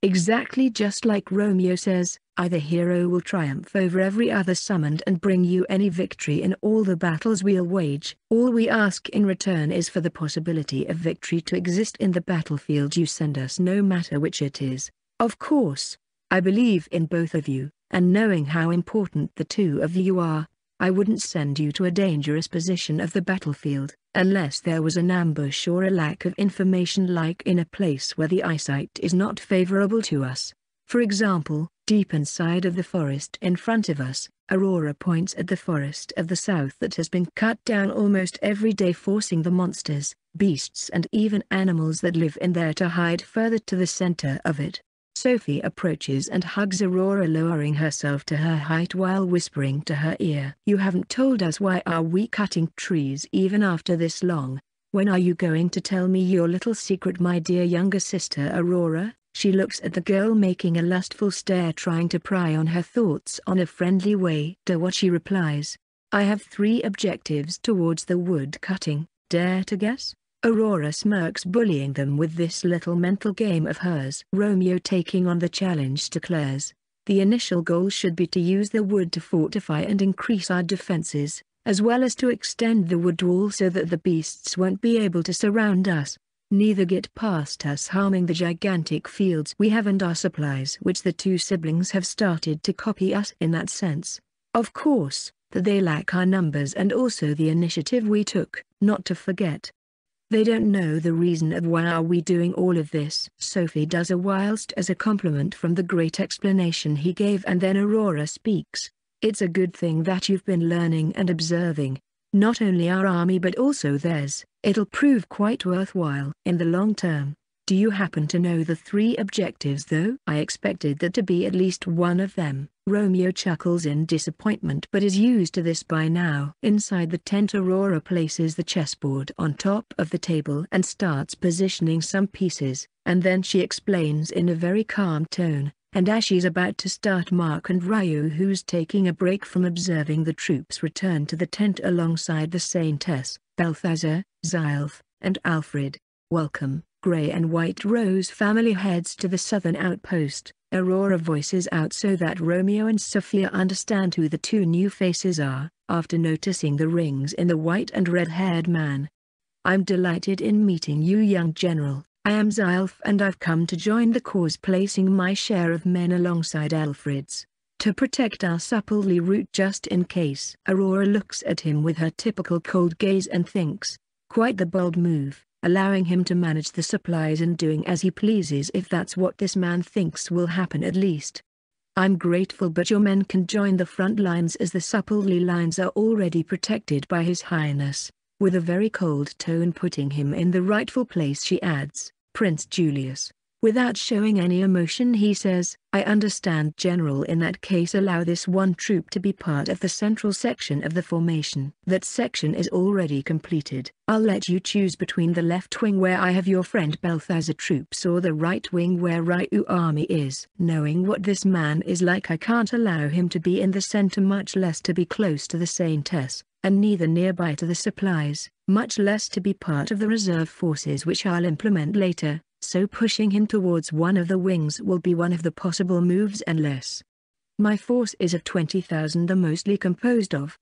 Exactly just like Romeo says, either hero will triumph over every other summoned and bring you any victory in all the battles we'll wage. All we ask in return is for the possibility of victory to exist in the battlefield you send us no matter which it is. Of course, I believe in both of you, and knowing how important the two of you are, I wouldn't send you to a dangerous position of the battlefield unless there was an ambush or a lack of information like in a place where the eyesight is not favorable to us. For example, deep inside of the forest in front of us, Aurora points at the forest of the south that has been cut down almost every day forcing the monsters, beasts and even animals that live in there to hide further to the center of it. Sophie approaches and hugs Aurora lowering herself to her height while whispering to her ear. You haven't told us why are we cutting trees even after this long. When are you going to tell me your little secret my dear younger sister Aurora? She looks at the girl making a lustful stare trying to pry on her thoughts on a friendly way. To what she replies. I have three objectives towards the wood cutting, dare to guess? Aurora smirks bullying them with this little mental game of hers. Romeo taking on the challenge declares, the initial goal should be to use the wood to fortify and increase our defenses, as well as to extend the wood wall so that the beasts won't be able to surround us, neither get past us harming the gigantic fields we have and our supplies which the two siblings have started to copy us in that sense. Of course, that they lack our numbers and also the initiative we took, not to forget. They don't know the reason of why are we doing all of this. Sophie does a whilst as a compliment from the great explanation he gave and then Aurora speaks. It's a good thing that you've been learning and observing. Not only our army but also theirs, it'll prove quite worthwhile in the long term. Do you happen to know the three objectives though? I expected that to be at least one of them. Romeo chuckles in disappointment but is used to this by now. Inside the tent Aurora places the chessboard on top of the table and starts positioning some pieces, and then she explains in a very calm tone, and as she's about to start Mark and Ryu who's taking a break from observing the troops return to the tent alongside the Saintess, Balthazar, Zylph, and Alfred. Welcome. Grey and White Rose family heads to the southern outpost, Aurora voices out so that Romeo and Sophia understand who the two new faces are, after noticing the rings in the white and red-haired man. I'm delighted in meeting you young general, I am Zylph and I've come to join the cause placing my share of men alongside Alfred's. To protect our supplely route just in case. Aurora looks at him with her typical cold gaze and thinks, quite the bold move allowing him to manage the supplies and doing as he pleases if that's what this man thinks will happen at least. I'm grateful but your men can join the front lines as the Supplely lines are already protected by His Highness. With a very cold tone putting him in the rightful place she adds, Prince Julius, Without showing any emotion he says, I understand General in that case allow this one troop to be part of the central section of the formation. That section is already completed. I'll let you choose between the left wing where I have your friend Balthazar troops or the right wing where Ryu army is. Knowing what this man is like I can't allow him to be in the center much less to be close to the Saintess, and neither nearby to the supplies, much less to be part of the reserve forces which I'll implement later so pushing him towards one of the wings will be one of the possible moves unless My force is of 20,000 the mostly composed of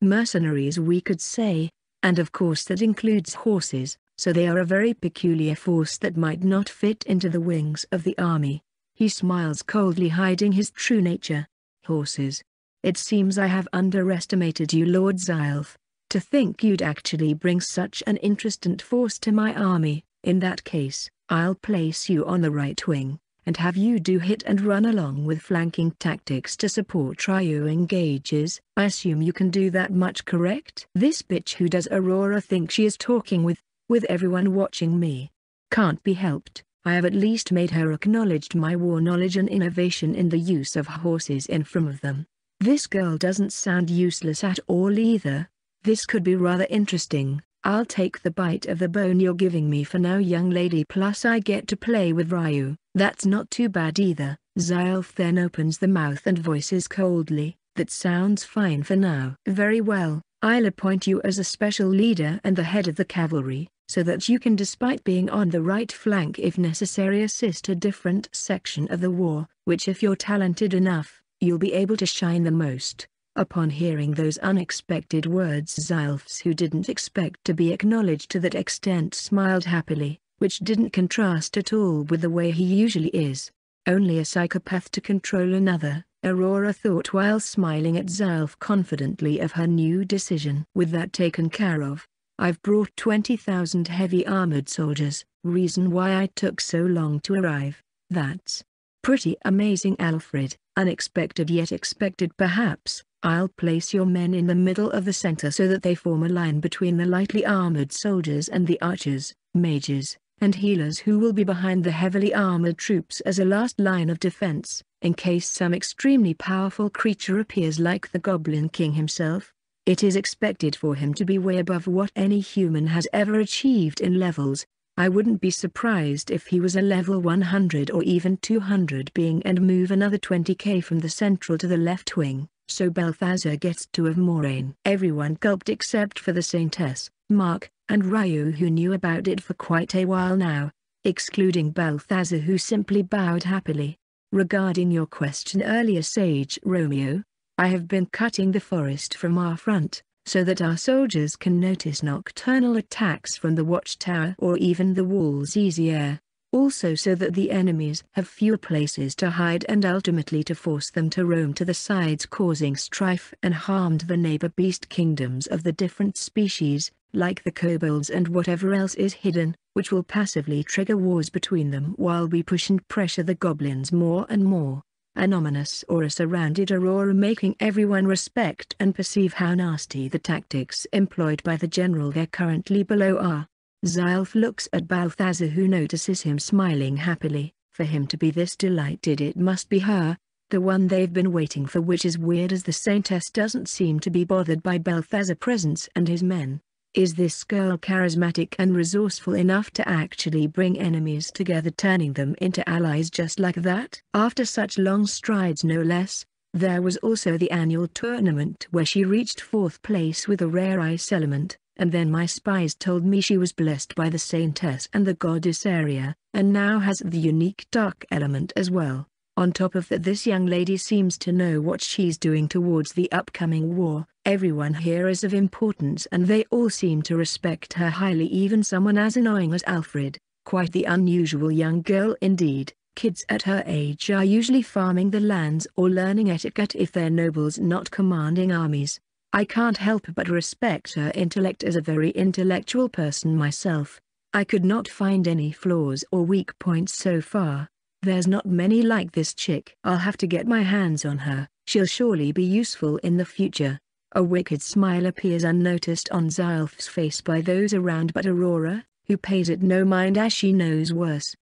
mercenaries we could say, and of course that includes horses, so they are a very peculiar force that might not fit into the wings of the army. He smiles coldly hiding his true nature. Horses. It seems I have underestimated you Lord Zylph. To think you'd actually bring such an interesting force to my army, in that case, I'll place you on the right wing, and have you do hit and run along with flanking tactics to support Ryu engages. I assume you can do that much correct? This bitch who does Aurora think she is talking with, with everyone watching me. Can't be helped. I have at least made her acknowledged my war knowledge and innovation in the use of horses in front of them. This girl doesn't sound useless at all either. This could be rather interesting. I'll take the bite of the bone you're giving me for now young lady plus I get to play with Ryu. That's not too bad either. Zylph then opens the mouth and voices coldly, that sounds fine for now. Very well, I'll appoint you as a special leader and the head of the cavalry so that you can despite being on the right flank if necessary assist a different section of the war, which if you're talented enough, you'll be able to shine the most. Upon hearing those unexpected words Zylphs who didn't expect to be acknowledged to that extent smiled happily, which didn't contrast at all with the way he usually is. Only a psychopath to control another, Aurora thought while smiling at Zylph confidently of her new decision. With that taken care of, I've brought 20,000 heavy armored soldiers, reason why I took so long to arrive, that's pretty amazing Alfred, unexpected yet expected perhaps, I'll place your men in the middle of the center so that they form a line between the lightly armored soldiers and the archers, mages, and healers who will be behind the heavily armored troops as a last line of defense, in case some extremely powerful creature appears like the Goblin King himself, it is expected for him to be way above what any human has ever achieved in levels. I wouldn't be surprised if he was a level 100 or even 200 being and move another 20k from the central to the left wing, so Balthazar gets two of Moraine. Everyone gulped except for the Saintess, Mark, and Ryu who knew about it for quite a while now, excluding Balthazar who simply bowed happily. Regarding your question earlier Sage Romeo, I have been cutting the forest from our front, so that our soldiers can notice nocturnal attacks from the watchtower or even the walls easier. Also so that the enemies have fewer places to hide and ultimately to force them to roam to the sides causing strife and harm to the neighbor beast kingdoms of the different species, like the kobolds and whatever else is hidden, which will passively trigger wars between them while we push and pressure the goblins more and more. An ominous aura surrounded Aurora making everyone respect and perceive how nasty the tactics employed by the general they're currently below are. Zylph looks at Balthazar who notices him smiling happily, for him to be this delighted it must be her, the one they've been waiting for which is weird as the Saintess doesn't seem to be bothered by Balthazar's presence and his men. Is this girl charismatic and resourceful enough to actually bring enemies together turning them into allies just like that? After such long strides no less, there was also the annual tournament where she reached fourth place with a rare ice element, and then my spies told me she was blessed by the saintess and the goddess Aria, and now has the unique dark element as well. On top of that this young lady seems to know what she's doing towards the upcoming war, everyone here is of importance and they all seem to respect her highly even someone as annoying as Alfred, quite the unusual young girl indeed. Kids at her age are usually farming the lands or learning etiquette if they're nobles not commanding armies. I can't help but respect her intellect as a very intellectual person myself. I could not find any flaws or weak points so far. There's not many like this chick. I'll have to get my hands on her, she'll surely be useful in the future. A wicked smile appears unnoticed on Zylph's face by those around but Aurora, who pays it no mind as she knows worse.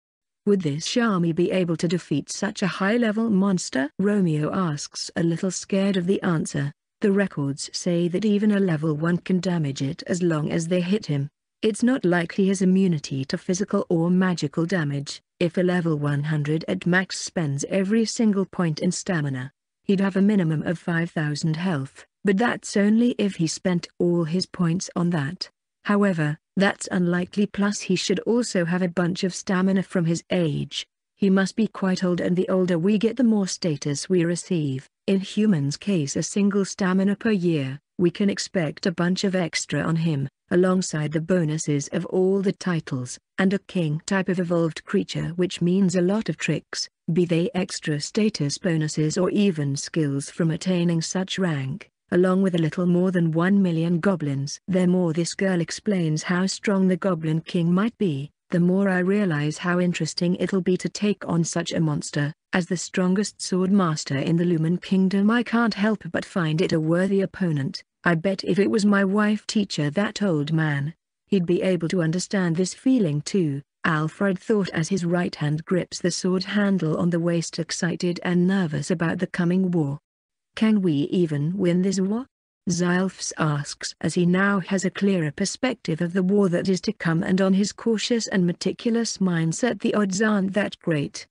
Would this Shami be able to defeat such a high-level monster? Romeo asks a little scared of the answer. The records say that even a level 1 can damage it as long as they hit him. It's not like he has immunity to physical or magical damage. If a level 100 at max spends every single point in stamina, he'd have a minimum of 5000 health, but that's only if he spent all his points on that. However, that's unlikely plus he should also have a bunch of stamina from his age. He must be quite old and the older we get the more status we receive. In humans case a single stamina per year, we can expect a bunch of extra on him, alongside the bonuses of all the titles, and a king type of evolved creature which means a lot of tricks, be they extra status bonuses or even skills from attaining such rank, along with a little more than 1 million goblins. The more this girl explains how strong the Goblin King might be, the more I realize how interesting it'll be to take on such a monster. As the strongest sword master in the Lumen Kingdom I can't help but find it a worthy opponent. I bet if it was my wife teacher that old man, he'd be able to understand this feeling too, Alfred thought as his right hand grips the sword handle on the waist excited and nervous about the coming war. Can we even win this war? Zylphs asks as he now has a clearer perspective of the war that is to come and on his cautious and meticulous mindset the odds aren't that great.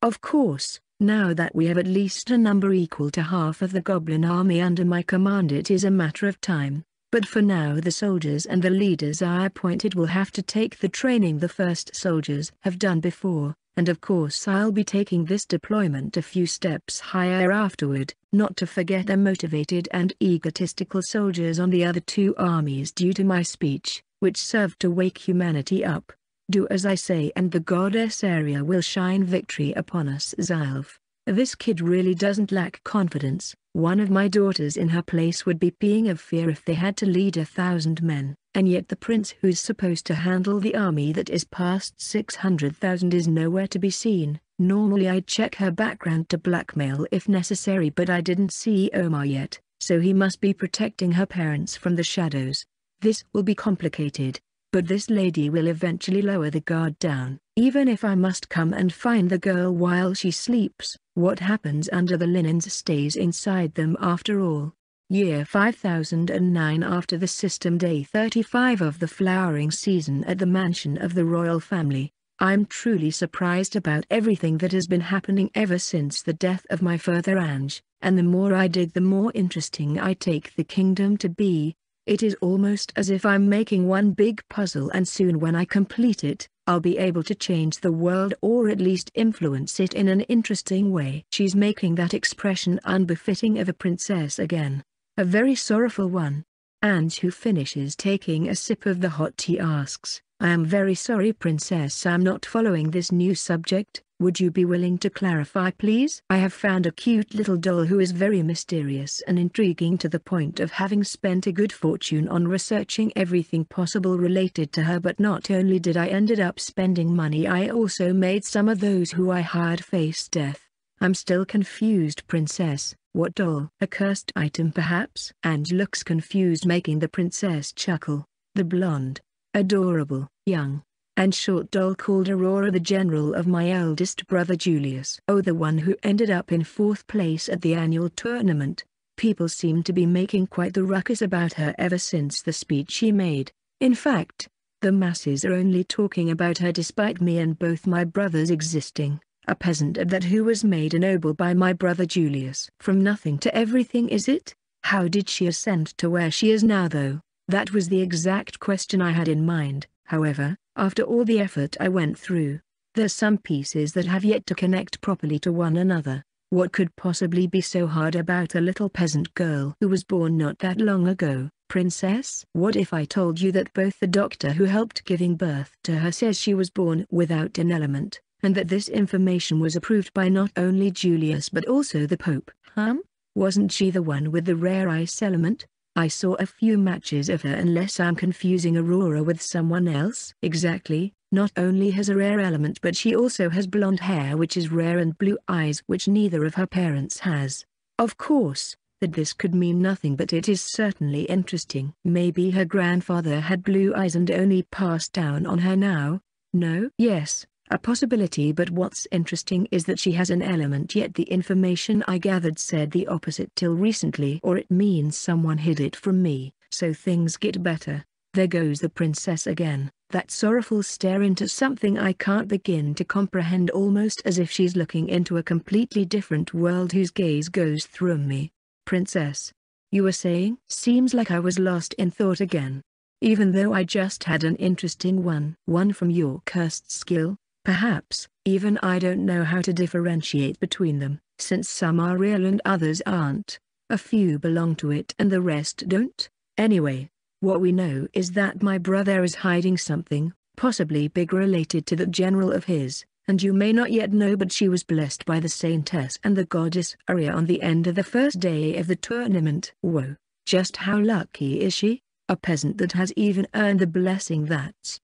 Of course, now that we have at least a number equal to half of the goblin army under my command it is a matter of time, but for now the soldiers and the leaders I appointed will have to take the training the first soldiers have done before, and of course I'll be taking this deployment a few steps higher afterward, not to forget the motivated and egotistical soldiers on the other two armies due to my speech, which served to wake humanity up. Do as I say and the goddess Aria will shine victory upon us Zylph. This kid really doesn't lack confidence. One of my daughters in her place would be peeing of fear if they had to lead a thousand men, and yet the prince who's supposed to handle the army that is past 600,000 is nowhere to be seen. Normally I'd check her background to blackmail if necessary but I didn't see Omar yet, so he must be protecting her parents from the shadows. This will be complicated, but this lady will eventually lower the guard down. Even if I must come and find the girl while she sleeps, what happens under the linens stays inside them after all. Year 5009 After the system day 35 of the flowering season at the mansion of the royal family, I'm truly surprised about everything that has been happening ever since the death of my father Ange, and the more I dig the more interesting I take the kingdom to be, it is almost as if I'm making one big puzzle and soon when I complete it, I'll be able to change the world or at least influence it in an interesting way. She's making that expression unbefitting of a princess again. A very sorrowful one. Ange who finishes taking a sip of the hot tea asks, I am very sorry princess I'm not following this new subject, would you be willing to clarify please? I have found a cute little doll who is very mysterious and intriguing to the point of having spent a good fortune on researching everything possible related to her but not only did I ended up spending money I also made some of those who I hired face death. I'm still confused princess, what doll? A cursed item perhaps? And looks confused making the princess chuckle. The blonde, adorable, young, and short doll called Aurora the general of my eldest brother Julius. Oh the one who ended up in fourth place at the annual tournament. People seem to be making quite the ruckus about her ever since the speech she made. In fact, the masses are only talking about her despite me and both my brothers existing. A peasant of that who was made a noble by my brother Julius. From nothing to everything is it? How did she ascend to where she is now though? That was the exact question I had in mind, however, after all the effort I went through, there's some pieces that have yet to connect properly to one another. What could possibly be so hard about a little peasant girl who was born not that long ago, princess? What if I told you that both the doctor who helped giving birth to her says she was born without an element, and that this information was approved by not only Julius but also the Pope? Hum? Wasn't she the one with the rare ice element? I saw a few matches of her unless I'm confusing Aurora with someone else. Exactly, not only has a rare element but she also has blonde hair which is rare and blue eyes which neither of her parents has. Of course, that this could mean nothing but it is certainly interesting. Maybe her grandfather had blue eyes and only passed down on her now? No? Yes, a possibility but what's interesting is that she has an element yet the information I gathered said the opposite till recently or it means someone hid it from me, so things get better. There goes the princess again, that sorrowful stare into something I can't begin to comprehend almost as if she's looking into a completely different world whose gaze goes through me. Princess. You were saying? Seems like I was lost in thought again. Even though I just had an interesting one. One from your cursed skill, Perhaps, even I don't know how to differentiate between them, since some are real and others aren't. A few belong to it and the rest don't. Anyway, what we know is that my brother is hiding something, possibly big related to the general of his, and you may not yet know but she was blessed by the saintess and the goddess Aria on the end of the first day of the tournament. Whoa, just how lucky is she? A peasant that has even earned the blessing that's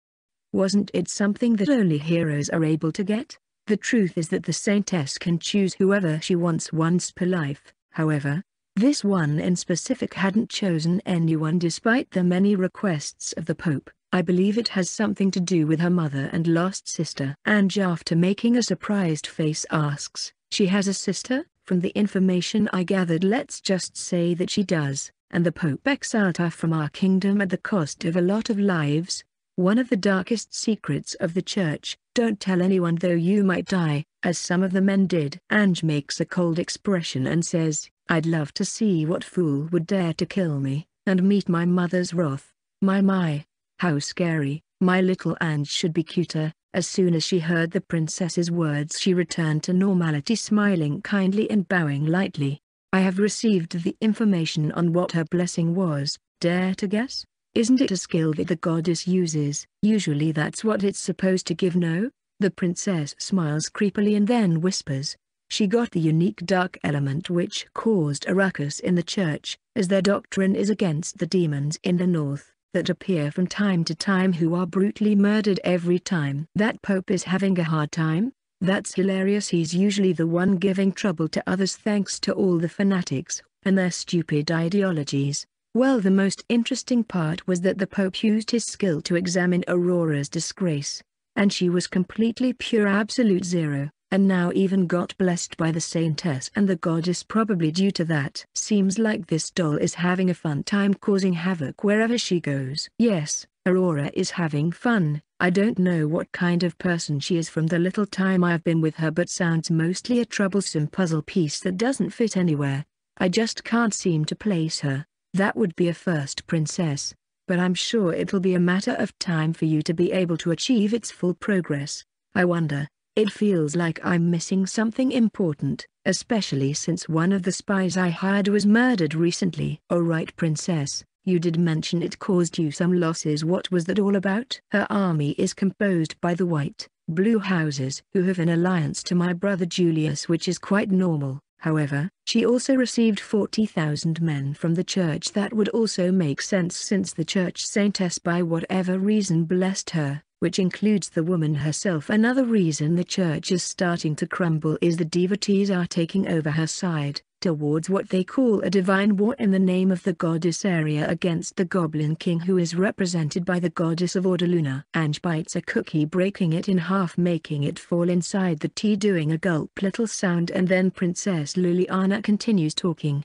wasn't it something that only heroes are able to get? The truth is that the saintess can choose whoever she wants once per life, however. This one in specific hadn't chosen anyone despite the many requests of the Pope. I believe it has something to do with her mother and lost sister. And after making a surprised face asks, she has a sister? From the information I gathered let's just say that she does, and the Pope exiled her from our kingdom at the cost of a lot of lives, one of the darkest secrets of the church, don't tell anyone though you might die, as some of the men did. Ange makes a cold expression and says, I'd love to see what fool would dare to kill me, and meet my mother's wrath. My my, how scary, my little Ange should be cuter. As soon as she heard the princess's words she returned to normality smiling kindly and bowing lightly. I have received the information on what her blessing was, dare to guess? Isn't it a skill that the goddess uses? Usually that's what it's supposed to give no? The princess smiles creepily and then whispers. She got the unique dark element which caused a ruckus in the church, as their doctrine is against the demons in the north, that appear from time to time who are brutally murdered every time. That pope is having a hard time? That's hilarious he's usually the one giving trouble to others thanks to all the fanatics, and their stupid ideologies. Well the most interesting part was that the Pope used his skill to examine Aurora's disgrace. And she was completely pure absolute zero, and now even got blessed by the saintess and the goddess probably due to that. Seems like this doll is having a fun time causing havoc wherever she goes. Yes, Aurora is having fun, I don't know what kind of person she is from the little time I've been with her but sounds mostly a troublesome puzzle piece that doesn't fit anywhere. I just can't seem to place her. That would be a first princess, but I'm sure it'll be a matter of time for you to be able to achieve its full progress. I wonder, it feels like I'm missing something important, especially since one of the spies I hired was murdered recently. Oh right princess, you did mention it caused you some losses what was that all about? Her army is composed by the white, blue houses who have an alliance to my brother Julius which is quite normal. However, she also received 40,000 men from the church that would also make sense since the church saintess by whatever reason blessed her, which includes the woman herself. Another reason the church is starting to crumble is the devotees are taking over her side, towards what they call a divine war in the name of the goddess Aria against the Goblin King who is represented by the goddess of Order Luna. Ange bites a cookie breaking it in half making it fall inside the tea doing a gulp little sound and then Princess Liliana continues talking.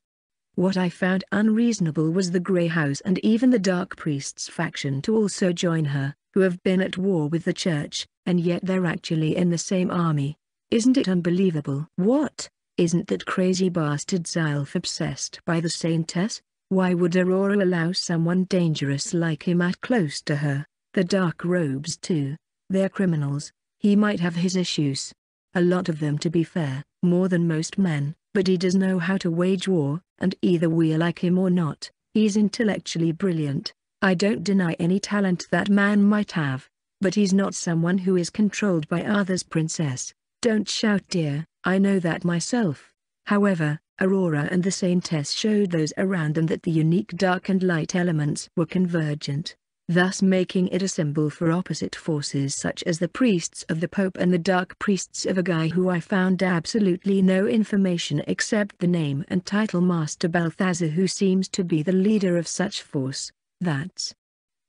What I found unreasonable was the Grey House and even the Dark Priests faction to also join her who have been at war with the church, and yet they're actually in the same army. Isn't it unbelievable? What? Isn't that crazy bastard Zylph obsessed by the saintess? Why would Aurora allow someone dangerous like him at close to her? The dark robes too. They're criminals. He might have his issues. A lot of them to be fair, more than most men, but he does know how to wage war, and either we are like him or not, he's intellectually brilliant. I don't deny any talent that man might have, but he's not someone who is controlled by others princess. Don't shout dear, I know that myself. However, Aurora and the Saintess showed those around them that the unique dark and light elements were convergent, thus making it a symbol for opposite forces such as the priests of the Pope and the dark priests of a guy who I found absolutely no information except the name and title Master Balthazar who seems to be the leader of such force. That's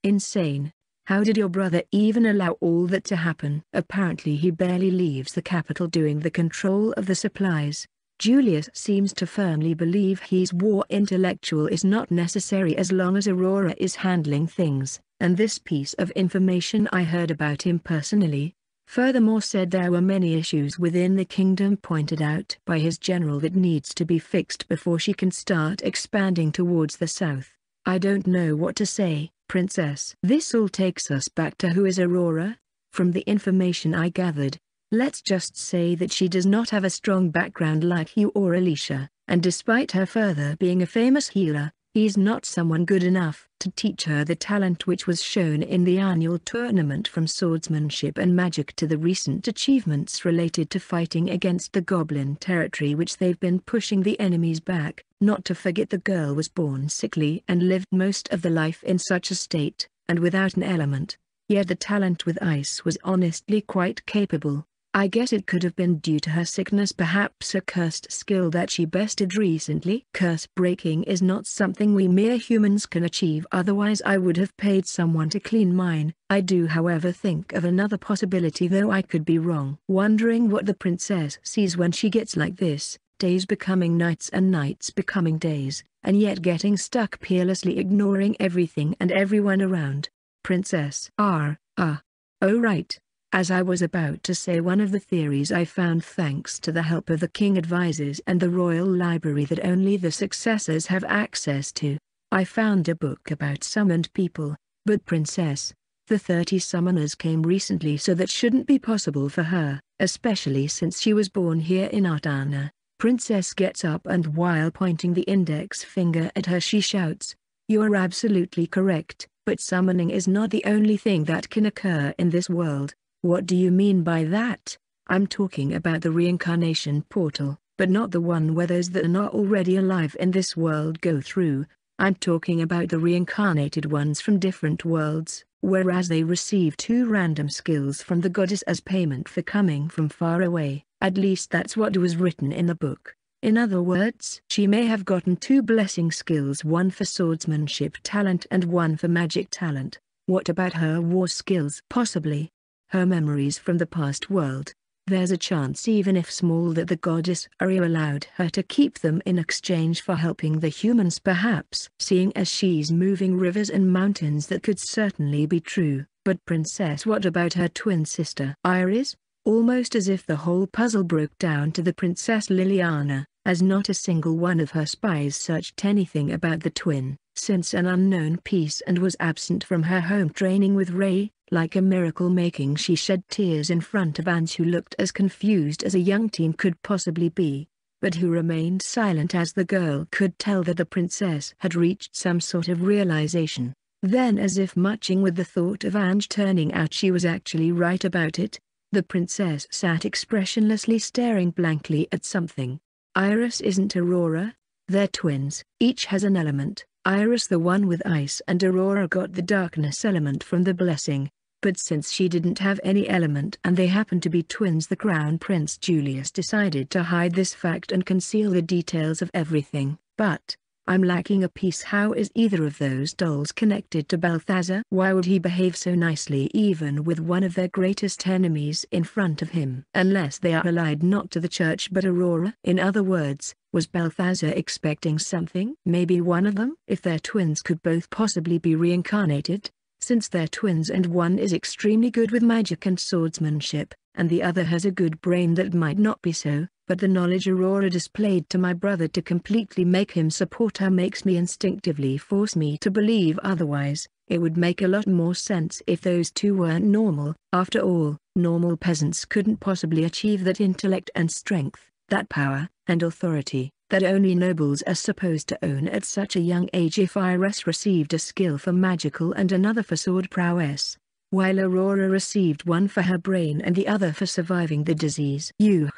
insane. How did your brother even allow all that to happen? Apparently he barely leaves the capital doing the control of the supplies. Julius seems to firmly believe his war intellectual is not necessary as long as Aurora is handling things, and this piece of information I heard about him personally, furthermore said there were many issues within the kingdom pointed out by his general that needs to be fixed before she can start expanding towards the south. I don't know what to say, princess. This all takes us back to who is Aurora? From the information I gathered, let's just say that she does not have a strong background like you or Alicia, and despite her further being a famous healer, He's not someone good enough to teach her the talent which was shown in the annual tournament from swordsmanship and magic to the recent achievements related to fighting against the goblin territory which they've been pushing the enemies back, not to forget the girl was born sickly and lived most of the life in such a state, and without an element. Yet the talent with ice was honestly quite capable. I guess it could have been due to her sickness perhaps a cursed skill that she bested recently. Curse breaking is not something we mere humans can achieve otherwise I would have paid someone to clean mine. I do however think of another possibility though I could be wrong. Wondering what the princess sees when she gets like this, days becoming nights and nights becoming days, and yet getting stuck peerlessly ignoring everything and everyone around. Princess R. Ah. Oh right. As I was about to say one of the theories I found thanks to the help of the king advisors and the royal library that only the successors have access to. I found a book about summoned people, but princess, the 30 summoners came recently so that shouldn't be possible for her, especially since she was born here in Artana. Princess gets up and while pointing the index finger at her she shouts, You are absolutely correct, but summoning is not the only thing that can occur in this world. What do you mean by that? I'm talking about the reincarnation portal, but not the one where those that are not already alive in this world go through. I'm talking about the reincarnated ones from different worlds, whereas they receive two random skills from the goddess as payment for coming from far away. At least that's what was written in the book. In other words, she may have gotten two blessing skills one for swordsmanship talent and one for magic talent. What about her war skills? Possibly, her memories from the past world. There's a chance even if small that the goddess Aria allowed her to keep them in exchange for helping the humans perhaps. Seeing as she's moving rivers and mountains that could certainly be true, but princess what about her twin sister Iris? Almost as if the whole puzzle broke down to the princess Liliana, as not a single one of her spies searched anything about the twin, since an unknown piece and was absent from her home training with Ray, like a miracle making she shed tears in front of Ange who looked as confused as a young teen could possibly be, but who remained silent as the girl could tell that the princess had reached some sort of realization. Then as if matching with the thought of Ange turning out she was actually right about it, the princess sat expressionlessly staring blankly at something. Iris isn't Aurora, they're twins, each has an element. Iris the one with ice and Aurora got the darkness element from the blessing, but since she didn't have any element and they happened to be twins the Crown Prince Julius decided to hide this fact and conceal the details of everything. But, I'm lacking a piece how is either of those dolls connected to Balthazar? Why would he behave so nicely even with one of their greatest enemies in front of him? Unless they are allied not to the church but Aurora? In other words, was Balthazar expecting something? Maybe one of them? If their twins could both possibly be reincarnated, since they're twins and one is extremely good with magic and swordsmanship, and the other has a good brain that might not be so, but the knowledge Aurora displayed to my brother to completely make him support her makes me instinctively force me to believe otherwise. It would make a lot more sense if those two weren't normal. After all, normal peasants couldn't possibly achieve that intellect and strength, that power, and authority that only nobles are supposed to own at such a young age if Iris received a skill for magical and another for sword prowess, while Aurora received one for her brain and the other for surviving the disease. You.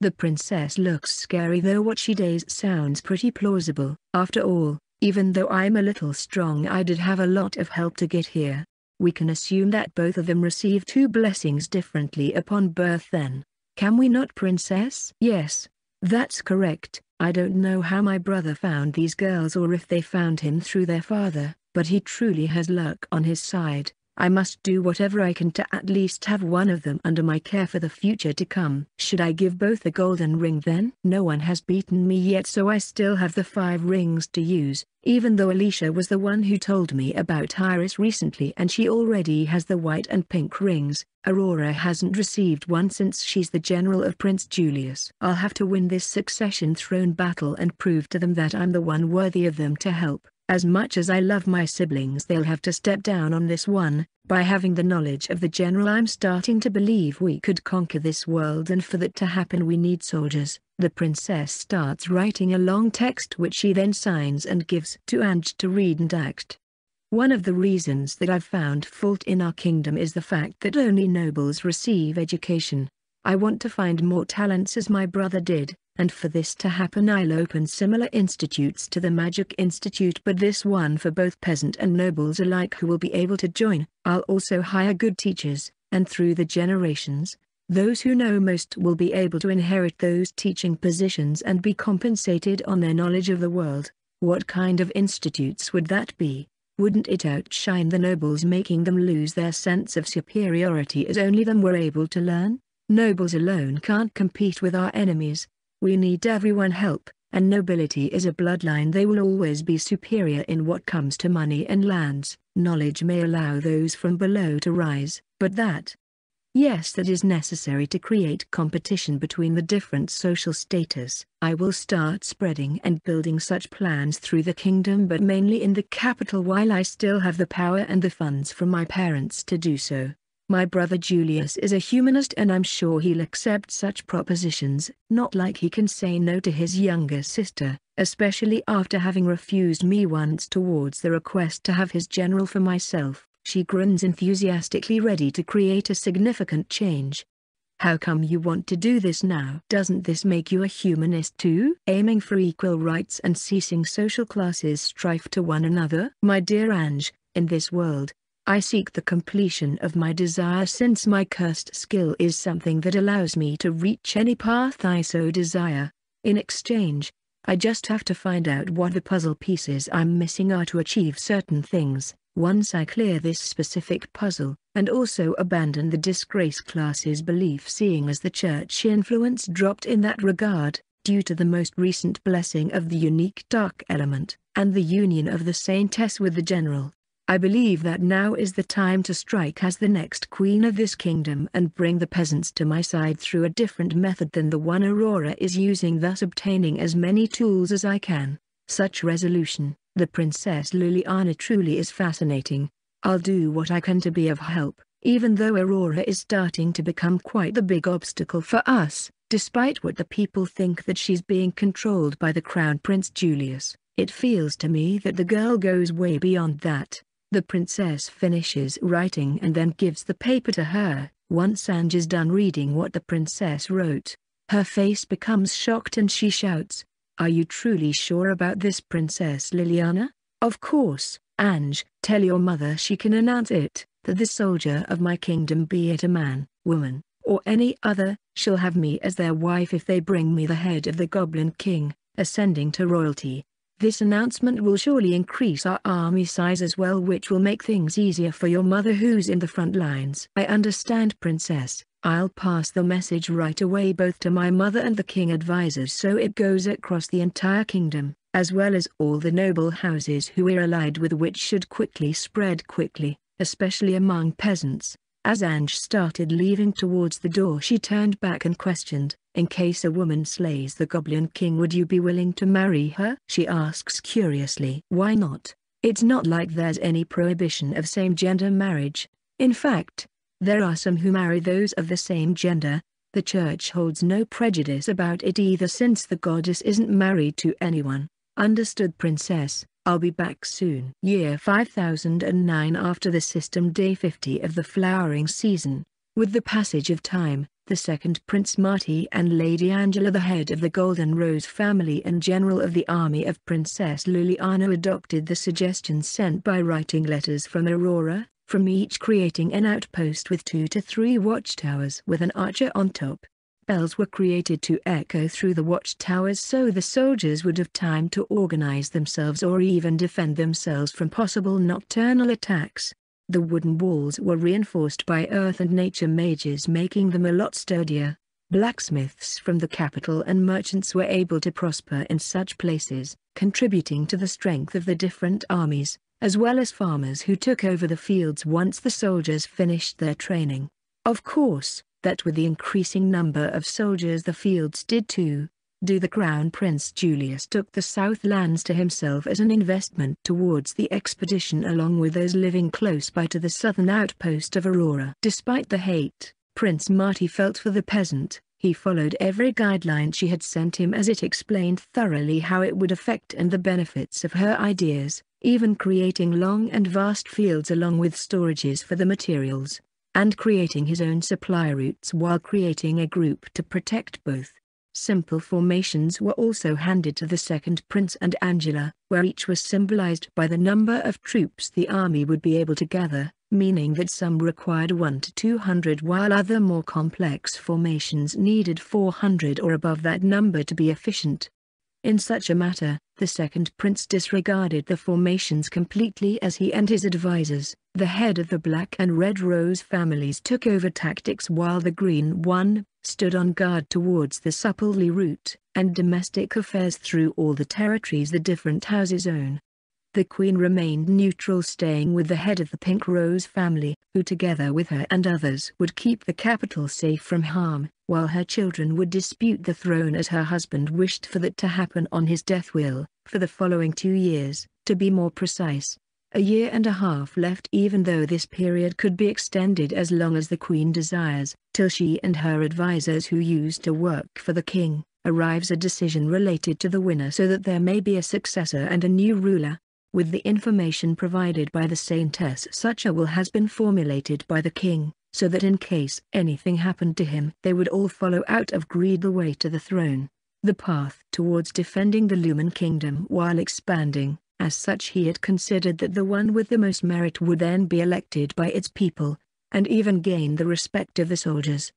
The princess looks scary though what she does sounds pretty plausible. After all, even though I'm a little strong I did have a lot of help to get here. We can assume that both of them received two blessings differently upon birth then. Can we not princess? Yes, that's correct. I don't know how my brother found these girls or if they found him through their father, but he truly has luck on his side. I must do whatever I can to at least have one of them under my care for the future to come. Should I give both a golden ring then? No one has beaten me yet so I still have the five rings to use, even though Alicia was the one who told me about Iris recently and she already has the white and pink rings, Aurora hasn't received one since she's the general of Prince Julius. I'll have to win this succession throne battle and prove to them that I'm the one worthy of them to help. As much as I love my siblings they'll have to step down on this one, by having the knowledge of the general I'm starting to believe we could conquer this world and for that to happen we need soldiers. The princess starts writing a long text which she then signs and gives to Ange to read and act. One of the reasons that I've found fault in our kingdom is the fact that only nobles receive education. I want to find more talents as my brother did, and for this to happen I'll open similar institutes to the Magic Institute but this one for both peasant and nobles alike who will be able to join. I'll also hire good teachers, and through the generations, those who know most will be able to inherit those teaching positions and be compensated on their knowledge of the world. What kind of institutes would that be? Wouldn't it outshine the nobles making them lose their sense of superiority as only them were able to learn? Nobles alone can't compete with our enemies, we need everyone help, and nobility is a bloodline they will always be superior in what comes to money and lands. Knowledge may allow those from below to rise, but that, Yes that is necessary to create competition between the different social status. I will start spreading and building such plans through the kingdom but mainly in the capital while I still have the power and the funds from my parents to do so. My brother Julius is a humanist and I'm sure he'll accept such propositions, not like he can say no to his younger sister, especially after having refused me once towards the request to have his general for myself. She grins enthusiastically ready to create a significant change. How come you want to do this now? Doesn't this make you a humanist too? Aiming for equal rights and ceasing social classes strife to one another? My dear Ange, in this world, I seek the completion of my desire since my cursed skill is something that allows me to reach any path I so desire. In exchange, I just have to find out what the puzzle pieces I'm missing are to achieve certain things. Once I clear this specific puzzle, and also abandon the disgrace class's belief seeing as the church influence dropped in that regard, due to the most recent blessing of the unique dark element, and the union of the saintess with the general, I believe that now is the time to strike as the next queen of this kingdom and bring the peasants to my side through a different method than the one Aurora is using thus obtaining as many tools as I can. Such resolution, the Princess Liliana truly is fascinating. I'll do what I can to be of help, even though Aurora is starting to become quite the big obstacle for us, despite what the people think that she's being controlled by the Crown Prince Julius. It feels to me that the girl goes way beyond that. The princess finishes writing and then gives the paper to her. Once Ange is done reading what the princess wrote, her face becomes shocked and she shouts, Are you truly sure about this Princess Liliana? Of course, Ange, tell your mother she can announce it, that the soldier of my kingdom be it a man, woman, or any other, shall have me as their wife if they bring me the head of the Goblin King, ascending to royalty, this announcement will surely increase our army size as well which will make things easier for your mother who's in the front lines. I understand princess, I'll pass the message right away both to my mother and the king advisors so it goes across the entire kingdom, as well as all the noble houses who we're allied with which should quickly spread quickly, especially among peasants. As Ange started leaving towards the door she turned back and questioned, in case a woman slays the Goblin King would you be willing to marry her? She asks curiously. Why not? It's not like there's any prohibition of same-gender marriage. In fact, there are some who marry those of the same gender. The church holds no prejudice about it either since the goddess isn't married to anyone. Understood princess. I'll be back soon. Year 5009 After the system day 50 of the flowering season, with the passage of time, the second Prince Marty and Lady Angela the head of the Golden Rose family and general of the army of Princess Liliana adopted the suggestions sent by writing letters from Aurora, from each creating an outpost with two to three watchtowers with an archer on top. Bells were created to echo through the watchtowers so the soldiers would have time to organize themselves or even defend themselves from possible nocturnal attacks. The wooden walls were reinforced by earth and nature mages making them a lot sturdier. Blacksmiths from the capital and merchants were able to prosper in such places, contributing to the strength of the different armies, as well as farmers who took over the fields once the soldiers finished their training. Of course, that with the increasing number of soldiers the fields did too. do the Crown Prince Julius took the south lands to himself as an investment towards the expedition along with those living close by to the southern outpost of Aurora. Despite the hate, Prince Marty felt for the peasant, he followed every guideline she had sent him as it explained thoroughly how it would affect and the benefits of her ideas, even creating long and vast fields along with storages for the materials and creating his own supply routes while creating a group to protect both. Simple formations were also handed to the second prince and Angela, where each was symbolized by the number of troops the army would be able to gather, meaning that some required 1 to 200 while other more complex formations needed 400 or above that number to be efficient. In such a matter, the second prince disregarded the formations completely as he and his advisers, the head of the Black and Red Rose families took over tactics while the Green one, stood on guard towards the Supplely route, and domestic affairs through all the territories the different houses own. The queen remained neutral staying with the head of the Pink Rose family, who together with her and others would keep the capital safe from harm, while her children would dispute the throne as her husband wished for that to happen on his death will, for the following two years, to be more precise. A year and a half left even though this period could be extended as long as the queen desires, till she and her advisers who used to work for the king, arrives a decision related to the winner so that there may be a successor and a new ruler. With the information provided by the saintess such a will has been formulated by the king, so that in case anything happened to him they would all follow out of greed the way to the throne, the path towards defending the Lumen kingdom while expanding. As such he had considered that the one with the most merit would then be elected by its people, and even gain the respect of the soldiers.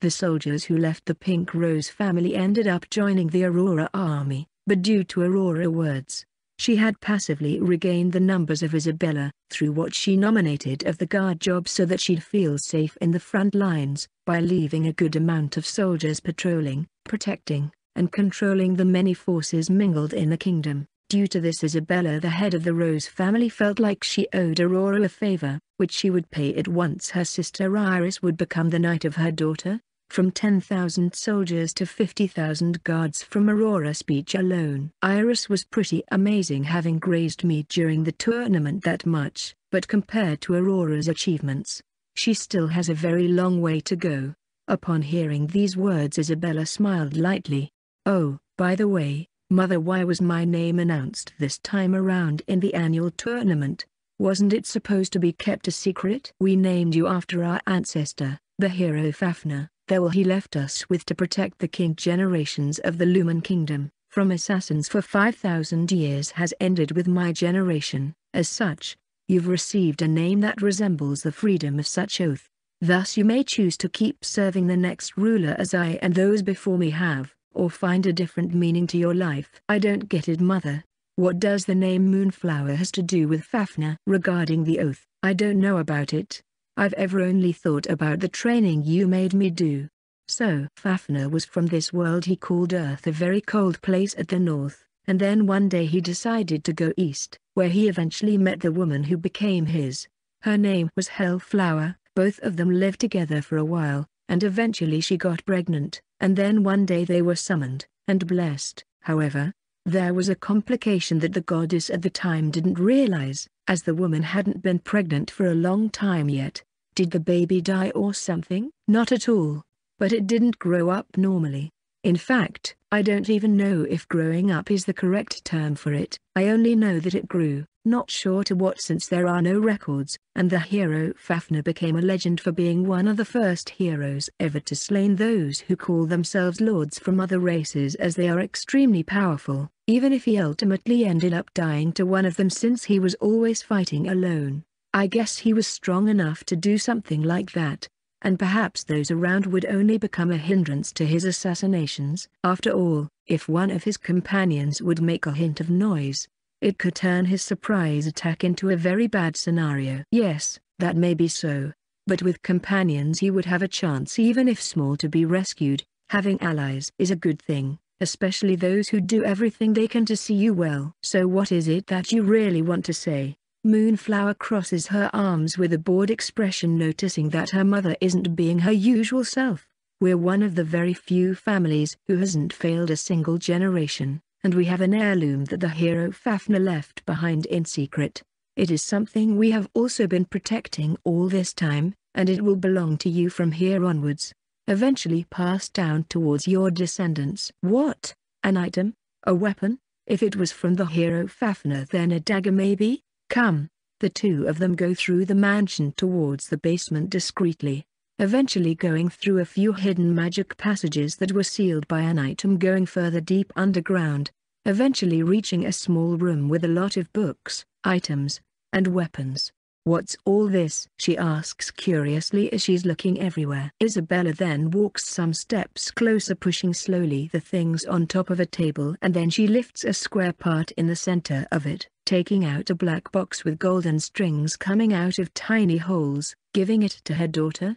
The soldiers who left the Pink Rose family ended up joining the Aurora army, but due to Aurora words, she had passively regained the numbers of Isabella, through what she nominated of the guard job so that she'd feel safe in the front lines, by leaving a good amount of soldiers patrolling, protecting, and controlling the many forces mingled in the kingdom. Due to this Isabella the head of the Rose family felt like she owed Aurora a favor, which she would pay at once her sister Iris would become the knight of her daughter, from 10,000 soldiers to 50,000 guards from Aurora speech alone. Iris was pretty amazing having grazed me during the tournament that much, but compared to Aurora's achievements, she still has a very long way to go. Upon hearing these words Isabella smiled lightly. Oh, by the way, Mother why was my name announced this time around in the annual tournament? Wasn't it supposed to be kept a secret? We named you after our ancestor, the hero Fafnir there will he left us with to protect the king generations of the Lumen kingdom, from assassins for 5,000 years has ended with my generation, as such, you've received a name that resembles the freedom of such oath. Thus you may choose to keep serving the next ruler as I and those before me have, or find a different meaning to your life. I don't get it mother. What does the name Moonflower has to do with Fafnir? Regarding the oath, I don't know about it. I've ever only thought about the training you made me do. So Fafnir was from this world he called Earth a very cold place at the north, and then one day he decided to go east, where he eventually met the woman who became his. Her name was Hellflower, both of them lived together for a while, and eventually she got pregnant, and then one day they were summoned, and blessed, however, there was a complication that the goddess at the time didn't realize, as the woman hadn't been pregnant for a long time yet, did the baby die or something? Not at all. But it didn't grow up normally. In fact, I don't even know if growing up is the correct term for it. I only know that it grew, not sure to what since there are no records, and the hero Fafnir became a legend for being one of the first heroes ever to slain those who call themselves lords from other races as they are extremely powerful, even if he ultimately ended up dying to one of them since he was always fighting alone. I guess he was strong enough to do something like that, and perhaps those around would only become a hindrance to his assassinations. After all, if one of his companions would make a hint of noise, it could turn his surprise attack into a very bad scenario. Yes, that may be so, but with companions he would have a chance even if small to be rescued. Having allies is a good thing, especially those who do everything they can to see you well. So what is it that you really want to say? Moonflower crosses her arms with a bored expression noticing that her mother isn't being her usual self. We're one of the very few families who hasn't failed a single generation, and we have an heirloom that the hero Fafnir left behind in secret. It is something we have also been protecting all this time, and it will belong to you from here onwards. Eventually passed down towards your descendants. What? An item? A weapon? If it was from the hero Fafnir then a dagger maybe? Come. The two of them go through the mansion towards the basement discreetly, eventually going through a few hidden magic passages that were sealed by an item going further deep underground, eventually reaching a small room with a lot of books, items, and weapons. What's all this? she asks curiously as she's looking everywhere. Isabella then walks some steps closer pushing slowly the things on top of a table and then she lifts a square part in the center of it, taking out a black box with golden strings coming out of tiny holes, giving it to her daughter.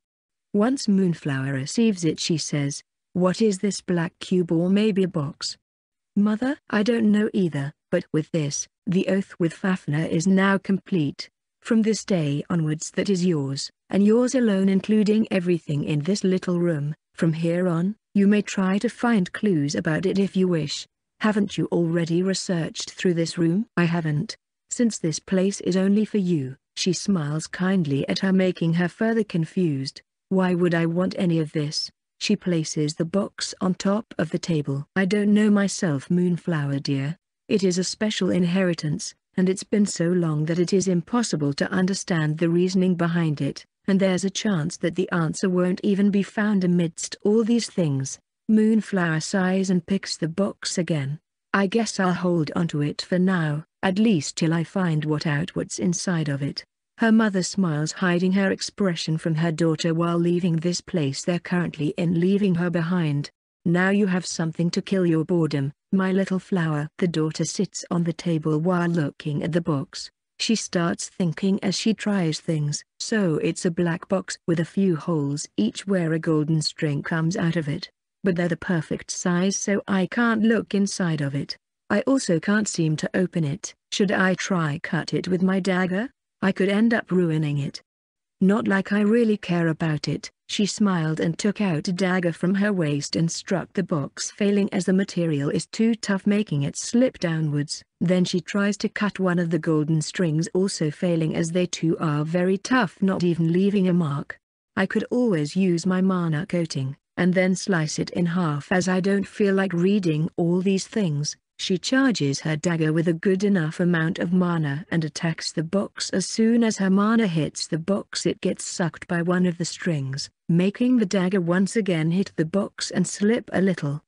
Once Moonflower receives it she says, what is this black cube or maybe a box? Mother, I don't know either, but with this, the oath with Fafnir is now complete. From this day onwards that is yours, and yours alone including everything in this little room. From here on, you may try to find clues about it if you wish. Haven't you already researched through this room? I haven't. Since this place is only for you, she smiles kindly at her making her further confused. Why would I want any of this? She places the box on top of the table. I don't know myself Moonflower dear. It is a special inheritance, and it's been so long that it is impossible to understand the reasoning behind it, and there's a chance that the answer won't even be found amidst all these things. Moonflower sighs and picks the box again. I guess I'll hold onto it for now, at least till I find what out what's inside of it. Her mother smiles hiding her expression from her daughter while leaving this place they're currently in leaving her behind. Now you have something to kill your boredom, my little flower. The daughter sits on the table while looking at the box. She starts thinking as she tries things. So it's a black box with a few holes each where a golden string comes out of it. But they're the perfect size so I can't look inside of it. I also can't seem to open it. Should I try cut it with my dagger? I could end up ruining it. Not like I really care about it, she smiled and took out a dagger from her waist and struck the box failing as the material is too tough making it slip downwards. Then she tries to cut one of the golden strings also failing as they too are very tough not even leaving a mark. I could always use my mana coating, and then slice it in half as I don't feel like reading all these things. She charges her dagger with a good enough amount of mana and attacks the box as soon as her mana hits the box it gets sucked by one of the strings, making the dagger once again hit the box and slip a little.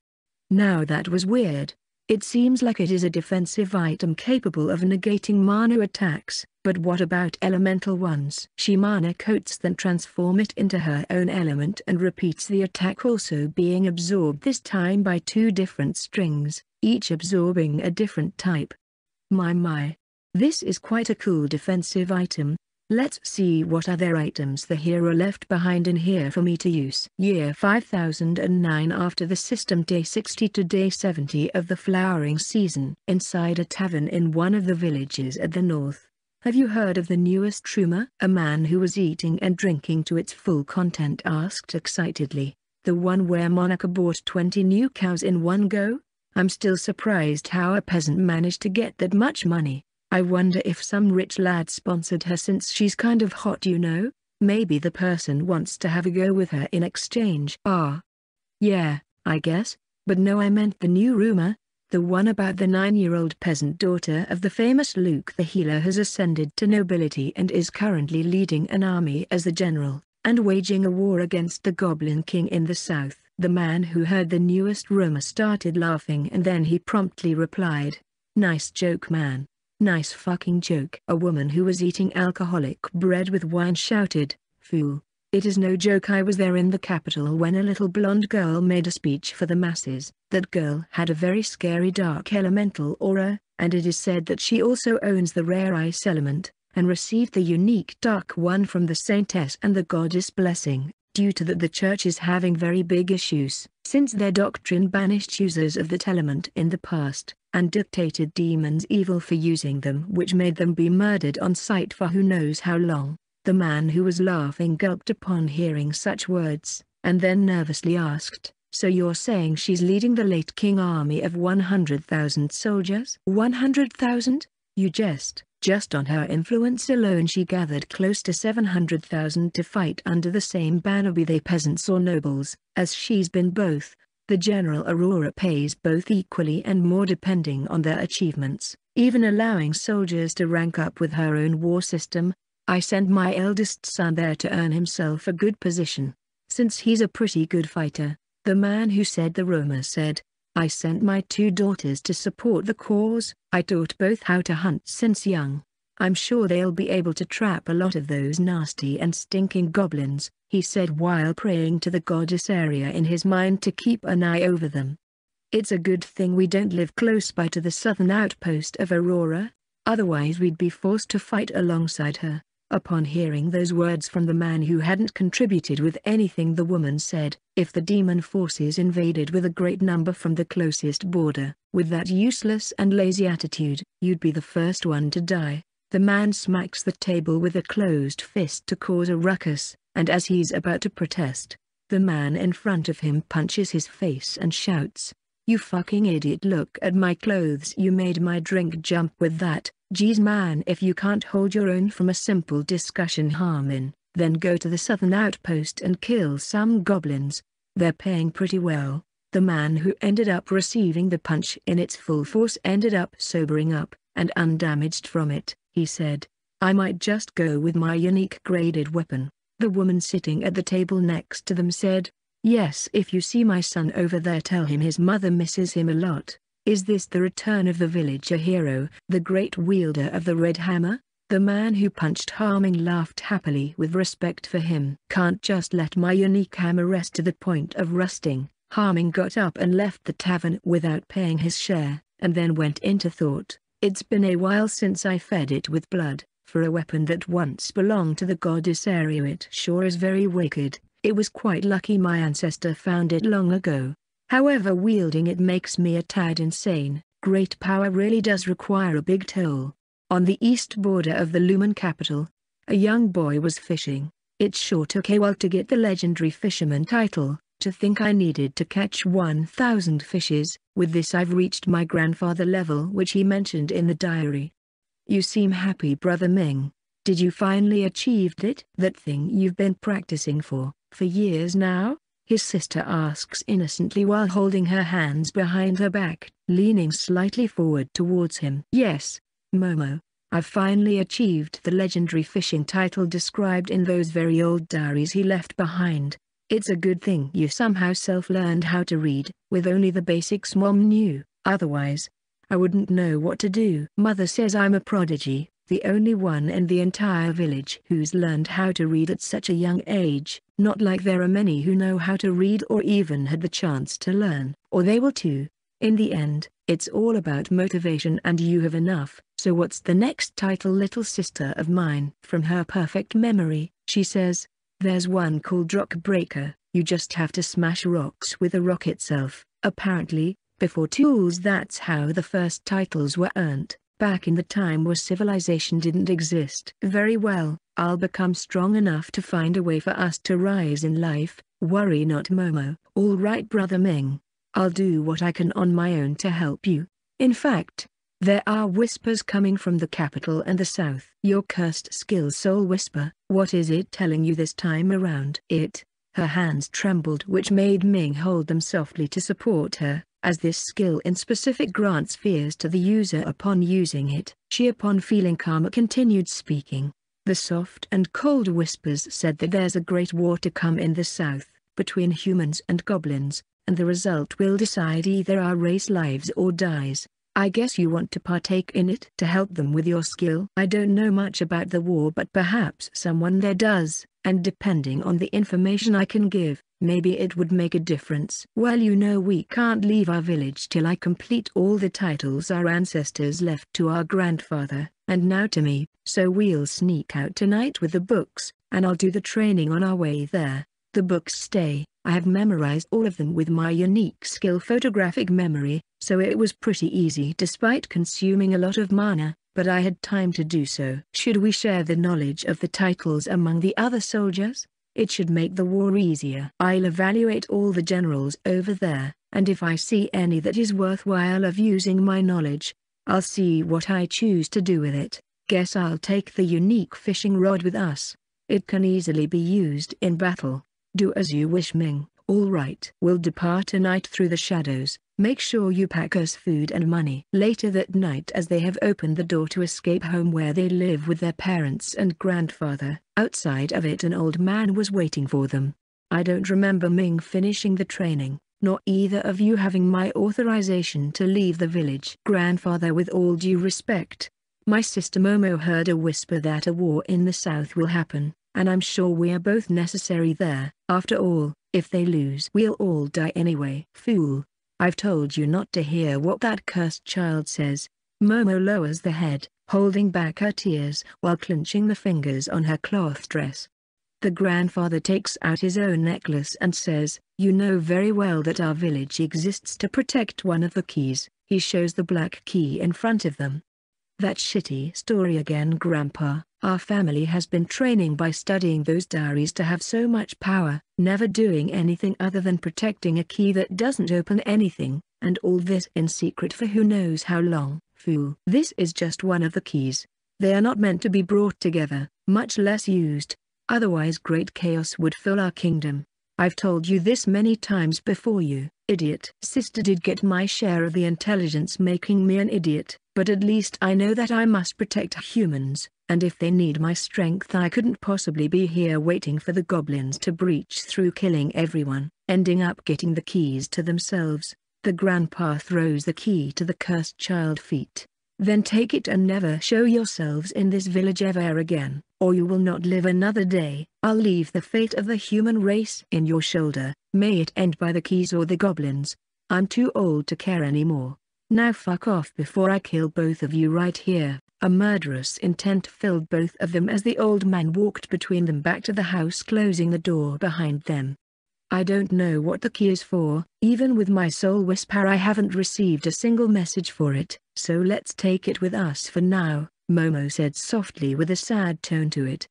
Now that was weird. It seems like it is a defensive item capable of negating mana attacks, but what about elemental ones? She mana coats then transform it into her own element and repeats the attack also being absorbed this time by two different strings each absorbing a different type. My my. This is quite a cool defensive item. Let's see what other items the hero left behind in here for me to use. Year 5009 After the system day 60 to day 70 of the flowering season. Inside a tavern in one of the villages at the north. Have you heard of the newest rumor? A man who was eating and drinking to its full content asked excitedly. The one where Monica bought 20 new cows in one go? I'm still surprised how a peasant managed to get that much money. I wonder if some rich lad sponsored her since she's kind of hot you know? Maybe the person wants to have a go with her in exchange. Ah. Yeah, I guess. But no I meant the new rumor. The one about the nine-year-old peasant daughter of the famous Luke the Healer has ascended to nobility and is currently leading an army as the general, and waging a war against the Goblin King in the south. The man who heard the newest rumor started laughing and then he promptly replied, Nice joke man. Nice fucking joke. A woman who was eating alcoholic bread with wine shouted, Fool. It is no joke I was there in the capital when a little blonde girl made a speech for the masses. That girl had a very scary dark elemental aura, and it is said that she also owns the rare ice element, and received the unique dark one from the saintess and the goddess blessing due to that the church is having very big issues, since their doctrine banished users of that element in the past, and dictated demons evil for using them which made them be murdered on sight for who knows how long. The man who was laughing gulped upon hearing such words, and then nervously asked, so you're saying she's leading the late king army of 100,000 soldiers? 100,000? You jest. Just on her influence alone she gathered close to 700,000 to fight under the same banner be they peasants or nobles, as she's been both. The General Aurora pays both equally and more depending on their achievements, even allowing soldiers to rank up with her own war system. I send my eldest son there to earn himself a good position. Since he's a pretty good fighter, the man who said the Roma said, I sent my two daughters to support the cause. I taught both how to hunt since young. I'm sure they'll be able to trap a lot of those nasty and stinking goblins, he said while praying to the goddess Aria in his mind to keep an eye over them. It's a good thing we don't live close by to the southern outpost of Aurora, otherwise we'd be forced to fight alongside her. Upon hearing those words from the man who hadn't contributed with anything the woman said, if the demon forces invaded with a great number from the closest border, with that useless and lazy attitude, you'd be the first one to die. The man smacks the table with a closed fist to cause a ruckus, and as he's about to protest, the man in front of him punches his face and shouts, You fucking idiot look at my clothes you made my drink jump with that, Geez man if you can't hold your own from a simple discussion Harmin, then go to the southern outpost and kill some goblins. They're paying pretty well. The man who ended up receiving the punch in its full force ended up sobering up, and undamaged from it, he said. I might just go with my unique graded weapon. The woman sitting at the table next to them said, Yes if you see my son over there tell him his mother misses him a lot. Is this the return of the villager hero, the great wielder of the red hammer? The man who punched Harming laughed happily with respect for him. Can't just let my unique hammer rest to the point of rusting. Harming got up and left the tavern without paying his share, and then went into thought. It's been a while since I fed it with blood, for a weapon that once belonged to the goddess Aria it sure is very wicked. It was quite lucky my ancestor found it long ago. However wielding it makes me a tad insane, great power really does require a big toll. On the east border of the Lumen capital, a young boy was fishing. It sure took a while to get the legendary fisherman title, to think I needed to catch 1,000 fishes, with this I've reached my grandfather level which he mentioned in the diary. You seem happy brother Ming. Did you finally achieved it? That thing you've been practicing for, for years now? His sister asks innocently while holding her hands behind her back, leaning slightly forward towards him. Yes, Momo, I've finally achieved the legendary fishing title described in those very old diaries he left behind. It's a good thing you somehow self-learned how to read, with only the basics mom knew, otherwise, I wouldn't know what to do. Mother says I'm a prodigy, the only one in the entire village who's learned how to read at such a young age, not like there are many who know how to read or even had the chance to learn, or they will too. In the end, it's all about motivation and you have enough, so what's the next title little sister of mine? From her perfect memory, she says, there's one called Rock Breaker, you just have to smash rocks with the rock itself, apparently, before tools that's how the first titles were earned back in the time where civilization didn't exist. Very well, I'll become strong enough to find a way for us to rise in life, worry not Momo. All right brother Ming. I'll do what I can on my own to help you. In fact, there are whispers coming from the capital and the south. Your cursed skill soul whisper, what is it telling you this time around? It. Her hands trembled which made Ming hold them softly to support her as this skill in specific grants fears to the user upon using it. She upon feeling calmer continued speaking. The soft and cold whispers said that there's a great war to come in the south, between humans and goblins, and the result will decide either our race lives or dies. I guess you want to partake in it to help them with your skill. I don't know much about the war but perhaps someone there does, and depending on the information I can give, maybe it would make a difference. Well you know we can't leave our village till I complete all the titles our ancestors left to our grandfather, and now to me, so we'll sneak out tonight with the books, and I'll do the training on our way there. The books stay, I have memorized all of them with my unique skill photographic memory, so it was pretty easy despite consuming a lot of mana, but I had time to do so. Should we share the knowledge of the titles among the other soldiers? It should make the war easier. I'll evaluate all the generals over there, and if I see any that is worthwhile of using my knowledge, I'll see what I choose to do with it. Guess I'll take the unique fishing rod with us. It can easily be used in battle. Do as you wish Ming. All right. We'll depart tonight through the shadows. Make sure you pack us food and money. Later that night as they have opened the door to escape home where they live with their parents and grandfather, outside of it an old man was waiting for them. I don't remember Ming finishing the training, nor either of you having my authorization to leave the village. Grandfather with all due respect, my sister Momo heard a whisper that a war in the south will happen, and I'm sure we are both necessary there. After all, if they lose we'll all die anyway. Fool. I've told you not to hear what that cursed child says. Momo lowers the head, holding back her tears while clenching the fingers on her cloth dress. The grandfather takes out his own necklace and says, You know very well that our village exists to protect one of the keys. He shows the black key in front of them. That shitty story again grandpa. Our family has been training by studying those diaries to have so much power, never doing anything other than protecting a key that doesn't open anything, and all this in secret for who knows how long, fool. This is just one of the keys. They are not meant to be brought together, much less used. Otherwise great chaos would fill our kingdom. I've told you this many times before you, idiot. Sister did get my share of the intelligence making me an idiot, but at least I know that I must protect humans and if they need my strength I couldn't possibly be here waiting for the goblins to breach through killing everyone, ending up getting the keys to themselves. The grandpa throws the key to the cursed child feet. Then take it and never show yourselves in this village ever again, or you will not live another day. I'll leave the fate of the human race in your shoulder, may it end by the keys or the goblins. I'm too old to care anymore. Now fuck off before I kill both of you right here. A murderous intent filled both of them as the old man walked between them back to the house closing the door behind them. I don't know what the key is for, even with my soul whisper I haven't received a single message for it, so let's take it with us for now, Momo said softly with a sad tone to it.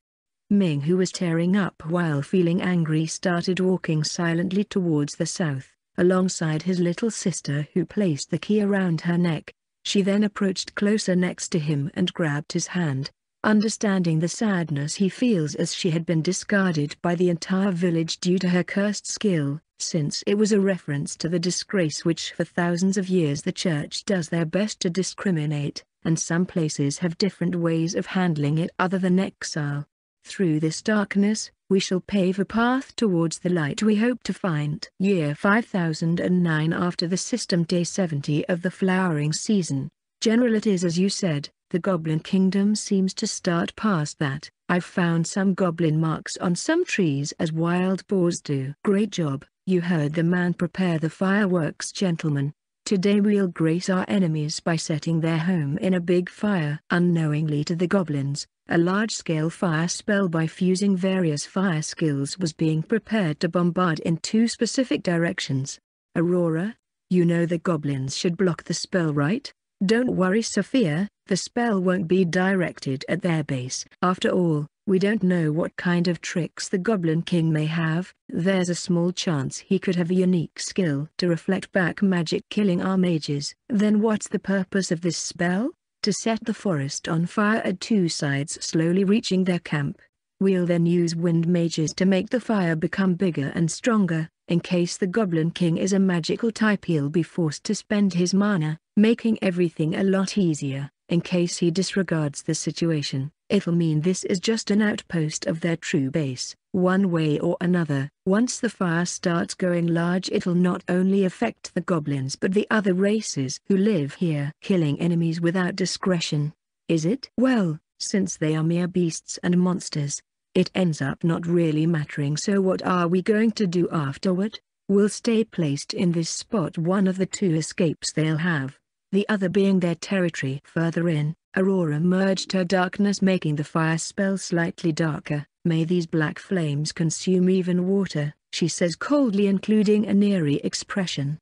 Ming who was tearing up while feeling angry started walking silently towards the south, alongside his little sister who placed the key around her neck. She then approached closer next to him and grabbed his hand, understanding the sadness he feels as she had been discarded by the entire village due to her cursed skill, since it was a reference to the disgrace which for thousands of years the church does their best to discriminate, and some places have different ways of handling it other than exile. Through this darkness, we shall pave a path towards the light we hope to find. Year 5009 After the system day 70 of the flowering season, General it is as you said, the Goblin Kingdom seems to start past that. I've found some goblin marks on some trees as wild boars do. Great job, you heard the man prepare the fireworks gentlemen. Today we'll grace our enemies by setting their home in a big fire. Unknowingly to the goblins, a large-scale fire spell by fusing various fire skills was being prepared to bombard in two specific directions. Aurora, you know the goblins should block the spell right? Don't worry Sophia, the spell won't be directed at their base. After all, we don't know what kind of tricks the Goblin King may have, there's a small chance he could have a unique skill to reflect back magic killing our mages. Then what's the purpose of this spell? To set the forest on fire at two sides slowly reaching their camp. We'll then use wind mages to make the fire become bigger and stronger, in case the Goblin King is a magical type he'll be forced to spend his mana, making everything a lot easier, in case he disregards the situation. It'll mean this is just an outpost of their true base, one way or another. Once the fire starts going large it'll not only affect the goblins but the other races who live here. Killing enemies without discretion. Is it? Well, since they are mere beasts and monsters, it ends up not really mattering so what are we going to do afterward? We'll stay placed in this spot one of the two escapes they'll have, the other being their territory further in. Aurora merged her darkness making the fire spell slightly darker. May these black flames consume even water, she says coldly including an eerie expression.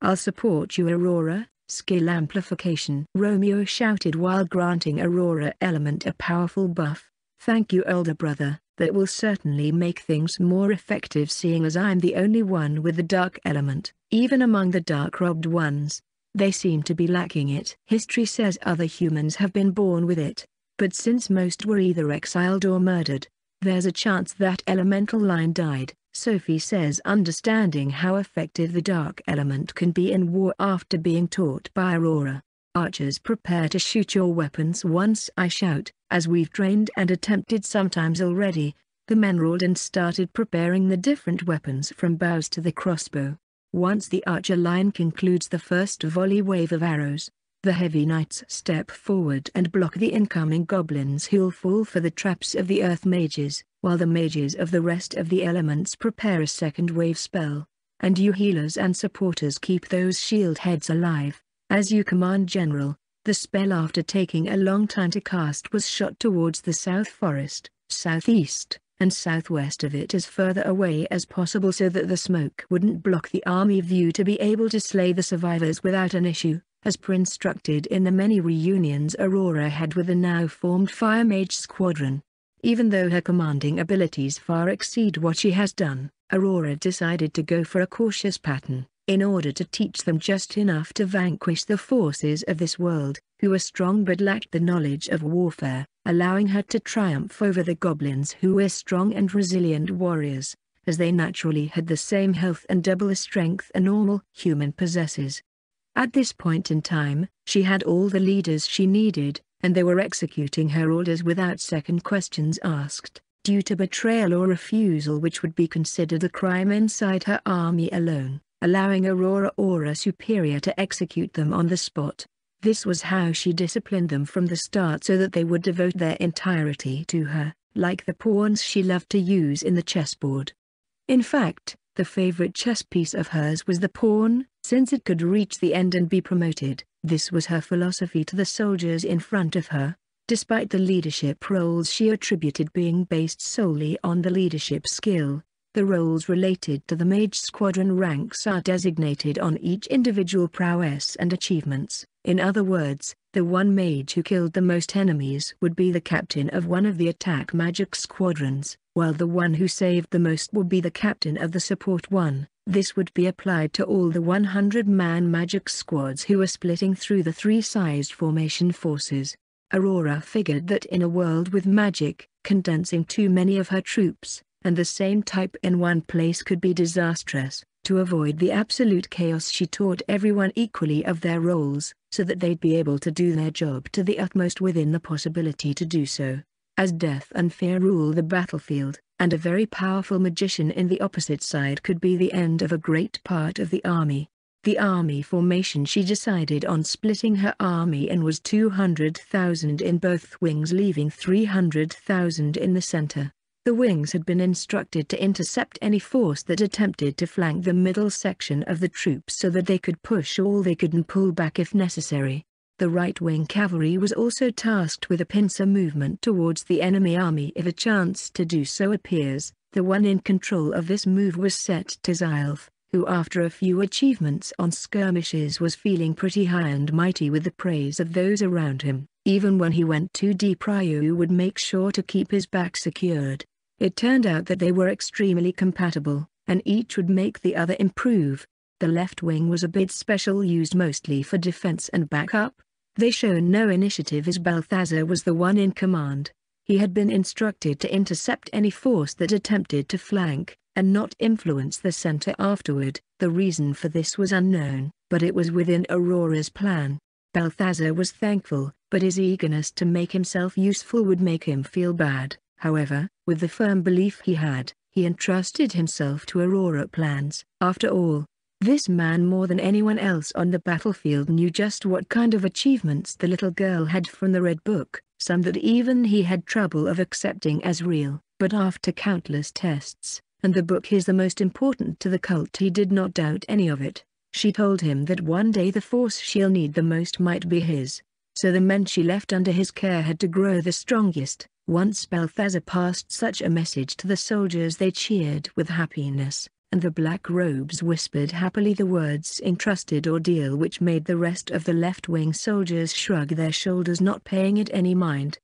I'll support you Aurora, skill amplification. Romeo shouted while granting Aurora element a powerful buff. Thank you elder brother, That will certainly make things more effective seeing as I'm the only one with the dark element, even among the dark-robed ones. They seem to be lacking it. History says other humans have been born with it, but since most were either exiled or murdered, there's a chance that elemental line died. Sophie says understanding how effective the dark element can be in war after being taught by Aurora. Archers prepare to shoot your weapons once I shout, as we've trained and attempted sometimes already. The men roared and started preparing the different weapons from bows to the crossbow. Once the archer line concludes the first volley wave of arrows, the heavy knights step forward and block the incoming goblins who'll fall for the traps of the earth mages, while the mages of the rest of the elements prepare a second wave spell. And you healers and supporters keep those shield heads alive. As you command General, the spell after taking a long time to cast was shot towards the south forest, southeast, and southwest of it as further away as possible so that the smoke wouldn't block the army view to be able to slay the survivors without an issue, as per instructed in the many reunions Aurora had with the now formed Fire Mage Squadron. Even though her commanding abilities far exceed what she has done, Aurora decided to go for a cautious pattern, in order to teach them just enough to vanquish the forces of this world, who were strong but lacked the knowledge of warfare allowing her to triumph over the goblins who were strong and resilient warriors, as they naturally had the same health and double the strength a normal human possesses. At this point in time, she had all the leaders she needed, and they were executing her orders without second questions asked, due to betrayal or refusal which would be considered a crime inside her army alone, allowing Aurora Aura Superior to execute them on the spot. This was how she disciplined them from the start so that they would devote their entirety to her, like the pawns she loved to use in the chessboard. In fact, the favorite chess piece of hers was the pawn, since it could reach the end and be promoted. This was her philosophy to the soldiers in front of her, despite the leadership roles she attributed being based solely on the leadership skill. The roles related to the mage squadron ranks are designated on each individual prowess and achievements. In other words, the one mage who killed the most enemies would be the captain of one of the attack magic squadrons, while the one who saved the most would be the captain of the support one. This would be applied to all the 100-man magic squads who were splitting through the three-sized formation forces. Aurora figured that in a world with magic, condensing too many of her troops, and the same type in one place could be disastrous. To avoid the absolute chaos she taught everyone equally of their roles, so that they'd be able to do their job to the utmost within the possibility to do so. As death and fear rule the battlefield, and a very powerful magician in the opposite side could be the end of a great part of the army. The army formation she decided on splitting her army and was 200,000 in both wings leaving 300,000 in the center. The wings had been instructed to intercept any force that attempted to flank the middle section of the troops so that they could push all they could and pull back if necessary. The right-wing cavalry was also tasked with a pincer movement towards the enemy army if a chance to do so appears. The one in control of this move was set to who after a few achievements on skirmishes was feeling pretty high and mighty with the praise of those around him. Even when he went too deep Ryu would make sure to keep his back secured. It turned out that they were extremely compatible, and each would make the other improve. The left wing was a bit special used mostly for defense and backup. They shown no initiative as Balthazar was the one in command. He had been instructed to intercept any force that attempted to flank, and not influence the center afterward. The reason for this was unknown, but it was within Aurora's plan. Balthazar was thankful, but his eagerness to make himself useful would make him feel bad. However, with the firm belief he had, he entrusted himself to Aurora plans. After all, this man more than anyone else on the battlefield knew just what kind of achievements the little girl had from the Red Book, some that even he had trouble of accepting as real, but after countless tests, and the book is the most important to the cult he did not doubt any of it. She told him that one day the force she'll need the most might be his, so the men she left under his care had to grow the strongest. Once Balthazar passed such a message to the soldiers they cheered with happiness, and the black robes whispered happily the words entrusted ordeal which made the rest of the left-wing soldiers shrug their shoulders not paying it any mind.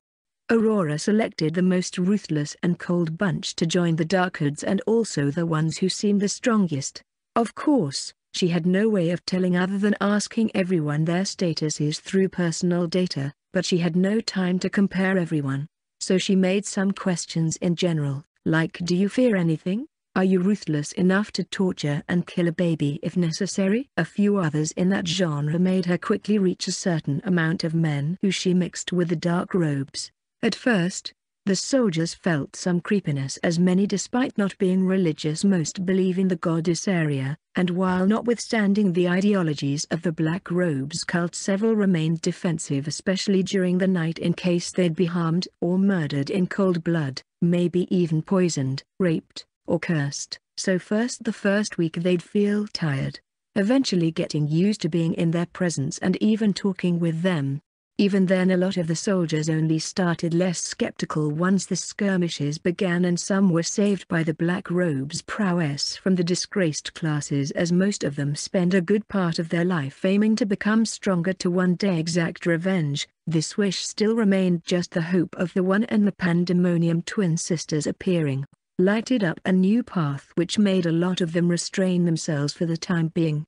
Aurora selected the most ruthless and cold bunch to join the Darkhoods and also the ones who seemed the strongest. Of course, she had no way of telling other than asking everyone their statuses through personal data, but she had no time to compare everyone. So she made some questions in general, like do you fear anything? Are you ruthless enough to torture and kill a baby if necessary? A few others in that genre made her quickly reach a certain amount of men who she mixed with the dark robes. At first, the soldiers felt some creepiness as many despite not being religious most believe in the goddess Aria, and while notwithstanding the ideologies of the Black Robes cult several remained defensive especially during the night in case they'd be harmed or murdered in cold blood, maybe even poisoned, raped, or cursed, so first the first week they'd feel tired, eventually getting used to being in their presence and even talking with them. Even then a lot of the soldiers only started less skeptical once the skirmishes began and some were saved by the Black Robes' prowess from the disgraced classes as most of them spend a good part of their life aiming to become stronger to one day exact revenge. This wish still remained just the hope of the One and the Pandemonium twin sisters appearing, lighted up a new path which made a lot of them restrain themselves for the time being.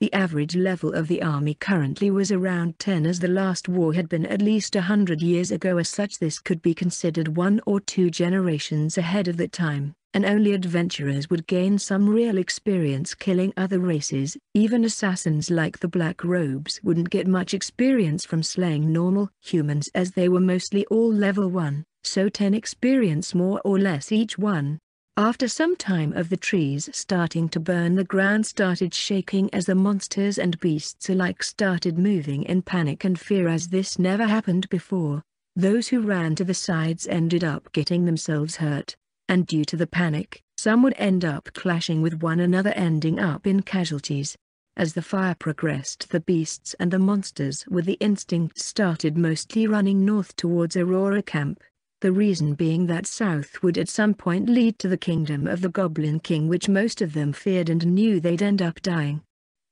The average level of the army currently was around 10 as the last war had been at least a hundred years ago as such this could be considered one or two generations ahead of the time, and only adventurers would gain some real experience killing other races, even assassins like the Black Robes wouldn't get much experience from slaying normal humans as they were mostly all level 1 so 10 experience more or less each one. After some time of the trees starting to burn the ground started shaking as the monsters and beasts alike started moving in panic and fear as this never happened before. Those who ran to the sides ended up getting themselves hurt, and due to the panic, some would end up clashing with one another ending up in casualties. As the fire progressed the beasts and the monsters with the instinct started mostly running north towards Aurora Camp the reason being that south would at some point lead to the kingdom of the Goblin King which most of them feared and knew they'd end up dying.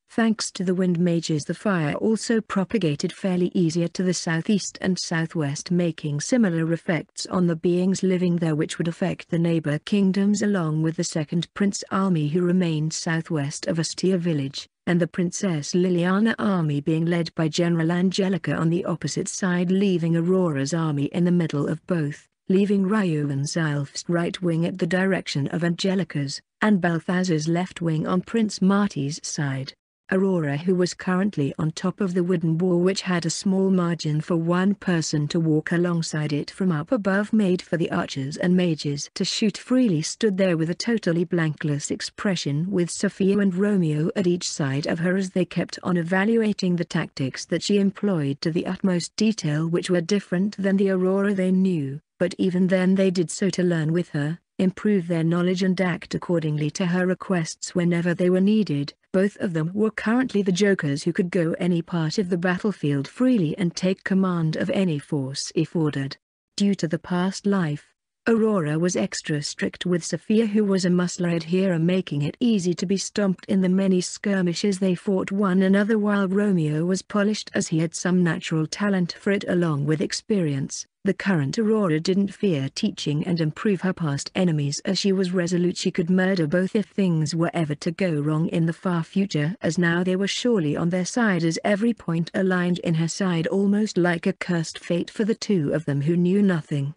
Thanks to the wind mages the fire also propagated fairly easier to the southeast and southwest making similar effects on the beings living there which would affect the neighbor kingdoms along with the second prince army who remained southwest of Astia village and the Princess Liliana army being led by General Angelica on the opposite side leaving Aurora's army in the middle of both, leaving Ryu and Zylph's right wing at the direction of Angelica's, and Balthazar's left wing on Prince Marty's side. Aurora who was currently on top of the wooden wall which had a small margin for one person to walk alongside it from up above made for the archers and mages to shoot freely stood there with a totally blankless expression with Sophia and Romeo at each side of her as they kept on evaluating the tactics that she employed to the utmost detail which were different than the Aurora they knew, but even then they did so to learn with her, improve their knowledge and act accordingly to her requests whenever they were needed. Both of them were currently the jokers who could go any part of the battlefield freely and take command of any force if ordered. Due to the past life, Aurora was extra strict with Sophia who was a muscular adherer making it easy to be stomped in the many skirmishes they fought one another while Romeo was polished as he had some natural talent for it along with experience. The current Aurora didn't fear teaching and improve her past enemies as she was resolute she could murder both if things were ever to go wrong in the far future as now they were surely on their side as every point aligned in her side almost like a cursed fate for the two of them who knew nothing.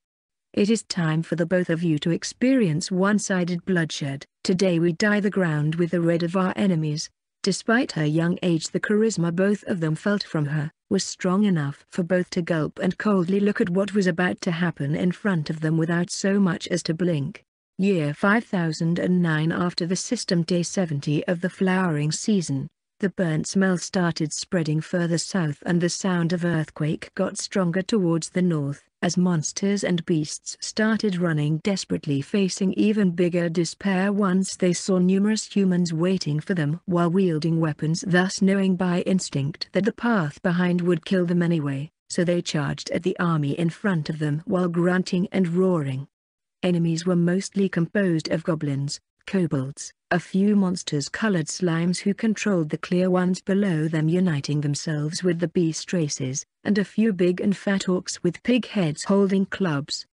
It is time for the both of you to experience one-sided bloodshed. Today we dye the ground with the red of our enemies. Despite her young age the charisma both of them felt from her, was strong enough for both to gulp and coldly look at what was about to happen in front of them without so much as to blink. Year 5009 After the system day 70 of the flowering season, the burnt smell started spreading further south and the sound of earthquake got stronger towards the north, as monsters and beasts started running desperately facing even bigger despair once they saw numerous humans waiting for them while wielding weapons thus knowing by instinct that the path behind would kill them anyway, so they charged at the army in front of them while grunting and roaring. Enemies were mostly composed of goblins, kobolds, a few monsters-colored slimes who controlled the clear ones below them uniting themselves with the beast races, and a few big and fat orcs with pig heads holding clubs.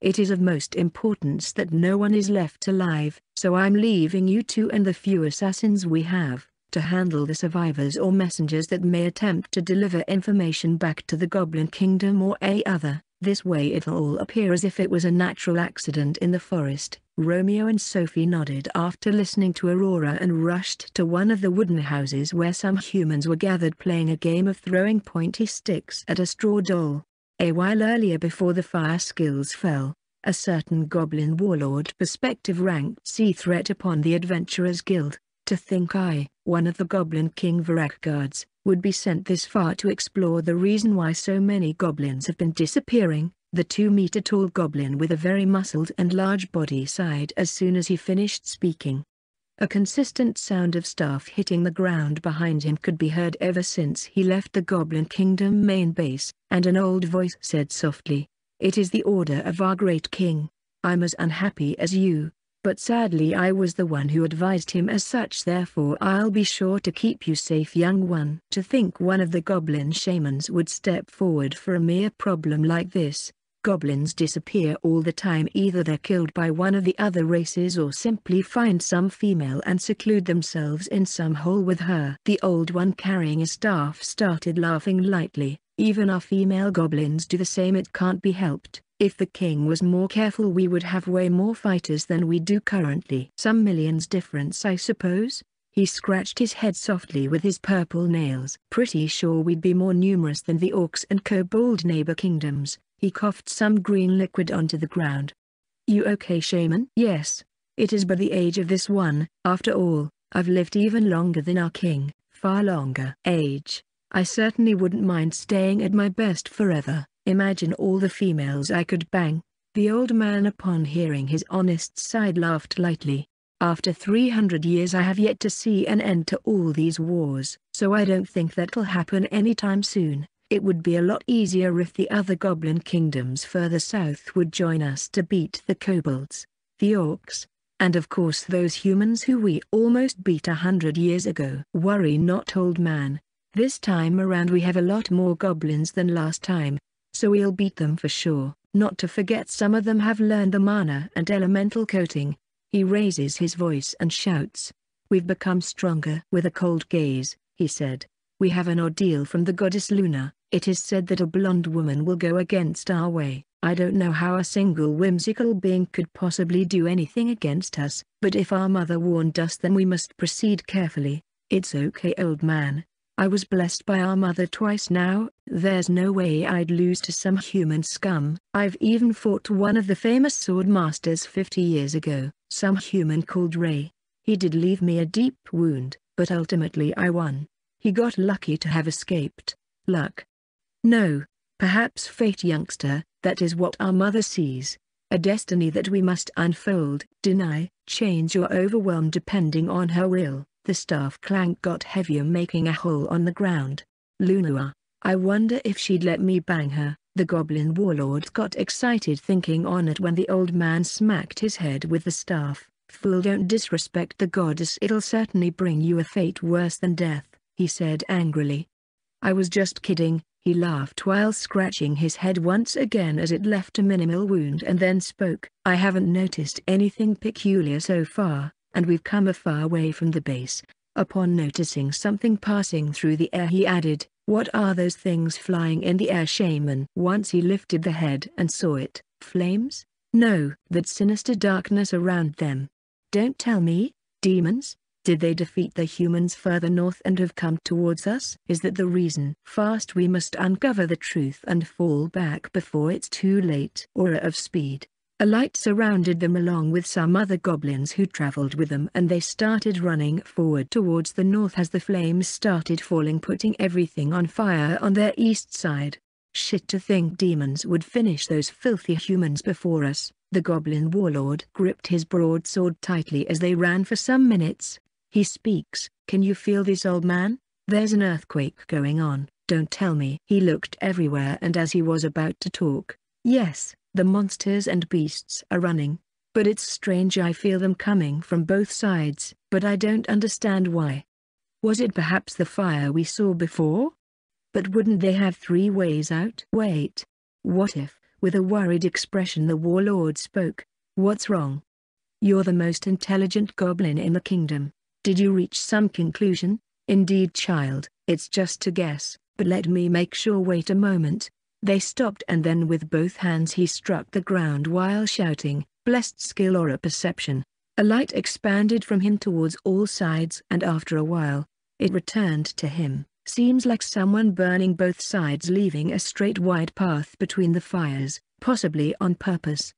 It is of most importance that no one is left alive, so I'm leaving you two and the few assassins we have, to handle the survivors or messengers that may attempt to deliver information back to the Goblin Kingdom or a other. This way it'll all appear as if it was a natural accident in the forest. Romeo and Sophie nodded after listening to Aurora and rushed to one of the wooden houses where some humans were gathered playing a game of throwing pointy sticks at a straw doll. A while earlier before the fire skills fell, a certain goblin warlord perspective ranked C threat upon the Adventurers Guild. To think I, one of the Goblin King Varrock guards, would be sent this far to explore the reason why so many goblins have been disappearing, the two-meter-tall goblin with a very muscled and large body sighed as soon as he finished speaking. A consistent sound of staff hitting the ground behind him could be heard ever since he left the Goblin Kingdom main base, and an old voice said softly, It is the order of our great king. I'm as unhappy as you, but sadly I was the one who advised him as such therefore I'll be sure to keep you safe young one. To think one of the goblin shamans would step forward for a mere problem like this. Goblins disappear all the time either they're killed by one of the other races or simply find some female and seclude themselves in some hole with her. The old one carrying a staff started laughing lightly, even our female goblins do the same it can't be helped. If the king was more careful we would have way more fighters than we do currently. Some millions difference I suppose? He scratched his head softly with his purple nails. Pretty sure we'd be more numerous than the orcs and kobold neighbor kingdoms. He coughed some green liquid onto the ground. You okay shaman? Yes. It is but the age of this one, after all, I've lived even longer than our king, far longer. Age. I certainly wouldn't mind staying at my best forever. Imagine all the females I could bang. The old man upon hearing his honest side laughed lightly. After 300 years I have yet to see an end to all these wars, so I don't think that'll happen anytime soon. It would be a lot easier if the other goblin kingdoms further south would join us to beat the kobolds, the orcs, and of course those humans who we almost beat a hundred years ago. Worry not old man. This time around we have a lot more goblins than last time, so we'll beat them for sure. Not to forget some of them have learned the mana and elemental coating. He raises his voice and shouts. We've become stronger. With a cold gaze, he said. We have an ordeal from the goddess Luna. It is said that a blonde woman will go against our way. I don't know how a single whimsical being could possibly do anything against us, but if our mother warned us then we must proceed carefully. It's okay old man, I was blessed by our mother twice now, there's no way I'd lose to some human scum. I've even fought one of the famous sword masters 50 years ago, some human called Ray. He did leave me a deep wound, but ultimately I won. He got lucky to have escaped. Luck. No, perhaps fate youngster, that is what our mother sees. A destiny that we must unfold, deny, change or overwhelm depending on her will. The staff clank got heavier making a hole on the ground. Luna, I wonder if she'd let me bang her. The goblin warlord got excited thinking on it when the old man smacked his head with the staff. Fool don't disrespect the goddess it'll certainly bring you a fate worse than death, he said angrily. I was just kidding, he laughed while scratching his head once again as it left a minimal wound and then spoke. I haven't noticed anything peculiar so far, and we've come a far way from the base. Upon noticing something passing through the air he added, what are those things flying in the air shaman? Once he lifted the head and saw it, flames? No, that sinister darkness around them. Don't tell me, demons? Did they defeat the humans further north and have come towards us? Is that the reason? Fast we must uncover the truth and fall back before it's too late. Aura of speed. A light surrounded them along with some other goblins who traveled with them and they started running forward towards the north as the flames started falling putting everything on fire on their east side. Shit to think demons would finish those filthy humans before us. The goblin warlord gripped his broadsword tightly as they ran for some minutes. He speaks, can you feel this old man? There's an earthquake going on, don't tell me. He looked everywhere and as he was about to talk, yes, the monsters and beasts are running. But it's strange I feel them coming from both sides, but I don't understand why. Was it perhaps the fire we saw before? But wouldn't they have three ways out? Wait. What if, with a worried expression the warlord spoke, what's wrong? You're the most intelligent goblin in the kingdom. Did you reach some conclusion? Indeed child, it's just a guess, but let me make sure wait a moment. They stopped and then with both hands he struck the ground while shouting, blessed skill or a perception. A light expanded from him towards all sides and after a while, it returned to him. Seems like someone burning both sides leaving a straight wide path between the fires, possibly on purpose.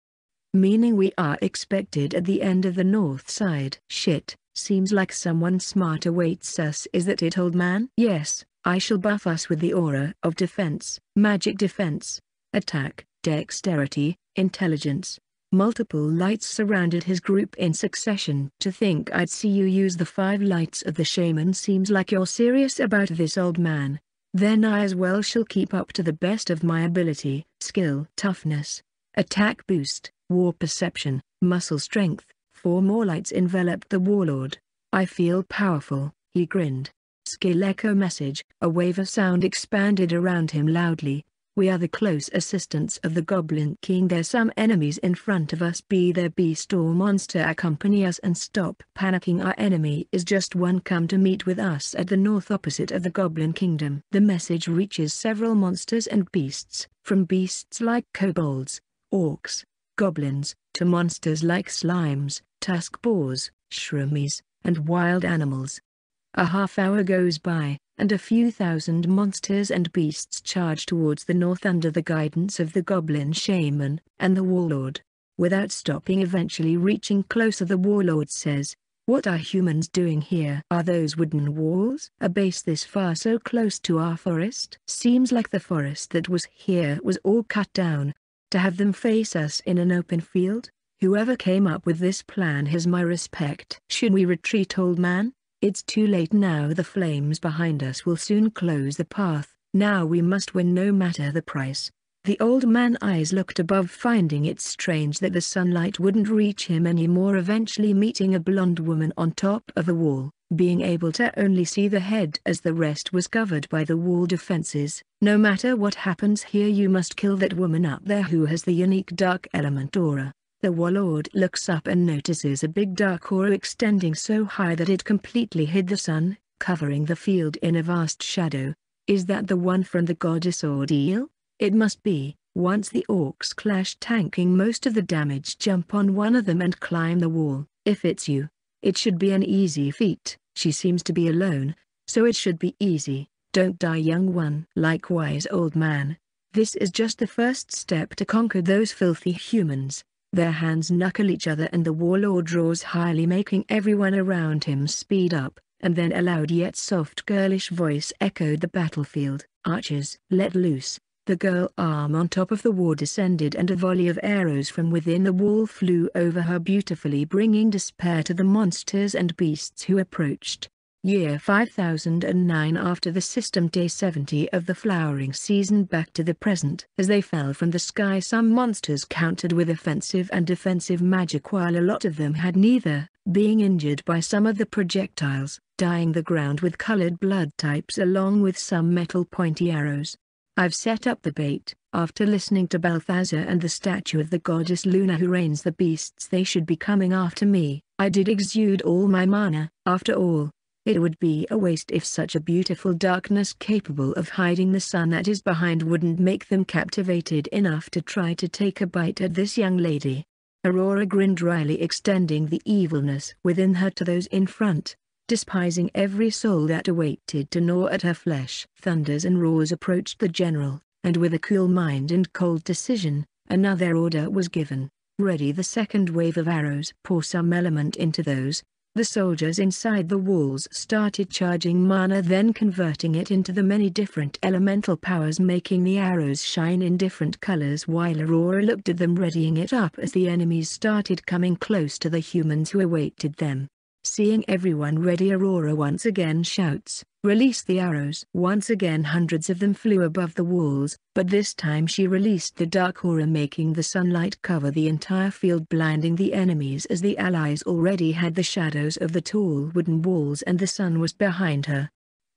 Meaning we are expected at the end of the north side. Shit, seems like someone smart awaits us is that it old man? Yes, I shall buff us with the aura of defense, magic defense, attack, dexterity, intelligence. Multiple lights surrounded his group in succession. To think I'd see you use the five lights of the shaman seems like you're serious about this old man. Then I as well shall keep up to the best of my ability, skill, toughness, attack boost, war perception, muscle strength. Four more lights enveloped the warlord. I feel powerful, he grinned. Skill echo message, a wave of sound expanded around him loudly. We are the close assistants of the Goblin King. There's some enemies in front of us. Be there beast or monster accompany us and stop panicking. Our enemy is just one. Come to meet with us at the north opposite of the Goblin Kingdom. The message reaches several monsters and beasts, from beasts like kobolds, orcs, goblins, to monsters like slimes, tusk boars, shroomies, and wild animals. A half hour goes by, and a few thousand monsters and beasts charge towards the north under the guidance of the goblin shaman, and the warlord. Without stopping eventually reaching closer the warlord says, what are humans doing here? Are those wooden walls? A base this far so close to our forest? Seems like the forest that was here was all cut down. To have them face us in an open field? Whoever came up with this plan has my respect. Should we retreat old man? It's too late now the flames behind us will soon close the path, now we must win no matter the price. The old man's eyes looked above finding it strange that the sunlight wouldn't reach him anymore eventually meeting a blonde woman on top of a wall, being able to only see the head as the rest was covered by the wall defenses. No matter what happens here you must kill that woman up there who has the unique dark element aura. The warlord looks up and notices a big dark aura extending so high that it completely hid the sun, covering the field in a vast shadow. Is that the one from the goddess ordeal? It must be. Once the orcs clash tanking most of the damage jump on one of them and climb the wall. If it's you, it should be an easy feat. She seems to be alone, so it should be easy. Don't die young one. Likewise old man. This is just the first step to conquer those filthy humans. Their hands knuckle each other and the warlord draws highly making everyone around him speed up, and then a loud yet soft girlish voice echoed the battlefield. Archers, let loose. The girl arm on top of the wall descended and a volley of arrows from within the wall flew over her beautifully bringing despair to the monsters and beasts who approached. Year 5009 After the system day 70 of the flowering season back to the present. As they fell from the sky some monsters countered with offensive and defensive magic while a lot of them had neither, being injured by some of the projectiles, dyeing the ground with colored blood types along with some metal pointy arrows. I've set up the bait, after listening to Balthazar and the statue of the goddess Luna who reigns the beasts they should be coming after me, I did exude all my mana, after all, it would be a waste if such a beautiful darkness capable of hiding the sun that is behind wouldn't make them captivated enough to try to take a bite at this young lady. Aurora grinned dryly extending the evilness within her to those in front, despising every soul that awaited to gnaw at her flesh. Thunders and roars approached the general, and with a cool mind and cold decision, another order was given. Ready the second wave of arrows. Pour some element into those, the soldiers inside the walls started charging mana then converting it into the many different elemental powers making the arrows shine in different colors while Aurora looked at them readying it up as the enemies started coming close to the humans who awaited them. Seeing everyone ready Aurora once again shouts, Release the arrows. Once again hundreds of them flew above the walls, but this time she released the dark aura making the sunlight cover the entire field blinding the enemies as the allies already had the shadows of the tall wooden walls and the sun was behind her.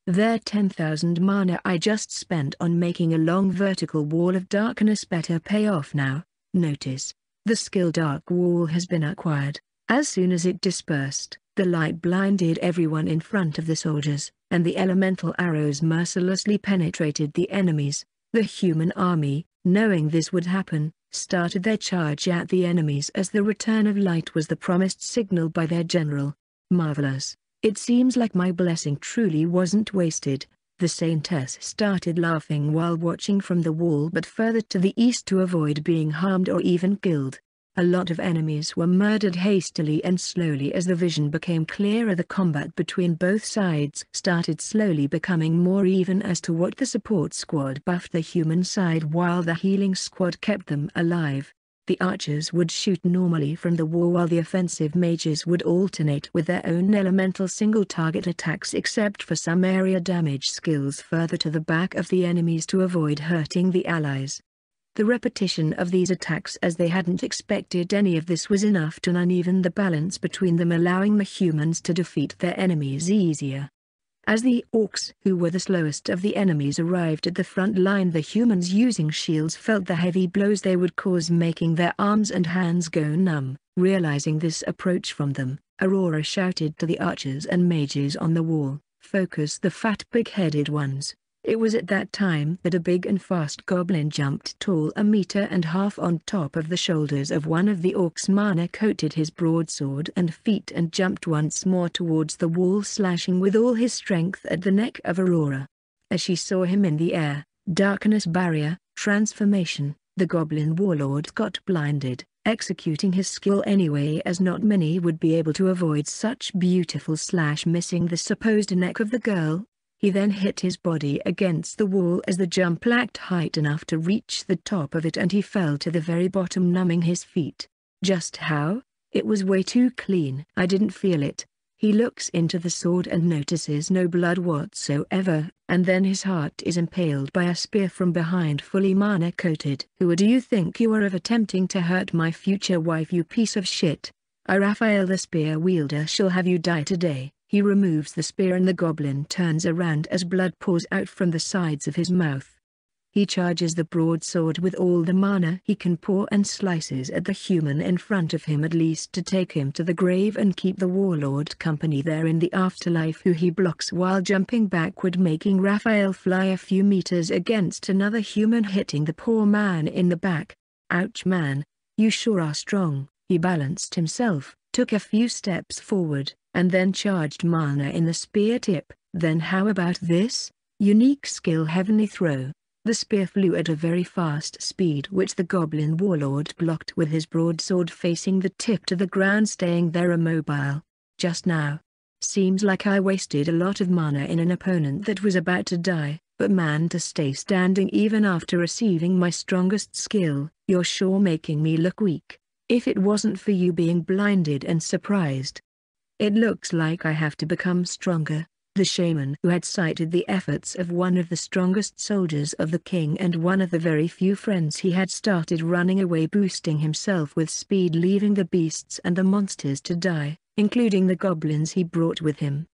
Their 10,000 mana I just spent on making a long vertical wall of darkness better pay off now. Notice. The skill Dark Wall has been acquired. As soon as it dispersed, the light blinded everyone in front of the soldiers, and the elemental arrows mercilessly penetrated the enemies. The human army, knowing this would happen, started their charge at the enemies as the return of light was the promised signal by their general. Marvelous. It seems like my blessing truly wasn't wasted. The saintess started laughing while watching from the wall but further to the east to avoid being harmed or even killed. A lot of enemies were murdered hastily and slowly as the vision became clearer the combat between both sides started slowly becoming more even as to what the support squad buffed the human side while the healing squad kept them alive. The archers would shoot normally from the wall while the offensive mages would alternate with their own elemental single-target attacks except for some area damage skills further to the back of the enemies to avoid hurting the allies. The repetition of these attacks as they hadn't expected any of this was enough to uneven the balance between them allowing the humans to defeat their enemies easier. As the orcs who were the slowest of the enemies arrived at the front line the humans using shields felt the heavy blows they would cause making their arms and hands go numb. Realizing this approach from them, Aurora shouted to the archers and mages on the wall, focus the fat big-headed ones. It was at that time that a big and fast goblin jumped tall a meter and half on top of the shoulders of one of the orcs mana coated his broadsword and feet and jumped once more towards the wall slashing with all his strength at the neck of Aurora. As she saw him in the air, darkness barrier, transformation, the goblin warlord got blinded, executing his skill anyway as not many would be able to avoid such beautiful slash missing the supposed neck of the girl, he then hit his body against the wall as the jump lacked height enough to reach the top of it and he fell to the very bottom numbing his feet. Just how? It was way too clean. I didn't feel it. He looks into the sword and notices no blood whatsoever, and then his heart is impaled by a spear from behind fully mana coated. Who do you think you are of attempting to hurt my future wife you piece of shit? I Raphael the spear wielder shall have you die today. He removes the spear and the goblin turns around as blood pours out from the sides of his mouth. He charges the broadsword with all the mana he can pour and slices at the human in front of him at least to take him to the grave and keep the warlord company there in the afterlife who he blocks while jumping backward making Raphael fly a few meters against another human hitting the poor man in the back. Ouch man, you sure are strong, he balanced himself, took a few steps forward, and then charged mana in the spear tip. Then how about this? Unique skill Heavenly Throw. The spear flew at a very fast speed which the goblin warlord blocked with his broadsword facing the tip to the ground staying there immobile. Just now. Seems like I wasted a lot of mana in an opponent that was about to die, but man to stay standing even after receiving my strongest skill, you're sure making me look weak. If it wasn't for you being blinded and surprised, it looks like I have to become stronger. The shaman who had sighted the efforts of one of the strongest soldiers of the king and one of the very few friends he had started running away boosting himself with speed leaving the beasts and the monsters to die, including the goblins he brought with him.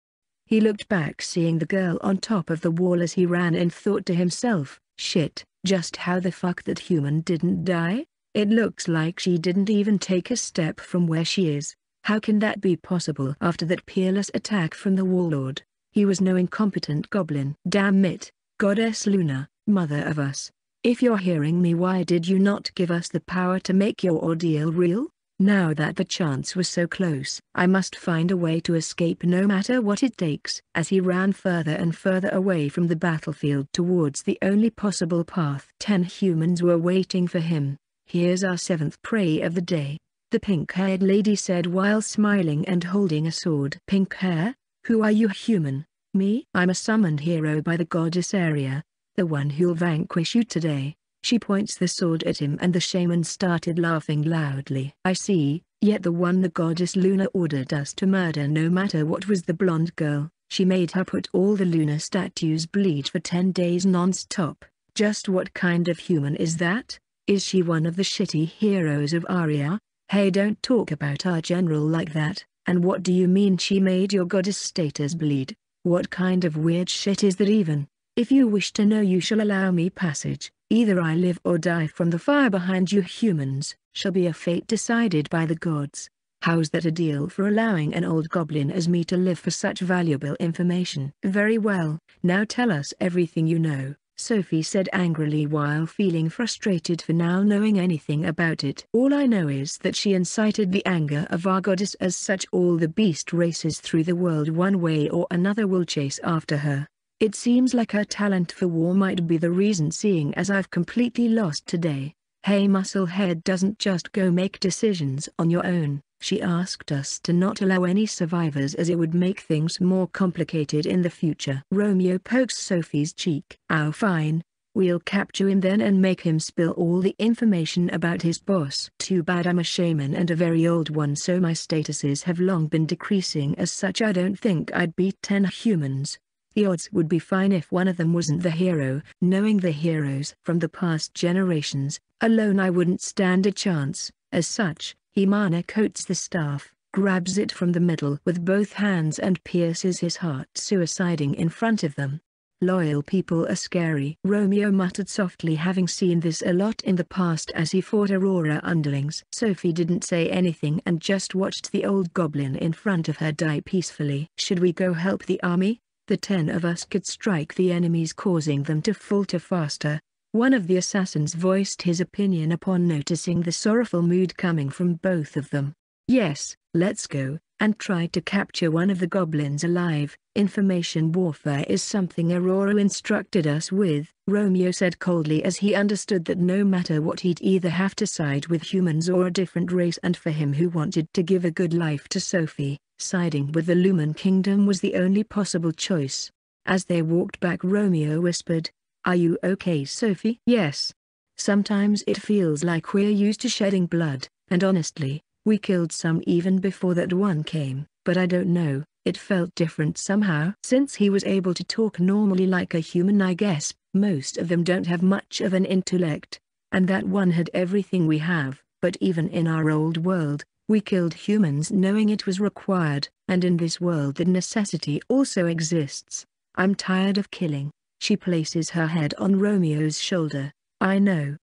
He looked back seeing the girl on top of the wall as he ran and thought to himself, shit, just how the fuck that human didn't die? It looks like she didn't even take a step from where she is. How can that be possible after that peerless attack from the warlord? He was no incompetent goblin. Damn it, Goddess Luna, mother of us. If you're hearing me why did you not give us the power to make your ordeal real? Now that the chance was so close, I must find a way to escape no matter what it takes. As he ran further and further away from the battlefield towards the only possible path. Ten humans were waiting for him. Here's our seventh prey of the day. The pink-haired lady said while smiling and holding a sword. Pink hair? Who are you human? Me? I'm a summoned hero by the goddess Aria, the one who'll vanquish you today. She points the sword at him and the shaman started laughing loudly. I see, yet the one the goddess Luna ordered us to murder no matter what was the blonde girl. She made her put all the lunar statues bleed for 10 days non-stop. Just what kind of human is that? Is she one of the shitty heroes of Aria? Hey don't talk about our general like that, and what do you mean she made your goddess status bleed? What kind of weird shit is that even? If you wish to know you shall allow me passage, either I live or die from the fire behind you humans, shall be a fate decided by the gods. How's that a deal for allowing an old goblin as me to live for such valuable information? Very well, now tell us everything you know. Sophie said angrily while feeling frustrated for now knowing anything about it. All I know is that she incited the anger of our goddess as such all the beast races through the world one way or another will chase after her. It seems like her talent for war might be the reason seeing as I've completely lost today. Hey Musclehead doesn't just go make decisions on your own. She asked us to not allow any survivors as it would make things more complicated in the future. Romeo pokes Sophie's cheek. Oh fine. We'll capture him then and make him spill all the information about his boss. Too bad I'm a shaman and a very old one so my statuses have long been decreasing as such I don't think I'd beat 10 humans. The odds would be fine if one of them wasn't the hero. Knowing the heroes from the past generations, alone I wouldn't stand a chance. As such, Himana coats the staff, grabs it from the middle with both hands and pierces his heart suiciding in front of them. Loyal people are scary. Romeo muttered softly having seen this a lot in the past as he fought Aurora underlings. Sophie didn't say anything and just watched the old goblin in front of her die peacefully. Should we go help the army? The ten of us could strike the enemies causing them to falter faster, one of the assassins voiced his opinion upon noticing the sorrowful mood coming from both of them. Yes, let's go, and try to capture one of the goblins alive. Information warfare is something Aurora instructed us with, Romeo said coldly as he understood that no matter what he'd either have to side with humans or a different race and for him who wanted to give a good life to Sophie, siding with the Lumen Kingdom was the only possible choice. As they walked back Romeo whispered, are you okay Sophie? Yes. Sometimes it feels like we're used to shedding blood, and honestly, we killed some even before that one came, but I don't know, it felt different somehow. Since he was able to talk normally like a human I guess, most of them don't have much of an intellect. And that one had everything we have, but even in our old world, we killed humans knowing it was required, and in this world the necessity also exists. I'm tired of killing. She places her head on Romeo's shoulder. I know.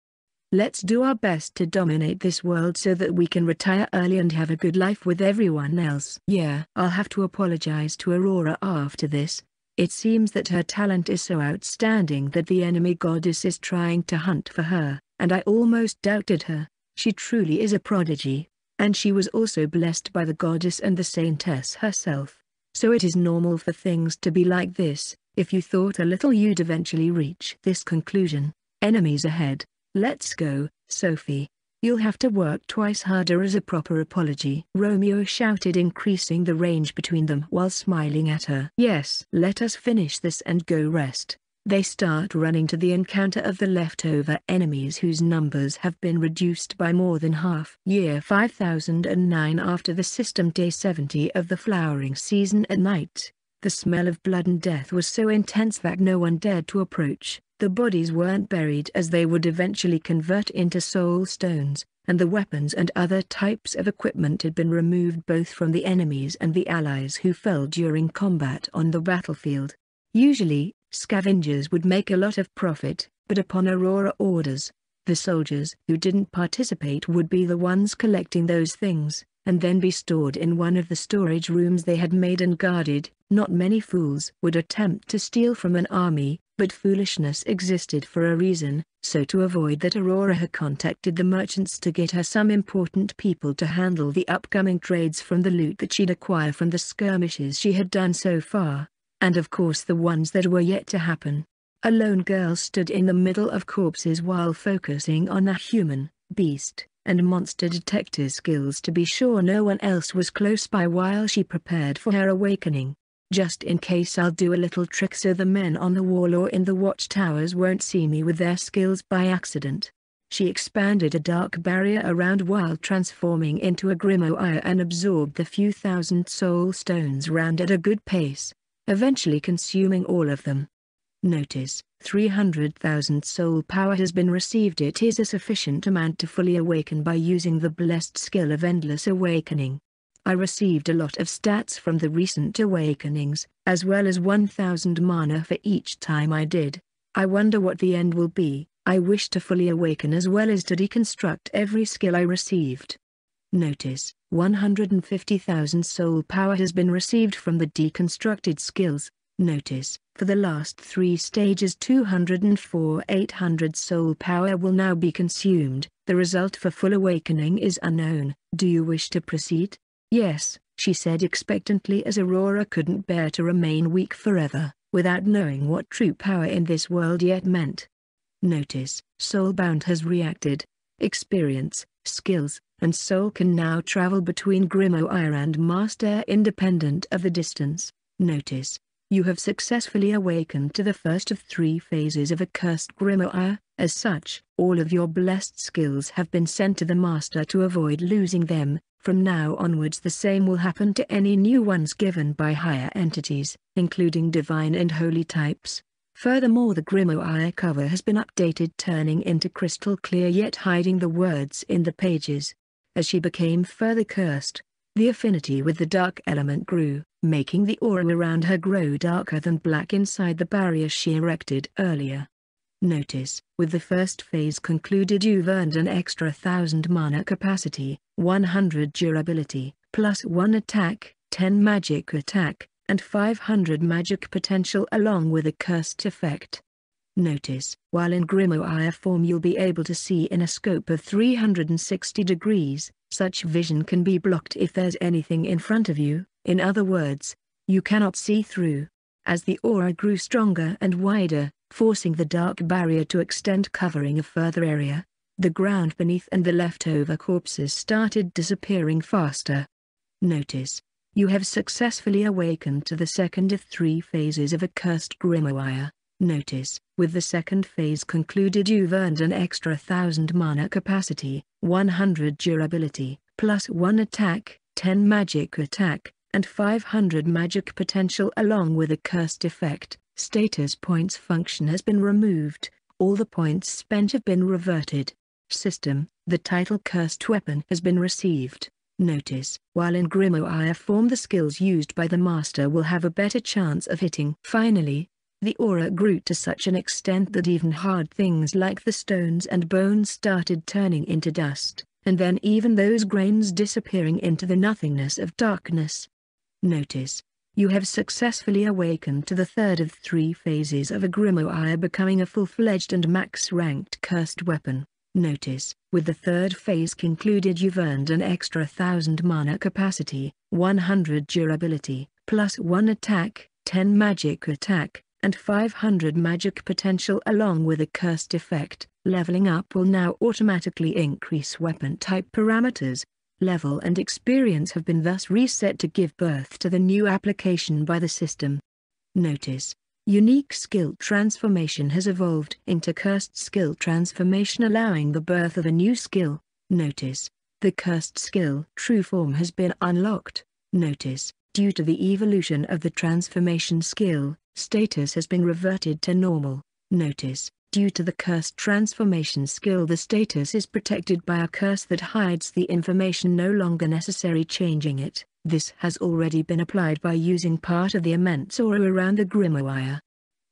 Let's do our best to dominate this world so that we can retire early and have a good life with everyone else. Yeah. I'll have to apologize to Aurora after this. It seems that her talent is so outstanding that the enemy goddess is trying to hunt for her, and I almost doubted her. She truly is a prodigy. And she was also blessed by the goddess and the saintess herself. So it is normal for things to be like this. If you thought a little you'd eventually reach this conclusion. Enemies ahead. Let's go, Sophie. You'll have to work twice harder as a proper apology. Romeo shouted increasing the range between them while smiling at her. Yes. Let us finish this and go rest. They start running to the encounter of the leftover enemies whose numbers have been reduced by more than half. Year 5009 After the system day 70 of the flowering season at night, the smell of blood and death was so intense that no one dared to approach. The bodies weren't buried as they would eventually convert into soul stones, and the weapons and other types of equipment had been removed both from the enemies and the allies who fell during combat on the battlefield. Usually, scavengers would make a lot of profit, but upon Aurora orders, the soldiers who didn't participate would be the ones collecting those things, and then be stored in one of the storage rooms they had made and guarded. Not many fools would attempt to steal from an army, but foolishness existed for a reason, so to avoid that Aurora had contacted the merchants to get her some important people to handle the upcoming trades from the loot that she'd acquire from the skirmishes she had done so far, and of course the ones that were yet to happen. A lone girl stood in the middle of corpses while focusing on a human, beast, and monster detector skills to be sure no one else was close by while she prepared for her awakening. Just in case I'll do a little trick so the men on the wall or in the watchtowers won't see me with their skills by accident. She expanded a dark barrier around while transforming into a Grimoire and absorbed the few thousand soul stones round at a good pace. eventually consuming all of them. Notice, 300,000 soul power has been received it is a sufficient amount to fully awaken by using the blessed skill of endless awakening. I received a lot of stats from the recent awakenings, as well as 1000 mana for each time I did. I wonder what the end will be, I wish to fully awaken as well as to deconstruct every skill I received. Notice, 150,000 soul power has been received from the deconstructed skills, Notice, for the last three stages 204 800 soul power will now be consumed, the result for full awakening is unknown, do you wish to proceed? Yes, she said expectantly as Aurora couldn't bear to remain weak forever, without knowing what true power in this world yet meant. Notice, Soulbound has reacted. Experience, skills, and soul can now travel between Grimoire and Master independent of the distance. Notice, you have successfully awakened to the first of three phases of a cursed grimoire, as such, all of your blessed skills have been sent to the master to avoid losing them, from now onwards the same will happen to any new ones given by higher entities, including divine and holy types. Furthermore the grimoire cover has been updated turning into crystal clear yet hiding the words in the pages. As she became further cursed, the affinity with the dark element grew, making the aura around her grow darker than black inside the barrier she erected earlier. Notice, with the first phase concluded you've earned an extra 1000 mana capacity, 100 durability, plus 1 attack, 10 magic attack, and 500 magic potential along with a cursed effect. Notice, while in Grimoire form you'll be able to see in a scope of 360 degrees, such vision can be blocked if there's anything in front of you, in other words, you cannot see through. As the aura grew stronger and wider, forcing the dark barrier to extend covering a further area, the ground beneath and the leftover corpses started disappearing faster. Notice, you have successfully awakened to the second of three phases of a cursed grimoire. Notice, with the second phase concluded you've earned an extra 1000 mana capacity, 100 durability, plus 1 attack, 10 magic attack, and 500 magic potential along with a cursed effect. Status points function has been removed, all the points spent have been reverted. System, the title cursed weapon has been received. Notice, while in Grimoire form the skills used by the master will have a better chance of hitting. Finally, the aura grew to such an extent that even hard things like the stones and bones started turning into dust, and then even those grains disappearing into the nothingness of darkness. Notice, you have successfully awakened to the third of three phases of a grimoire becoming a full-fledged and max-ranked cursed weapon. Notice, with the third phase concluded you've earned an extra 1000 mana capacity, 100 durability, plus 1 attack, 10 magic attack, and 500 magic potential along with a cursed effect. Leveling up will now automatically increase weapon type parameters. Level and experience have been thus reset to give birth to the new application by the system. Notice, Unique skill transformation has evolved into cursed skill transformation allowing the birth of a new skill. Notice, the cursed skill true form has been unlocked. Notice, due to the evolution of the transformation skill, status has been reverted to normal. Notice, due to the cursed transformation skill the status is protected by a curse that hides the information no longer necessary changing it. This has already been applied by using part of the immense aura around the grimoire.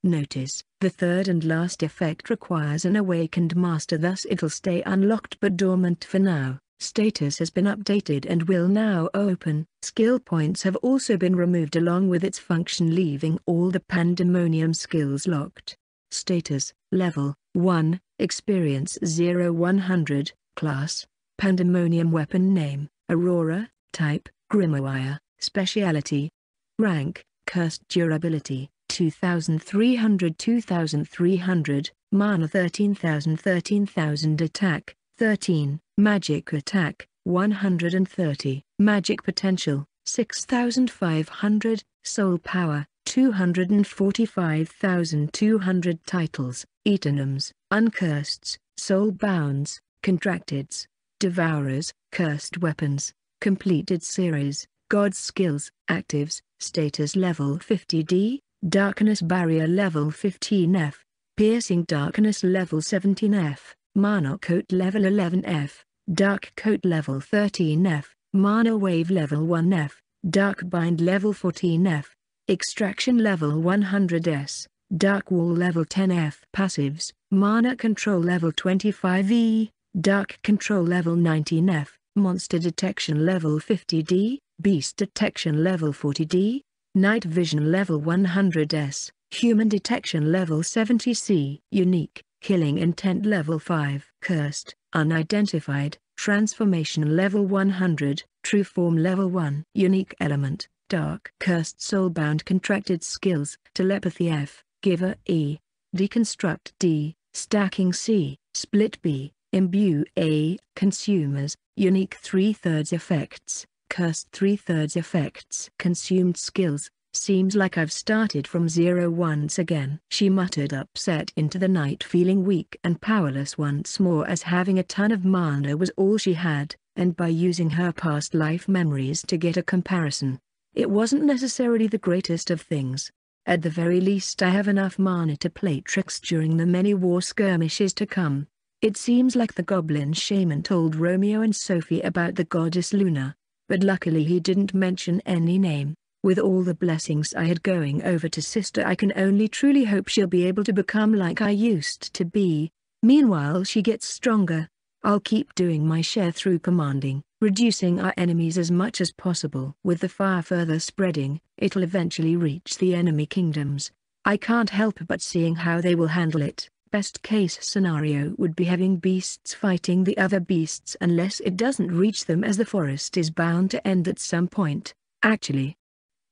Notice, the third and last effect requires an awakened master thus it'll stay unlocked but dormant for now. Status has been updated and will now open. Skill points have also been removed along with its function leaving all the pandemonium skills locked. Status, Level, 1, Experience 0 100, Class, Pandemonium Weapon Name, Aurora, Type, Grimoire, Speciality. Rank, Cursed Durability, 2300 2300, Mana 13000 13000 Attack, 13, Magic Attack, 130, Magic Potential, 6500, Soul Power, 245,200 Titles, Eternums, Uncurseds, Soul Bounds, Contracteds, Devourers, Cursed Weapons, Completed Series, God's Skills, Actives, Status level 50D, Darkness barrier level 15F, Piercing darkness level 17F, Mana coat level 11F, Dark coat level 13F, Mana wave level 1F, Dark bind level 14F, Extraction level 100S, Dark wall level 10F passives, Mana control level 25E, Dark control level 19F, Monster detection level 50D, Beast detection level 40D, Night vision level 100S, Human detection level 70C, Unique, Killing intent level 5, Cursed, Unidentified, Transformation level 100, True form level 1, Unique element, Dark, Cursed soulbound contracted skills, Telepathy F, Giver E, Deconstruct D, Stacking C, Split B, Imbue A, Consumers, Unique 3 thirds effects, Cursed 3 thirds effects. Consumed skills, seems like I've started from zero once again. She muttered upset into the night feeling weak and powerless once more as having a ton of mana was all she had, and by using her past life memories to get a comparison. It wasn't necessarily the greatest of things. At the very least I have enough mana to play tricks during the many war skirmishes to come. It seems like the goblin shaman told Romeo and Sophie about the goddess Luna, but luckily he didn't mention any name. With all the blessings I had going over to sister I can only truly hope she'll be able to become like I used to be. Meanwhile she gets stronger. I'll keep doing my share through commanding, reducing our enemies as much as possible. With the fire further spreading, it'll eventually reach the enemy kingdoms. I can't help but seeing how they will handle it. Best case scenario would be having beasts fighting the other beasts unless it doesn't reach them as the forest is bound to end at some point. Actually,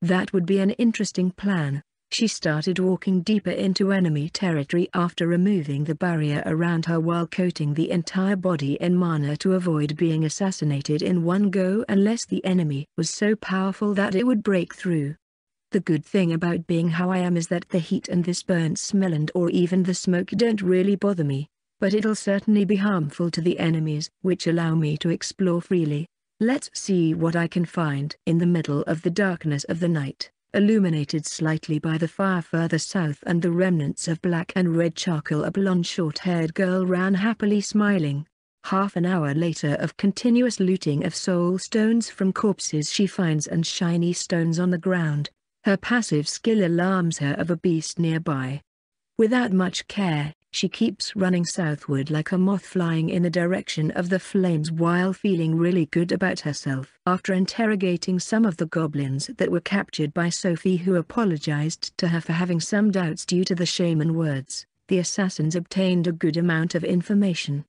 that would be an interesting plan. She started walking deeper into enemy territory after removing the barrier around her while coating the entire body in mana to avoid being assassinated in one go unless the enemy was so powerful that it would break through. The good thing about being how I am is that the heat and this burnt smell and or even the smoke don't really bother me, but it'll certainly be harmful to the enemies which allow me to explore freely. Let's see what I can find. In the middle of the darkness of the night, illuminated slightly by the fire further south and the remnants of black and red charcoal a blonde short-haired girl ran happily smiling. Half an hour later of continuous looting of soul stones from corpses she finds and shiny stones on the ground, her passive skill alarms her of a beast nearby. Without much care, she keeps running southward like a moth flying in the direction of the flames while feeling really good about herself. After interrogating some of the goblins that were captured by Sophie who apologized to her for having some doubts due to the shaman words, the assassins obtained a good amount of information.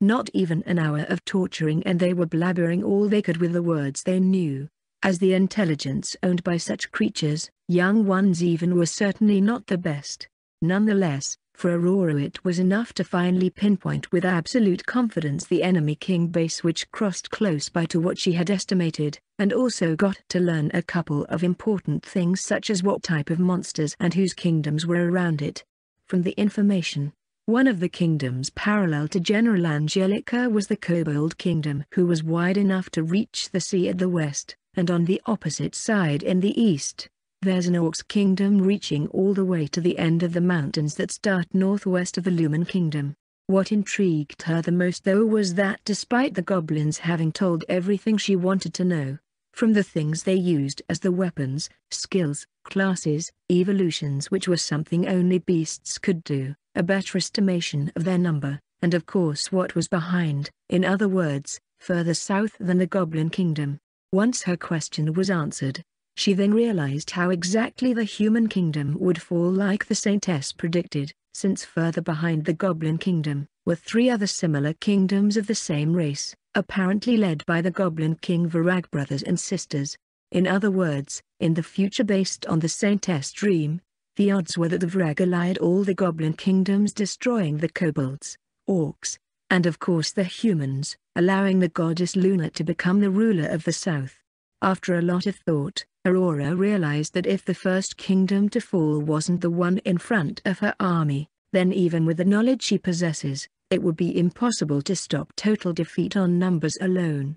Not even an hour of torturing and they were blabbering all they could with the words they knew. As the intelligence owned by such creatures, young ones even were certainly not the best. Nonetheless, for Aurora it was enough to finally pinpoint with absolute confidence the enemy king base which crossed close by to what she had estimated, and also got to learn a couple of important things such as what type of monsters and whose kingdoms were around it. From the information, one of the kingdoms parallel to General Angelica was the Kobold Kingdom who was wide enough to reach the sea at the west, and on the opposite side in the east, there's an Orcs kingdom reaching all the way to the end of the mountains that start northwest of the Lumen kingdom. What intrigued her the most though was that despite the goblins having told everything she wanted to know, from the things they used as the weapons, skills, classes, evolutions which were something only beasts could do, a better estimation of their number, and of course what was behind, in other words, further south than the Goblin Kingdom, once her question was answered, she then realized how exactly the human kingdom would fall like the Saintess predicted, since further behind the Goblin Kingdom, were three other similar kingdoms of the same race, apparently led by the Goblin King Varag brothers and sisters. In other words, in the future based on the Saintess dream, the odds were that the Varag allied all the Goblin kingdoms destroying the kobolds, orcs, and of course the humans, allowing the goddess Luna to become the ruler of the south. After a lot of thought, Aurora realized that if the first kingdom to fall wasn't the one in front of her army, then even with the knowledge she possesses, it would be impossible to stop total defeat on numbers alone.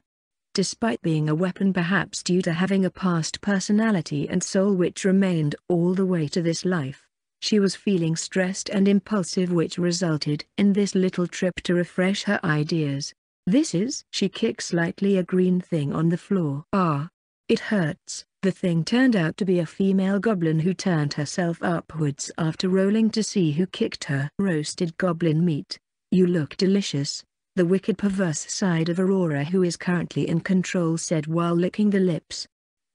despite being a weapon perhaps due to having a past personality and soul which remained all the way to this life. She was feeling stressed and impulsive which resulted in this little trip to refresh her ideas. This is She kicks slightly a green thing on the floor. Ah. It hurts. The thing turned out to be a female goblin who turned herself upwards after rolling to see who kicked her. Roasted goblin meat. You look delicious. The wicked perverse side of Aurora who is currently in control said while licking the lips.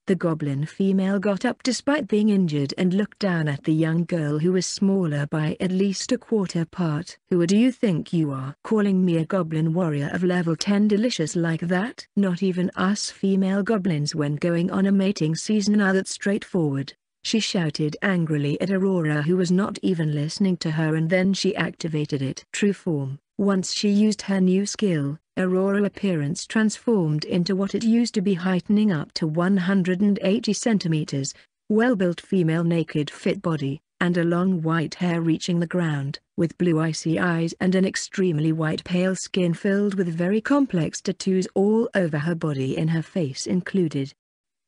The goblin female got up despite being injured and looked down at the young girl who was smaller by at least a quarter part. Who do you think you are? Calling me a goblin warrior of level 10 delicious like that? Not even us female goblins when going on a mating season are that straightforward. She shouted angrily at Aurora who was not even listening to her and then she activated it. True form. Once she used her new skill, Aurora appearance transformed into what it used to be heightening up to 180 centimeters, well-built female naked fit body, and a long white hair reaching the ground, with blue icy eyes and an extremely white pale skin filled with very complex tattoos all over her body and her face included.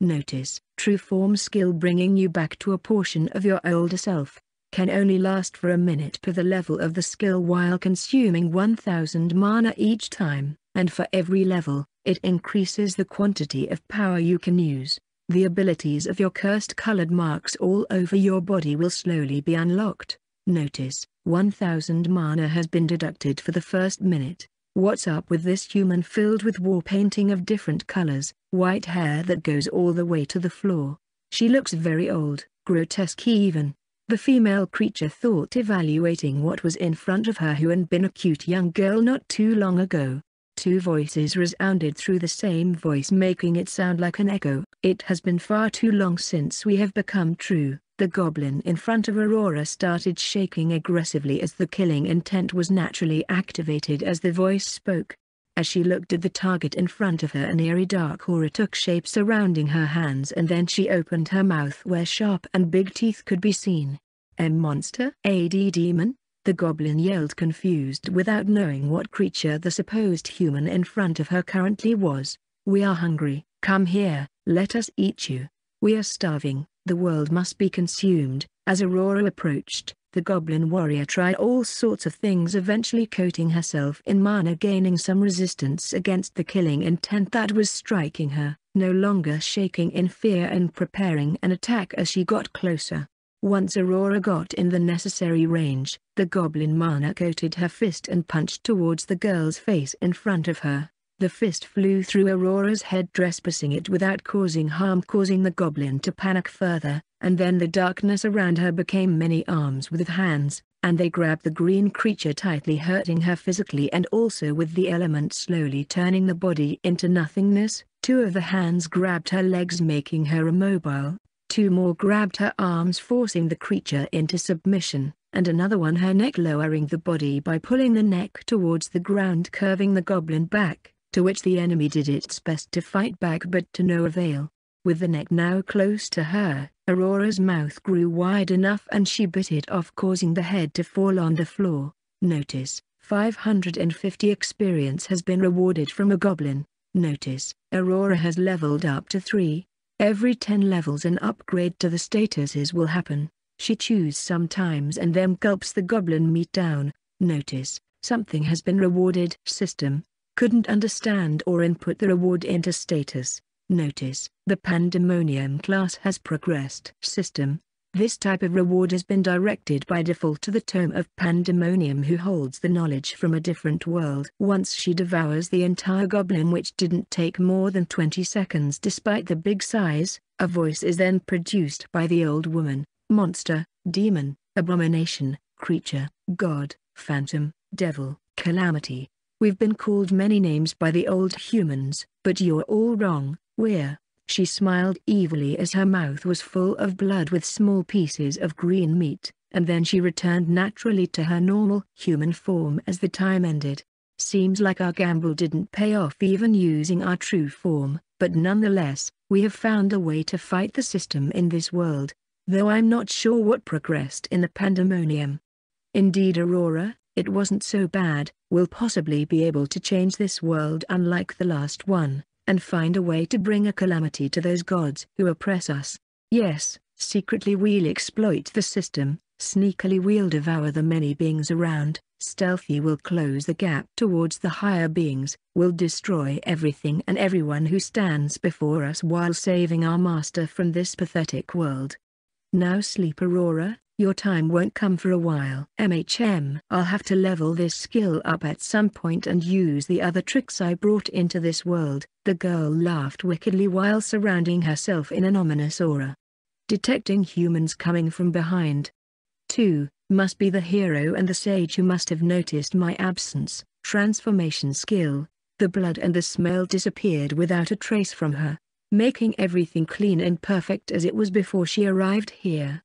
Notice, true form skill bringing you back to a portion of your older self, can only last for a minute per the level of the skill while consuming 1000 mana each time, and for every level, it increases the quantity of power you can use. The abilities of your cursed colored marks all over your body will slowly be unlocked. Notice, 1000 mana has been deducted for the first minute. What's up with this human filled with war painting of different colors, white hair that goes all the way to the floor? She looks very old, grotesque even, the female creature thought evaluating what was in front of her who had been a cute young girl not too long ago. Two voices resounded through the same voice making it sound like an echo. It has been far too long since we have become true. The goblin in front of Aurora started shaking aggressively as the killing intent was naturally activated as the voice spoke. As she looked at the target in front of her an eerie dark aura took shape surrounding her hands and then she opened her mouth where sharp and big teeth could be seen. A monster? AD demon? The goblin yelled confused without knowing what creature the supposed human in front of her currently was. We are hungry, come here, let us eat you. We are starving, the world must be consumed. As Aurora approached, the goblin warrior tried all sorts of things eventually coating herself in mana gaining some resistance against the killing intent that was striking her, no longer shaking in fear and preparing an attack as she got closer. Once Aurora got in the necessary range, the goblin mana coated her fist and punched towards the girl's face in front of her. The fist flew through Aurora's head trespassing it without causing harm causing the goblin to panic further, and then the darkness around her became many arms with hands, and they grabbed the green creature tightly hurting her physically and also with the element slowly turning the body into nothingness, two of the hands grabbed her legs making her immobile, two more grabbed her arms forcing the creature into submission, and another one her neck lowering the body by pulling the neck towards the ground curving the goblin back to which the enemy did its best to fight back but to no avail. With the neck now close to her, Aurora's mouth grew wide enough and she bit it off causing the head to fall on the floor. Notice, 550 experience has been rewarded from a goblin. Notice, Aurora has leveled up to 3. Every 10 levels an upgrade to the statuses will happen. She chews sometimes and then gulps the goblin meat down. Notice, something has been rewarded. System, couldn't understand or input the reward into status. Notice, the Pandemonium class has progressed. System. This type of reward has been directed by default to the Tome of Pandemonium who holds the knowledge from a different world. Once she devours the entire goblin which didn't take more than 20 seconds despite the big size, a voice is then produced by the old woman, monster, demon, abomination, creature, god, phantom, devil, calamity, We've been called many names by the old humans, but you're all wrong, we're. She smiled evilly as her mouth was full of blood with small pieces of green meat, and then she returned naturally to her normal human form as the time ended. Seems like our gamble didn't pay off even using our true form, but nonetheless, we have found a way to fight the system in this world, though I'm not sure what progressed in the pandemonium. Indeed Aurora, it wasn't so bad, we'll possibly be able to change this world unlike the last one. And find a way to bring a calamity to those gods who oppress us. Yes, secretly we'll exploit the system, sneakily we'll devour the many beings around, stealthy we'll close the gap towards the higher beings, will destroy everything and everyone who stands before us while saving our master from this pathetic world. Now sleep Aurora, your time won't come for a while. MHM. I'll have to level this skill up at some point and use the other tricks I brought into this world. The girl laughed wickedly while surrounding herself in an ominous aura. Detecting humans coming from behind. 2. Must be the hero and the sage who must have noticed my absence. Transformation skill. The blood and the smell disappeared without a trace from her, making everything clean and perfect as it was before she arrived here.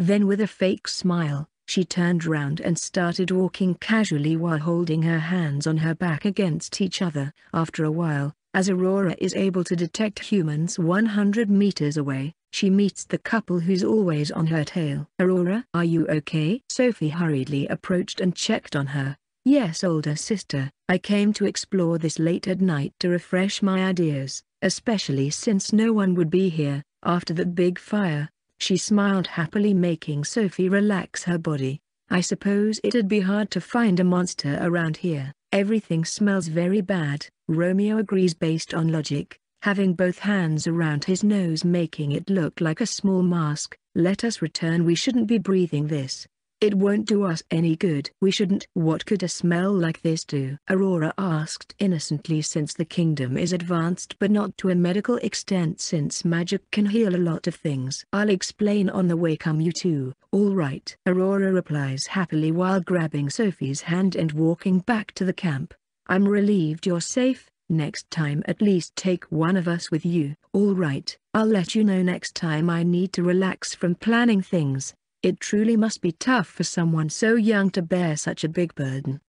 Then with a fake smile, she turned round and started walking casually while holding her hands on her back against each other. After a while, as Aurora is able to detect humans 100 meters away, she meets the couple who's always on her tail. Aurora, are you okay? Sophie hurriedly approached and checked on her. Yes older sister, I came to explore this late at night to refresh my ideas, especially since no one would be here, after that big fire, she smiled happily making Sophie relax her body. I suppose it'd be hard to find a monster around here. Everything smells very bad, Romeo agrees based on logic, having both hands around his nose making it look like a small mask. Let us return we shouldn't be breathing this. It won't do us any good. We shouldn't. What could a smell like this do? Aurora asked innocently since the kingdom is advanced but not to a medical extent since magic can heal a lot of things. I'll explain on the way come you two. Alright. Aurora replies happily while grabbing Sophie's hand and walking back to the camp. I'm relieved you're safe, next time at least take one of us with you. Alright, I'll let you know next time I need to relax from planning things. It truly must be tough for someone so young to bear such a big burden.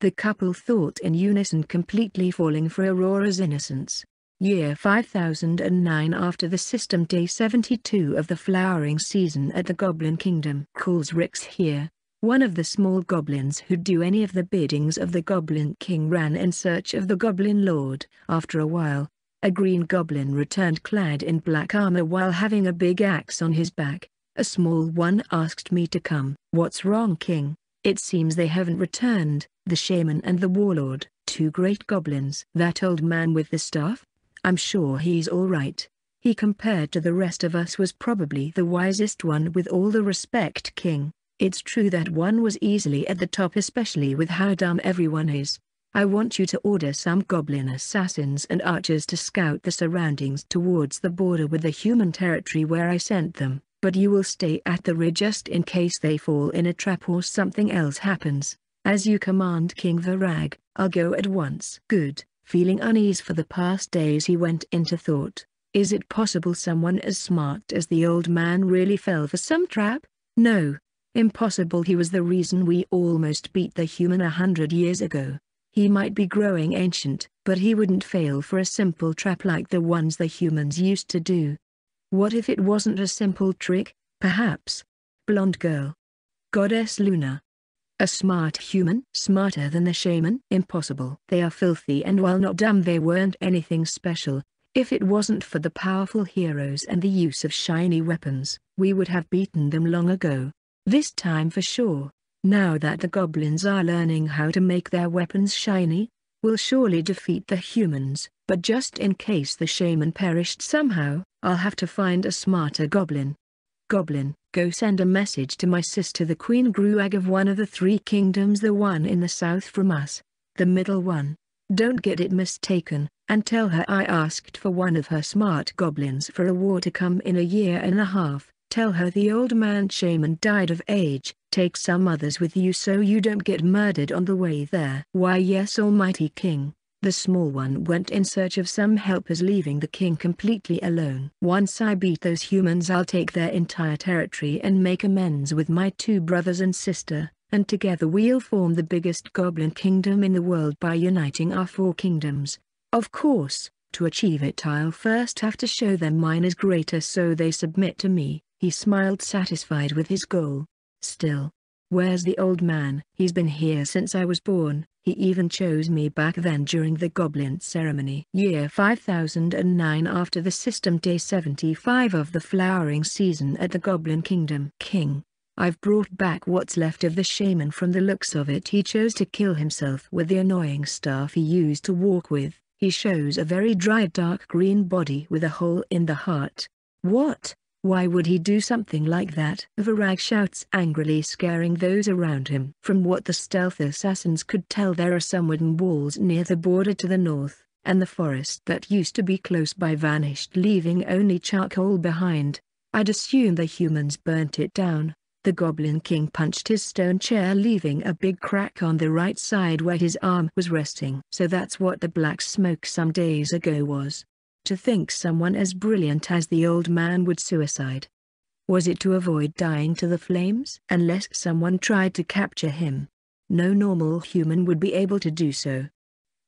The couple thought in unison completely falling for Aurora's innocence. Year 5009 After the system day 72 of the flowering season at the Goblin Kingdom. Calls Rix here. One of the small goblins who'd do any of the biddings of the Goblin King ran in search of the Goblin Lord. After a while, a green goblin returned clad in black armor while having a big axe on his back. A small one asked me to come. What's wrong king? It seems they haven't returned, the shaman and the warlord, two great goblins. That old man with the staff? I'm sure he's alright. He compared to the rest of us was probably the wisest one with all the respect king. It's true that one was easily at the top especially with how dumb everyone is. I want you to order some goblin assassins and archers to scout the surroundings towards the border with the human territory where I sent them but you will stay at the ridge just in case they fall in a trap or something else happens. As you command King Varag, I'll go at once. Good. Feeling unease for the past days he went into thought. Is it possible someone as smart as the old man really fell for some trap? No. Impossible he was the reason we almost beat the human a hundred years ago. He might be growing ancient, but he wouldn't fail for a simple trap like the ones the humans used to do. What if it wasn't a simple trick, perhaps? Blonde girl. Goddess Luna. A smart human? Smarter than the shaman? Impossible. They are filthy and while not dumb they weren't anything special. If it wasn't for the powerful heroes and the use of shiny weapons, we would have beaten them long ago. This time for sure. Now that the goblins are learning how to make their weapons shiny, we'll surely defeat the humans, but just in case the shaman perished somehow, I'll have to find a smarter goblin. Goblin, go send a message to my sister the Queen Gruag of one of the three kingdoms the one in the south from us, the middle one. Don't get it mistaken, and tell her I asked for one of her smart goblins for a war to come in a year and a half. Tell her the old man shaman died of age, take some others with you so you don't get murdered on the way there. Why yes almighty king, the small one went in search of some helpers leaving the king completely alone. Once I beat those humans I'll take their entire territory and make amends with my two brothers and sister, and together we'll form the biggest goblin kingdom in the world by uniting our four kingdoms. Of course, to achieve it I'll first have to show them mine is greater so they submit to me. He smiled satisfied with his goal. Still. Where's the old man? He's been here since I was born, He even chose me back then during the Goblin ceremony. Year 5009 after the system day 75 of the flowering season at the Goblin Kingdom. King, I've brought back what's left of the shaman from the looks of it he chose to kill himself with the annoying staff he used to walk with. He shows a very dry dark green body with a hole in the heart. What? Why would he do something like that? Varag shouts angrily scaring those around him. From what the stealth assassins could tell there are some wooden walls near the border to the north, and the forest that used to be close by vanished leaving only charcoal behind. I'd assume the humans burnt it down. The Goblin King punched his stone chair leaving a big crack on the right side where his arm was resting. So that's what the black smoke some days ago was. To think someone as brilliant as the old man would suicide. Was it to avoid dying to the flames? Unless someone tried to capture him. No normal human would be able to do so.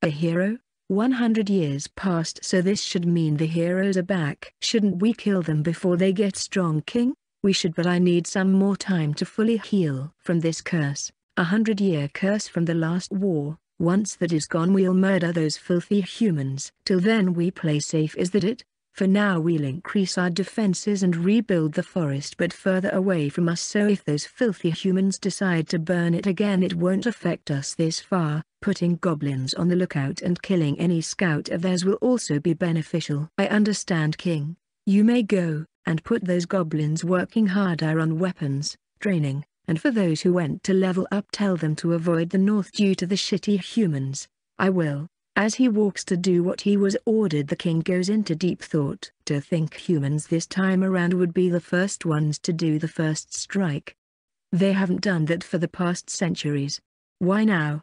A hero? 100 years passed so this should mean the heroes are back. Shouldn't we kill them before they get strong king? We should but I need some more time to fully heal from this curse. A hundred year curse from the last war. Once that is gone we'll murder those filthy humans. Till then we play safe is that it? For now we'll increase our defenses and rebuild the forest but further away from us so if those filthy humans decide to burn it again it won't affect us this far. Putting goblins on the lookout and killing any scout of theirs will also be beneficial. I understand king. You may go, and put those goblins working harder on weapons, training, and for those who went to level up tell them to avoid the north due to the shitty humans. I will. As he walks to do what he was ordered the king goes into deep thought. To think humans this time around would be the first ones to do the first strike. They haven't done that for the past centuries. Why now?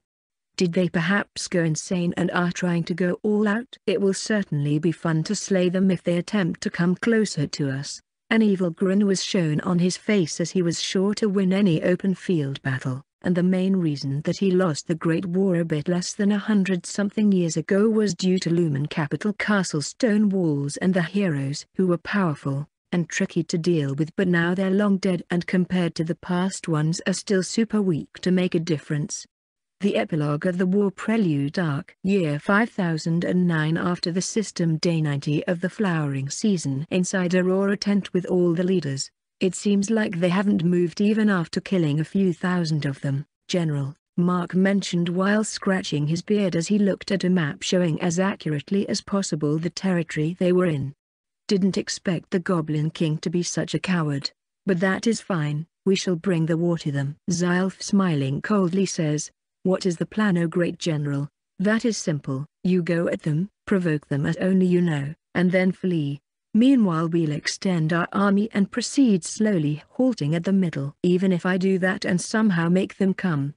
Did they perhaps go insane and are trying to go all out? It will certainly be fun to slay them if they attempt to come closer to us. An evil grin was shown on his face as he was sure to win any open field battle, and the main reason that he lost the Great War a bit less than a hundred something years ago was due to Lumen Capital Castle stone walls and the heroes who were powerful and tricky to deal with but now they're long dead and compared to the past ones are still super weak to make a difference. The epilogue of the war prelude arc year 5009 after the system day 90 of the flowering season inside Aurora tent with all the leaders. It seems like they haven't moved even after killing a few thousand of them, General, Mark mentioned while scratching his beard as he looked at a map showing as accurately as possible the territory they were in. Didn't expect the Goblin King to be such a coward. But that is fine, we shall bring the war to them. Zylph smiling coldly says, what is the plan O great general? That is simple, you go at them, provoke them as only you know, and then flee. Meanwhile we'll extend our army and proceed slowly halting at the middle. Even if I do that and somehow make them come,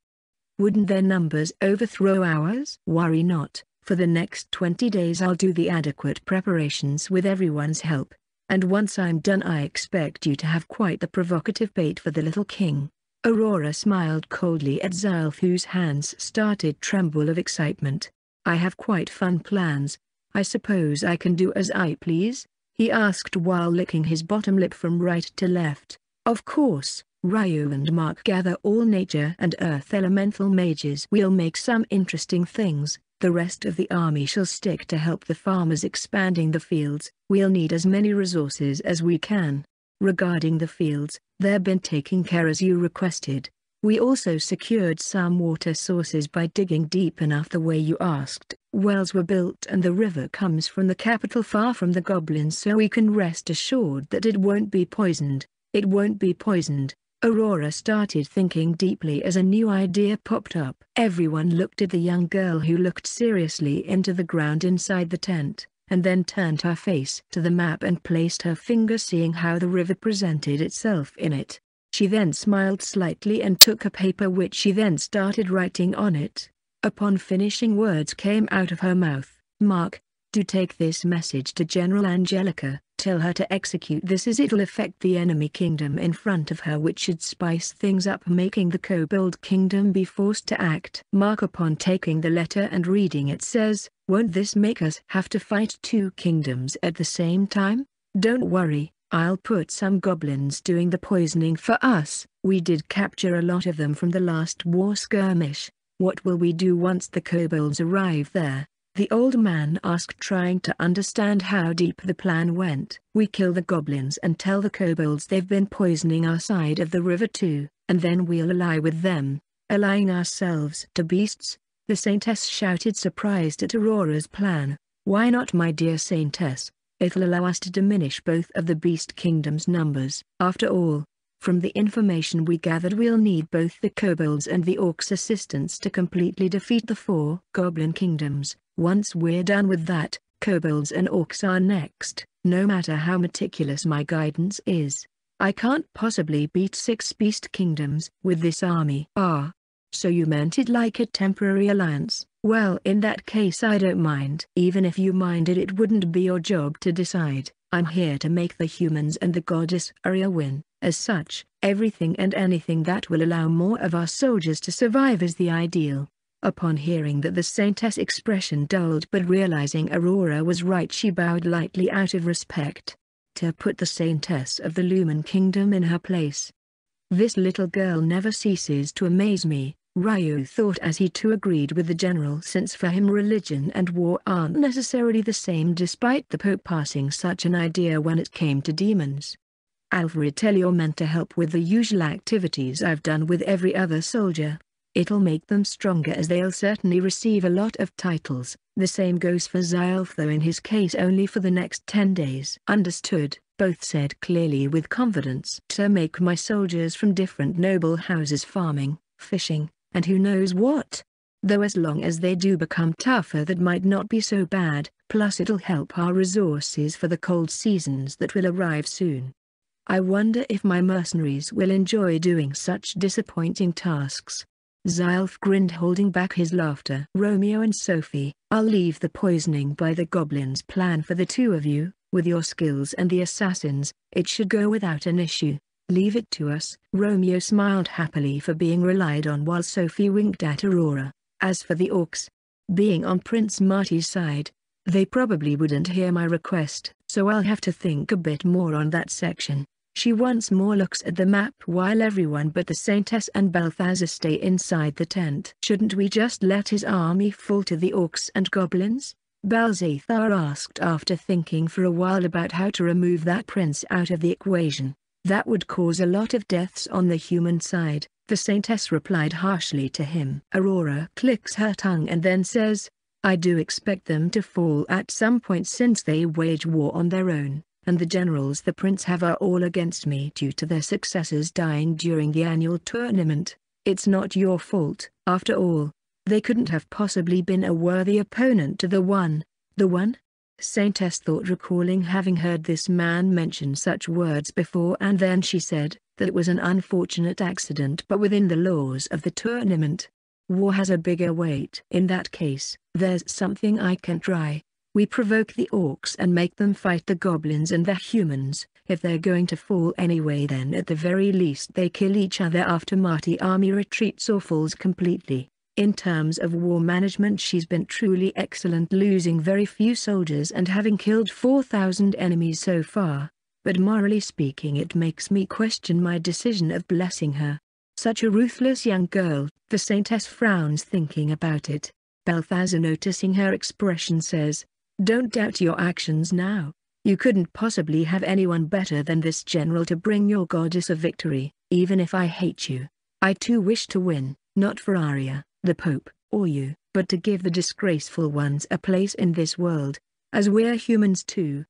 wouldn't their numbers overthrow ours? Worry not, for the next 20 days I'll do the adequate preparations with everyone's help. And once I'm done I expect you to have quite the provocative bait for the little king. Aurora smiled coldly at Zylph whose hands started tremble of excitement. I have quite fun plans. I suppose I can do as I please? He asked while licking his bottom lip from right to left. Of course, Ryu and Mark gather all nature and earth elemental mages. We'll make some interesting things. The rest of the army shall stick to help the farmers expanding the fields. We'll need as many resources as we can. Regarding the fields, they've been taken care as you requested. We also secured some water sources by digging deep enough the way you asked. Wells were built and the river comes from the capital far from the goblins so we can rest assured that it won't be poisoned. It won't be poisoned. Aurora started thinking deeply as a new idea popped up. Everyone looked at the young girl who looked seriously into the ground inside the tent and then turned her face to the map and placed her finger seeing how the river presented itself in it. She then smiled slightly and took a paper which she then started writing on it. Upon finishing words came out of her mouth, Mark, do take this message to General Angelica, tell her to execute this as it'll affect the enemy kingdom in front of her which should spice things up making the kobold kingdom be forced to act. Mark upon taking the letter and reading it says, won't this make us have to fight two kingdoms at the same time? Don't worry, I'll put some goblins doing the poisoning for us. We did capture a lot of them from the last war skirmish. What will we do once the kobolds arrive there? The old man asked trying to understand how deep the plan went. We kill the goblins and tell the kobolds they've been poisoning our side of the river too, and then we'll ally with them, allying ourselves to beasts. The saintess shouted surprised at Aurora's plan. Why not my dear saintess? It'll allow us to diminish both of the beast kingdom's numbers. After all, from the information we gathered we'll need both the kobolds and the orcs' assistance to completely defeat the four goblin kingdoms. Once we're done with that, kobolds and orcs are next. No matter how meticulous my guidance is, I can't possibly beat six beast kingdoms with this army. Ah, so you meant it like a temporary alliance? Well in that case I don't mind. Even if you minded it wouldn't be your job to decide. I'm here to make the humans and the goddess Aria win. As such, everything and anything that will allow more of our soldiers to survive is the ideal. Upon hearing that the saintess expression dulled but realizing Aurora was right she bowed lightly out of respect. To put the saintess of the Lumen kingdom in her place. This little girl never ceases to amaze me, Ryu thought as he too agreed with the general since for him religion and war aren't necessarily the same despite the Pope passing such an idea when it came to demons. Alfred tell your men to help with the usual activities I've done with every other soldier. It'll make them stronger as they'll certainly receive a lot of titles. The same goes for Zylph though in his case only for the next 10 days. Understood, both said clearly with confidence. To make my soldiers from different noble houses farming, fishing, and who knows what. Though as long as they do become tougher that might not be so bad, plus it'll help our resources for the cold seasons that will arrive soon. I wonder if my mercenaries will enjoy doing such disappointing tasks. Zylph grinned holding back his laughter. Romeo and Sophie, I'll leave the poisoning by the goblins plan for the two of you, with your skills and the assassins, it should go without an issue. Leave it to us. Romeo smiled happily for being relied on while Sophie winked at Aurora. As for the orcs, being on Prince Marty's side, they probably wouldn't hear my request, so I'll have to think a bit more on that section. She once more looks at the map while everyone but the Saintess and Balthazar stay inside the tent. Shouldn't we just let his army fall to the orcs and goblins? Balthazar asked after thinking for a while about how to remove that prince out of the equation. That would cause a lot of deaths on the human side, the Saintess replied harshly to him. Aurora clicks her tongue and then says, I do expect them to fall at some point since they wage war on their own and the generals the prince have are all against me due to their successors dying during the annual tournament. It's not your fault, after all. They couldn't have possibly been a worthy opponent to the one. The one? Saintess thought recalling having heard this man mention such words before and then she said, that it was an unfortunate accident but within the laws of the tournament. War has a bigger weight. In that case, there's something I can try. We provoke the orcs and make them fight the goblins and the humans. If they're going to fall anyway then at the very least they kill each other after Marty army retreats or falls completely. In terms of war management she's been truly excellent losing very few soldiers and having killed 4,000 enemies so far. But morally speaking it makes me question my decision of blessing her. Such a ruthless young girl, the saintess frowns thinking about it. Balthazar noticing her expression says, don't doubt your actions now. You couldn't possibly have anyone better than this general to bring your goddess a victory, even if I hate you. I too wish to win, not for Aria, the Pope, or you, but to give the disgraceful ones a place in this world, as we're humans too.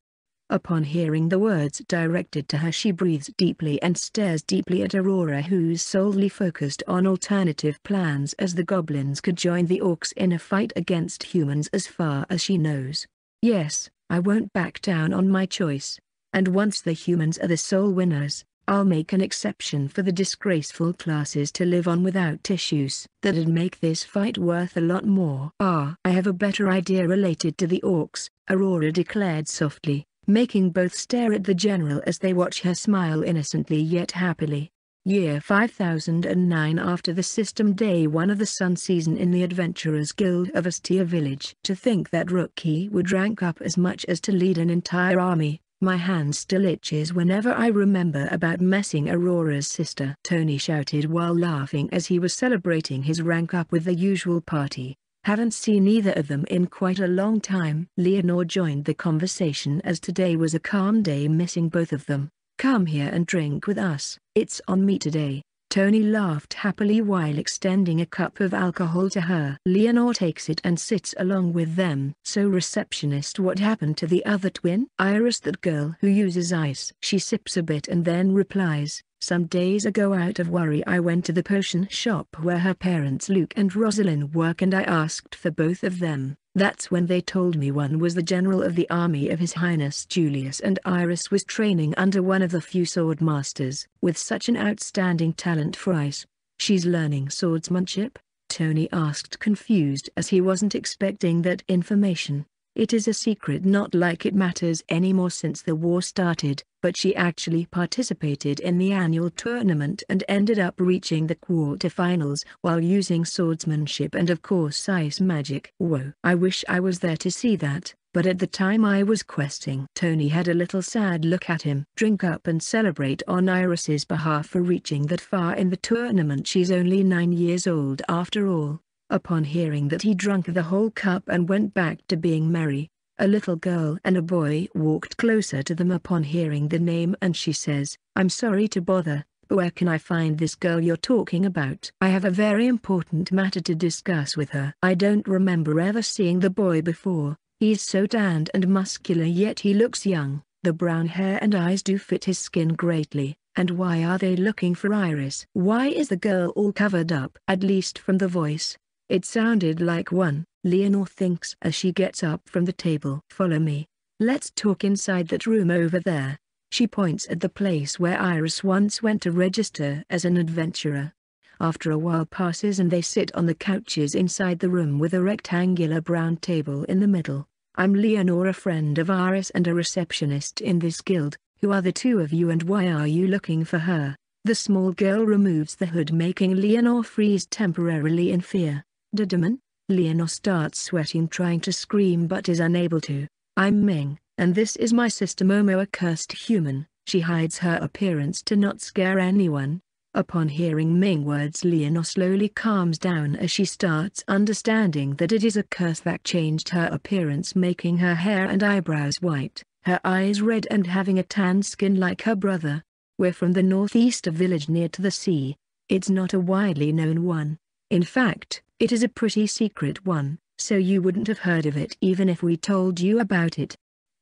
Upon hearing the words directed to her she breathes deeply and stares deeply at Aurora who's solely focused on alternative plans as the goblins could join the orcs in a fight against humans as far as she knows. Yes, I won't back down on my choice. And once the humans are the sole winners, I'll make an exception for the disgraceful classes to live on without issues. That'd make this fight worth a lot more. Ah, I have a better idea related to the orcs, Aurora declared softly, making both stare at the general as they watch her smile innocently yet happily. Year 5009 after the system day 1 of the sun season in the Adventurers Guild of Astia village. To think that Rookie would rank up as much as to lead an entire army, My hand still itches whenever I remember about messing Aurora's sister. Tony shouted while laughing as he was celebrating his rank up with the usual party. Haven't seen either of them in quite a long time. Leonore joined the conversation as today was a calm day missing both of them. Come here and drink with us. It's on me today. Tony laughed happily while extending a cup of alcohol to her. Leonore takes it and sits along with them. So receptionist what happened to the other twin? Iris that girl who uses ice. She sips a bit and then replies, some days ago out of worry I went to the potion shop where her parents Luke and Rosalind work and I asked for both of them. That's when they told me one was the general of the army of His Highness Julius and Iris was training under one of the few sword masters. With such an outstanding talent for ice, she's learning swordsmanship? Tony asked confused as he wasn't expecting that information. It is a secret not like it matters anymore since the war started, but she actually participated in the annual tournament and ended up reaching the quarterfinals while using swordsmanship and of course ice magic. Whoa. I wish I was there to see that, but at the time I was questing. Tony had a little sad look at him. Drink up and celebrate on Iris's behalf for reaching that far in the tournament she's only 9 years old after all. Upon hearing that he drank the whole cup and went back to being merry, a little girl and a boy walked closer to them upon hearing the name and she says, I'm sorry to bother, but where can I find this girl you're talking about? I have a very important matter to discuss with her. I don't remember ever seeing the boy before, he's so tanned and muscular yet he looks young, the brown hair and eyes do fit his skin greatly. And why are they looking for Iris? Why is the girl all covered up? At least from the voice, it sounded like one, Leonore thinks as she gets up from the table. Follow me. Let's talk inside that room over there. She points at the place where Iris once went to register as an adventurer. After a while passes and they sit on the couches inside the room with a rectangular brown table in the middle. I'm Leonore a friend of Iris and a receptionist in this guild. Who are the two of you and why are you looking for her? The small girl removes the hood making Leonore freeze temporarily in fear. Dedeman? Leonore starts sweating trying to scream but is unable to. I'm Ming, and this is my sister Momo a cursed human. She hides her appearance to not scare anyone. Upon hearing Ming words Leonore slowly calms down as she starts understanding that it is a curse that changed her appearance making her hair and eyebrows white, her eyes red and having a tan skin like her brother. We're from the northeast of village near to the sea. It's not a widely known one. In fact, it is a pretty secret one, so you wouldn't have heard of it even if we told you about it.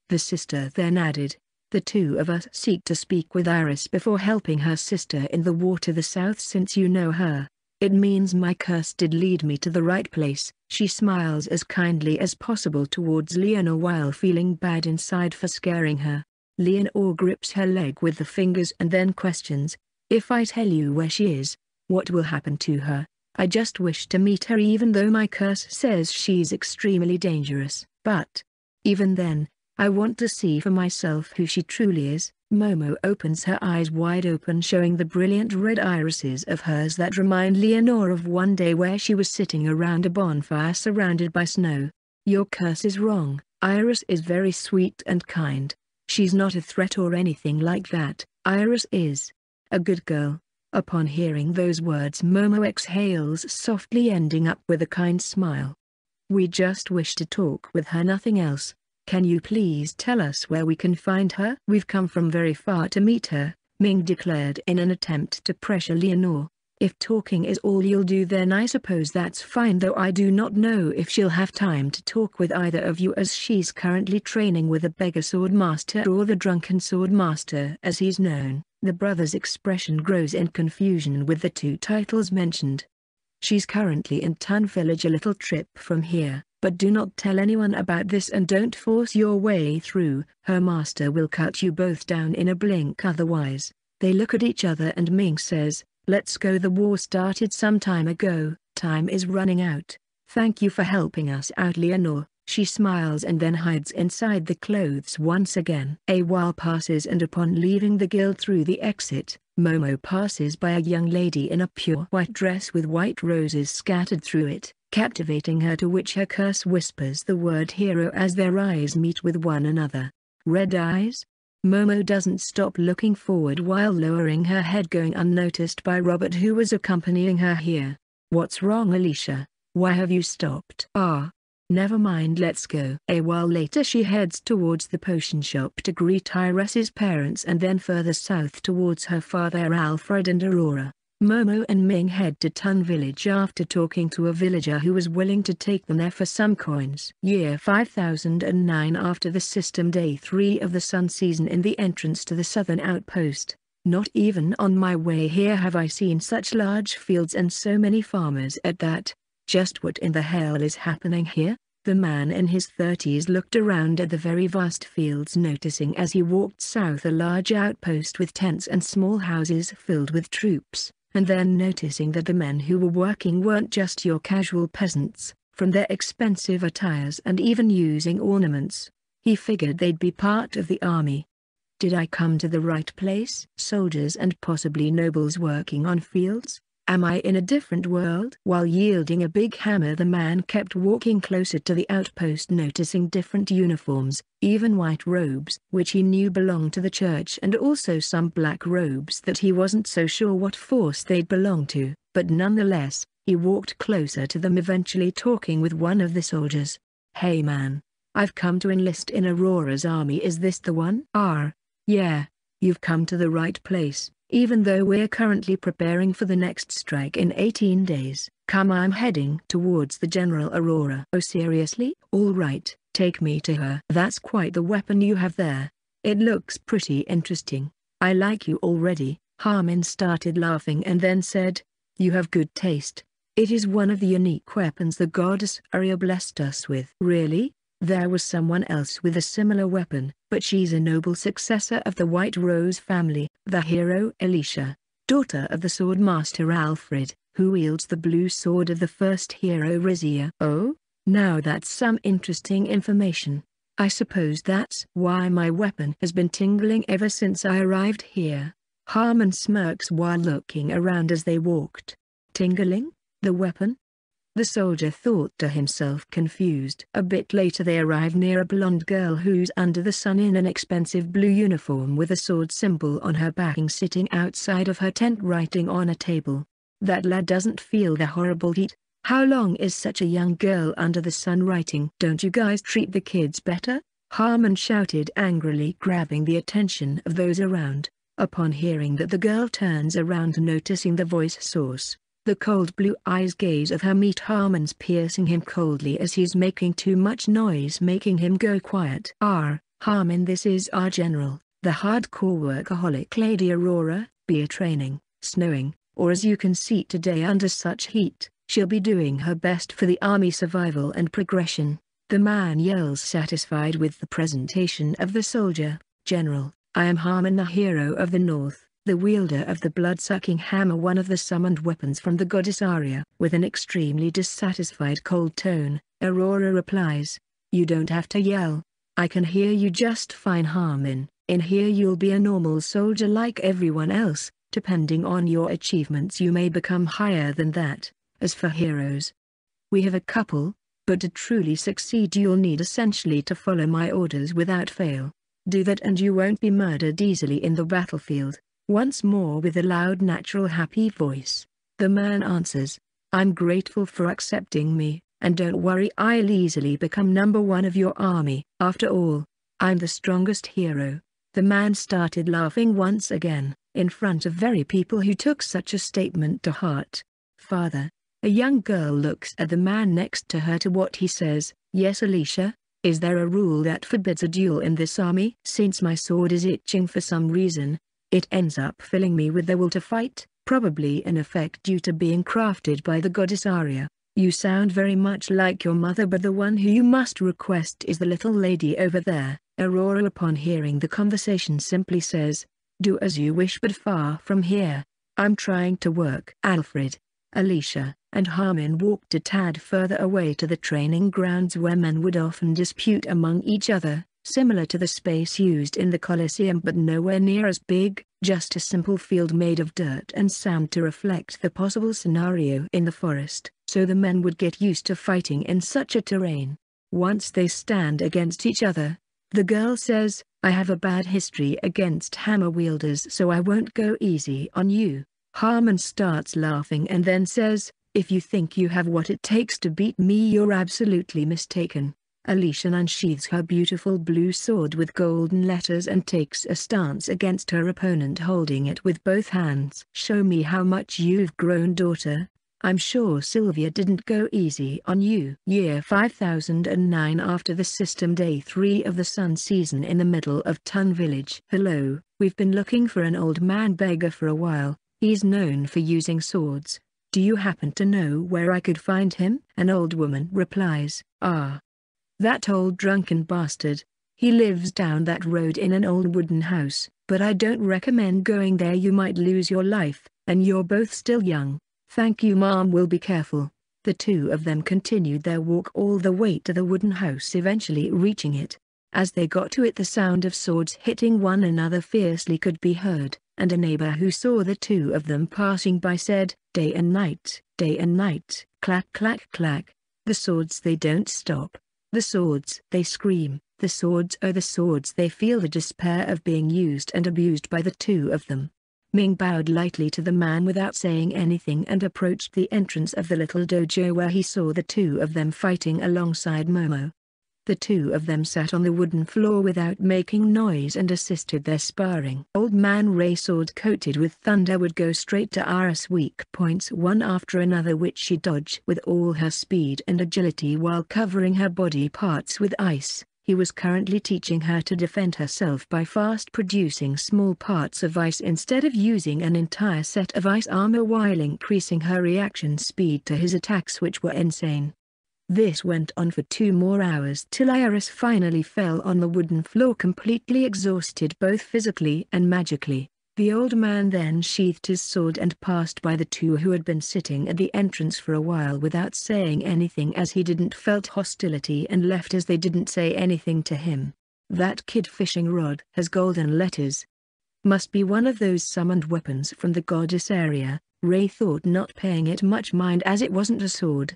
The sister then added, the two of us seek to speak with Iris before helping her sister in the war to the south since you know her. It means my curse did lead me to the right place. She smiles as kindly as possible towards Leonore while feeling bad inside for scaring her. Leonore grips her leg with the fingers and then questions, if I tell you where she is, what will happen to her? I just wish to meet her even though my curse says she's extremely dangerous. But, even then, I want to see for myself who she truly is. Momo opens her eyes wide open showing the brilliant red irises of hers that remind Leonore of one day where she was sitting around a bonfire surrounded by snow. Your curse is wrong, Iris is very sweet and kind. She's not a threat or anything like that, Iris is. A good girl, Upon hearing those words Momo exhales softly ending up with a kind smile. We just wish to talk with her nothing else. Can you please tell us where we can find her? We've come from very far to meet her, Ming declared in an attempt to pressure Leonore. If talking is all you'll do then I suppose that's fine though I do not know if she'll have time to talk with either of you as she's currently training with a beggar sword master or the drunken sword master as he's known. The brother's expression grows in confusion with the two titles mentioned. She's currently in Tun Village a little trip from here, but do not tell anyone about this and don't force your way through, her master will cut you both down in a blink otherwise. They look at each other and Ming says, let's go the war started some time ago, time is running out. Thank you for helping us out Leonore. She smiles and then hides inside the clothes once again. A while passes and upon leaving the guild through the exit, Momo passes by a young lady in a pure white dress with white roses scattered through it, captivating her to which her curse whispers the word hero as their eyes meet with one another. Red eyes? Momo doesn't stop looking forward while lowering her head going unnoticed by Robert who was accompanying her here. What's wrong Alicia? Why have you stopped? Ah. Never mind let's go. A while later she heads towards the potion shop to greet Iris's parents and then further south towards her father Alfred and Aurora. Momo and Ming head to Tun village after talking to a villager who was willing to take them there for some coins. Year 5009 After the system day 3 of the sun season in the entrance to the southern outpost. Not even on my way here have I seen such large fields and so many farmers at that. Just what in the hell is happening here? The man in his thirties looked around at the very vast fields noticing as he walked south a large outpost with tents and small houses filled with troops and then noticing that the men who were working weren't just your casual peasants, from their expensive attires and even using ornaments. He figured they'd be part of the army. Did I come to the right place? Soldiers and possibly nobles working on fields? Am I in a different world? While yielding a big hammer the man kept walking closer to the outpost noticing different uniforms, even white robes, which he knew belonged to the church and also some black robes that he wasn't so sure what force they'd belong to, but nonetheless, he walked closer to them eventually talking with one of the soldiers. Hey man. I've come to enlist in Aurora's army is this the one? Ah. Yeah. You've come to the right place. Even though we're currently preparing for the next strike in 18 days, come I'm heading towards the General Aurora. Oh seriously? Alright, take me to her. That's quite the weapon you have there. It looks pretty interesting. I like you already. Harmon started laughing and then said, You have good taste. It is one of the unique weapons the goddess Aria blessed us with. Really? There was someone else with a similar weapon, but she's a noble successor of the White Rose family, the hero Alicia, daughter of the sword master Alfred, who wields the blue sword of the first hero Rizia. Oh? Now that's some interesting information. I suppose that's why my weapon has been tingling ever since I arrived here. Harmon smirks while looking around as they walked. Tingling? The weapon? The soldier thought to himself confused. A bit later they arrive near a blonde girl who's under the sun in an expensive blue uniform with a sword symbol on her backing sitting outside of her tent writing on a table. That lad doesn't feel the horrible heat. How long is such a young girl under the sun writing? Don't you guys treat the kids better? Harmon shouted angrily grabbing the attention of those around. Upon hearing that the girl turns around noticing the voice source, the cold blue eyes gaze of her meet Harmon's piercing him coldly as he's making too much noise making him go quiet. Ah, R. Harmon this is our general, the hardcore workaholic Lady Aurora, be a training, snowing, or as you can see today under such heat, she'll be doing her best for the army survival and progression. The man yells satisfied with the presentation of the soldier, General, I am Harmon the hero of the North the wielder of the blood-sucking hammer one of the summoned weapons from the goddess Aria. With an extremely dissatisfied cold tone, Aurora replies, You don't have to yell. I can hear you just fine Harmon. In here you'll be a normal soldier like everyone else, depending on your achievements you may become higher than that. As for heroes, we have a couple, but to truly succeed you'll need essentially to follow my orders without fail. Do that and you won't be murdered easily in the battlefield. Once more with a loud natural happy voice, the man answers, I'm grateful for accepting me, and don't worry I'll easily become number one of your army. After all, I'm the strongest hero. The man started laughing once again, in front of very people who took such a statement to heart. Father, a young girl looks at the man next to her to what he says, Yes Alicia, is there a rule that forbids a duel in this army? Since my sword is itching for some reason, it ends up filling me with the will to fight, probably in effect due to being crafted by the goddess Aria. You sound very much like your mother but the one who you must request is the little lady over there. Aurora upon hearing the conversation simply says, do as you wish but far from here. I'm trying to work. Alfred, Alicia, and Harmon walked a tad further away to the training grounds where men would often dispute among each other, similar to the space used in the Colosseum but nowhere near as big, just a simple field made of dirt and sand to reflect the possible scenario in the forest, so the men would get used to fighting in such a terrain. Once they stand against each other, the girl says, I have a bad history against hammer wielders so I won't go easy on you. Harmon starts laughing and then says, if you think you have what it takes to beat me you're absolutely mistaken. Alicia unsheathes her beautiful blue sword with golden letters and takes a stance against her opponent holding it with both hands. Show me how much you've grown daughter, I'm sure Sylvia didn't go easy on you. Year 5009 After the system day 3 of the sun season in the middle of Tun village. Hello, we've been looking for an old man beggar for a while, he's known for using swords. Do you happen to know where I could find him? An old woman replies, Ah. That old drunken bastard. He lives down that road in an old wooden house, but I don't recommend going there you might lose your life, and you're both still young. Thank you mom will be careful. The two of them continued their walk all the way to the wooden house eventually reaching it. As they got to it the sound of swords hitting one another fiercely could be heard, and a neighbor who saw the two of them passing by said, day and night, day and night, clack clack clack. The swords they don't stop. The swords they scream, the swords oh the swords they feel the despair of being used and abused by the two of them. Ming bowed lightly to the man without saying anything and approached the entrance of the little dojo where he saw the two of them fighting alongside Momo. The two of them sat on the wooden floor without making noise and assisted their sparring. Old Man Ray sword coated with thunder would go straight to Iris weak points one after another which she dodged with all her speed and agility while covering her body parts with ice. He was currently teaching her to defend herself by fast producing small parts of ice instead of using an entire set of ice armor while increasing her reaction speed to his attacks which were insane. This went on for two more hours till Iris finally fell on the wooden floor completely exhausted both physically and magically. The old man then sheathed his sword and passed by the two who had been sitting at the entrance for a while without saying anything as he didn't felt hostility and left as they didn't say anything to him. That kid fishing rod has golden letters. Must be one of those summoned weapons from the goddess Aria, Ray thought not paying it much mind as it wasn't a sword.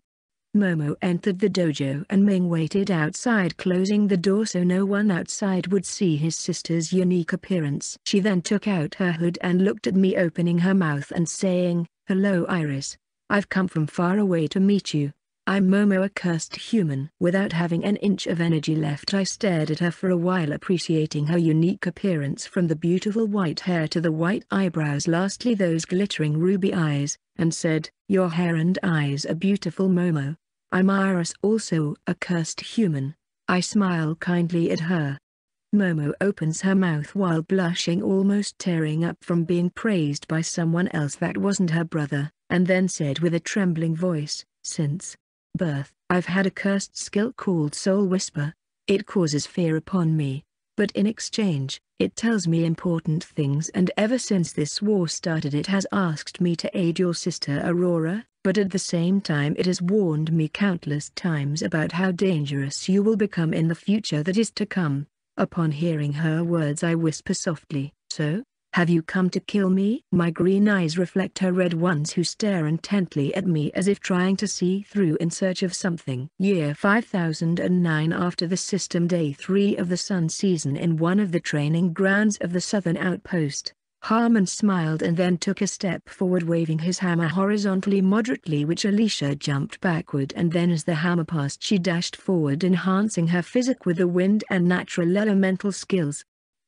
Momo entered the dojo and Ming waited outside closing the door so no one outside would see his sister's unique appearance. She then took out her hood and looked at me opening her mouth and saying, Hello Iris. I've come from far away to meet you. I'm Momo a cursed human. Without having an inch of energy left I stared at her for a while appreciating her unique appearance from the beautiful white hair to the white eyebrows lastly those glittering ruby eyes, and said, Your hair and eyes are beautiful Momo. I'm Iris also a cursed human. I smile kindly at her. Momo opens her mouth while blushing almost tearing up from being praised by someone else that wasn't her brother, and then said with a trembling voice, since birth, I've had a cursed skill called Soul Whisper. It causes fear upon me, but in exchange, it tells me important things and ever since this war started it has asked me to aid your sister Aurora, but at the same time it has warned me countless times about how dangerous you will become in the future that is to come. Upon hearing her words I whisper softly, So, have you come to kill me? My green eyes reflect her red ones who stare intently at me as if trying to see through in search of something. Year 5009 After the system day 3 of the sun season in one of the training grounds of the southern outpost, Harmon smiled and then took a step forward waving his hammer horizontally moderately which Alicia jumped backward and then as the hammer passed she dashed forward enhancing her physic with the wind and natural elemental skills.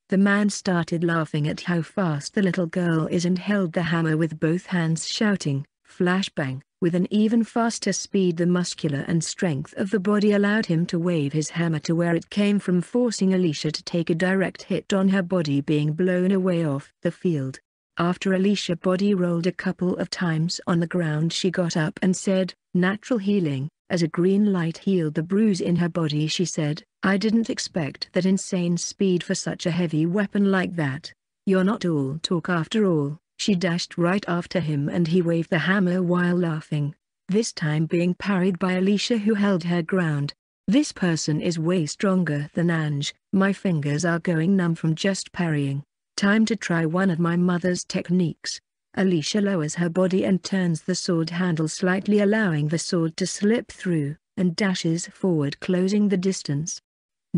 The man started laughing at how fast the little girl is and held the hammer with both hands shouting, flashbang. With an even faster speed the muscular and strength of the body allowed him to wave his hammer to where it came from forcing Alicia to take a direct hit on her body being blown away off the field. After Alicia body rolled a couple of times on the ground she got up and said, natural healing, as a green light healed the bruise in her body she said, I didn't expect that insane speed for such a heavy weapon like that. You're not all talk after all. She dashed right after him and he waved the hammer while laughing, this time being parried by Alicia who held her ground. This person is way stronger than Ange, my fingers are going numb from just parrying. Time to try one of my mother's techniques. Alicia lowers her body and turns the sword handle slightly allowing the sword to slip through, and dashes forward closing the distance.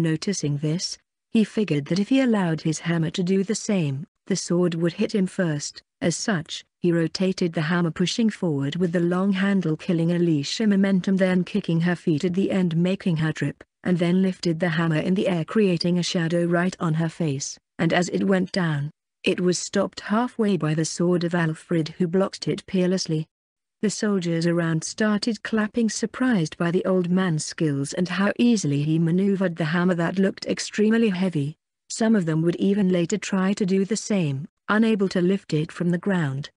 Noticing this, He figured that if he allowed his hammer to do the same, the sword would hit him first. As such, he rotated the hammer pushing forward with the long handle killing Alicia momentum then kicking her feet at the end making her trip, and then lifted the hammer in the air creating a shadow right on her face, and as it went down, it was stopped halfway by the sword of Alfred who blocked it peerlessly. The soldiers around started clapping surprised by the old man's skills and how easily he maneuvered the hammer that looked extremely heavy. Some of them would even later try to do the same, unable to lift it from the ground.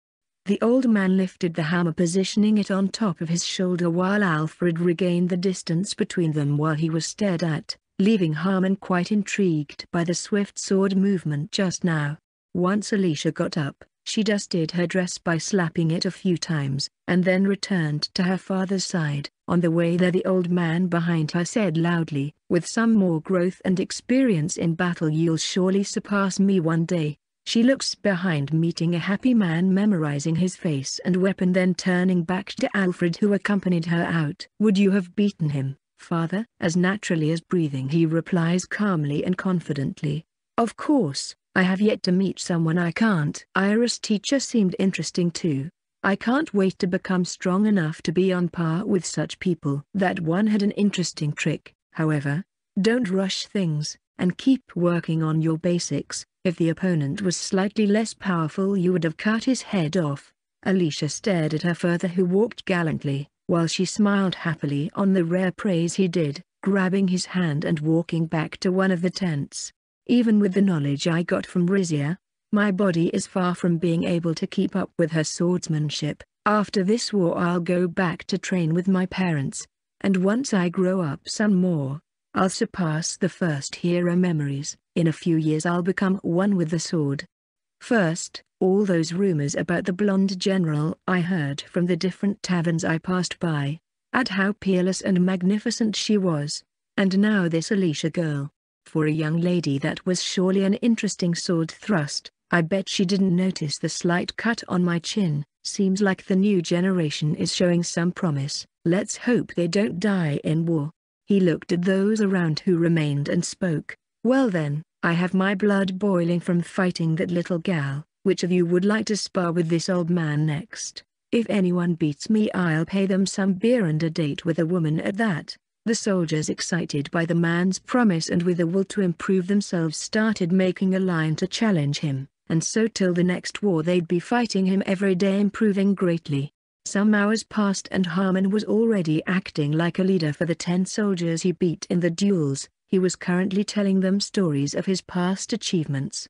The old man lifted the hammer positioning it on top of his shoulder while Alfred regained the distance between them while he was stared at, leaving Harmon quite intrigued by the swift sword movement just now. Once Alicia got up, she dusted her dress by slapping it a few times, and then returned to her father's side. On the way there the old man behind her said loudly, with some more growth and experience in battle you'll surely surpass me one day. She looks behind meeting a happy man memorizing his face and weapon then turning back to Alfred who accompanied her out. Would you have beaten him, father? As naturally as breathing he replies calmly and confidently. Of course, I have yet to meet someone I can't. Iris teacher seemed interesting too. I can't wait to become strong enough to be on par with such people. That one had an interesting trick, however. Don't rush things, and keep working on your basics. If the opponent was slightly less powerful you would have cut his head off. Alicia stared at her father who walked gallantly, while she smiled happily on the rare praise he did, grabbing his hand and walking back to one of the tents. Even with the knowledge I got from Rizia, my body is far from being able to keep up with her swordsmanship. After this war I'll go back to train with my parents, and once I grow up some more, I'll surpass the first hero memories. In a few years I'll become one with the sword. First, all those rumors about the blonde general I heard from the different taverns I passed by, at how peerless and magnificent she was, and now this Alicia girl. For a young lady that was surely an interesting sword thrust, I bet she didn't notice the slight cut on my chin, seems like the new generation is showing some promise, let's hope they don't die in war. He looked at those around who remained and spoke, well then, I have my blood boiling from fighting that little gal, which of you would like to spar with this old man next? If anyone beats me I'll pay them some beer and a date with a woman at that. The soldiers excited by the man's promise and with a will to improve themselves started making a line to challenge him, and so till the next war they'd be fighting him every day improving greatly. Some hours passed and Harmon was already acting like a leader for the ten soldiers he beat in the duels, he was currently telling them stories of his past achievements.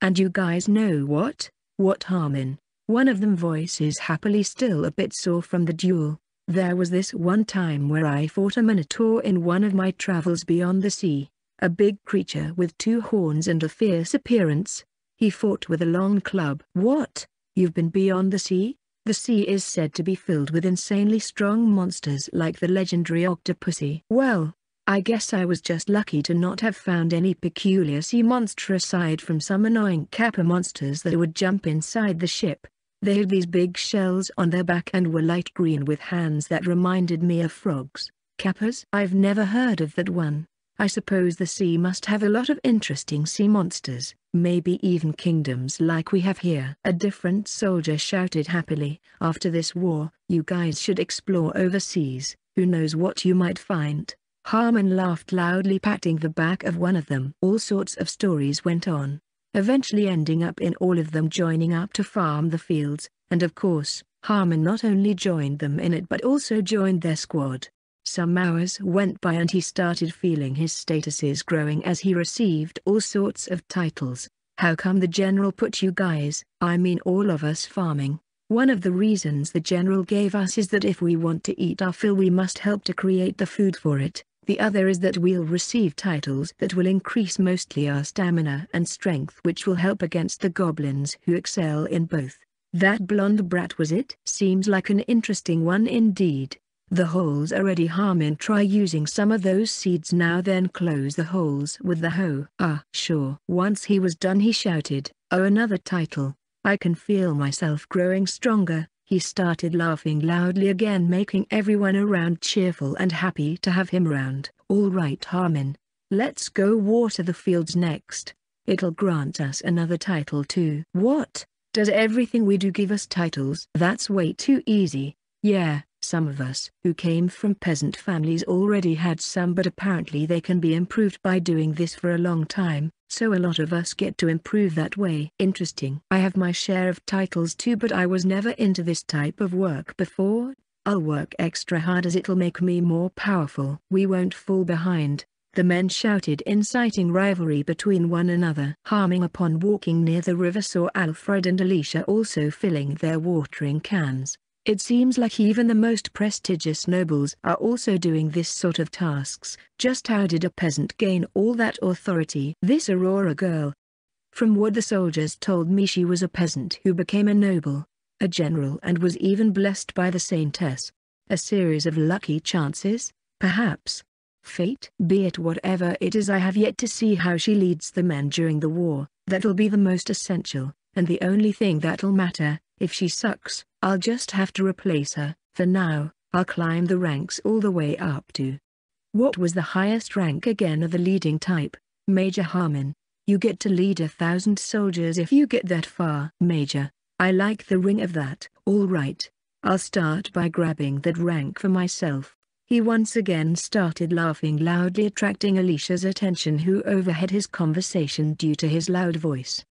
And you guys know what? What Harmon? One of them voices happily still a bit sore from the duel. There was this one time where I fought a minotaur in one of my travels beyond the sea, a big creature with two horns and a fierce appearance. He fought with a long club. What? You've been beyond the sea? The sea is said to be filled with insanely strong monsters like the legendary Octopussy. Well, I guess I was just lucky to not have found any peculiar sea monster aside from some annoying kappa monsters that would jump inside the ship. They had these big shells on their back and were light green with hands that reminded me of frogs. Kappas? I've never heard of that one. I suppose the sea must have a lot of interesting sea monsters, maybe even kingdoms like we have here. A different soldier shouted happily, after this war, you guys should explore overseas, who knows what you might find. Harmon laughed loudly patting the back of one of them. All sorts of stories went on, eventually ending up in all of them joining up to farm the fields, and of course, Harmon not only joined them in it but also joined their squad. Some hours went by and he started feeling his statuses growing as he received all sorts of titles. How come the general put you guys, I mean all of us farming? One of the reasons the general gave us is that if we want to eat our fill we must help to create the food for it. The other is that we'll receive titles that will increase mostly our stamina and strength which will help against the goblins who excel in both. That blonde brat was it? Seems like an interesting one indeed. The holes are ready Harmon try using some of those seeds now then close the holes with the hoe. Ah sure. Once he was done he shouted, oh another title. I can feel myself growing stronger. He started laughing loudly again making everyone around cheerful and happy to have him around. All right Harmon. Let's go water the fields next. It'll grant us another title too. What? Does everything we do give us titles? That's way too easy. Yeah, some of us who came from peasant families already had some but apparently they can be improved by doing this for a long time, so a lot of us get to improve that way. Interesting. I have my share of titles too but I was never into this type of work before. I'll work extra hard as it'll make me more powerful. We won't fall behind. The men shouted inciting rivalry between one another. Harmon upon walking near the river saw Alfred and Alicia also filling their watering cans. It seems like even the most prestigious nobles are also doing this sort of tasks. Just how did a peasant gain all that authority? This Aurora girl. From what the soldiers told me she was a peasant who became a noble, a general and was even blessed by the saintess. A series of lucky chances, perhaps. Fate? Be it whatever it is I have yet to see how she leads the men during the war, that'll be the most essential, and the only thing that'll matter, if she sucks, I'll just have to replace her. For now, I'll climb the ranks all the way up to. What was the highest rank again of the leading type? Major Harmon. You get to lead a thousand soldiers if you get that far. Major. I like the ring of that. All right. I'll start by grabbing that rank for myself. He once again started laughing loudly attracting Alicia's attention who overheard his conversation due to his loud voice.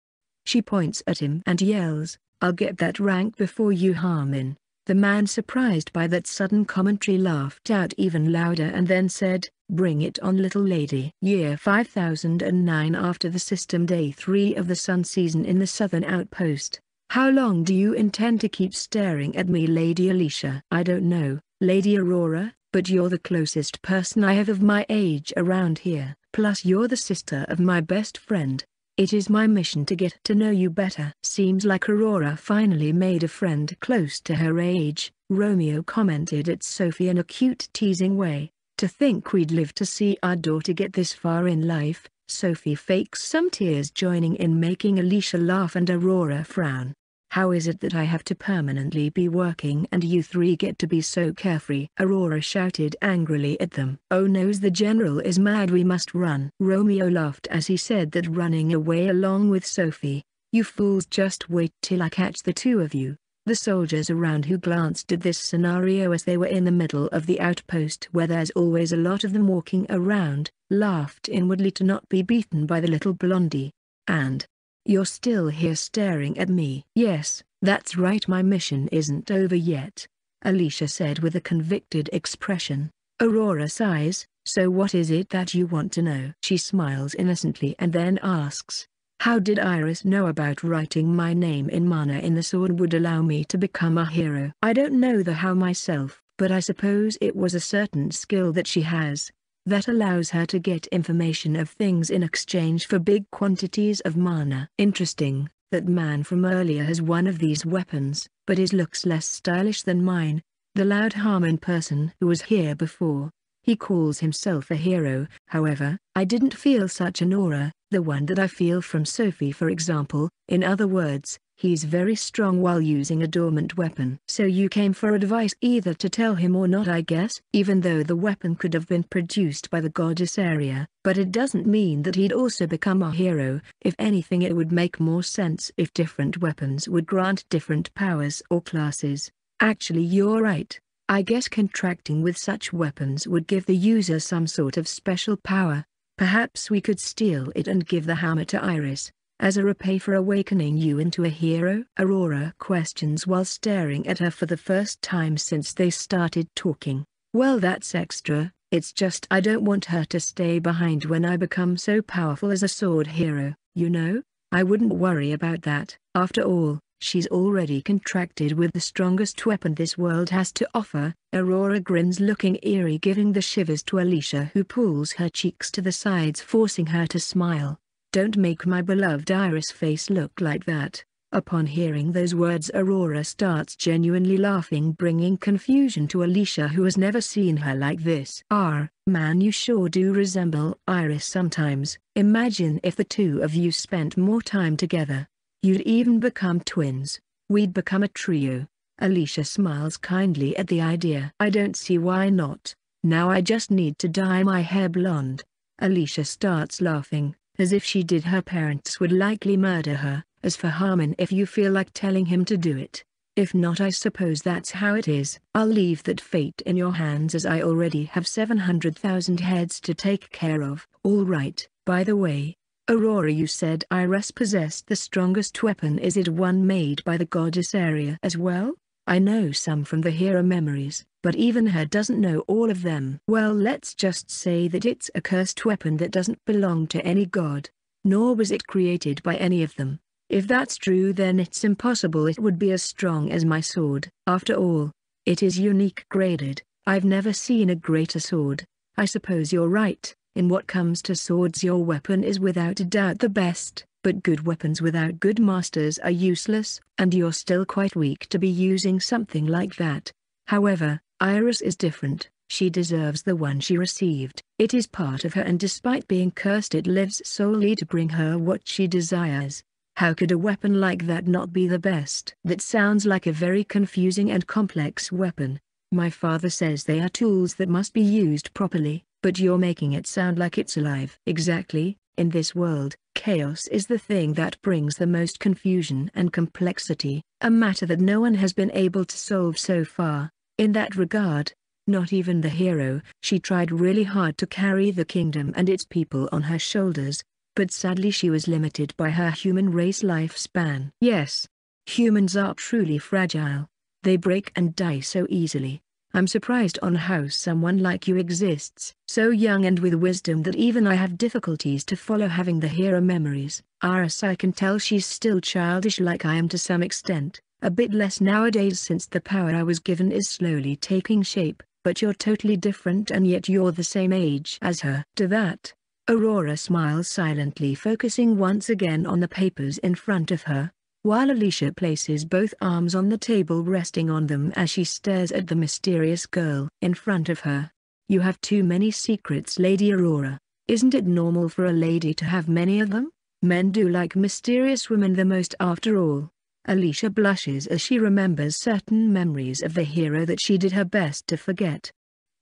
She points at him and yells, I'll get that rank before you Harmon. The man surprised by that sudden commentary laughed out even louder and then said, Bring it on little lady. Year 5009 After the system day 3 of the sun season in the southern outpost. How long do you intend to keep staring at me Lady Alicia? I don't know, Lady Aurora, but you're the closest person I have of my age around here. Plus you're the sister of my best friend. It is my mission to get to know you better. Seems like Aurora finally made a friend close to her age, Romeo commented at Sophie in a cute teasing way. To think we'd live to see our daughter get this far in life, Sophie fakes some tears joining in making Alicia laugh and Aurora frown. How is it that I have to permanently be working and you three get to be so carefree? Aurora shouted angrily at them. Oh knows the general is mad we must run. Romeo laughed as he said that running away along with Sophie. You fools just wait till I catch the two of you. The soldiers around who glanced at this scenario as they were in the middle of the outpost where there's always a lot of them walking around, laughed inwardly to not be beaten by the little blondie. And, you're still here staring at me. Yes, that's right my mission isn't over yet. Alicia said with a convicted expression. Aurora sighs, so what is it that you want to know? She smiles innocently and then asks, how did Iris know about writing my name in mana in the sword would allow me to become a hero? I don't know the how myself, but I suppose it was a certain skill that she has, that allows her to get information of things in exchange for big quantities of mana. Interesting, that man from earlier has one of these weapons, but his looks less stylish than mine. The loud Harmon person who was here before. He calls himself a hero, however, I didn't feel such an aura, the one that I feel from Sophie for example, in other words, He's very strong while using a dormant weapon. So you came for advice either to tell him or not I guess. Even though the weapon could have been produced by the goddess Aria, but it doesn't mean that he'd also become a hero. If anything it would make more sense if different weapons would grant different powers or classes. Actually you're right. I guess contracting with such weapons would give the user some sort of special power. Perhaps we could steal it and give the hammer to Iris as a repay for awakening you into a hero? Aurora questions while staring at her for the first time since they started talking. Well that's extra, it's just I don't want her to stay behind when I become so powerful as a sword hero, you know? I wouldn't worry about that. After all, she's already contracted with the strongest weapon this world has to offer. Aurora grins looking eerie giving the shivers to Alicia who pulls her cheeks to the sides forcing her to smile. Don't make my beloved Iris face look like that. Upon hearing those words Aurora starts genuinely laughing bringing confusion to Alicia who has never seen her like this. Ah, man you sure do resemble Iris sometimes. Imagine if the two of you spent more time together. You'd even become twins. We'd become a trio. Alicia smiles kindly at the idea. I don't see why not. Now I just need to dye my hair blonde. Alicia starts laughing, as if she did her parents would likely murder her, as for Harmon if you feel like telling him to do it. If not I suppose that's how it is. I'll leave that fate in your hands as I already have 700,000 heads to take care of. Alright, by the way, Aurora you said Iris possessed the strongest weapon is it one made by the goddess Aria as well? I know some from the hero memories, but even her doesn't know all of them. Well let's just say that it's a cursed weapon that doesn't belong to any god. Nor was it created by any of them. If that's true then it's impossible it would be as strong as my sword. After all, it is unique graded, I've never seen a greater sword. I suppose you're right, in what comes to swords your weapon is without a doubt the best, but good weapons without good masters are useless, and you're still quite weak to be using something like that. However, Iris is different, she deserves the one she received. It is part of her and despite being cursed it lives solely to bring her what she desires. How could a weapon like that not be the best? That sounds like a very confusing and complex weapon. My father says they are tools that must be used properly, but you're making it sound like it's alive. Exactly, in this world, chaos is the thing that brings the most confusion and complexity, a matter that no one has been able to solve so far. In that regard, not even the hero, she tried really hard to carry the kingdom and its people on her shoulders, but sadly she was limited by her human race lifespan. Yes, humans are truly fragile. They break and die so easily. I'm surprised on how someone like you exists. So young and with wisdom that even I have difficulties to follow having the hero memories. Iris I can tell she's still childish like I am to some extent, a bit less nowadays since the power I was given is slowly taking shape, but you're totally different and yet you're the same age as her. To that, Aurora smiles silently focusing once again on the papers in front of her, while Alicia places both arms on the table resting on them as she stares at the mysterious girl in front of her. You have too many secrets Lady Aurora. Isn't it normal for a lady to have many of them? Men do like mysterious women the most after all. Alicia blushes as she remembers certain memories of the hero that she did her best to forget.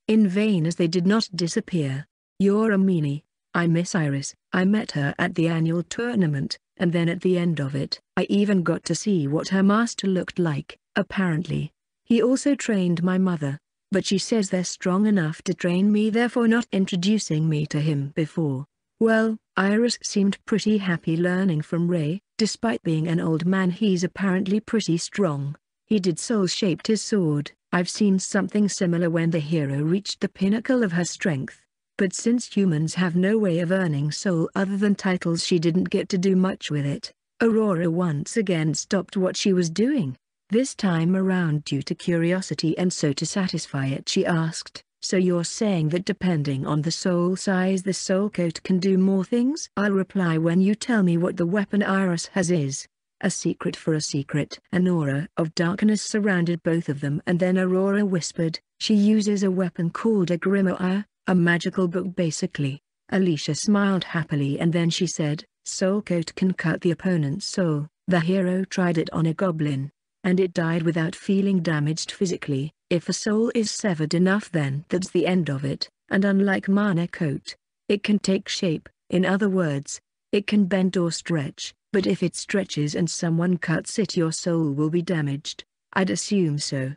In vain as they did not disappear. You're a meanie, I miss Iris. I met her at the annual tournament, and then at the end of it, I even got to see what her master looked like, apparently. He also trained my mother, but she says they're strong enough to train me therefore not introducing me to him before. Well, Iris seemed pretty happy learning from Ray, despite being an old man he's apparently pretty strong. He did soul-shaped his sword, I've seen something similar when the hero reached the pinnacle of her strength. But since humans have no way of earning soul other than titles she didn't get to do much with it. Aurora once again stopped what she was doing. This time around due to curiosity and so to satisfy it she asked, so you're saying that depending on the soul size the soul coat can do more things? I'll reply when you tell me what the weapon Iris has is. A secret for a secret. An aura of darkness surrounded both of them and then Aurora whispered, she uses a weapon called a grimoire, a magical book basically. Alicia smiled happily and then she said, Soul Coat can cut the opponent's soul. The hero tried it on a goblin. And it died without feeling damaged physically. If a soul is severed enough then that's the end of it. And unlike Mana Coat, it can take shape. In other words, it can bend or stretch, but if it stretches and someone cuts it your soul will be damaged. I'd assume so.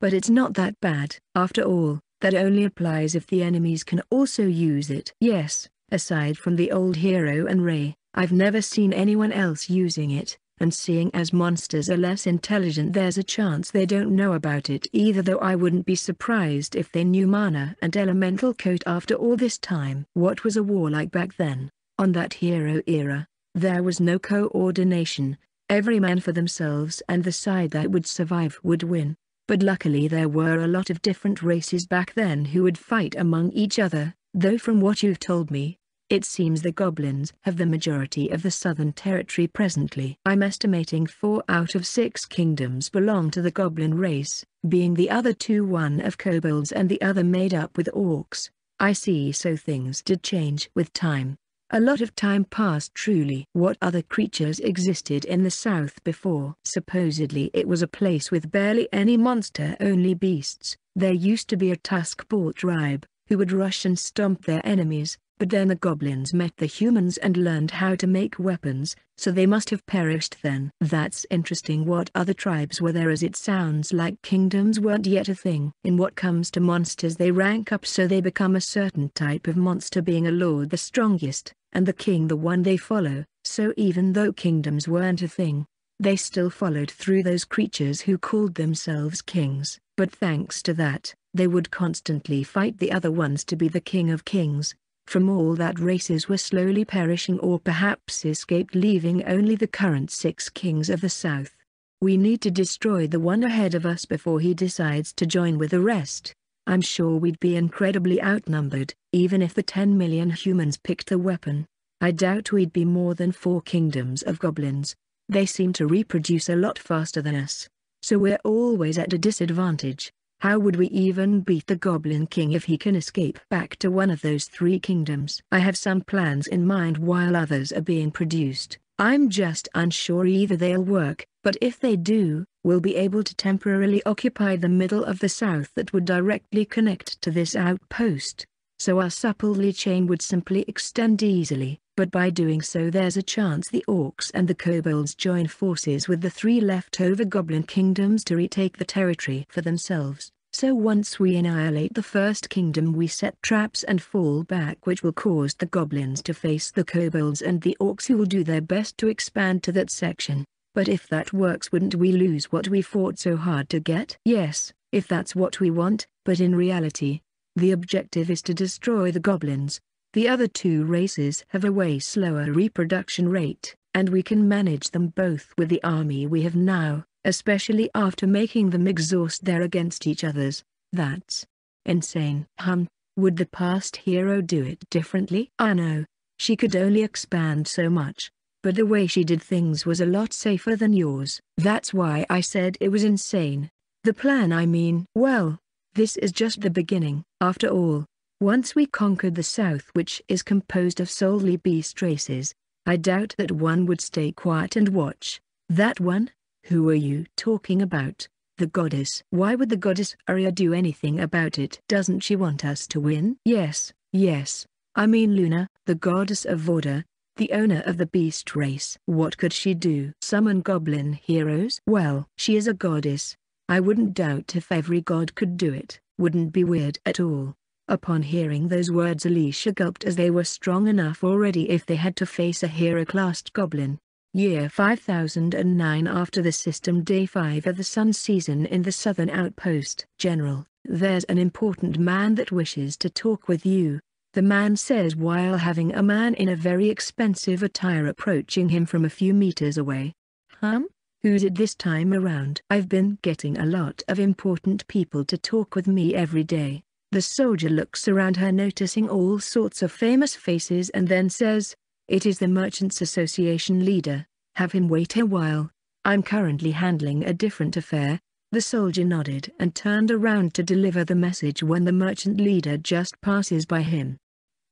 But it's not that bad. After all, that only applies if the enemies can also use it. Yes, aside from the old hero and Ray, I've never seen anyone else using it, and seeing as monsters are less intelligent there's a chance they don't know about it either though I wouldn't be surprised if they knew mana and elemental coat after all this time. What was a war like back then? On that hero era, there was no coordination, every man for themselves and the side that would survive would win but luckily there were a lot of different races back then who would fight among each other, though from what you've told me, it seems the goblins have the majority of the southern territory presently. I'm estimating four out of six kingdoms belong to the goblin race, being the other two one of kobolds and the other made up with orcs. I see so things did change with time. A lot of time passed truly. What other creatures existed in the south before? Supposedly it was a place with barely any monster only beasts. There used to be a tusk-ball tribe, who would rush and stomp their enemies, But then the goblins met the humans and learned how to make weapons, so they must have perished then. That's interesting what other tribes were there as it sounds like kingdoms weren't yet a thing. In what comes to monsters they rank up so they become a certain type of monster being a lord the strongest, and the king the one they follow, so even though kingdoms weren't a thing, they still followed through those creatures who called themselves kings. But thanks to that, they would constantly fight the other ones to be the king of kings, from all that races were slowly perishing or perhaps escaped leaving only the current six kings of the south. We need to destroy the one ahead of us before he decides to join with the rest. I'm sure we'd be incredibly outnumbered, even if the 10 million humans picked the weapon. I doubt we'd be more than four kingdoms of goblins. They seem to reproduce a lot faster than us. So we're always at a disadvantage. How would we even beat the Goblin King if he can escape back to one of those three kingdoms? I have some plans in mind while others are being produced. I'm just unsure either they'll work, but if they do, we'll be able to temporarily occupy the middle of the south that would directly connect to this outpost. So our supplely chain would simply extend easily, but by doing so there's a chance the orcs and the kobolds join forces with the three leftover goblin kingdoms to retake the territory for themselves. So once we annihilate the first kingdom we set traps and fall back which will cause the goblins to face the kobolds and the orcs who will do their best to expand to that section. But if that works wouldn't we lose what we fought so hard to get? Yes, if that's what we want, but in reality, the objective is to destroy the goblins, the other two races have a way slower reproduction rate, and we can manage them both with the army we have now, especially after making them exhaust their against each others. That's insane. Hum, would the past hero do it differently? I know. She could only expand so much. But the way she did things was a lot safer than yours. That's why I said it was insane. The plan I mean. Well, this is just the beginning. After all, once we conquered the south which is composed of solely beast races, I doubt that one would stay quiet and watch. That one? Who are you talking about? The goddess. Why would the goddess Aria do anything about it? Doesn't she want us to win? Yes, yes. I mean Luna, the goddess of order, the owner of the beast race. What could she do? Summon goblin heroes? Well, she is a goddess. I wouldn't doubt if every god could do it, wouldn't be weird at all. Upon hearing those words Alicia gulped as they were strong enough already if they had to face a hero-classed goblin. Year 5009 After the system Day 5 of the Sun season in the Southern Outpost. General, there's an important man that wishes to talk with you. The man says while having a man in a very expensive attire approaching him from a few meters away. Hum? Who's it this time around? I've been getting a lot of important people to talk with me every day. The soldier looks around her noticing all sorts of famous faces and then says, It is the Merchants Association leader, have him wait a while. I'm currently handling a different affair. The soldier nodded and turned around to deliver the message when the merchant leader just passes by him.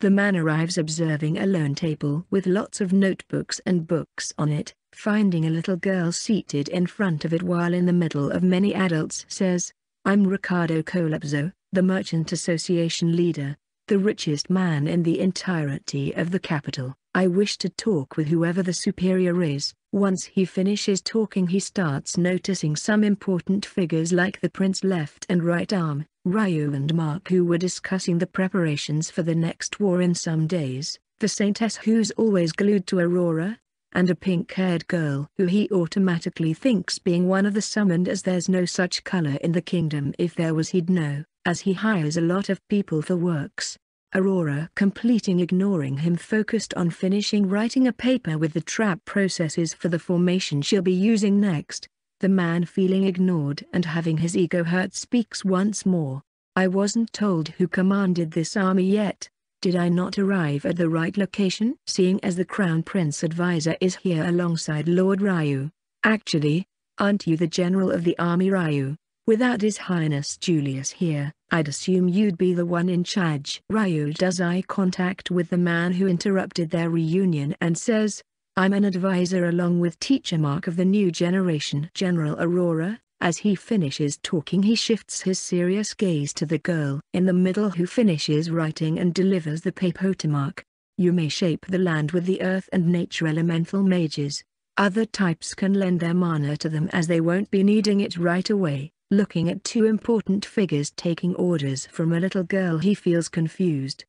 The man arrives observing a lone table with lots of notebooks and books on it, finding a little girl seated in front of it while in the middle of many adults says, I'm Ricardo Colapzo, the Merchant Association leader, the richest man in the entirety of the capital. I wish to talk with whoever the superior is. Once he finishes talking he starts noticing some important figures like the prince left and right arm, Ryu and Mark who were discussing the preparations for the next war in some days, the saintess who's always glued to Aurora, and a pink-haired girl who he automatically thinks being one of the summoned as there's no such color in the kingdom if there was he'd know as he hires a lot of people for works. Aurora completing ignoring him focused on finishing writing a paper with the trap processes for the formation she'll be using next. The man feeling ignored and having his ego hurt speaks once more. I wasn't told who commanded this army yet. Did I not arrive at the right location? Seeing as the Crown Prince advisor is here alongside Lord Ryu. Actually, aren't you the general of the army Ryu? Without His Highness Julius here, I'd assume you'd be the one in charge. Ryu does eye contact with the man who interrupted their reunion and says, I'm an advisor along with Teacher Mark of the new generation. General Aurora, As he finishes talking he shifts his serious gaze to the girl in the middle who finishes writing and delivers the paper to Mark. You may shape the land with the earth and nature elemental mages. Other types can lend their mana to them as they won't be needing it right away. Looking at two important figures taking orders from a little girl he feels confused.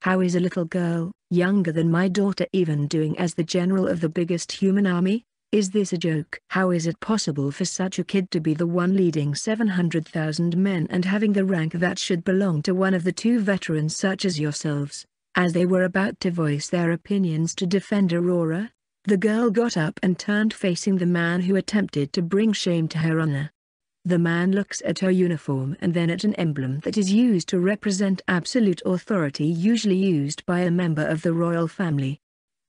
How is a little girl, younger than my daughter even doing as the general of the biggest human army? Is this a joke? How is it possible for such a kid to be the one leading 700,000 men and having the rank that should belong to one of the two veterans such as yourselves? As they were about to voice their opinions to defend Aurora, the girl got up and turned facing the man who attempted to bring shame to her honor. The man looks at her uniform and then at an emblem that is used to represent absolute authority usually used by a member of the royal family.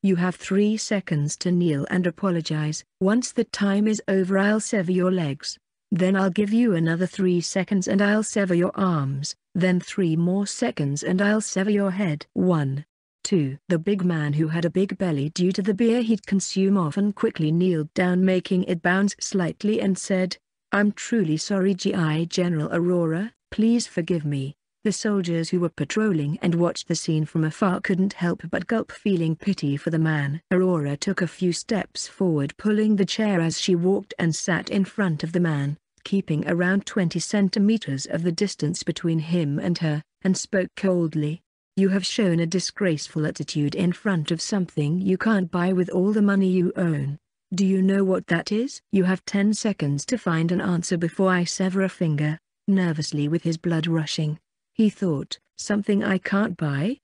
You have three seconds to kneel and apologize. Once the time is over I'll sever your legs. Then I'll give you another three seconds and I'll sever your arms, then three more seconds and I'll sever your head. 1. 2. The big man who had a big belly due to the beer he'd consume often quickly kneeled down making it bounce slightly and said, I'm truly sorry GI General Aurora, please forgive me. The soldiers who were patrolling and watched the scene from afar couldn't help but gulp feeling pity for the man. Aurora took a few steps forward pulling the chair as she walked and sat in front of the man, keeping around 20 centimeters of the distance between him and her, and spoke coldly. You have shown a disgraceful attitude in front of something you can't buy with all the money you own. Do you know what that is? You have 10 seconds to find an answer before I sever a finger. Nervously with his blood rushing. He thought, something I can't buy?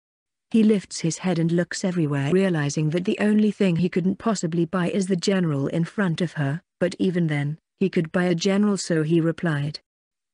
He lifts his head and looks everywhere realizing that the only thing he couldn't possibly buy is the general in front of her, but even then, he could buy a general so he replied.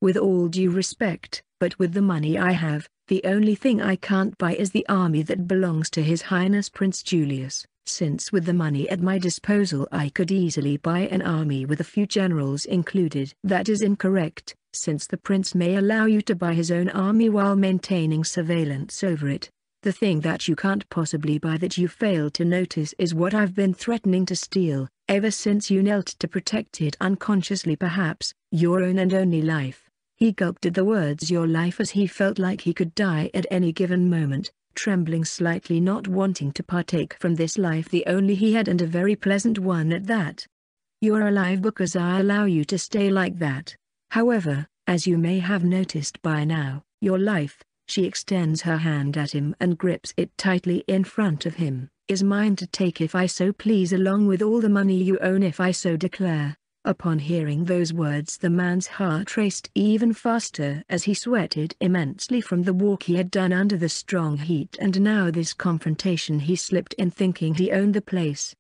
With all due respect, but with the money I have, the only thing I can't buy is the army that belongs to His Highness Prince Julius since with the money at my disposal I could easily buy an army with a few generals included. That is incorrect, since the prince may allow you to buy his own army while maintaining surveillance over it. The thing that you can't possibly buy that you fail to notice is what I've been threatening to steal, ever since you knelt to protect it unconsciously perhaps, your own and only life. He gulped at the words your life as he felt like he could die at any given moment trembling slightly not wanting to partake from this life the only he had and a very pleasant one at that. You're alive because I allow you to stay like that. However, as you may have noticed by now, your life, she extends her hand at him and grips it tightly in front of him, is mine to take if I so please along with all the money you own if I so declare. Upon hearing those words the man's heart raced even faster as he sweated immensely from the walk he had done under the strong heat and now this confrontation he slipped in thinking he owned the place.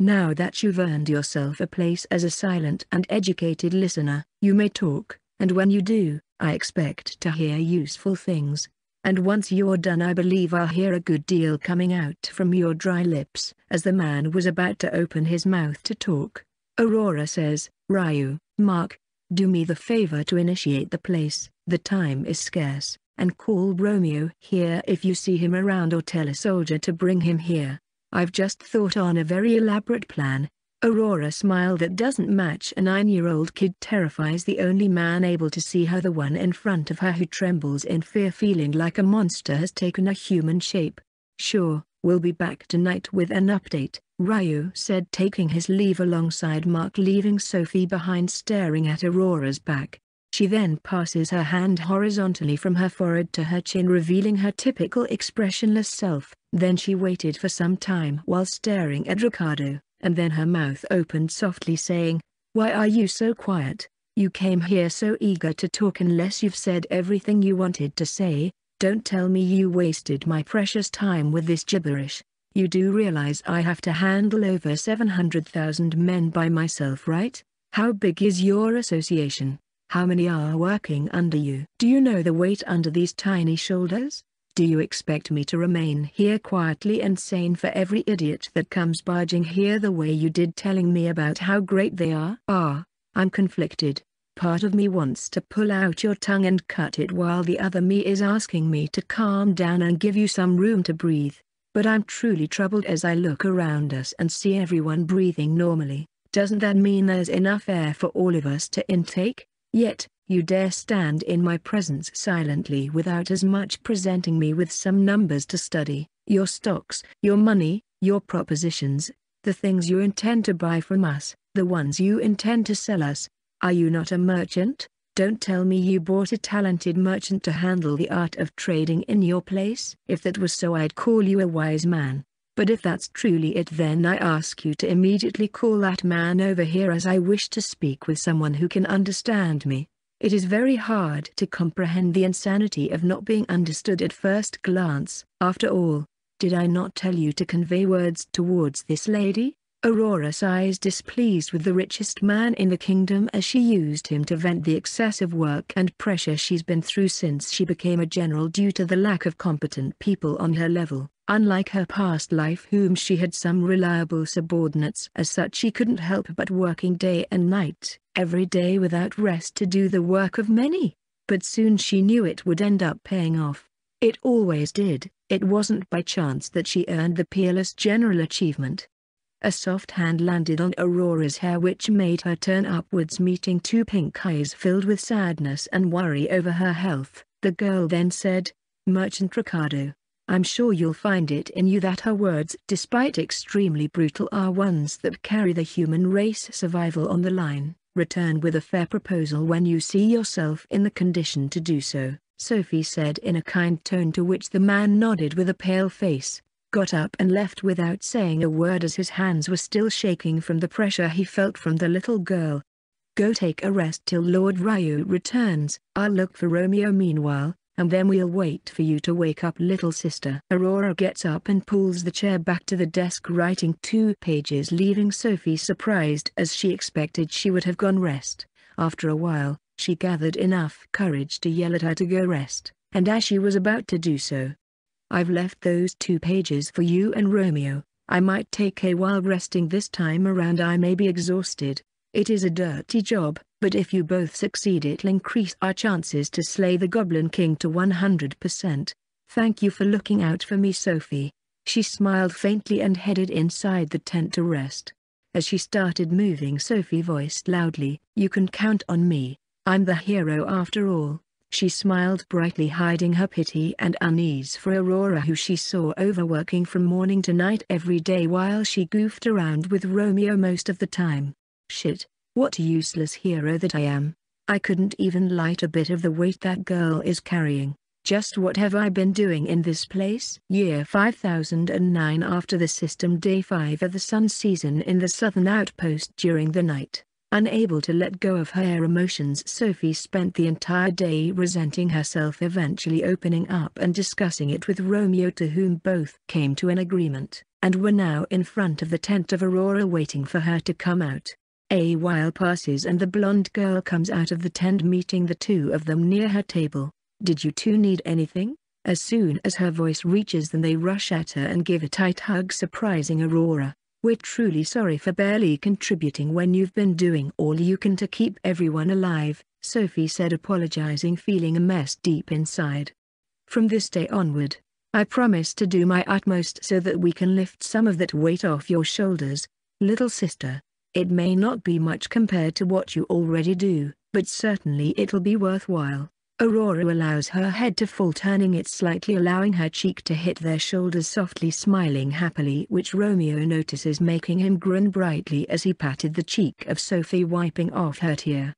Now that you've earned yourself a place as a silent and educated listener, you may talk, and when you do, I expect to hear useful things. And once you're done I believe I'll hear a good deal coming out from your dry lips. As the man was about to open his mouth to talk, Aurora says, Ryu, Mark, do me the favor to initiate the place, the time is scarce, and call Romeo here if you see him around or tell a soldier to bring him here. I've just thought on a very elaborate plan. Aurora smile that doesn't match a nine-year-old kid terrifies the only man able to see her the one in front of her who trembles in fear feeling like a monster has taken a human shape. Sure, we'll be back tonight with an update. Ryu said taking his leave alongside Mark leaving Sophie behind staring at Aurora's back. She then passes her hand horizontally from her forehead to her chin revealing her typical expressionless self, then she waited for some time while staring at Ricardo, and then her mouth opened softly saying, Why are you so quiet? You came here so eager to talk unless you've said everything you wanted to say, don't tell me you wasted my precious time with this gibberish. You do realize I have to handle over 700,000 men by myself right? How big is your association? How many are working under you? Do you know the weight under these tiny shoulders? Do you expect me to remain here quietly and sane for every idiot that comes barging here the way you did telling me about how great they are? Ah, I'm conflicted. Part of me wants to pull out your tongue and cut it while the other me is asking me to calm down and give you some room to breathe. But I'm truly troubled as I look around us and see everyone breathing normally. Doesn't that mean there's enough air for all of us to intake? Yet, you dare stand in my presence silently without as much presenting me with some numbers to study, your stocks, your money, your propositions, the things you intend to buy from us, the ones you intend to sell us. Are you not a merchant? Don't tell me you bought a talented merchant to handle the art of trading in your place. If that was so I'd call you a wise man. But if that's truly it then I ask you to immediately call that man over here as I wish to speak with someone who can understand me. It is very hard to comprehend the insanity of not being understood at first glance. After all, did I not tell you to convey words towards this lady? Aurora sighs displeased with the richest man in the kingdom as she used him to vent the excessive work and pressure she's been through since she became a general due to the lack of competent people on her level. Unlike her past life whom she had some reliable subordinates as such she couldn't help but working day and night, every day without rest to do the work of many. But soon she knew it would end up paying off. It always did, it wasn't by chance that she earned the peerless general achievement. A soft hand landed on Aurora's hair which made her turn upwards meeting two pink eyes filled with sadness and worry over her health. The girl then said, Merchant Ricardo, I'm sure you'll find it in you that her words despite extremely brutal are ones that carry the human race survival on the line. Return with a fair proposal when you see yourself in the condition to do so, Sophie said in a kind tone to which the man nodded with a pale face got up and left without saying a word as his hands were still shaking from the pressure he felt from the little girl. Go take a rest till Lord Ryu returns, I'll look for Romeo meanwhile, and then we'll wait for you to wake up little sister. Aurora gets up and pulls the chair back to the desk writing two pages leaving Sophie surprised as she expected she would have gone rest. After a while, she gathered enough courage to yell at her to go rest, and as she was about to do so, I've left those two pages for you and Romeo. I might take a while resting this time around I may be exhausted. It is a dirty job, but if you both succeed it'll increase our chances to slay the Goblin King to 100%. Thank you for looking out for me Sophie. She smiled faintly and headed inside the tent to rest. As she started moving Sophie voiced loudly, You can count on me, I'm the hero after all. She smiled brightly hiding her pity and unease for Aurora who she saw overworking from morning to night every day while she goofed around with Romeo most of the time. Shit, what useless hero that I am. I couldn't even light a bit of the weight that girl is carrying. Just what have I been doing in this place? Year 5009 After the system day 5 of the sun season in the southern outpost during the night. Unable to let go of her emotions Sophie spent the entire day resenting herself eventually opening up and discussing it with Romeo to whom both came to an agreement, and were now in front of the tent of Aurora waiting for her to come out. A while passes and the blonde girl comes out of the tent meeting the two of them near her table. Did you two need anything? As soon as her voice reaches them they rush at her and give a tight hug surprising Aurora. We're truly sorry for barely contributing when you've been doing all you can to keep everyone alive, Sophie said apologizing feeling a mess deep inside. From this day onward, I promise to do my utmost so that we can lift some of that weight off your shoulders, little sister. It may not be much compared to what you already do, but certainly it'll be worthwhile. Aurora allows her head to fall turning it slightly allowing her cheek to hit their shoulders softly smiling happily which Romeo notices making him grin brightly as he patted the cheek of Sophie wiping off her tear.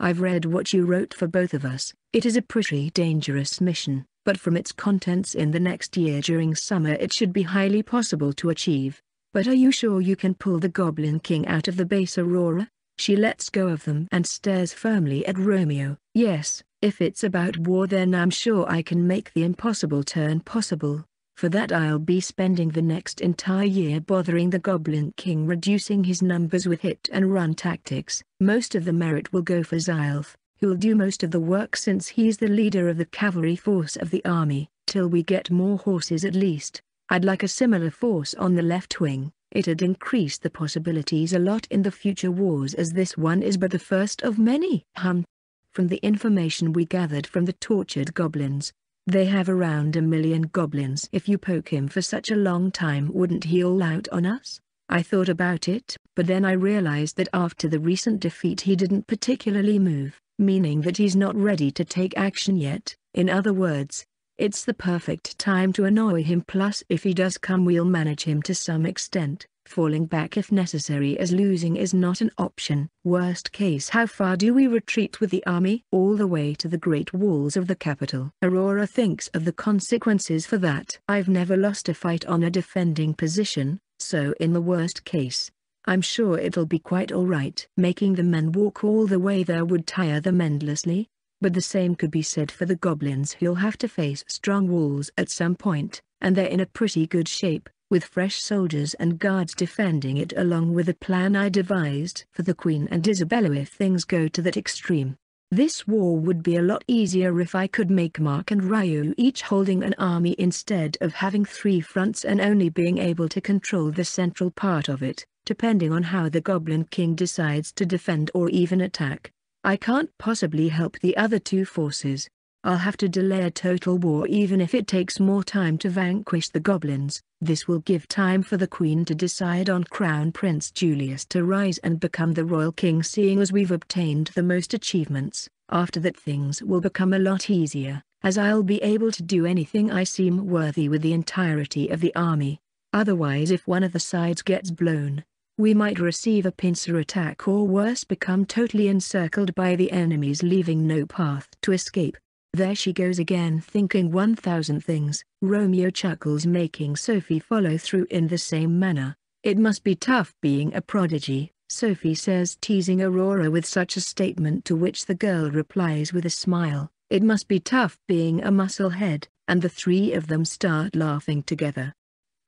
I've read what you wrote for both of us, it is a pretty dangerous mission, but from its contents in the next year during summer it should be highly possible to achieve. But are you sure you can pull the Goblin King out of the base Aurora? She lets go of them and stares firmly at Romeo. Yes, if it's about war then I'm sure I can make the impossible turn possible. For that I'll be spending the next entire year bothering the Goblin King reducing his numbers with hit and run tactics. Most of the merit will go for Zylph, who'll do most of the work since he's the leader of the cavalry force of the army, till we get more horses at least. I'd like a similar force on the left wing, it'd increase the possibilities a lot in the future wars as this one is but the first of many. Hum. From the information we gathered from the tortured goblins, they have around a million goblins. If you poke him for such a long time wouldn't he all out on us? I thought about it, but then I realized that after the recent defeat he didn't particularly move, meaning that he's not ready to take action yet. In other words, it's the perfect time to annoy him plus if he does come we'll manage him to some extent, falling back if necessary as losing is not an option. Worst case how far do we retreat with the army? All the way to the great walls of the capital. Aurora thinks of the consequences for that. I've never lost a fight on a defending position, so in the worst case, I'm sure it'll be quite alright. Making the men walk all the way there would tire them endlessly, but the same could be said for the goblins who'll have to face strong walls at some point, and they're in a pretty good shape, with fresh soldiers and guards defending it along with a plan I devised for the Queen and Isabella if things go to that extreme. This war would be a lot easier if I could make Mark and Ryu each holding an army instead of having three fronts and only being able to control the central part of it, depending on how the Goblin King decides to defend or even attack. I can't possibly help the other two forces. I'll have to delay a total war even if it takes more time to vanquish the goblins. This will give time for the Queen to decide on Crown Prince Julius to rise and become the Royal King seeing as we've obtained the most achievements. After that things will become a lot easier, as I'll be able to do anything I seem worthy with the entirety of the army. Otherwise if one of the sides gets blown, we might receive a pincer attack or worse become totally encircled by the enemies leaving no path to escape. There she goes again thinking 1000 things, Romeo chuckles making Sophie follow through in the same manner. It must be tough being a prodigy, Sophie says teasing Aurora with such a statement to which the girl replies with a smile, it must be tough being a musclehead, and the three of them start laughing together.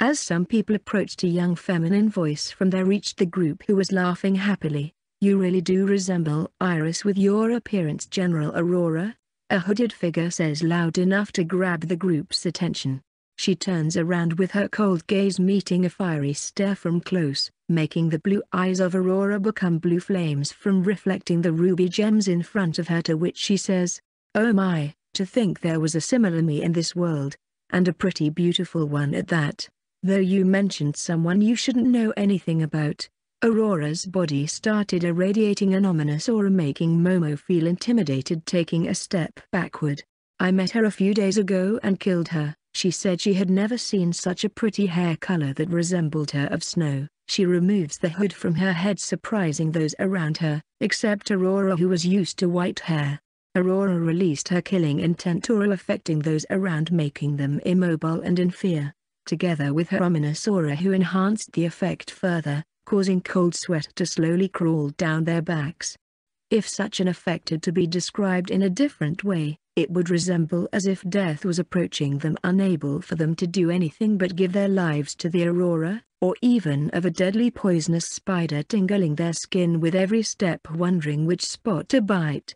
As some people approached a young feminine voice from there reached the group who was laughing happily. You really do resemble Iris with your appearance General Aurora, a hooded figure says loud enough to grab the group's attention. She turns around with her cold gaze meeting a fiery stare from close, making the blue eyes of Aurora become blue flames from reflecting the ruby gems in front of her to which she says, Oh my, to think there was a similar me in this world, and a pretty beautiful one at that. Though you mentioned someone you shouldn't know anything about, Aurora's body started irradiating an ominous aura making Momo feel intimidated taking a step backward. I met her a few days ago and killed her. She said she had never seen such a pretty hair color that resembled her of snow. She removes the hood from her head surprising those around her, except Aurora who was used to white hair. Aurora released her killing intent aura affecting those around making them immobile and in fear together with her ominous aura who enhanced the effect further, causing cold sweat to slowly crawl down their backs. If such an effect had to be described in a different way, it would resemble as if death was approaching them unable for them to do anything but give their lives to the aurora, or even of a deadly poisonous spider tingling their skin with every step wondering which spot to bite.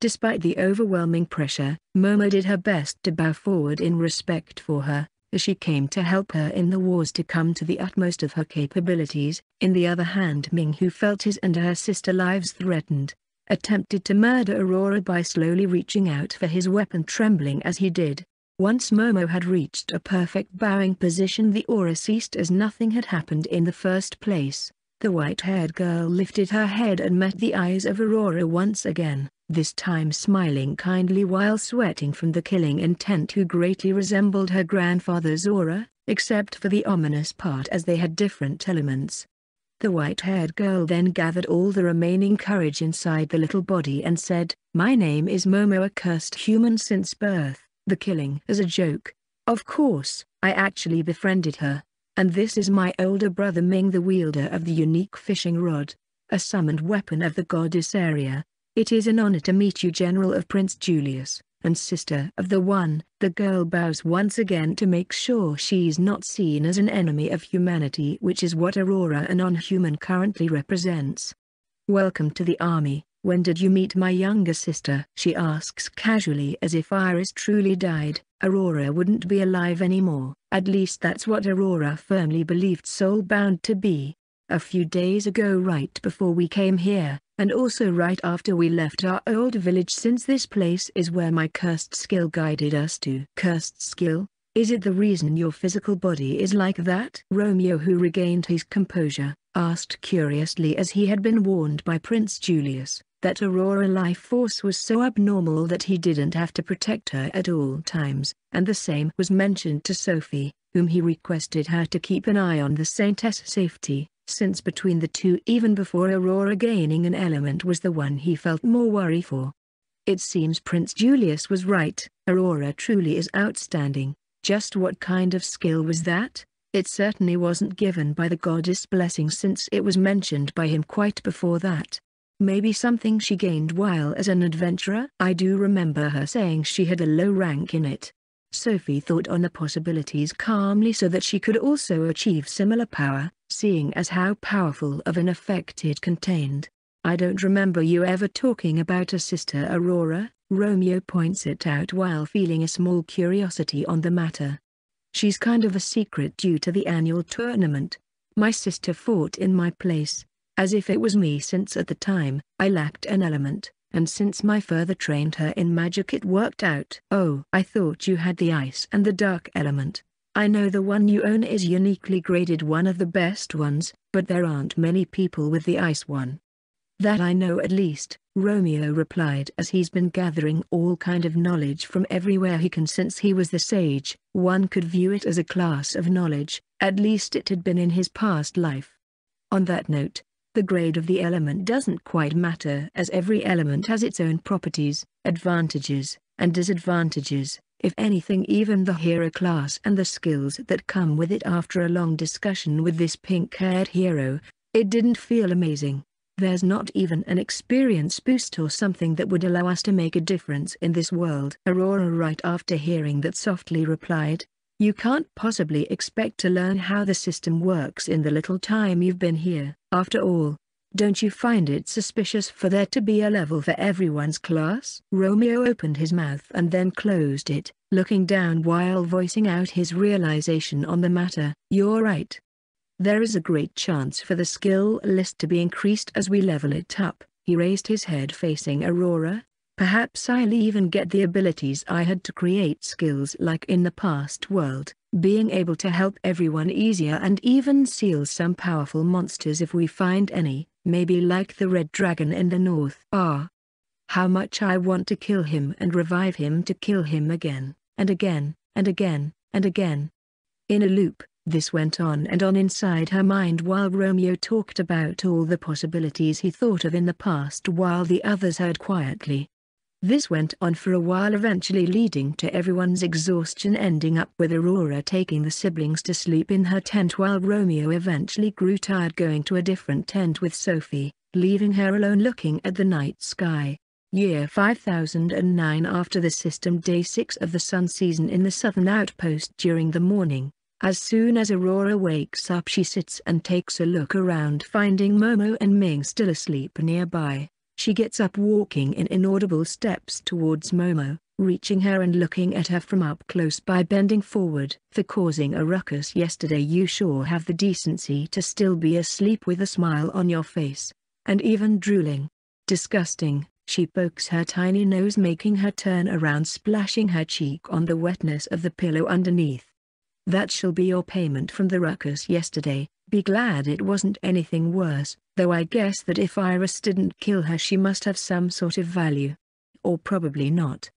Despite the overwhelming pressure, Momo did her best to bow forward in respect for her, she came to help her in the wars to come to the utmost of her capabilities. In the other hand Ming who felt his and her sister lives threatened, attempted to murder Aurora by slowly reaching out for his weapon trembling as he did. Once Momo had reached a perfect bowing position the aura ceased as nothing had happened in the first place. The white-haired girl lifted her head and met the eyes of Aurora once again this time smiling kindly while sweating from the killing intent who greatly resembled her grandfather's aura, except for the ominous part as they had different elements. The white-haired girl then gathered all the remaining courage inside the little body and said, My name is Momo a cursed human since birth, the killing is a joke. Of course, I actually befriended her. And this is my older brother Ming the wielder of the unique fishing rod, a summoned weapon of the goddess Aria, it is an honor to meet you General of Prince Julius, and sister of the one. The girl bows once again to make sure she's not seen as an enemy of humanity which is what Aurora a non-human currently represents. Welcome to the army, when did you meet my younger sister? She asks casually as if Iris truly died, Aurora wouldn't be alive anymore. At least that's what Aurora firmly believed soul-bound to be. A few days ago right before we came here, and also right after we left our old village since this place is where my cursed skill guided us to. Cursed skill? Is it the reason your physical body is like that? Romeo who regained his composure, asked curiously as he had been warned by Prince Julius, that Aurora life force was so abnormal that he didn't have to protect her at all times, and the same was mentioned to Sophie, whom he requested her to keep an eye on the Saintess' safety, since between the two even before Aurora gaining an element was the one he felt more worry for. It seems Prince Julius was right, Aurora truly is outstanding, just what kind of skill was that? It certainly wasn't given by the goddess blessing since it was mentioned by him quite before that. Maybe something she gained while as an adventurer? I do remember her saying she had a low rank in it. Sophie thought on the possibilities calmly so that she could also achieve similar power, seeing as how powerful of an effect it contained. I don't remember you ever talking about a sister Aurora, Romeo points it out while feeling a small curiosity on the matter. She's kind of a secret due to the annual tournament. My sister fought in my place, as if it was me since at the time, I lacked an element, and since my father trained her in magic it worked out. Oh, I thought you had the ice and the dark element. I know the one you own is uniquely graded one of the best ones, but there aren't many people with the ice one. That I know at least, Romeo replied as he's been gathering all kind of knowledge from everywhere he can since he was the sage, one could view it as a class of knowledge, at least it had been in his past life. On that note, the grade of the element doesn't quite matter as every element has its own properties, advantages, and disadvantages, if anything even the hero class and the skills that come with it after a long discussion with this pink-haired hero, it didn't feel amazing. There's not even an experience boost or something that would allow us to make a difference in this world. Aurora right after hearing that softly replied, you can't possibly expect to learn how the system works in the little time you've been here. After all, don't you find it suspicious for there to be a level for everyone's class? Romeo opened his mouth and then closed it, looking down while voicing out his realization on the matter. You're right. There is a great chance for the skill list to be increased as we level it up. He raised his head facing Aurora, Perhaps I'll even get the abilities I had to create skills like in the past world, being able to help everyone easier and even seal some powerful monsters if we find any, maybe like the red dragon in the north. Ah! How much I want to kill him and revive him to kill him again, and again, and again, and again. In a loop, this went on and on inside her mind while Romeo talked about all the possibilities he thought of in the past while the others heard quietly. This went on for a while eventually leading to everyone's exhaustion ending up with Aurora taking the siblings to sleep in her tent while Romeo eventually grew tired going to a different tent with Sophie, leaving her alone looking at the night sky. Year 5009 After the system Day 6 of the sun season in the southern outpost during the morning, as soon as Aurora wakes up she sits and takes a look around finding Momo and Ming still asleep nearby. She gets up walking in inaudible steps towards Momo, reaching her and looking at her from up close by bending forward. For causing a ruckus yesterday you sure have the decency to still be asleep with a smile on your face. And even drooling. Disgusting, she pokes her tiny nose making her turn around splashing her cheek on the wetness of the pillow underneath. That shall be your payment from the ruckus yesterday, be glad it wasn't anything worse, though I guess that if Iris didn't kill her she must have some sort of value. Or probably not.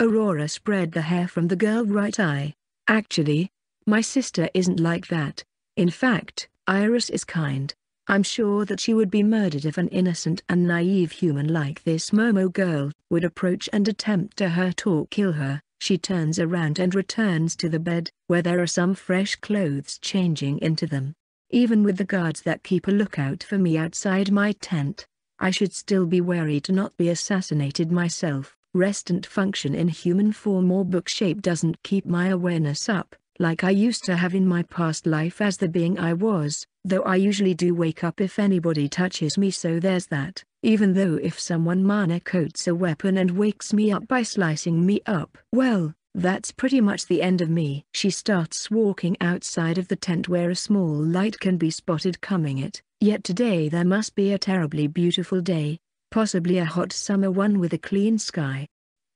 Aurora spread the hair from the girl's right eye. Actually, my sister isn't like that. In fact, Iris is kind. I'm sure that she would be murdered if an innocent and naive human like this Momo girl would approach and attempt to hurt or kill her. She turns around and returns to the bed, where there are some fresh clothes changing into them. Even with the guards that keep a lookout for me outside my tent, I should still be wary to not be assassinated myself. Rest and function in human form or book shape doesn't keep my awareness up, like I used to have in my past life as the being I was, though I usually do wake up if anybody touches me so there's that, even though if someone mana coats a weapon and wakes me up by slicing me up. Well, that's pretty much the end of me. She starts walking outside of the tent where a small light can be spotted coming it. Yet today there must be a terribly beautiful day, possibly a hot summer one with a clean sky.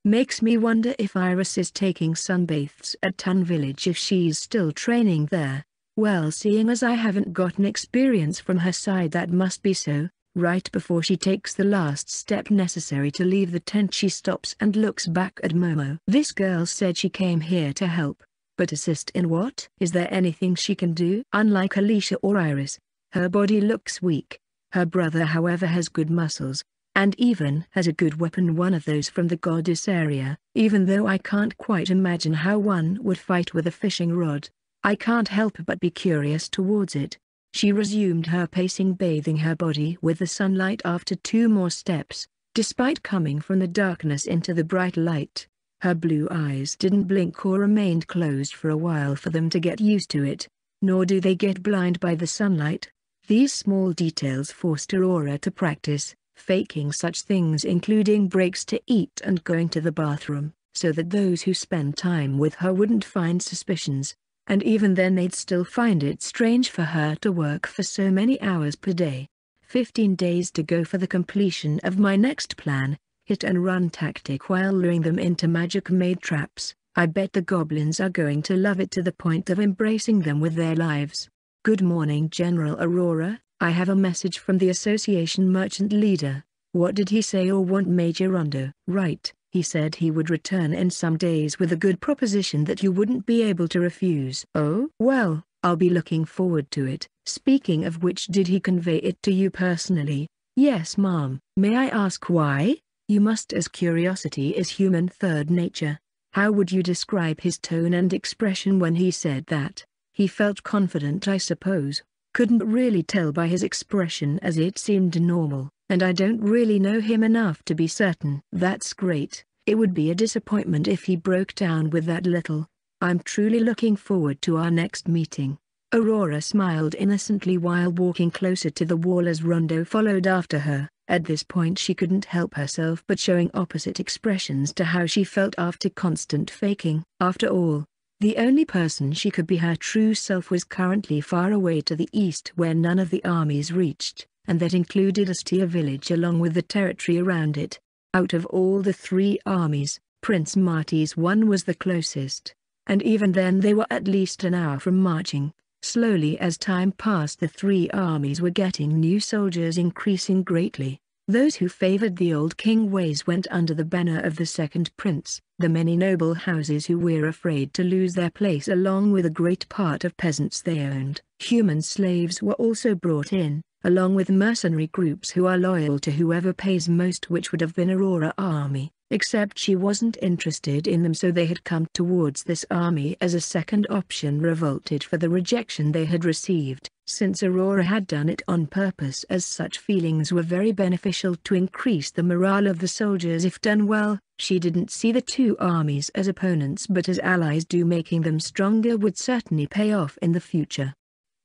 Makes me wonder if Iris is taking sunbaths at Tun Village if she's still training there. Well seeing as I haven't gotten experience from her side that must be so, right before she takes the last step necessary to leave the tent she stops and looks back at Momo. This girl said she came here to help. But assist in what? Is there anything she can do? Unlike Alicia or Iris, her body looks weak. Her brother however has good muscles, and even has a good weapon one of those from the goddess Aria, even though I can't quite imagine how one would fight with a fishing rod. I can't help but be curious towards it. She resumed her pacing bathing her body with the sunlight after two more steps, despite coming from the darkness into the bright light. Her blue eyes didn't blink or remained closed for a while for them to get used to it, nor do they get blind by the sunlight. These small details forced Aurora to practice, faking such things including breaks to eat and going to the bathroom, so that those who spend time with her wouldn't find suspicions, and even then they'd still find it strange for her to work for so many hours per day. 15 days to go for the completion of my next plan, hit and run tactic while luring them into magic made traps. I bet the goblins are going to love it to the point of embracing them with their lives. Good morning General Aurora, I have a message from the association merchant leader. What did he say or want Major Rondo? Right, he said he would return in some days with a good proposition that you wouldn't be able to refuse. Oh? Well, I'll be looking forward to it. Speaking of which did he convey it to you personally? Yes ma'am. May I ask why? You must as curiosity is human third nature. How would you describe his tone and expression when he said that? He felt confident I suppose couldn't really tell by his expression as it seemed normal, and I don't really know him enough to be certain. That's great, it would be a disappointment if he broke down with that little. I'm truly looking forward to our next meeting. Aurora smiled innocently while walking closer to the wall as Rondo followed after her. At this point she couldn't help herself but showing opposite expressions to how she felt after constant faking. After all, the only person she could be her true self was currently far away to the east where none of the armies reached, and that included Astia village along with the territory around it. Out of all the three armies, Prince Marty's one was the closest, and even then they were at least an hour from marching. Slowly as time passed the three armies were getting new soldiers increasing greatly. Those who favored the old king ways went under the banner of the second prince, the many noble houses who were afraid to lose their place along with a great part of peasants they owned. Human slaves were also brought in, along with mercenary groups who are loyal to whoever pays most which would have been Aurora army, except she wasn't interested in them so they had come towards this army as a second option revolted for the rejection they had received since Aurora had done it on purpose as such feelings were very beneficial to increase the morale of the soldiers if done well, she didn't see the two armies as opponents but as allies do making them stronger would certainly pay off in the future.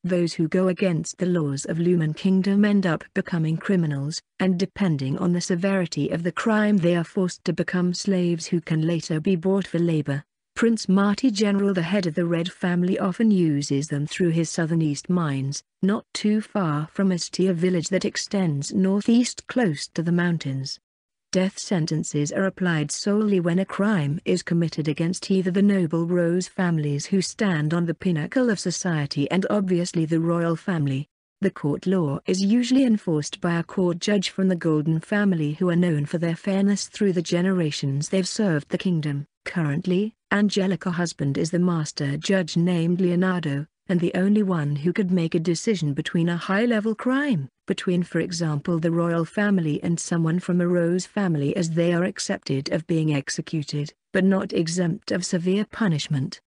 Those who go against the laws of Lumen Kingdom end up becoming criminals, and depending on the severity of the crime they are forced to become slaves who can later be bought for labor. Prince Marty General the head of the Red family often uses them through his southern east mines, not too far from Astia village that extends northeast close to the mountains. Death sentences are applied solely when a crime is committed against either the noble Rose families who stand on the pinnacle of society and obviously the royal family. The court law is usually enforced by a court judge from the Golden family who are known for their fairness through the generations they've served the kingdom. Currently, Angelica husband is the master judge named Leonardo, and the only one who could make a decision between a high-level crime, between for example the royal family and someone from a Rose family as they are accepted of being executed, but not exempt of severe punishment.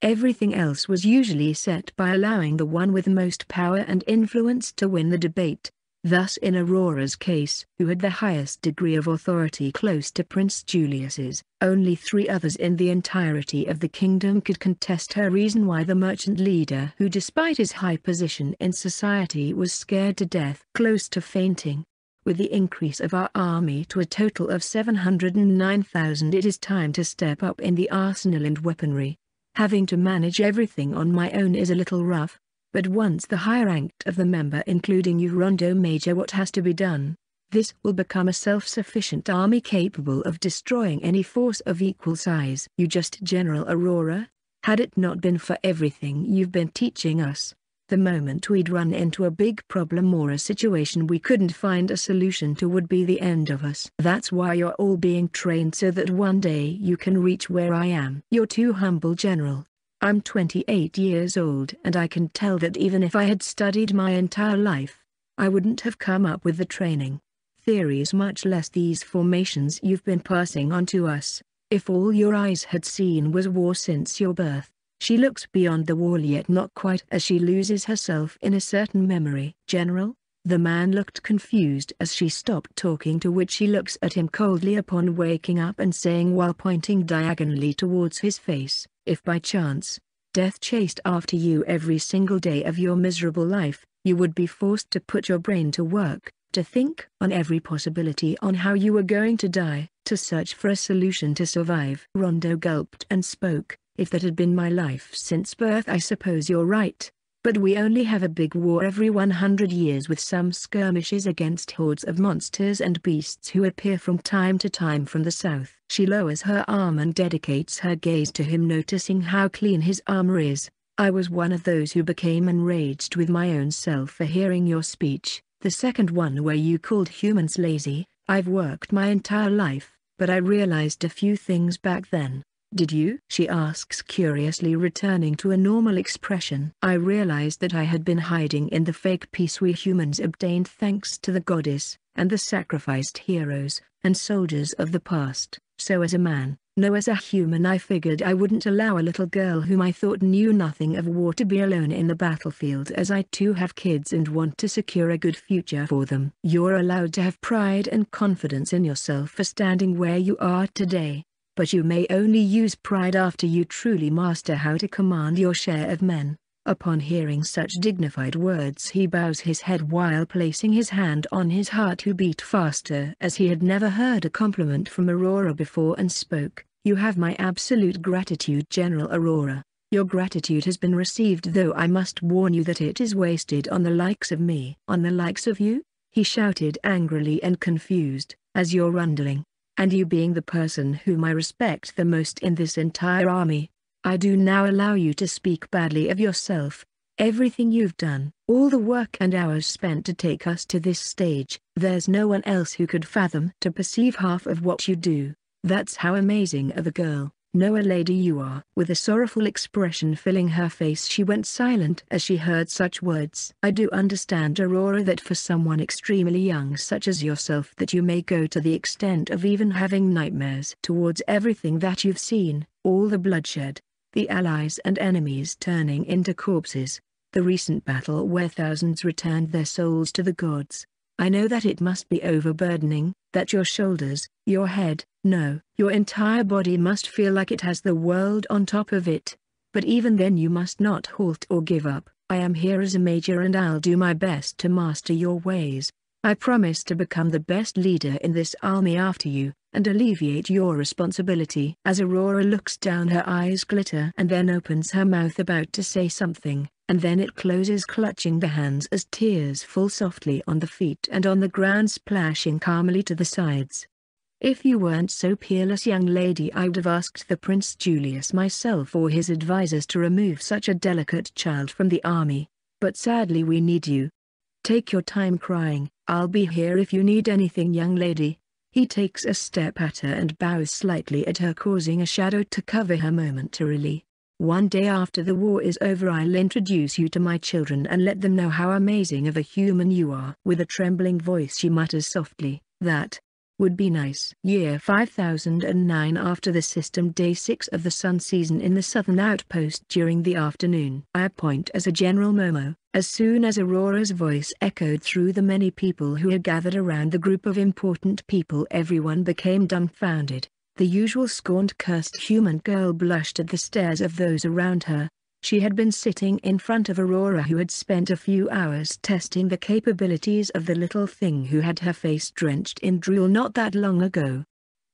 Everything else was usually set by allowing the one with most power and influence to win the debate, Thus in Aurora's case, who had the highest degree of authority close to Prince Julius's, only three others in the entirety of the kingdom could contest her reason why the merchant leader who despite his high position in society was scared to death close to fainting. With the increase of our army to a total of 709,000 it is time to step up in the arsenal and weaponry. Having to manage everything on my own is a little rough, but once the high ranked of the member including you Rondo Major what has to be done. This will become a self-sufficient army capable of destroying any force of equal size. You just General Aurora? Had it not been for everything you've been teaching us, the moment we'd run into a big problem or a situation we couldn't find a solution to would be the end of us. That's why you're all being trained so that one day you can reach where I am. You're too humble General. I'm 28 years old and I can tell that even if I had studied my entire life, I wouldn't have come up with the training theories much less these formations you've been passing on to us. If all your eyes had seen was war since your birth, she looks beyond the wall yet not quite as she loses herself in a certain memory. General? The man looked confused as she stopped talking to which she looks at him coldly upon waking up and saying while pointing diagonally towards his face, if by chance, death chased after you every single day of your miserable life, you would be forced to put your brain to work, to think on every possibility on how you were going to die, to search for a solution to survive. Rondo gulped and spoke, if that had been my life since birth I suppose you're right. But we only have a big war every 100 years with some skirmishes against hordes of monsters and beasts who appear from time to time from the south. She lowers her arm and dedicates her gaze to him noticing how clean his armor is. I was one of those who became enraged with my own self for hearing your speech. The second one where you called humans lazy, I've worked my entire life, but I realized a few things back then. Did you? She asks curiously returning to a normal expression. I realized that I had been hiding in the fake peace we humans obtained thanks to the goddess, and the sacrificed heroes, and soldiers of the past. So as a man, no as a human I figured I wouldn't allow a little girl whom I thought knew nothing of war to be alone in the battlefield as I too have kids and want to secure a good future for them. You're allowed to have pride and confidence in yourself for standing where you are today, but you may only use pride after you truly master how to command your share of men. Upon hearing such dignified words he bows his head while placing his hand on his heart who beat faster as he had never heard a compliment from Aurora before and spoke, You have my absolute gratitude General Aurora. Your gratitude has been received though I must warn you that it is wasted on the likes of me. On the likes of you? He shouted angrily and confused, as you're rundling. And you being the person whom I respect the most in this entire army, I do now allow you to speak badly of yourself. Everything you've done, all the work and hours spent to take us to this stage, there's no one else who could fathom to perceive half of what you do. That's how amazing of a girl, no a lady you are. With a sorrowful expression filling her face she went silent as she heard such words. I do understand Aurora that for someone extremely young such as yourself that you may go to the extent of even having nightmares towards everything that you've seen, all the bloodshed, the allies and enemies turning into corpses, the recent battle where thousands returned their souls to the gods. I know that it must be overburdening, that your shoulders, your head, no, your entire body must feel like it has the world on top of it. But even then you must not halt or give up. I am here as a major and I'll do my best to master your ways. I promise to become the best leader in this army after you, and alleviate your responsibility. As Aurora looks down her eyes glitter and then opens her mouth about to say something, and then it closes clutching the hands as tears fall softly on the feet and on the ground splashing calmly to the sides. If you weren't so peerless young lady I'd have asked the Prince Julius myself or his advisors to remove such a delicate child from the army, but sadly we need you. Take your time crying, I'll be here if you need anything young lady. He takes a step at her and bows slightly at her causing a shadow to cover her momentarily. One day after the war is over I'll introduce you to my children and let them know how amazing of a human you are. With a trembling voice she mutters softly, that would be nice. Year 5009 After the system Day 6 of the sun season in the southern outpost during the afternoon. I appoint as a General Momo, as soon as Aurora's voice echoed through the many people who had gathered around the group of important people everyone became dumbfounded. The usual scorned cursed human girl blushed at the stares of those around her. She had been sitting in front of Aurora who had spent a few hours testing the capabilities of the little thing who had her face drenched in drool not that long ago.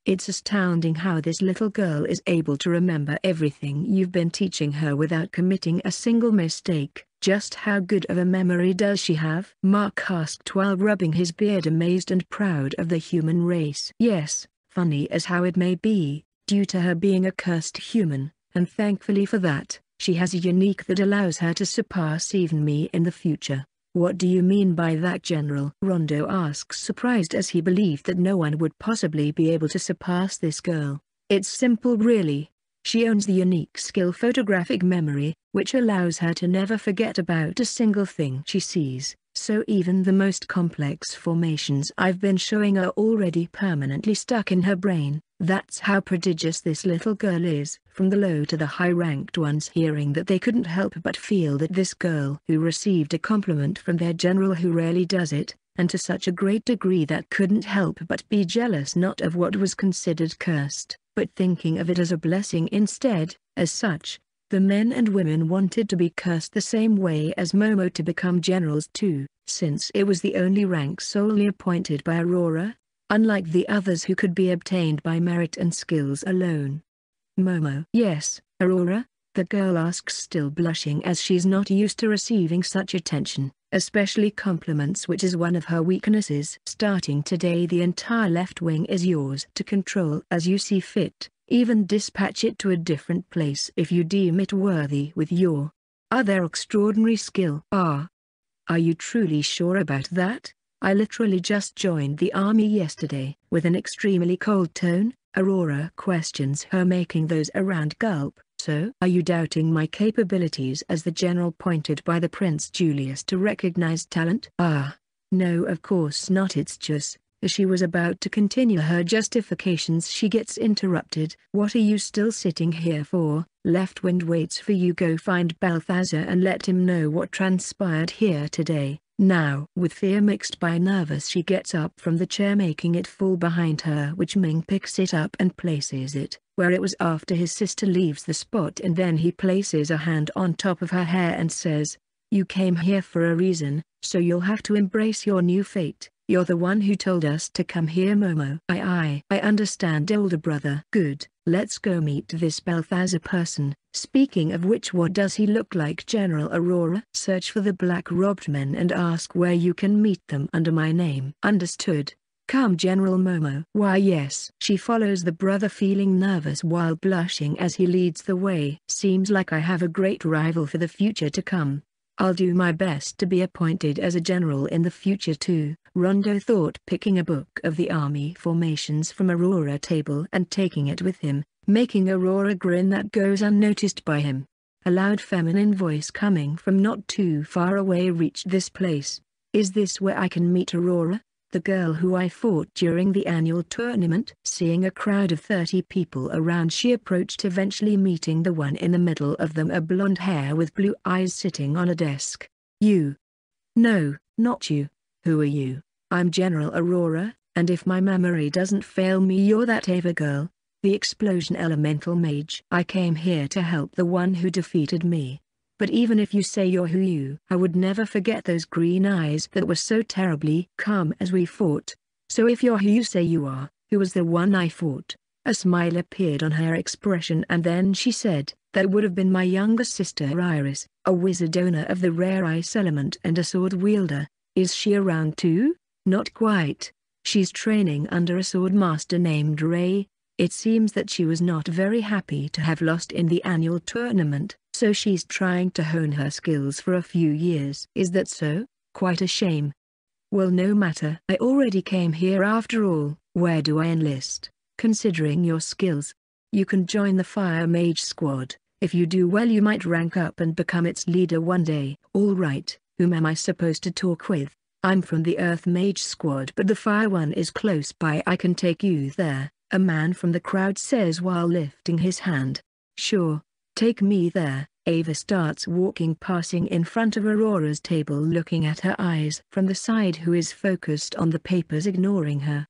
It's astounding how this little girl is able to remember everything you've been teaching her without committing a single mistake. Just how good of a memory does she have? Mark asked while rubbing his beard amazed and proud of the human race. Yes, funny as how it may be, due to her being a cursed human, and thankfully for that, she has a unique that allows her to surpass even me in the future. What do you mean by that General? Rondo asks surprised as he believed that no one would possibly be able to surpass this girl. It's simple really, she owns the unique skill photographic memory, which allows her to never forget about a single thing she sees, so even the most complex formations I've been showing are already permanently stuck in her brain. That's how prodigious this little girl is. From the low to the high-ranked ones hearing that they couldn't help but feel that this girl who received a compliment from their general who rarely does it, and to such a great degree that couldn't help but be jealous not of what was considered cursed, but thinking of it as a blessing instead, as such, the men and women wanted to be cursed the same way as Momo to become generals too, since it was the only rank solely appointed by Aurora, unlike the others who could be obtained by merit and skills alone. Momo. Yes, Aurora, the girl asks still blushing as she's not used to receiving such attention especially compliments which is one of her weaknesses. Starting today the entire left wing is yours to control as you see fit, even dispatch it to a different place if you deem it worthy with your other extraordinary skill. Ah. Are you truly sure about that? I literally just joined the army yesterday. With an extremely cold tone, Aurora questions her making those around gulp. So? Are you doubting my capabilities as the general pointed by the Prince Julius to recognize talent? Ah. No of course not it's just, as she was about to continue her justifications she gets interrupted. What are you still sitting here for? Left wind waits for you go find Balthazar and let him know what transpired here today. Now, with fear mixed by nervous she gets up from the chair making it fall behind her which Ming picks it up and places it, where it was after his sister leaves the spot and then he places a hand on top of her hair and says, You came here for a reason, so you'll have to embrace your new fate. You're the one who told us to come here Momo. I I I understand older brother. Good, let's go meet this Balthazar person. Speaking of which what does he look like General Aurora? Search for the black-robed men and ask where you can meet them under my name. Understood. Come General Momo. Why yes. She follows the brother feeling nervous while blushing as he leads the way. Seems like I have a great rival for the future to come. I'll do my best to be appointed as a general in the future too, Rondo thought picking a book of the army formations from Aurora table and taking it with him, making Aurora grin that goes unnoticed by him. A loud feminine voice coming from not too far away reached this place. Is this where I can meet Aurora? The girl who I fought during the annual tournament? Seeing a crowd of 30 people around she approached eventually meeting the one in the middle of them a blonde hair with blue eyes sitting on a desk. You. No, not you. Who are you? I'm General Aurora, and if my memory doesn't fail me you're that Ava girl, the explosion elemental mage. I came here to help the one who defeated me. But even if you say you're who you, I would never forget those green eyes that were so terribly calm as we fought. So if you're who you say you are, who was the one I fought? A smile appeared on her expression and then she said, that would have been my younger sister Iris, a wizard owner of the rare ice element and a sword wielder. Is she around too? Not quite. She's training under a sword master named Ray, it seems that she was not very happy to have lost in the annual tournament, so she's trying to hone her skills for a few years. Is that so? Quite a shame. Well no matter. I already came here after all, where do I enlist? Considering your skills. You can join the Fire Mage Squad. If you do well you might rank up and become its leader one day. Alright, whom am I supposed to talk with? I'm from the Earth Mage Squad but the Fire one is close by I can take you there. A man from the crowd says while lifting his hand. Sure, take me there. Ava starts walking passing in front of Aurora's table looking at her eyes from the side who is focused on the papers ignoring her.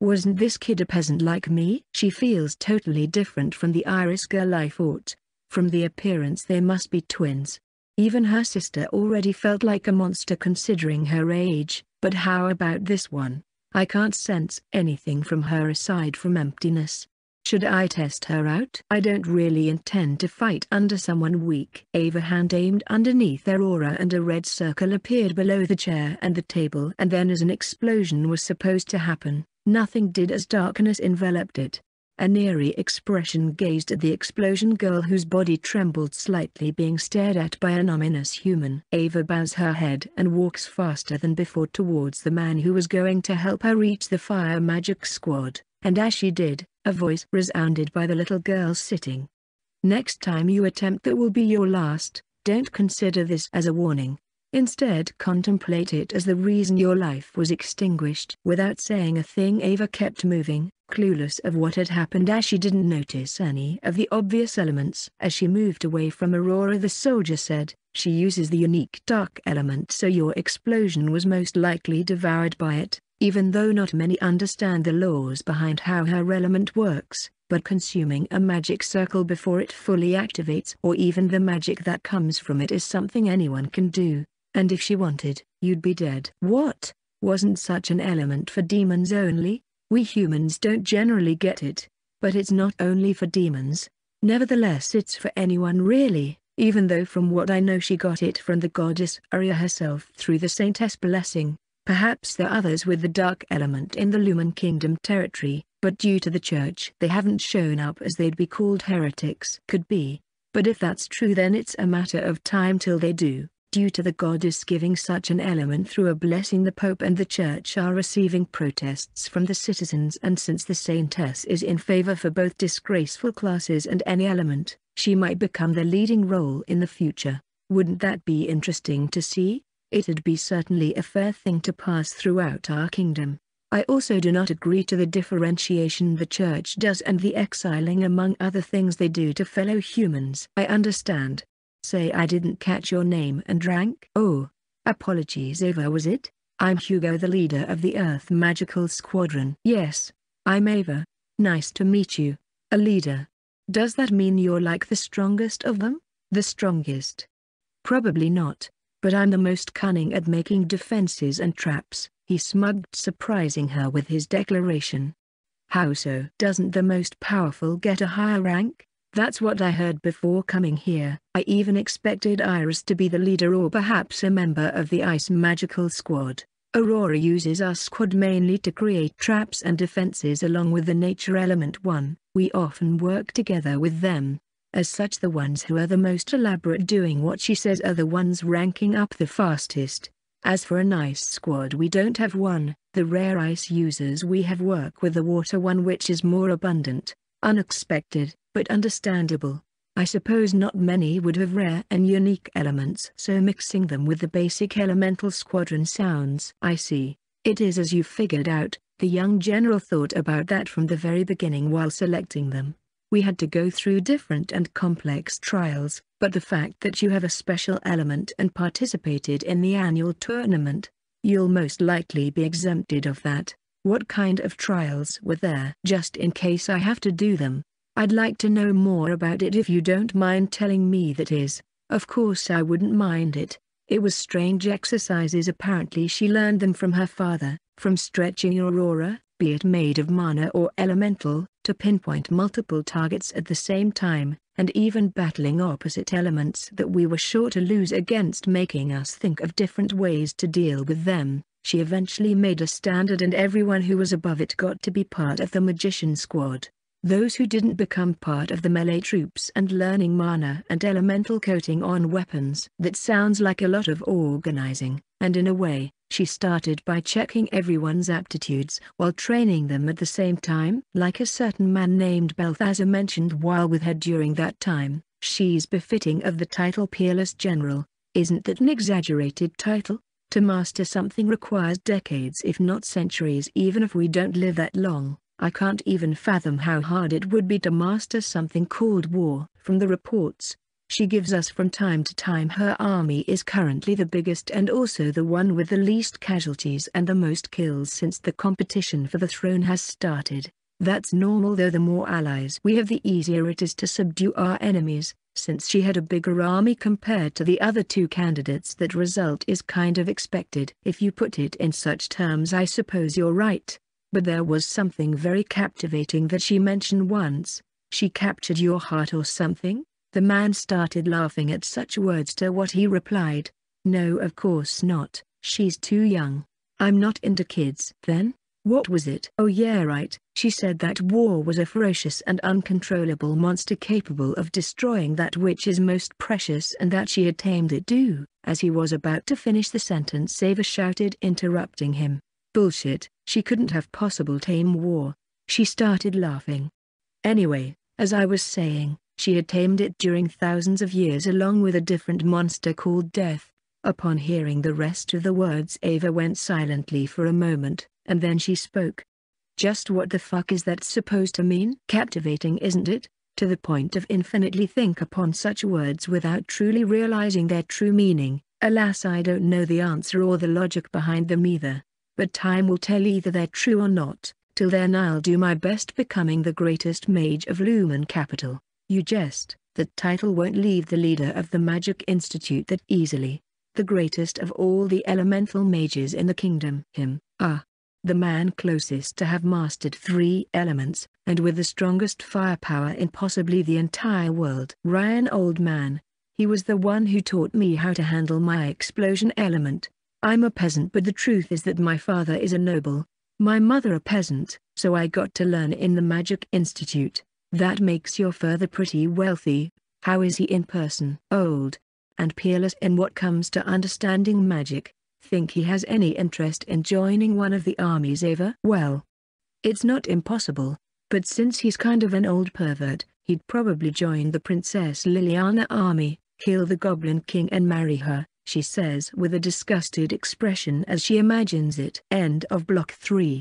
Wasn't this kid a peasant like me? She feels totally different from the Iris girl I fought. From the appearance they must be twins. Even her sister already felt like a monster considering her age, but how about this one? I can't sense anything from her aside from emptiness. Should I test her out? I don't really intend to fight under someone weak. Ava hand aimed underneath their aura and a red circle appeared below the chair and the table and then as an explosion was supposed to happen, nothing did as darkness enveloped it. An eerie expression gazed at the explosion girl whose body trembled slightly being stared at by an ominous human. Ava bows her head and walks faster than before towards the man who was going to help her reach the fire magic squad, and as she did, a voice resounded by the little girl sitting. Next time you attempt that will be your last, don't consider this as a warning. Instead contemplate it as the reason your life was extinguished. Without saying a thing Ava kept moving, clueless of what had happened as she didn't notice any of the obvious elements. As she moved away from Aurora the soldier said, she uses the unique dark element so your explosion was most likely devoured by it. Even though not many understand the laws behind how her element works, but consuming a magic circle before it fully activates or even the magic that comes from it is something anyone can do, and if she wanted, you'd be dead. What? Wasn't such an element for demons only? We humans don't generally get it, but it's not only for demons. Nevertheless it's for anyone really, even though from what I know she got it from the goddess Arya herself through the saintess blessing. Perhaps there are others with the dark element in the Lumen Kingdom territory, but due to the church they haven't shown up as they'd be called heretics. Could be. But if that's true then it's a matter of time till they do. Due to the goddess giving such an element through a blessing the Pope and the Church are receiving protests from the citizens and since the Saintess is in favor for both disgraceful classes and any element, she might become the leading role in the future. Wouldn't that be interesting to see? It'd be certainly a fair thing to pass throughout our kingdom. I also do not agree to the differentiation the church does and the exiling among other things they do to fellow humans. I understand. Say I didn't catch your name and rank. Oh, apologies Ava was it? I'm Hugo the leader of the Earth Magical Squadron. Yes, I'm Ava. Nice to meet you. A leader. Does that mean you're like the strongest of them? The strongest? Probably not but I'm the most cunning at making defenses and traps, he smugged surprising her with his declaration. How so? Doesn't the most powerful get a higher rank? That's what I heard before coming here. I even expected Iris to be the leader or perhaps a member of the Ice Magical Squad. Aurora uses our squad mainly to create traps and defenses along with the Nature Element 1. We often work together with them, as such the ones who are the most elaborate doing what she says are the ones ranking up the fastest. As for an ice squad we don't have one, the rare ice users we have work with the water one which is more abundant, unexpected, but understandable. I suppose not many would have rare and unique elements so mixing them with the basic elemental squadron sounds. I see. It is as you figured out, the young general thought about that from the very beginning while selecting them. We had to go through different and complex trials, but the fact that you have a special element and participated in the annual tournament, you'll most likely be exempted of that. What kind of trials were there? Just in case I have to do them. I'd like to know more about it if you don't mind telling me that is. Of course I wouldn't mind it. It was strange exercises apparently she learned them from her father, from stretching Aurora, be it made of mana or elemental, to pinpoint multiple targets at the same time, and even battling opposite elements that we were sure to lose against making us think of different ways to deal with them. She eventually made a standard and everyone who was above it got to be part of the magician squad. Those who didn't become part of the melee troops and learning mana and elemental coating on weapons. That sounds like a lot of organizing, and in a way, she started by checking everyone's aptitudes while training them at the same time. Like a certain man named Balthazar mentioned while with her during that time, she's befitting of the title Peerless General. Isn't that an exaggerated title? To master something requires decades if not centuries even if we don't live that long. I can't even fathom how hard it would be to master something called war. From the reports, she gives us from time to time her army is currently the biggest and also the one with the least casualties and the most kills since the competition for the throne has started. That's normal though the more allies we have the easier it is to subdue our enemies. Since she had a bigger army compared to the other two candidates that result is kind of expected. If you put it in such terms I suppose you're right. But there was something very captivating that she mentioned once. She captured your heart or something? The man started laughing at such words to what he replied. No of course not, she's too young. I'm not into kids. Then? What was it? Oh yeah right, she said that war was a ferocious and uncontrollable monster capable of destroying that which is most precious and that she had tamed it too. As he was about to finish the sentence Ava shouted interrupting him. Bullshit, she couldn't have possible tame war. She started laughing. Anyway, as I was saying, she had tamed it during thousands of years along with a different monster called death. Upon hearing the rest of the words Ava went silently for a moment, and then she spoke. Just what the fuck is that supposed to mean? Captivating isn't it? To the point of infinitely think upon such words without truly realizing their true meaning. Alas I don't know the answer or the logic behind them either. But time will tell either they're true or not. Till then I'll do my best becoming the greatest mage of Lumen Capital. You jest, the title won't leave the leader of the Magic Institute that easily the greatest of all the elemental mages in the kingdom. Him, ah, the man closest to have mastered three elements, and with the strongest firepower in possibly the entire world. Ryan old man, he was the one who taught me how to handle my explosion element. I'm a peasant but the truth is that my father is a noble, my mother a peasant, so I got to learn in the Magic Institute. That makes your father pretty wealthy. How is he in person? Old, and peerless in what comes to understanding magic, think he has any interest in joining one of the armies ever? Well, it's not impossible, but since he's kind of an old pervert, he'd probably join the Princess Liliana army, kill the Goblin King and marry her, she says with a disgusted expression as she imagines it. End of Block 3